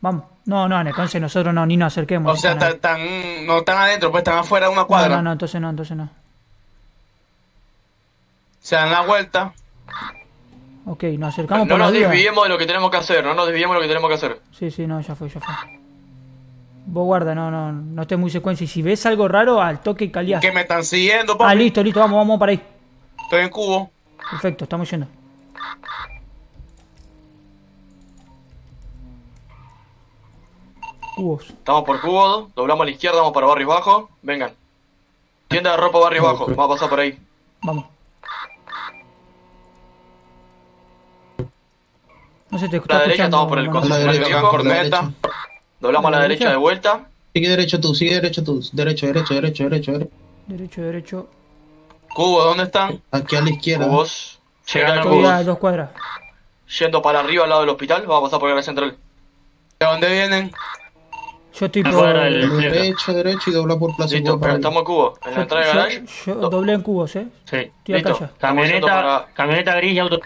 Vamos. No, no, en el conce nosotros no, ni nos acerquemos. O sea, Están no están adentro, pues están afuera de una No, cuadra. no, no, entonces no, entonces no. Se dan la vuelta. Ok, nos acercamos No por la nos duda. desviemos de lo que tenemos que hacer, no nos desviemos de lo que tenemos que hacer. Sí, sí, no, ya fue, ya fue. Vos guarda, no, no, no estés muy secuencia. Y si ves algo raro, al toque y calidad. Que me están siguiendo, Ah, papi. listo, listo, vamos, vamos para ahí. Estoy en cubo. Perfecto, estamos yendo. Cubos. Estamos por cubo, doblamos a la izquierda, vamos para barrios bajos. Vengan. Tienda de ropa barrios bajos, vamos a pasar por ahí. Vamos. No se te la derecha estamos por el. A la derecha, corneta. derecha. Doblamos a la ¿A la derecha de vuelta. Sigue derecho tú, sigue derecho tú. Derecho, derecho, derecho, derecho, derecho. Derecho, derecho. Cubo, ¿dónde están? Aquí a la izquierda. Cubos. Llegando a cubos. dos cuadras. Yendo para arriba al lado del hospital, vamos a pasar por la central. ¿De dónde vienen? Yo estoy por... del- Derecho, derecho y dobla por plaza. Listo, pero estamos en cubo. En la entrada del garage. yo- yo doblé en cubos, eh. Sí. Estoy acá ya. Camioneta, para- camioneta gris y auto.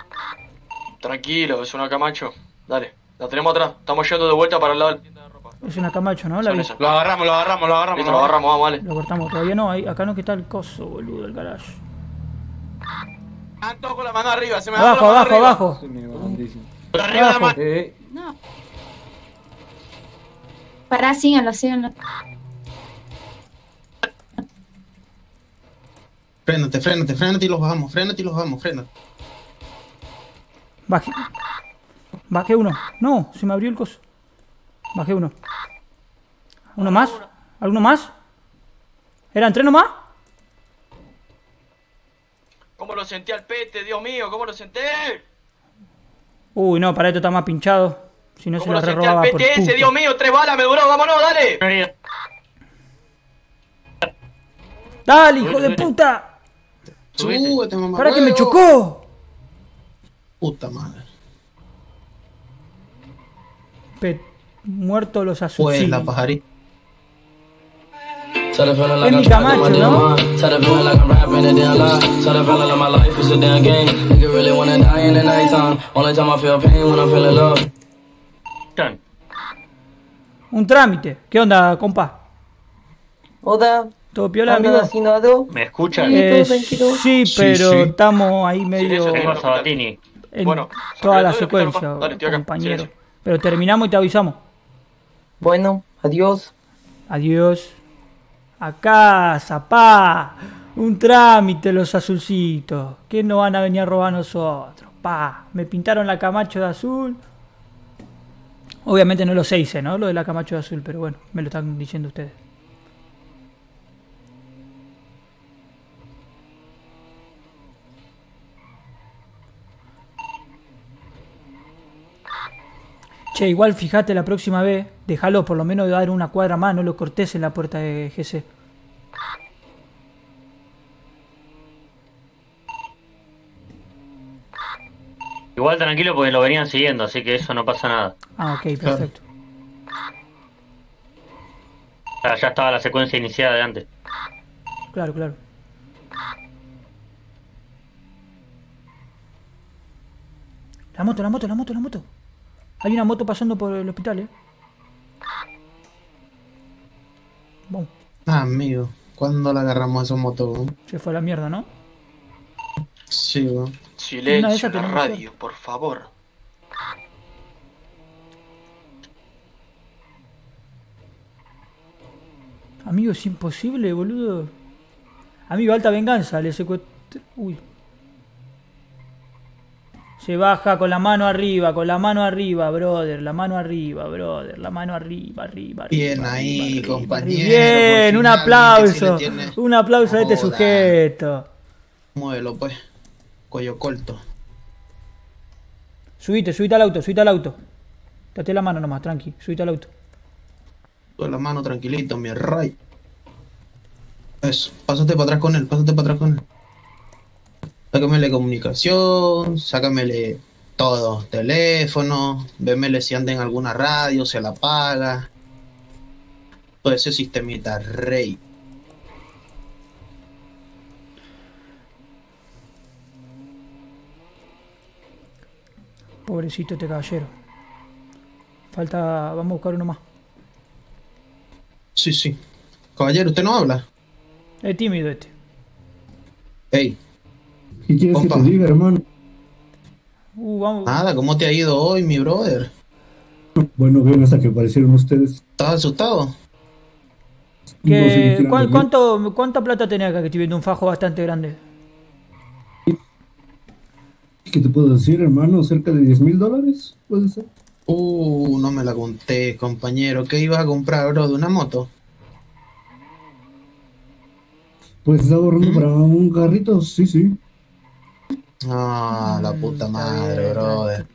Tranquilo, es una Camacho. Dale, la tenemos atrás. Estamos yendo de vuelta para el lado del tienda de ropa. Es una Camacho, ¿no? La vi. Lo agarramos, lo agarramos, lo agarramos. Listo, lo agarramos, vamos, vale. Lo cortamos. Todavía no, ahí, acá no está el coso, boludo, el garage. Todos con la mano arriba, se me Abajo, la mano abajo, arriba. abajo. Arriba la Abajo. mano. Eh, No. Pará, síganlo, síganlo. Frénate, frénate, frénate y los bajamos, frénate y los bajamos, frénate. Bajé. Bajé uno. No, se me abrió el coso. Bajé uno. ¿Uno más? ¿Alguno más? ¿Eran tres nomás? ¿Cómo lo senté al pete, Dios mío? ¿Cómo lo senté? Uy, no, para esto está más pinchado. Si no se ¿Cómo la lo senté re al robaba por PTS, puto. Dios mío? Tres balas me duró, vámonos, dale. ¡Dale, hijo de puta! Súbete, mamá. ¡Para que me chocó! Puta madre. Muerto los Pues azules. la pajarita. Tell the feeling like Es I'm mi trapped in my Camacho, damn ¿no? mind. Tell the feeling like I'm rapping a damn lie. Tell the feeling like my life is a damn game. Nigga really wanna die in the nighttime. Only time I feel pain when I'm feeling love. Un trámite. ¿Qué onda, compa? Hola. ¿Todo piola. ¿Me escuchan? Sí, Eh, sí, Sí, pero sí. estamos ahí medio Tengo a Sabatini. En Bueno, toda la todo y secuencia. Dale, compañero. Pero terminamos y te avisamos. Bueno, adiós. Adiós. Acá, zapá. Un trámite los azulcitos. ¿Qué no van a venir a robar a nosotros? Pa, me pintaron la Camacho de azul. Obviamente no lo sé, hice, ¿no? Lo de la Camacho azul, pero bueno, me lo están diciendo ustedes. Che, igual fíjate la próxima vez, déjalo por lo menos dar una cuadra más, no lo cortes en la puerta de GC. Igual tranquilo porque lo venían siguiendo, así que eso no pasa nada. Ah, ok, perfecto. Ya, ya estaba la secuencia iniciada de antes. Claro, claro. La moto, la moto, la moto, la moto. Hay una moto pasando por el hospital, eh. Vamos. Ah, amigo, ¿cuándo la agarramos esa moto? Se fue a la mierda, ¿no? Sí, weón. Silencio en la radio, por favor. Amigo, es imposible, boludo. Amigo, alta venganza, le secuestré. Uy. Se baja con la mano arriba, con la mano arriba, brother. La mano arriba, brother. La mano arriba, arriba, arriba. Bien ahí, compañero. Bien, un aplauso. Un aplauso a este Joda. sujeto. Muévelo, pues. Cuello corto. Subite, subite al auto, subite al auto. Date la mano nomás, tranqui. Subite al auto. Con la mano tranquilito, mi rey. Eso, pásate para atrás con él, pásate para atrás con él. Sácamele comunicación, sácamele todo, teléfono, vémele si anda en alguna radio, se la apaga. Todo ese sistemita, rey. Pobrecito este caballero. Falta. Vamos a buscar uno más. Sí, sí. Caballero, ¿usted no habla? Es tímido este. Ey, ¿Qué quieres Compa. que te diga, hermano? Uh, vamos. nada, ¿cómo te ha ido hoy, mi brother? Bueno, ven hasta que aparecieron ustedes. ¿Estás asustado? No sé ¿Qué- qué quieran cuán- de mí. cuánto, ¿Cuánta plata tenés acá? Que estoy viendo un fajo bastante grande. ¿Qué te puedo decir, hermano? ¿Cerca de 10 mil dólares? ¿Puede ser? Uh, no me la conté, compañero. ¿Qué ibas a comprar, bro? ¿De una moto? Pues estaba ¿Mm? ahorrando para un carrito, sí, sí. Ah, la puta madre, brother.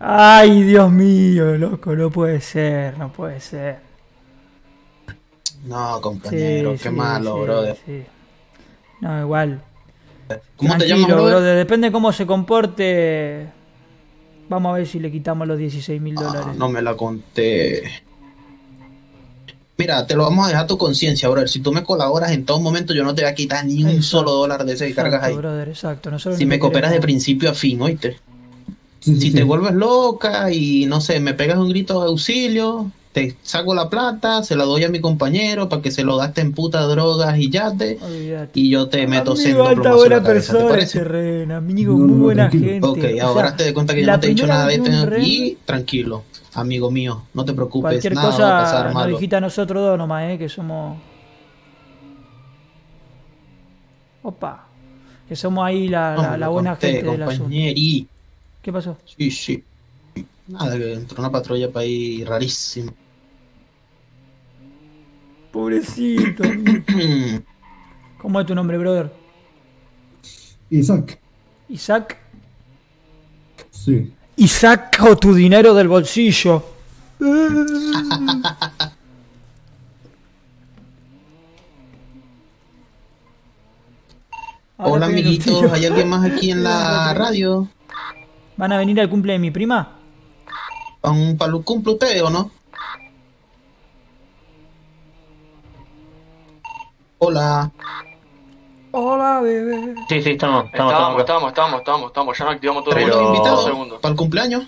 Ay, Dios mío, loco, no puede ser, no puede ser. No, compañero, Sí, qué sí, malo, sí, brother. sí. No, igual. ¿Cómo te llamas, brother? Depende cómo se comporte. Vamos a ver si le quitamos los 16 mil dólares. Ah, no me la conté. Mira, te lo vamos a dejar a tu conciencia, brother. Si tú me colaboras en todo momento, yo no te voy a quitar ni un solo dólar de ese que cargas Exacto, ahí. brother, exacto. Nosotros Si me te cooperas de principio a fin, oíste. Sí, sí, Si sí. te vuelves loca y no sé, me pegas un grito de auxilio, te saco la plata, se la doy a mi compañero para que se lo gaste en puta drogas y yate, Olvídate. y yo te meto alta plomazo en buena la cabeza, ¿te persona parece? ese Ren, amigo, No, muy buena tranquilo. gente. Ok, O ahora sea, te das cuenta que yo no te he dicho nada de esto y tranquilo, amigo mío, no te preocupes, Cualquier nada va a pasar cosa nos malo. dijiste a nosotros dos nomás, eh, que somos. Opa. Que somos ahí la, No la, buena conté, gente del asunto. ¿Qué pasó? Sí, sí. Nada, que entró una patrulla para ahí rarísima. Pobrecito. ¿Cómo es tu nombre, brother? Isaac, Isaac. sí. Y saco tu dinero del bolsillo. Ahora Hola amiguitos. ¿hay alguien más aquí en la radio? ¿Van a venir al cumple de mi prima? ¿Para un palo cumple ustedes o no? Hola. Hola, bebé. Sí, sí, estamos, estamos, Estamos, estamos. estamos, estamos, estamos, estamos. Ya no activamos todo ¿Tenemos el segundos. para el cumpleaños?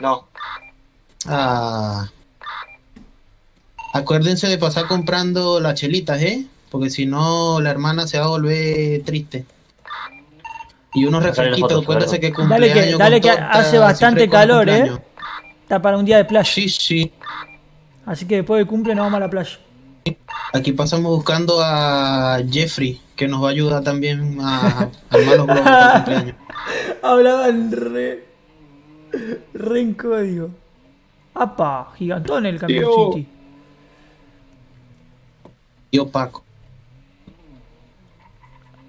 No. Ah. Acuérdense de pasar comprando las chelitas, ¿eh? Porque si no, la hermana se va a volver triste. Y unos refresquitos, acuérdense que Dale cumpleaños que, dale que torta hace bastante calor, eh. Está para un día de playa. Sí, sí. Así que después del cumple nos vamos a la playa. Aquí pasamos buscando a Jeffrey, que nos va a ayudar también a a armar los globos para el cumpleaños. Hablaban re. re en código. ¡Apa! Gigantón el camión Tío. City. Tío Paco.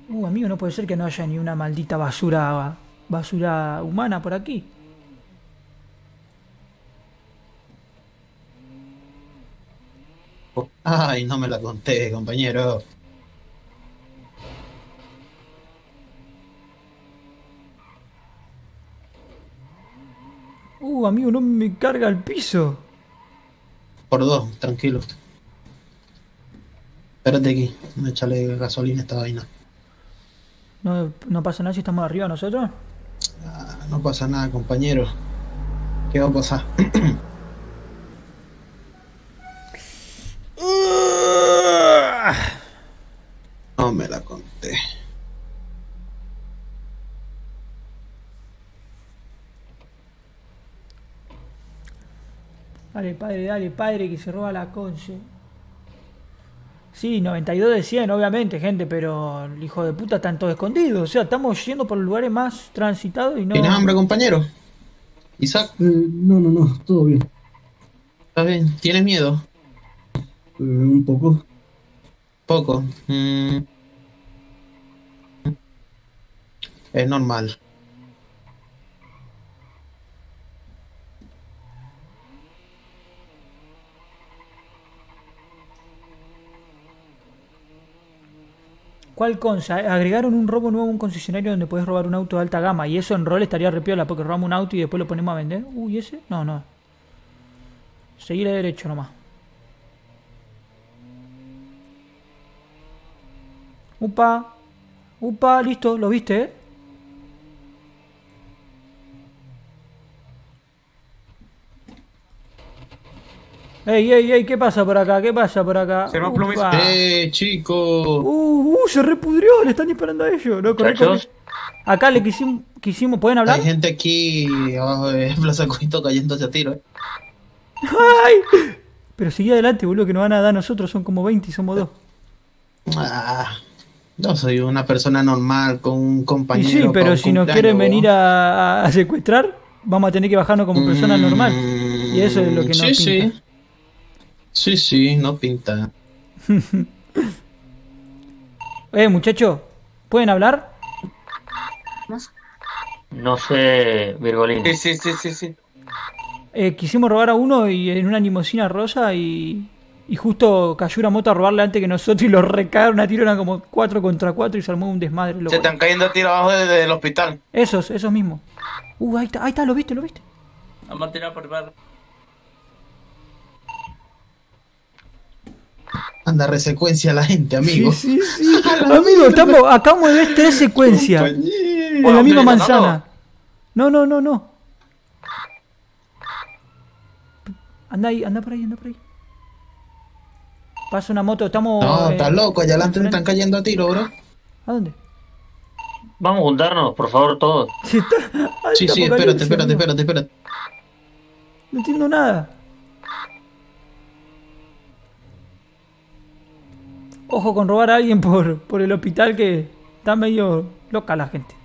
Uh, amigo, no puede ser que no haya ni una maldita basura basura humana por aquí. Ay, no me la conté, compañero. Uh, amigo, no me carga el piso. Por dos, tranquilo. Espérate aquí, me echarle gasolina a esta vaina. No, no pasa nada si estamos arriba nosotros. Ah, no pasa nada, compañero. ¿Qué va a pasar? No me la conté. Dale, padre, dale, padre, que se roba la conche. Sí, 92 de 100, obviamente, gente, pero el hijo de puta está en todo escondido. O sea, estamos yendo por los lugares más transitados y no. ¿Tienes hambre, compañero? Isaac, Eh, no, no, no, todo bien. ¿está bien? ¿Tienes miedo? Eh, un poco. Poco. Mm. Es normal. ¿Cuál consa? Agregaron un robo nuevo a un concesionario donde puedes robar un auto de alta gama. Y eso en rol estaría repiola porque robamos un auto y después lo ponemos a vender. Uy, ¿ese? No, no. Seguir derecho nomás. Upa. Upa, listo, lo viste, ¿eh? Ey, ey, ey, ¿qué pasa por acá? ¿Qué pasa por acá? Se va Upa. ¡Eh, chico! Uh, uh, se repudrió, le están disparando a ellos. No, corre, corre. Muchachos. Acá le quisimos, quisimos, ¿pueden hablar? Hay gente aquí abajo de Plaza Cuito cayéndose a tiro. ¿eh? ¡Ay! Pero sigue adelante, boludo, que nos van a dar nosotros, son como 20 y somos dos. Ah, yo soy una persona normal con un Y compañero. sí, pa' pero si nos quieren venir a, a secuestrar, vamos a tener que bajarnos como personas normal. Y eso es lo que nos Mm, Sí, pinta. sí. Sí, sí, no pinta. Eh, muchachos, ¿pueden hablar? No sé, Virgolín. Sí, sí, sí, sí, sí. Eh, quisimos robar a uno y en una limusina rosa y, y justo cayó una moto a robarle antes que nosotros y lo recagaron a tiro, eran como 4 contra 4 y se armó un desmadre. loco. Se están cayendo a tiro abajo de- del hospital. Esos, esos mismos. Uh, ahí está, ahí está, lo viste, lo viste. Vamos a tirar por bar. Anda, resecuencia a la gente, amigo. Sí, sí, sí. Amigo, estamos, acabamos de ver tres secuencias en la misma manzana. No, no, no, no. Anda ahí, anda por ahí, anda por ahí. Pasa una moto, estamos. No, eh, estás loco, allá adelante me están cayendo a tiro, bro. ¿A dónde? Vamos a juntarnos, por favor, todos. Sí, sí, espérate, espérate, espérate, espérate. No entiendo nada. Ojo con robar a alguien por, por el hospital que está medio loca la gente.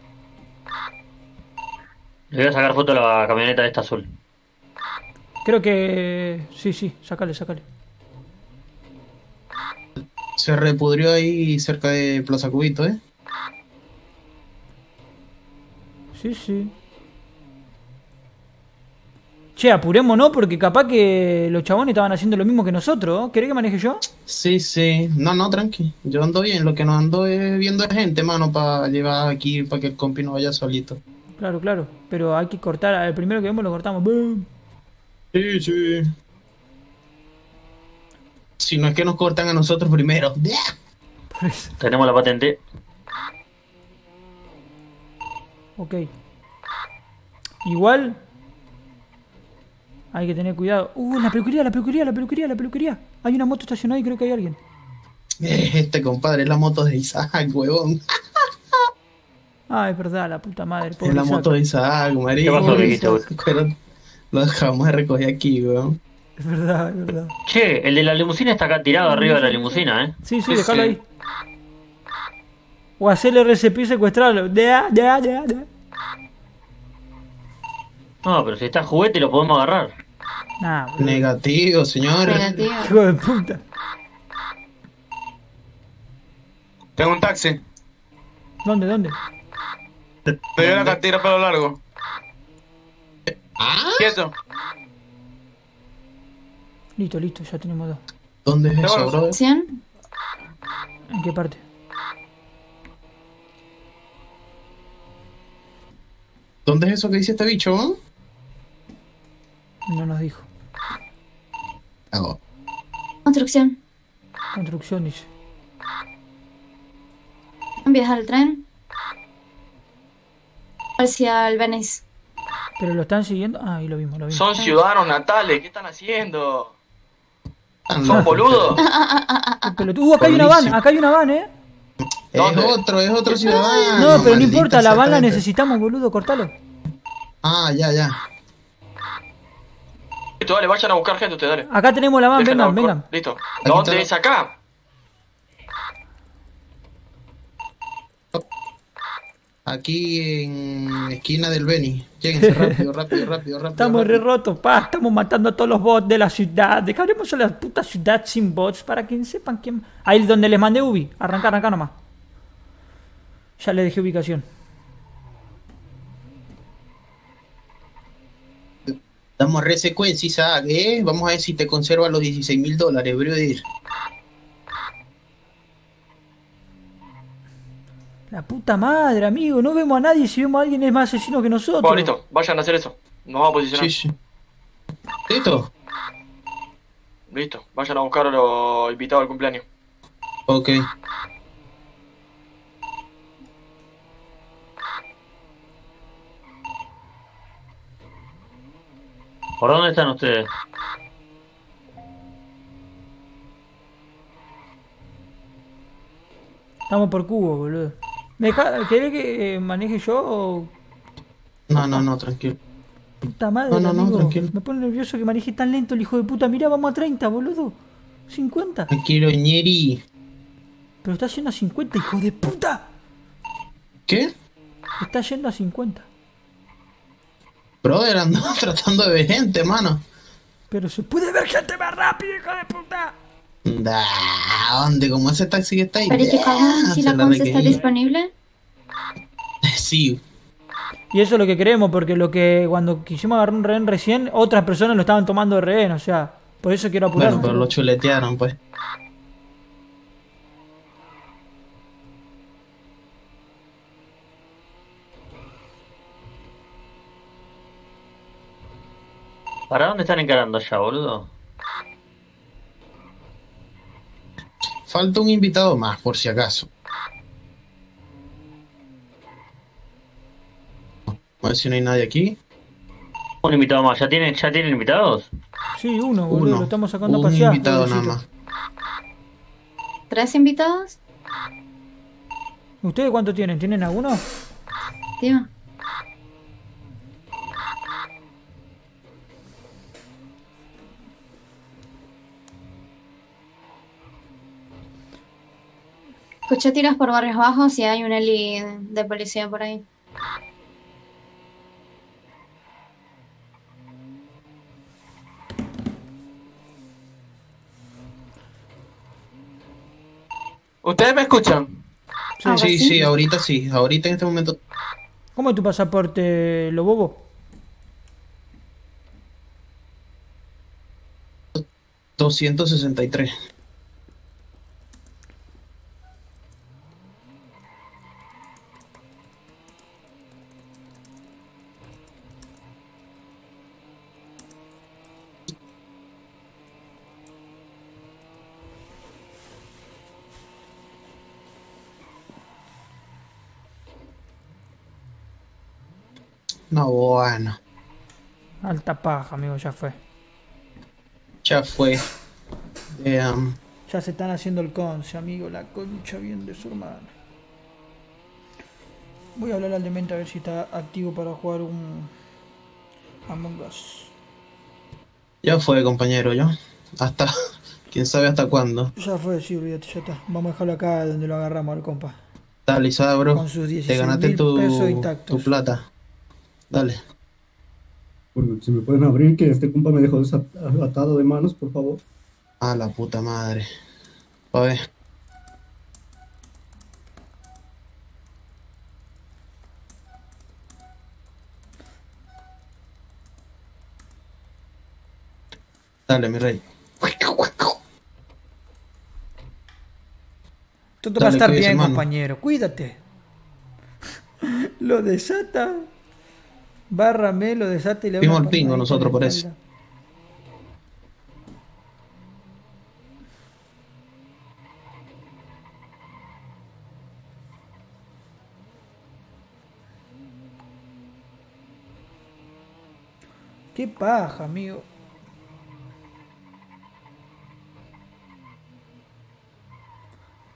Le voy a sacar foto a la camioneta esta azul. Creo que. Sí, sí, sácale, sácale. Se repudrió ahí cerca de Plaza Cubito, ¿eh? Sí, sí. Che, apurémonos porque capaz que los chabones estaban haciendo lo mismo que nosotros. ¿no? ¿Querés que maneje yo? Sí, sí. No, no, tranqui. Yo ando bien. Lo que no ando es viendo es gente, mano, para llevar aquí, para que el compi no vaya solito. Claro, claro. Pero hay que cortar. El primero que vemos lo cortamos. ¡Bum! Sí, sí. Si no es que nos cortan a nosotros primero. Tenemos la patente. Ok. Igual. Hay que tener cuidado. Uh, la peluquería, la peluquería, la peluquería, la peluquería. Hay una moto estacionada y creo que hay alguien. Este compadre es la moto de Isaac, huevón. Ah, es verdad, la puta madre. Es la Isaac. moto de Isaac, marico. ¿Qué pasó? Pero Lo dejamos de recoger aquí, weón. Es verdad, es verdad. Che, el de la limusina está acá tirado arriba de la limusina, ¿eh? Sí, sí, déjalo ahí. O hacerle RCP y secuestrarlo. Ya, ya, ya, ya. No, pero si está juguete lo podemos agarrar. Nah, boludo. Negativo, señor. Negativo. Hijo de puta. Tengo un taxi. ¿Dónde, dónde? Me dio la cartera pelo largo. ¿Ah? Quieto. Listo, listo, ya tenemos dos. ¿Dónde es eso? ¿Opción? ¿En qué parte? ¿Dónde es eso que dice este bicho? No nos dijo. Ah, Construcción. Construcción dice. Viajar al tren. Hacia el Venice. ¿Pero lo están siguiendo? Ah, ahí lo vimos, lo vimos. Son ciudadanos natales, ¿qué están haciendo? Ah, ¿Son boludos? Qué pelotudo. Uh, acá hay una van, acá hay una van, eh. Es otro, es otro ciudadano. No, pero no importa, la van la necesitamos, boludo, cortalo. Ah, ya, ya. Listo, dale, vayan a buscar gente ustedes, dale. Acá tenemos la van, Déjenla vengan, vengan. Listo. Aquí ¿Dónde está. es acá? Aquí en esquina del Beni. Lléguense rápido, rápido, rápido, rápido. Estamos re rotos, pa. Estamos matando a todos los bots de la ciudad. Dejaremos a la puta ciudad sin bots para que sepan quién. Ahí donde les mandé Ubi. Arranca, arranca nomás. Ya le dejé ubicación. Damos re secuencia, Isaac, ¿eh? Vamos a ver si te conserva los 16 mil dólares, brother. La puta madre, amigo. No vemos a nadie. Si vemos a alguien es más asesino que nosotros. Bueno, listo, vayan a hacer eso. Nos vamos a posicionar. Sí, sí. ¿Listo? Listo, vayan a buscar a los invitados al cumpleaños. Ok. ¿Por dónde están ustedes? Estamos por cubo, boludo. ¿Me deja- ¿Querés que eh, maneje yo o No, no, no, tranquilo. puta madre? No, no, no, tranquilo. Me pone nervioso que maneje tan lento el hijo de puta. Mirá, vamos a 30, boludo. 50. Tranquilo, ñeri. Pero está yendo a 50, hijo de puta. ¿Qué? Está yendo a 50. Brother, ando tratando de ver gente, mano. Pero se puede ver gente más rápido, hijo de puta. Da, ¿dónde? Como ese taxi que está ahí. Verificamos da, si la concha está disponible. Sí, Y eso es lo que queremos, porque lo que cuando quisimos agarrar un rehén recién, otras personas lo estaban tomando de rehén, o sea, por eso quiero apurar. bueno, pero lo chuletearon, pues. ¿Para dónde están encarando ya, boludo? Falta un invitado más, por si acaso. A ver si no hay nadie aquí. Un invitado más. ¿Ya tienen, ya tienen invitados? Sí, uno, boludo, Uno. lo estamos sacando a Un pasear. invitado nada más. ¿Tres invitados? ¿Ustedes cuánto tienen? ¿Tienen alguno? Tío. Escuché tiros por barrios bajos y hay un heli de policía por ahí. ¿Ustedes me escuchan? Ah, Sí, sí, ahorita sí. Ahorita en este momento. ¿Cómo es tu pasaporte, lo bobo? 263. No, bueno. Alta paja, amigo, ya fue. Ya fue. Damn. Ya se están haciendo el conce, amigo, la concha bien de su hermano. Voy a hablar al demente a ver si está activo para jugar un Among Us. Ya fue, compañero, yo. Hasta. Quién sabe hasta cuándo. Ya fue, sí, olvídate, ya está. Vamos a dejarlo acá donde lo agarramos al compa. Dale, Isada, bro. Con sus Te 16.000 ganaste tu, pesos intactos. tu plata. Dale. Bueno, si me pueden abrir, que este compa me dejó atado de manos, por favor. A la puta madre. A ver. Dale, mi rey. Todo va a Dale, estar bien, compañero. Cuídate. lo desata. Bárrame, lo desata y le una el pingo nosotros por eso. Qué paja, amigo.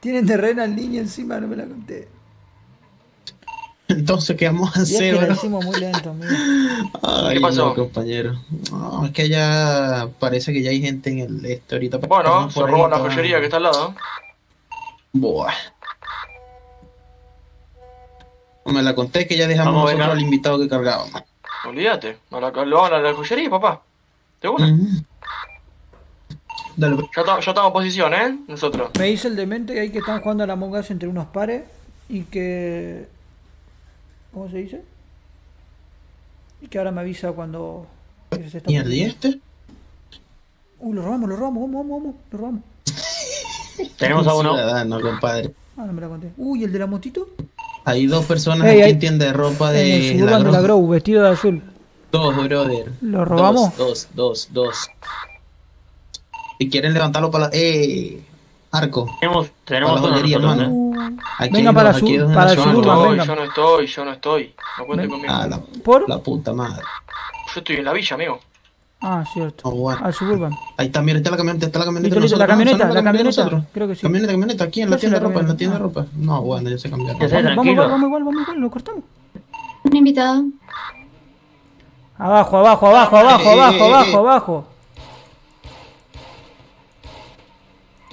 Tienen reina al niño encima, no me la conté. Entonces, ¿qué vamos a Y es hacer, que muy lento. Ay, ¿Qué pasó? no, compañero. No, es que ya parece que ya hay gente en el este ahorita. Bueno, se ahí roban la joyería que está al lado. Buah. Me la conté que ya dejamos Vamos, nosotros al invitado que cargábamos. Olvídate. Lo van a la joyería, papá. ¿De una? Dale. Ya, ta- ya estamos en posición, ¿eh? Nosotros. Me dice el demente que hay que están jugando a la Among Us entre unos pares y que. ¿Cómo se dice? Y que ahora me avisa cuando. se está ¿y poniendo. este? Uh, lo robamos, lo robamos, vamos, vamos, vamos, lo robamos. Tenemos a uno. Ciudadano, compadre. Ah, no me la conté. Uy, el de la motito. Hay dos personas aquí hay- en tienda de ropa En el de de la ladrón. Grow, vestido de azul. Dos, brother. ¿Lo robamos? Dos, dos, dos, dos. Si quieren levantarlo para la... ¡Eh! Arco. Tenemos, tenemos la uno joyería, nosotros. ¿eh? Aquí Venga para su- para el suburban, No, venga. yo no estoy, yo no estoy. No cuenten conmigo. Ah, la, ¿Por? la puta madre. Yo estoy en la villa, amigo. Ah, cierto. Oh, bueno. Al suburban. Ahí está, mira, está la camioneta, está la camioneta. Listo, la nosotros, camioneta, ¿son la camioneta de camioneta. nosotros? Creo que sí. Camioneta, camioneta, aquí en la tienda de ropa, en la tienda de ropa. No, bueno, ya se cambiaron. Vamos, igual, vamos igual, vamos igual, lo cortamos. Un invitado. Abajo, abajo, abajo, abajo, Eh, eh, abajo, eh, abajo, eh. abajo.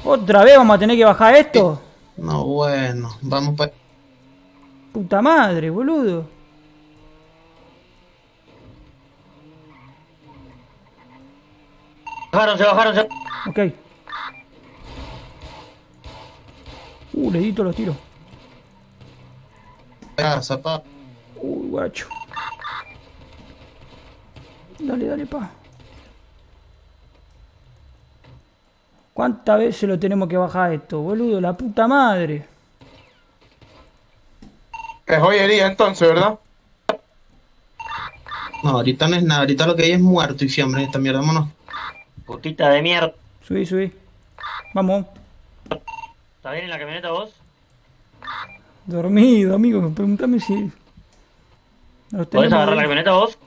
¿Otra vez vamos a tener que bajar esto? No, bueno, vamos para... Puta madre, boludo. Bajaron, se bajaron, se Ok. Uh, le di todos los tiros. casa, pa. Uy, guacho. Dale, dale, pa. ¿Cuántas veces lo tenemos que bajar esto, boludo? La puta madre. Es joyería entonces, ¿verdad? No, ahorita no es nada, ahorita lo que hay es muerto y fiambre, esta mierda, vámonos. Putita de mierda. Subí, subí. Vamos. ¿Estás bien en la camioneta vos? Dormido, amigo. Pregúntame si. ¿Podés agarrar la camioneta vos?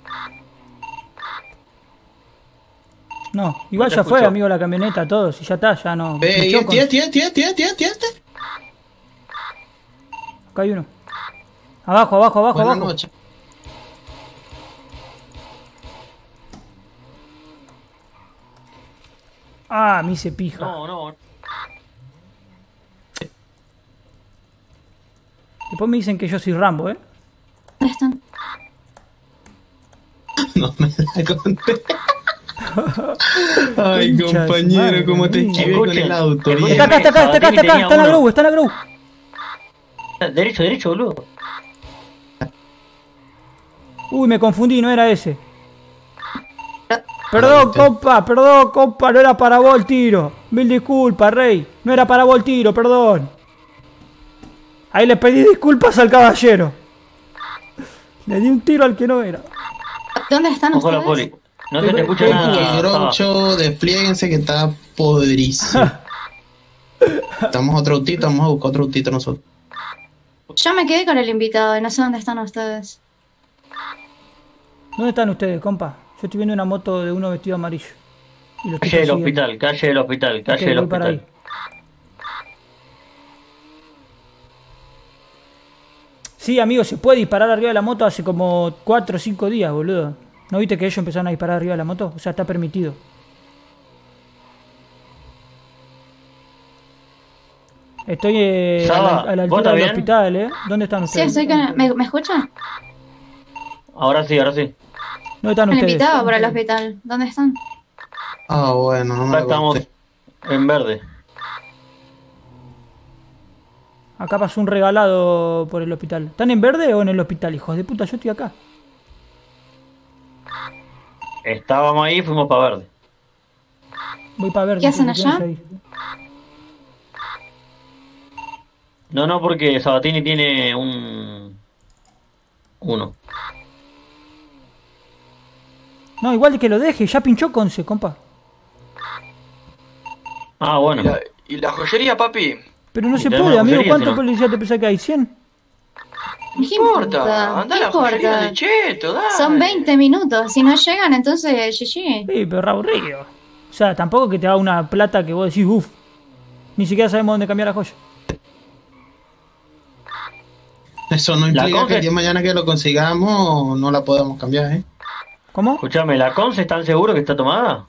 No, igual ya fue, amigo, la camioneta, todo. Si ya está, ya no. tía, tía, tía, tía, tía, tía. Acá hay uno. Abajo, abajo, abajo, Buenas abajo. noches. Ah, me hice pija. No, no. Después me dicen que yo soy Rambo, ¿eh? No me la conté. Ay, compañero, cómo te esquivé con el auto. Está acá, está acá, está acá, está acá. Está en la Grow, está en la Grow. Derecho, derecho, boludo. Uy, me confundí, no era ese. Perdón, compa, perdón, compa, no era para vos el tiro. Mil disculpas, rey. No era para vos el tiro, perdón. Ahí le pedí disculpas al caballero. Le di un tiro al que no era. ¿Dónde están Ojo la ustedes? poli. No te escucha El nada. groucho, desplieguense que está podrísimo. Estamos otro autito, vamos a buscar otro autito nosotros. Yo me quedé con el invitado y no sé dónde están ustedes. ¿Dónde están ustedes, compa? Yo estoy viendo una moto de uno vestido amarillo. Y lo estoy Calle del hospital, calle del hospital, calle del voy para hospital. ahí. Sí, amigo, se puede disparar arriba de la moto hace como 4 o 5 días, boludo. ¿No viste que ellos empezaron a disparar arriba de la moto? O sea, está permitido. Estoy eh, a, la, a la ¿vos altura del bien? hospital, ¿eh? ¿Dónde están Sí, ustedes? estoy con... ¿Me, ¿Me escuchan? Ahora sí, ahora sí. ¿Dónde están Me ustedes? para el hospital. ¿Dónde están? Ah, bueno, no me Acá estamos en verde. Acá pasó un regalado por el hospital. ¿Están en verde o en el hospital, hijos de puta? Yo estoy acá. Estábamos ahí y fuimos para verde. Voy para verde. ¿Qué hacen allá? No, no, porque Sabatini tiene un. Uno. No, igual que lo deje. Ya pinchó Conce, compa. Ah, bueno. ¿Y la, y la joyería, papi? Pero no Y se puede, amigo. ¿Cuánto policía te pensás que hay? ¿100? ¿Qué importa? importa? Anda a ¿Qué la joyería de Cheto, dale. Son 20 minutos. Si no llegan, entonces GG. Sí, pero re aburrido. O sea, tampoco que te da una plata que vos decís, uff. Ni siquiera sabemos dónde cambiar la joya. Eso no implica que el día de mañana que lo consigamos no la podamos cambiar, ¿eh? ¿Cómo? Escuchame, ¿la Conce están seguros que está tomada?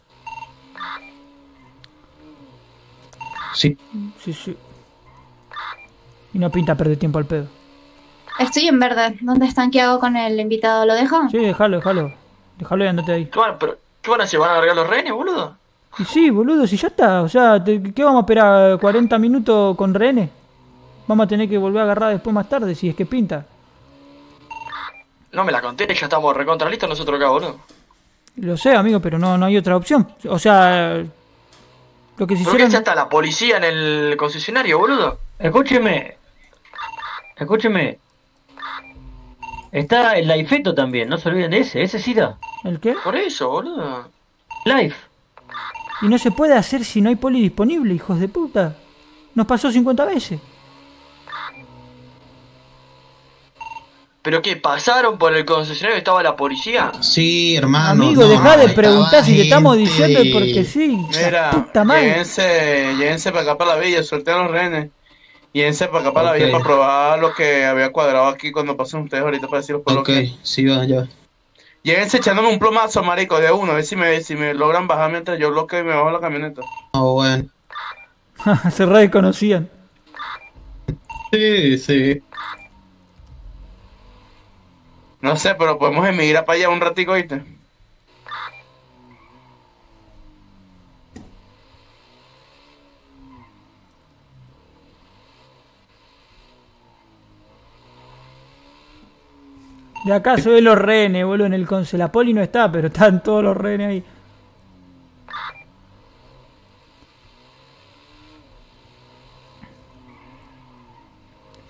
Sí. Sí, sí. Y no pinta perder tiempo al pedo. Estoy en verde. ¿Dónde están? ¿Qué hago con el invitado? ¿Lo dejo? Sí, déjalo, déjalo. Déjalo y andate ahí. ¿Qué van, pero, ¿Qué van a hacer? ¿Van a largar los rehenes, boludo? Y sí, boludo, si ya está. O sea, te- ¿qué vamos a esperar? ¿40 minutos con rehenes? Vamos a tener que volver a agarrar después más tarde, si es que pinta. No me la conté, ya estamos recontra listos nosotros acá, boludo. Lo sé, amigo, pero no, no hay otra opción. O sea, lo que se ¿Por qué hicieron... ya está la policía en el concesionario, boludo? Escúcheme. Escúcheme. Está el Laifeto también, no se olviden de ese. Ese sí da. ¿El qué? Por eso, boludo. Life. Y no se puede hacer si no hay poli disponible, hijos de puta. Nos pasó 50 veces. ¿Pero qué? ¿Pasaron por el concesionario y estaba la policía? Sí, hermano. Amigo, no, dejá de preguntar si te estamos diciendo porque sí. Mira, puta madre. llévense, llévense para acá para la villa, suelten a los rehenes. Para acá para Ok. la villa para probar lo que había cuadrado aquí cuando pasen ustedes ahorita para decirlos por lo Ok, que. sí, va, ya. Llévense echándome un plomazo, marico, de uno, a ver si me, si me logran bajar mientras yo bloqueo y me bajo la camioneta. Ah, bueno. Se re desconocían. Sí, sí. No sé, pero podemos emigrar para allá un ratico, ¿viste? De acá se ven los rehenes, boludo, en el conce. La poli no está, pero están todos los rehenes ahí.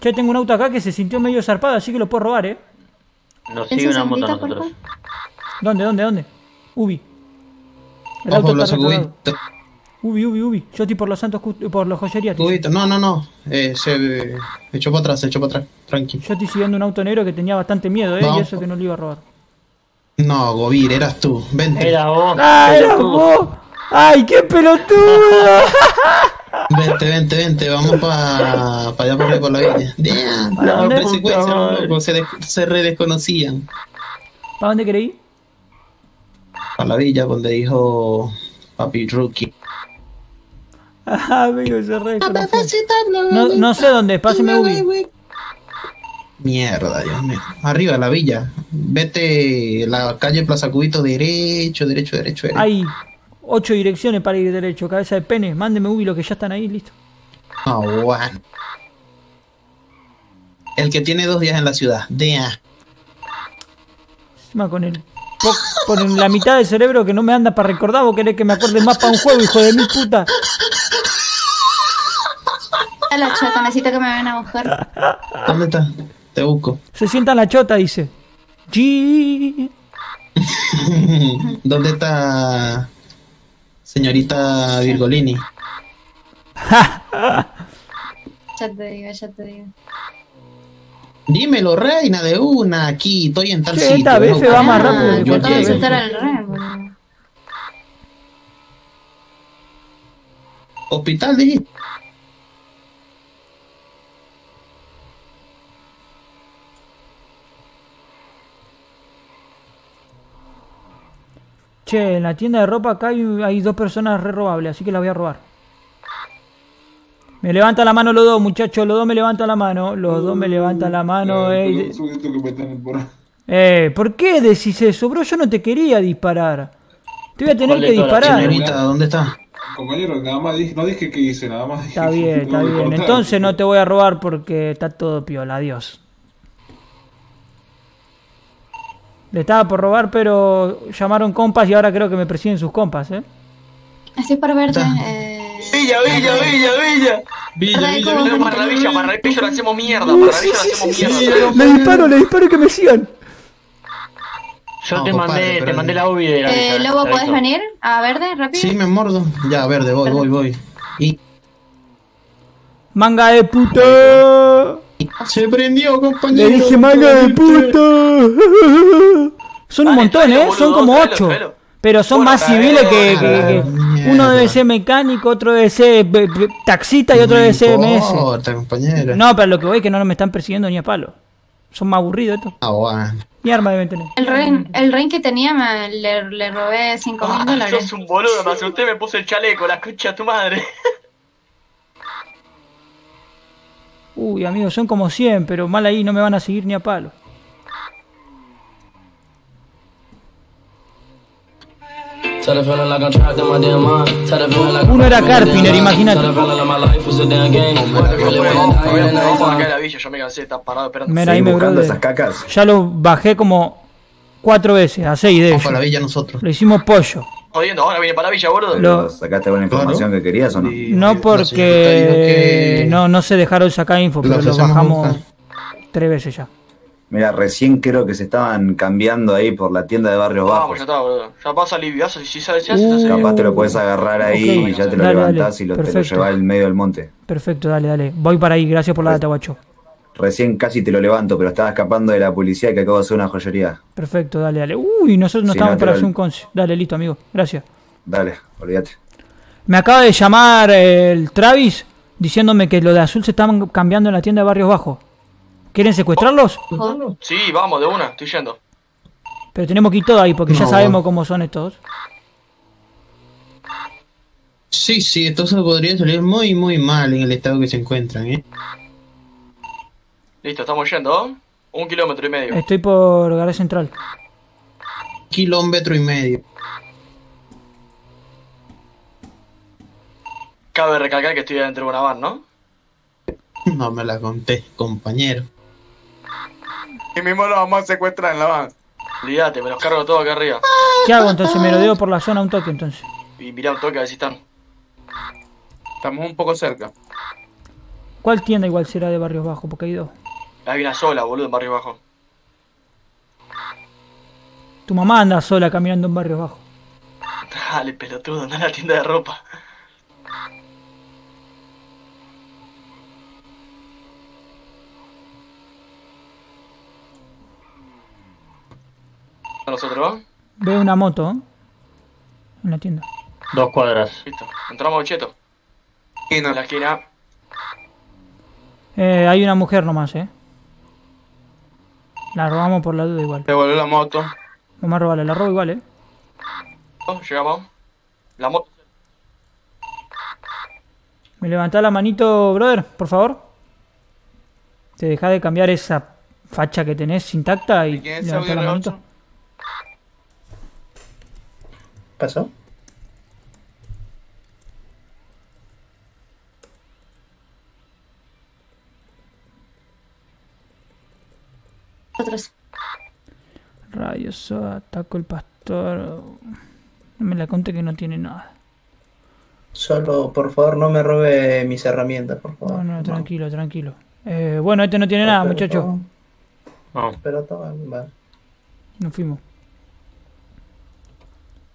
Che, tengo un auto acá que se sintió medio zarpado, así que lo puedo robar, ¿eh? Nos sigue una moto a nosotros. ¿Dónde, dónde, dónde? Ubi. El Ojo, auto está. Ubi, ubi, ubi. Yo estoy por los santos, por los joyerías. Cubitos. No, no, no. Eh, se echó para atrás, se echó para atrás. Tranqui. Yo estoy siguiendo un auto negro que tenía bastante miedo, ¿eh? No. Y eso que no lo iba a robar. No, Govir, eras tú. Vente. Era vos. ¡Ah, era vos! ¡Ay, qué pelotudo! Vente, vente, vente. Vamos para pa allá por, ahí, por la villa. Damn, ¿Para no, loco, se, se redesconocían. ¿Para dónde querés ir? A la villa donde dijo Papi Rookie. Amigo, se re. No, no sé dónde páseme Ubi. Mierda, Dios mío. Arriba la villa. Vete la calle Plaza Cubito derecho, derecho, derecho. derecho. Hay ocho direcciones para ir derecho. Cabeza de pene. Mándeme Ubi lo que ya están ahí, listo. Ah, bueno. El que tiene dos días en la ciudad. Damn. Encima con el. Con la mitad del cerebro que no me anda para recordar, vos querés que me acuerde más para un juego, hijo de mi puta. La chota, necesito que me vayan a buscar. ¿Dónde está? Te busco. Se sienta en la chota, dice. G. ¿Dónde está señorita Virgolini? Ya te digo, ya te digo. Dímelo, reina, de una, aquí, estoy en tal Che, sitio. esta vez se va más Ah, rápido yo al rey. Hospital, dijiste. Che, en la tienda de ropa acá hay, hay dos personas re robables, así que las voy a robar. Me levantan la mano los dos, muchachos, los dos me levantan la mano, los dos me levantan la mano. ey, de- Eh, ¿por qué decís eso, bro? Yo no te quería disparar. Te voy a tener ¿Cuál de que disparar. Señorita, ¿dónde está? Compañero, nada más dije, no dije que hice, nada más dije Está que bien, está bien. cortar. Entonces no te voy a robar porque está todo piola. Adiós. Le estaba por robar, pero llamaron compas y ahora creo que me persiguen sus compas, ¿eh? Estoy por verte. Eh... Villa, Villa, Villa, Villa. Villa, Villa, Villa, Villa. Maravilla, Maravilla, lo hacemos mierda. Lo hacemos mierda. Le disparo, le disparo y que me sigan. Yo No, te compadre, mandé, te mandé la UBI de la Eh, Lobo, te ¿puedes aviso. venir a verde rápido? Sí, me mordo. Ya, verde, voy, voy, voy. Y Manga de puta. Se prendió, Le compañero. dije manga de puta. Son un montón, ¿eh? Son como ocho. Pero son más civiles que. Uno debe ser mecánico, otro debe ser taxista y otro debe ser No MS. No, pero lo que voy es que no me están persiguiendo ni a palo. Son más aburridos estos. Ah, bueno. Arma deben tener. El ring, el ring que tenía me, le, le robé 5 mil Ah, dólares. sos un boludo, me asusté, me puse el chaleco, la concha de tu madre. Uy, amigos, son como 100, pero mal ahí no me van a seguir ni a palo. Uno era Carpiner, imagínate. Mira ahí, me buscando esas cacas? Ya lo bajé como cuatro veces, a seis de ellos. para la villa nosotros. Lo hicimos pollo. Jodiendo, ahora viene para la villa, boludo. Lo- ¿Sacaste alguna información que querías o no? No porque no, no se dejaron sacar info, pero lo bajamos tres veces ya. Mira, recién creo que se estaban cambiando ahí por la tienda de Barrios Vamos, Bajos. ya está, boludo. Ya pasa aliviazo, si hace, se hace. Capaz te lo puedes agarrar ahí y ya te lo Dale, dale, levantás y lo, te lo llevas al medio del monte. Perfecto, dale, dale. Voy para ahí, gracias por la data, guacho. Recién casi te lo levanto, pero estaba escapando de la policía que acabo de hacer una joyería. Perfecto, dale, dale. Uy, nosotros no Sí, estamos para hacer un conce. Dale, listo, amigo. Gracias. Dale, olvídate. Me acaba de llamar eh, el Travis diciéndome que lo de azul se estaban cambiando en la tienda de Barrios Bajos. ¿Quieren secuestrarlos? Sí, vamos, de una, estoy yendo. Pero tenemos que ir todo ahí porque ya sabemos cómo son estos. Sí, sí, entonces podría salir muy, muy mal en el estado que se encuentran, ¿eh? Listo, estamos yendo. Un kilómetro y medio. Estoy por Garage Central. Kilómetro y medio. Cabe recalcar que estoy dentro de una van, ¿no? No me la conté, compañero. Y mismo lo vamos a secuestrar en la van. Olvídate, me los cargo todo acá arriba. ¿Qué hago entonces? Me rodeo por la zona un toque entonces. Y mirá un toque a ver si están. Estamos un poco cerca. ¿Cuál tienda igual será de Barrios Bajos? Porque hay dos. Hay una sola, boludo, en barrio bajo. Tu mamá anda sola caminando en Barrios Bajos. Dale, pelotudo, anda a la tienda de ropa. ¿A nosotros? Veo una moto ¿eh? en la tienda. Dos cuadras. Listo. Entramos cheto. En la esquina. Eh, hay una mujer nomás, eh. La robamos por la duda igual. Devuelve la moto. Vamos a robarla, la robo igual, eh. Oh, Llegamos. La moto. ¿Me levantás la manito, brother, por favor? Te dejás de cambiar esa facha que tenés intacta y quién es ese levantá la manito. ¿Pasó? Otros. Rayos, ataco el pastor. No me la conté que no tiene nada. Solo, por favor, no me robe mis herramientas, por favor. No, no, tranquilo, tranquilo. Eh, bueno, este no tiene nada, Pero muchacho. todo- Pero todo va. Nos fuimos.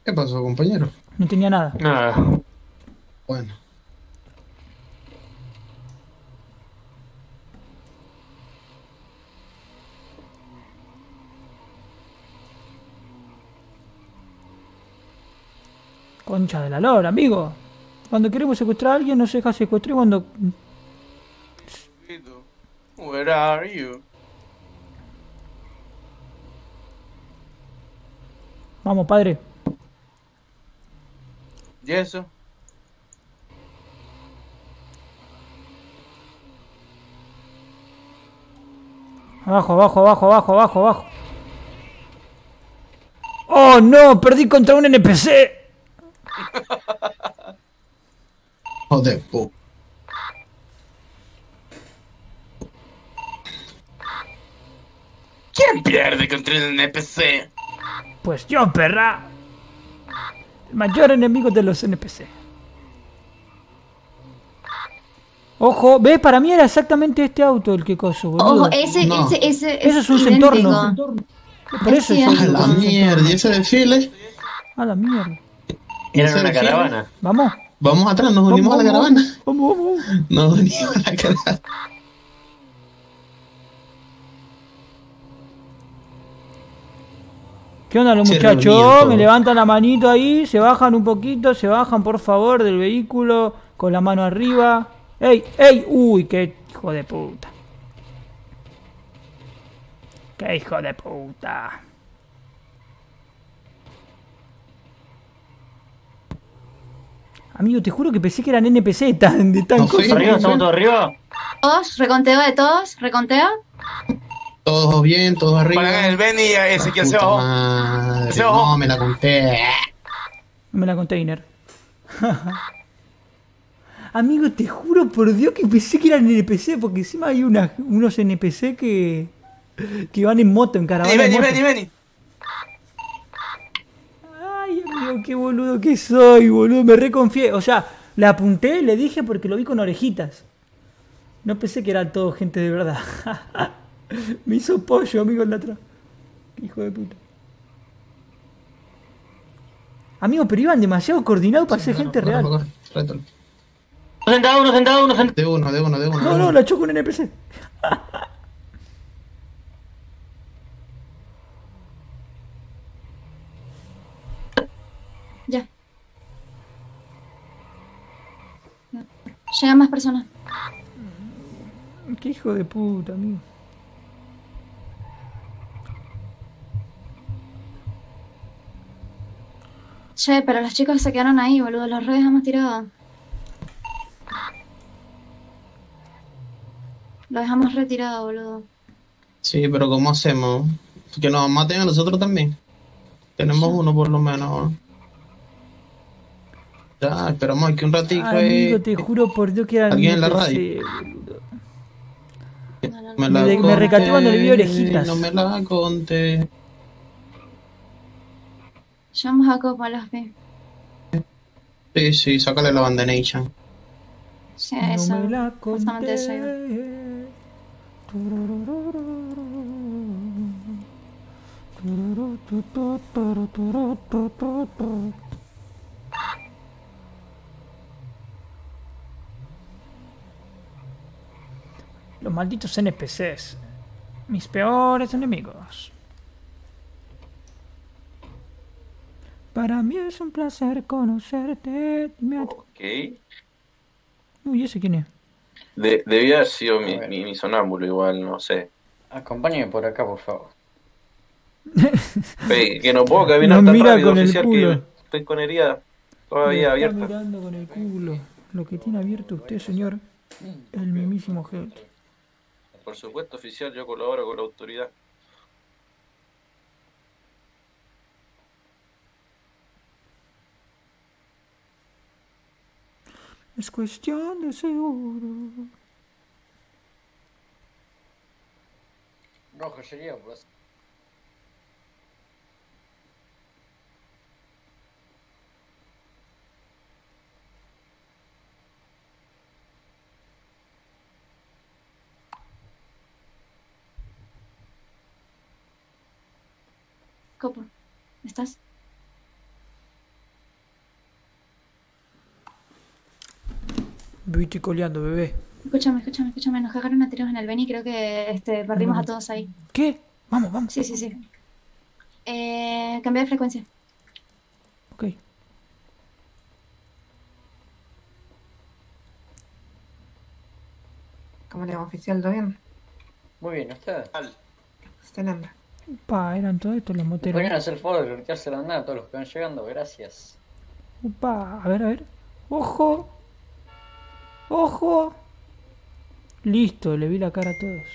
¿Qué pasó, compañero? No tenía nada. Nada. Bueno. Concha de la lora, amigo. Cuando queremos secuestrar a alguien, no se deja secuestrar y cuando. Where are you? Vamos, padre. ¿Y eso? Abajo, abajo, abajo, abajo, abajo, abajo. Oh no, perdí contra un NPC. Joder, pu- ¿Quién pierde contra un NPC? Pues yo, perra. El mayor enemigo de los NPC. Ojo, ve, para mí era exactamente este auto el que coso, boludo. Ojo, ese, ese, ese, Eso es un idéntico. centorno. Por eso Es es A la mierda, ¿y ese desfile? A la mierda. Era ¿Ese una caravana. Vamos. Vamos atrás, nos unimos a la Vamos, caravana. Vamos, vamos. Nos unimos a la caravana. ¿Qué onda los muchachos? Me levantan la manito ahí, se bajan un poquito, se bajan por favor del vehículo con la mano arriba. ¡Ey, ey! ¡Uy, qué hijo de puta! ¡Qué hijo de puta! Amigo, te juro que pensé que eran NPC tan, de tan cosas. ¿Arriba? ¿Estamos todos arriba? Todos, reconteo de todos, reconteo. Todos bien, todos arriba. Para el Benny y Ezequiel se bajó. Se bajó. No, me la conté. Dame la container. Amigo, te juro por Dios que pensé que eran NPC, porque encima hay unas, unos NPC que, que van en moto, en caravana. Vení, en vení, vení, amigo, qué boludo que soy, boludo. Me reconfié. O sea, le apunté, le dije porque lo vi con orejitas. No pensé que eran todo gente de verdad. Me hizo pollo, amigo, el de atrás. Hijo de puta. Amigo, pero iban demasiado coordinados para ser gente real. Rétalo. Uno sentado, uno sentado, uno sentado. De uno, de uno, de uno. No, de no, uno. la choco un NPC. Ya. Ya. Llegan más personas. Qué hijo de puta, amigo. Che, pero los chicos se quedaron ahí, boludo. Los re dejamos tirados. Lo dejamos retirado, boludo. Sí, pero ¿cómo hacemos? Que nos maten a nosotros también. Tenemos uno por lo menos. Ya, esperamos aquí un ratico. Amigo, eh. te juro por Dios que ¿Alguien en la radio? boludo. Me, Me de- me recaté cuando le vi orejitas. No me la conté. Llevamos a Copa los vi. Sí, sí, sácale la bandanation. Sí, No eso. me la Justamente eso Los malditos NPCs. Mis peores enemigos. Para mí es un placer conocerte. Dime Ok. Uy, ¿ese quién es? De, debía haber sido mi, mi, mi sonámbulo igual, no sé. Acompáñame por acá, por favor. Ve, que no puedo caminar Nos tan mira rápido, con el oficial, culo. que estoy con herida todavía está abierta. mirando con el culo. Lo que tiene abierto usted, señor. El mismísimo Gel. Por supuesto, oficial, yo colaboro con la autoridad. Es cuestión de seguro. Rojo, llegué, pues. Copa, ¿estás? Viste coleando, bebé. Escúchame, escúchame, escúchame. Nos cagaron a tiros en el Beni. Creo que este, perdimos a todos ahí. ¿Qué? Vamos, vamos. Sí, sí, sí. Eh, cambié de frecuencia. Ok. ¿Cómo le va, oficial? ¿Todo bien? Muy bien, ¿usted? Usted lembra. Upa, eran todos estos los moteros. Podrían hacer el favor de retirarse la andada a todos los que van llegando, gracias. Upa, a ver, a ver. ¡Ojo! ¡Ojo! Listo, le vi la cara a todos.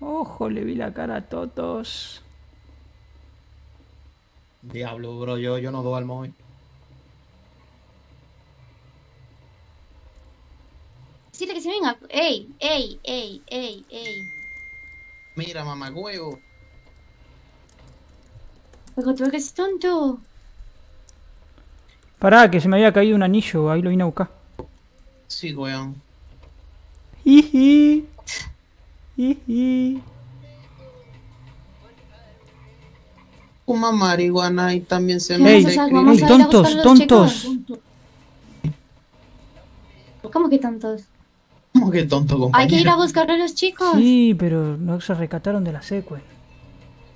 Ojo, le vi la cara a todos. Diablo, bro, yo, yo no duermo hoy. Decirle que se venga. Ey, ey, ey, ey, ey. Mira, mamá, huevo. Pero tú eres tonto. Pará, que se me había caído un anillo, ahí lo vine a buscar. Sí, weón. Jiji. Jiji. Fuma marihuana y también se me ey, tontos, tontos. ¿Cómo que tontos? ¿Cómo que tonto, compañero? Hay que ir a buscar a los chicos. Sí, pero no se rescataron de la secue.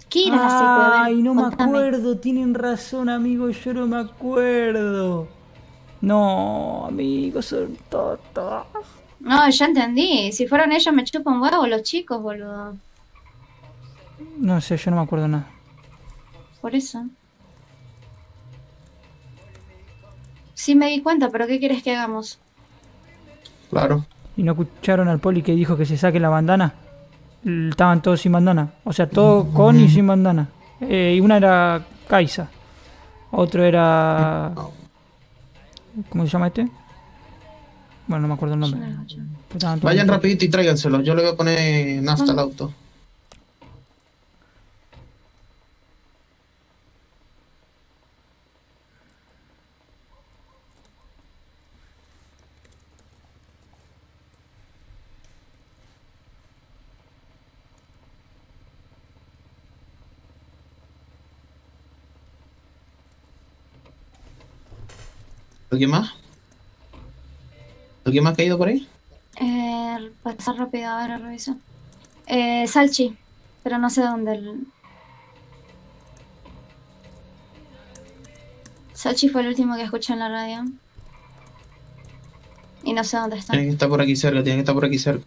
¿Qué ir a la secu? A ver, Ay, no me acuerdo, tienen razón, amigo, yo no me acuerdo. No, amigos, son tontos. No, ya entendí. Si fueron ellos, me chupan huevo los chicos, boludo. No sé, yo no me acuerdo nada. Por eso. Sí me di cuenta, pero ¿qué quieres que hagamos? Claro. ¿Y no escucharon al poli que dijo que se saque la bandana? Estaban todos sin bandana. O sea, todo con y sin bandana. Eh, y una era Kaisa. Otro era... ¿Cómo se llama este? Bueno, no me acuerdo el nombre. Todos Vayan rapidito y tráiganselo. Yo le voy a poner nafta al auto. ¿Alguien más? ¿Alguien más ha caído por ahí? Eh, pasar rápido, a ver, reviso. Eh, Salchi, pero no sé dónde. el- Salchi fue el último que escuché en la radio. Y no sé dónde está. Tiene que estar por aquí cerca, tiene que estar por aquí cerca.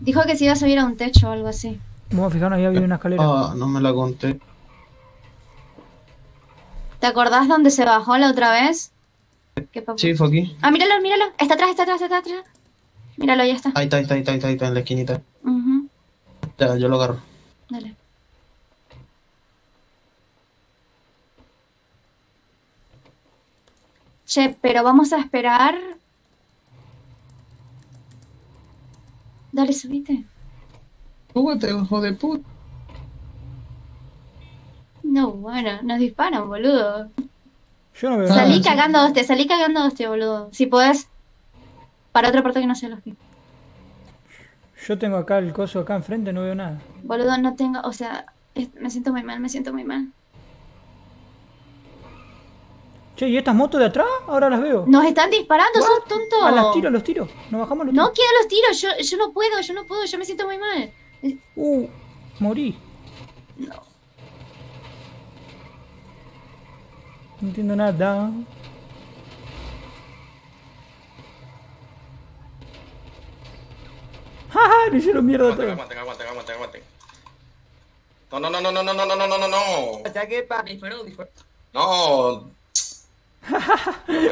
Dijo que se iba a subir a un techo o algo así. Vamos a fijarnos, ahí había una escalera. Ah, no me la conté. ¿Te acordás dónde se bajó la otra vez? ¿Qué papu? Sí, fue aquí. Ah, míralo, míralo. Está atrás, está atrás, está atrás. Míralo, ya está. Ahí está, ahí está, ahí está, ahí está, ahí está, en la esquinita. Ya, yo lo agarro. Dale. Che, pero vamos a esperar. Dale, subite. Súbete, hijo de puta. No, bueno, nos disparan, boludo. Yo no veo Salí nada. cagando a hostia, salí cagando a hostia, boludo. Si podés. Para otra parte que no sea los pies. Yo tengo acá el coso acá enfrente, no veo nada. Boludo, no tengo, o sea, es- me siento muy mal, me siento muy mal. Che, ¿y estas motos de atrás? Ahora las veo. Nos están disparando, sos tonto. A las tiro, los tiro. Nos bajamos los No tiros. quiero los tiros, yo, yo no puedo, yo no puedo, yo me siento muy mal. Uh, morí. No. No entiendo nada. ¡Ja, Le hicieron mierda a todo. Aguanten, aguanten, aguanten, aguanten. No, no, no, no, no, no, no, no, no, no, no, no. Disparó, disparó. No.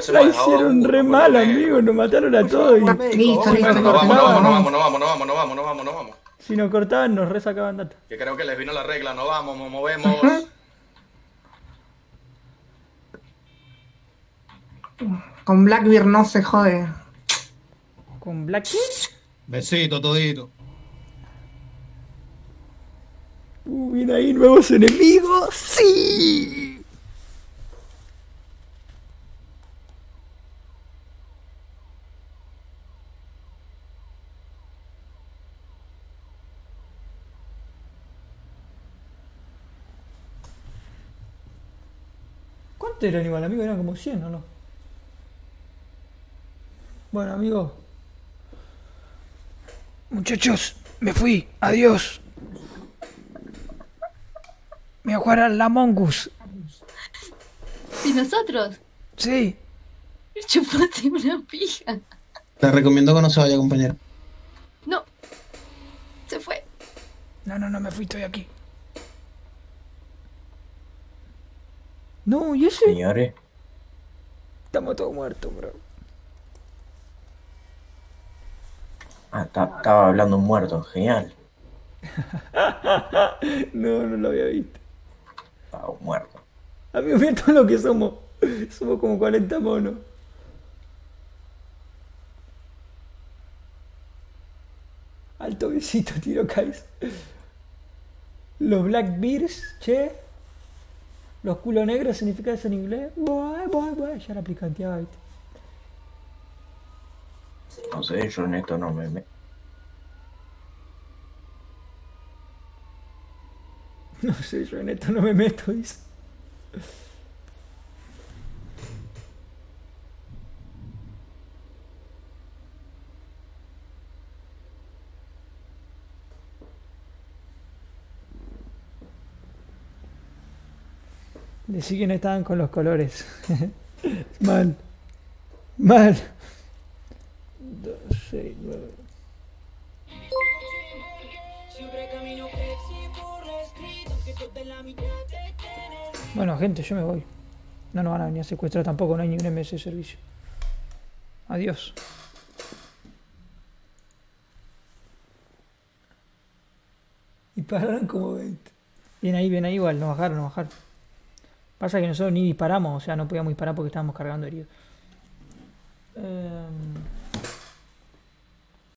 La hicieron re mal, amigo. Nos mataron a todos. y- Listo, listo, no vamos, no vamos, no vamos, no vamos, no vamos, no vamos, no vamos, no vamos. Si nos cortaban, nos resacaban data. Que creo que les vino la regla, no vamos, nos movemos. Con Blackbeard no se jode. ¿Con Black Besito, todito. Uh, viene ahí nuevos enemigos. ¡Sí! ¿Cuánto eran igual, amigo? Eran como 100, ¿o no? Bueno, amigo. Muchachos, me fui. Adiós. Me voy a jugar al Among Us. ¿Y nosotros? Sí. Chupate una pija. Te recomiendo que no se vaya, compañero. No. Se fue. No, no, no me fui, estoy aquí. No, ¿y ese? Señores, Estamos todos muertos, bro. Ah, ta- estaba hablando un muerto, genial. no, no lo había visto. Estaba un muerto. Amigo, mira todo lo que somos. Somos como 40 monos. Alto besito, tiro Kais. Los Black Bears, che. Los culo negros significa eso en inglés. Boy, boy, boy. Ya la aplicanteaba, viste. No sé, yo en esto no me meto. No sé, yo en esto no me meto, dice. Decí que no estaban con los colores. Mal. Mal. 2, 6, 9. Bueno, gente, yo me voy. No nos van a venir a secuestrar tampoco, no hay ni un MS de servicio. Adiós. Y pararon como 20. Bien ahí, bien ahí, igual, nos bajaron, nos bajaron. Pasa que nosotros ni disparamos, o sea, no podíamos disparar porque estábamos cargando heridos. Em,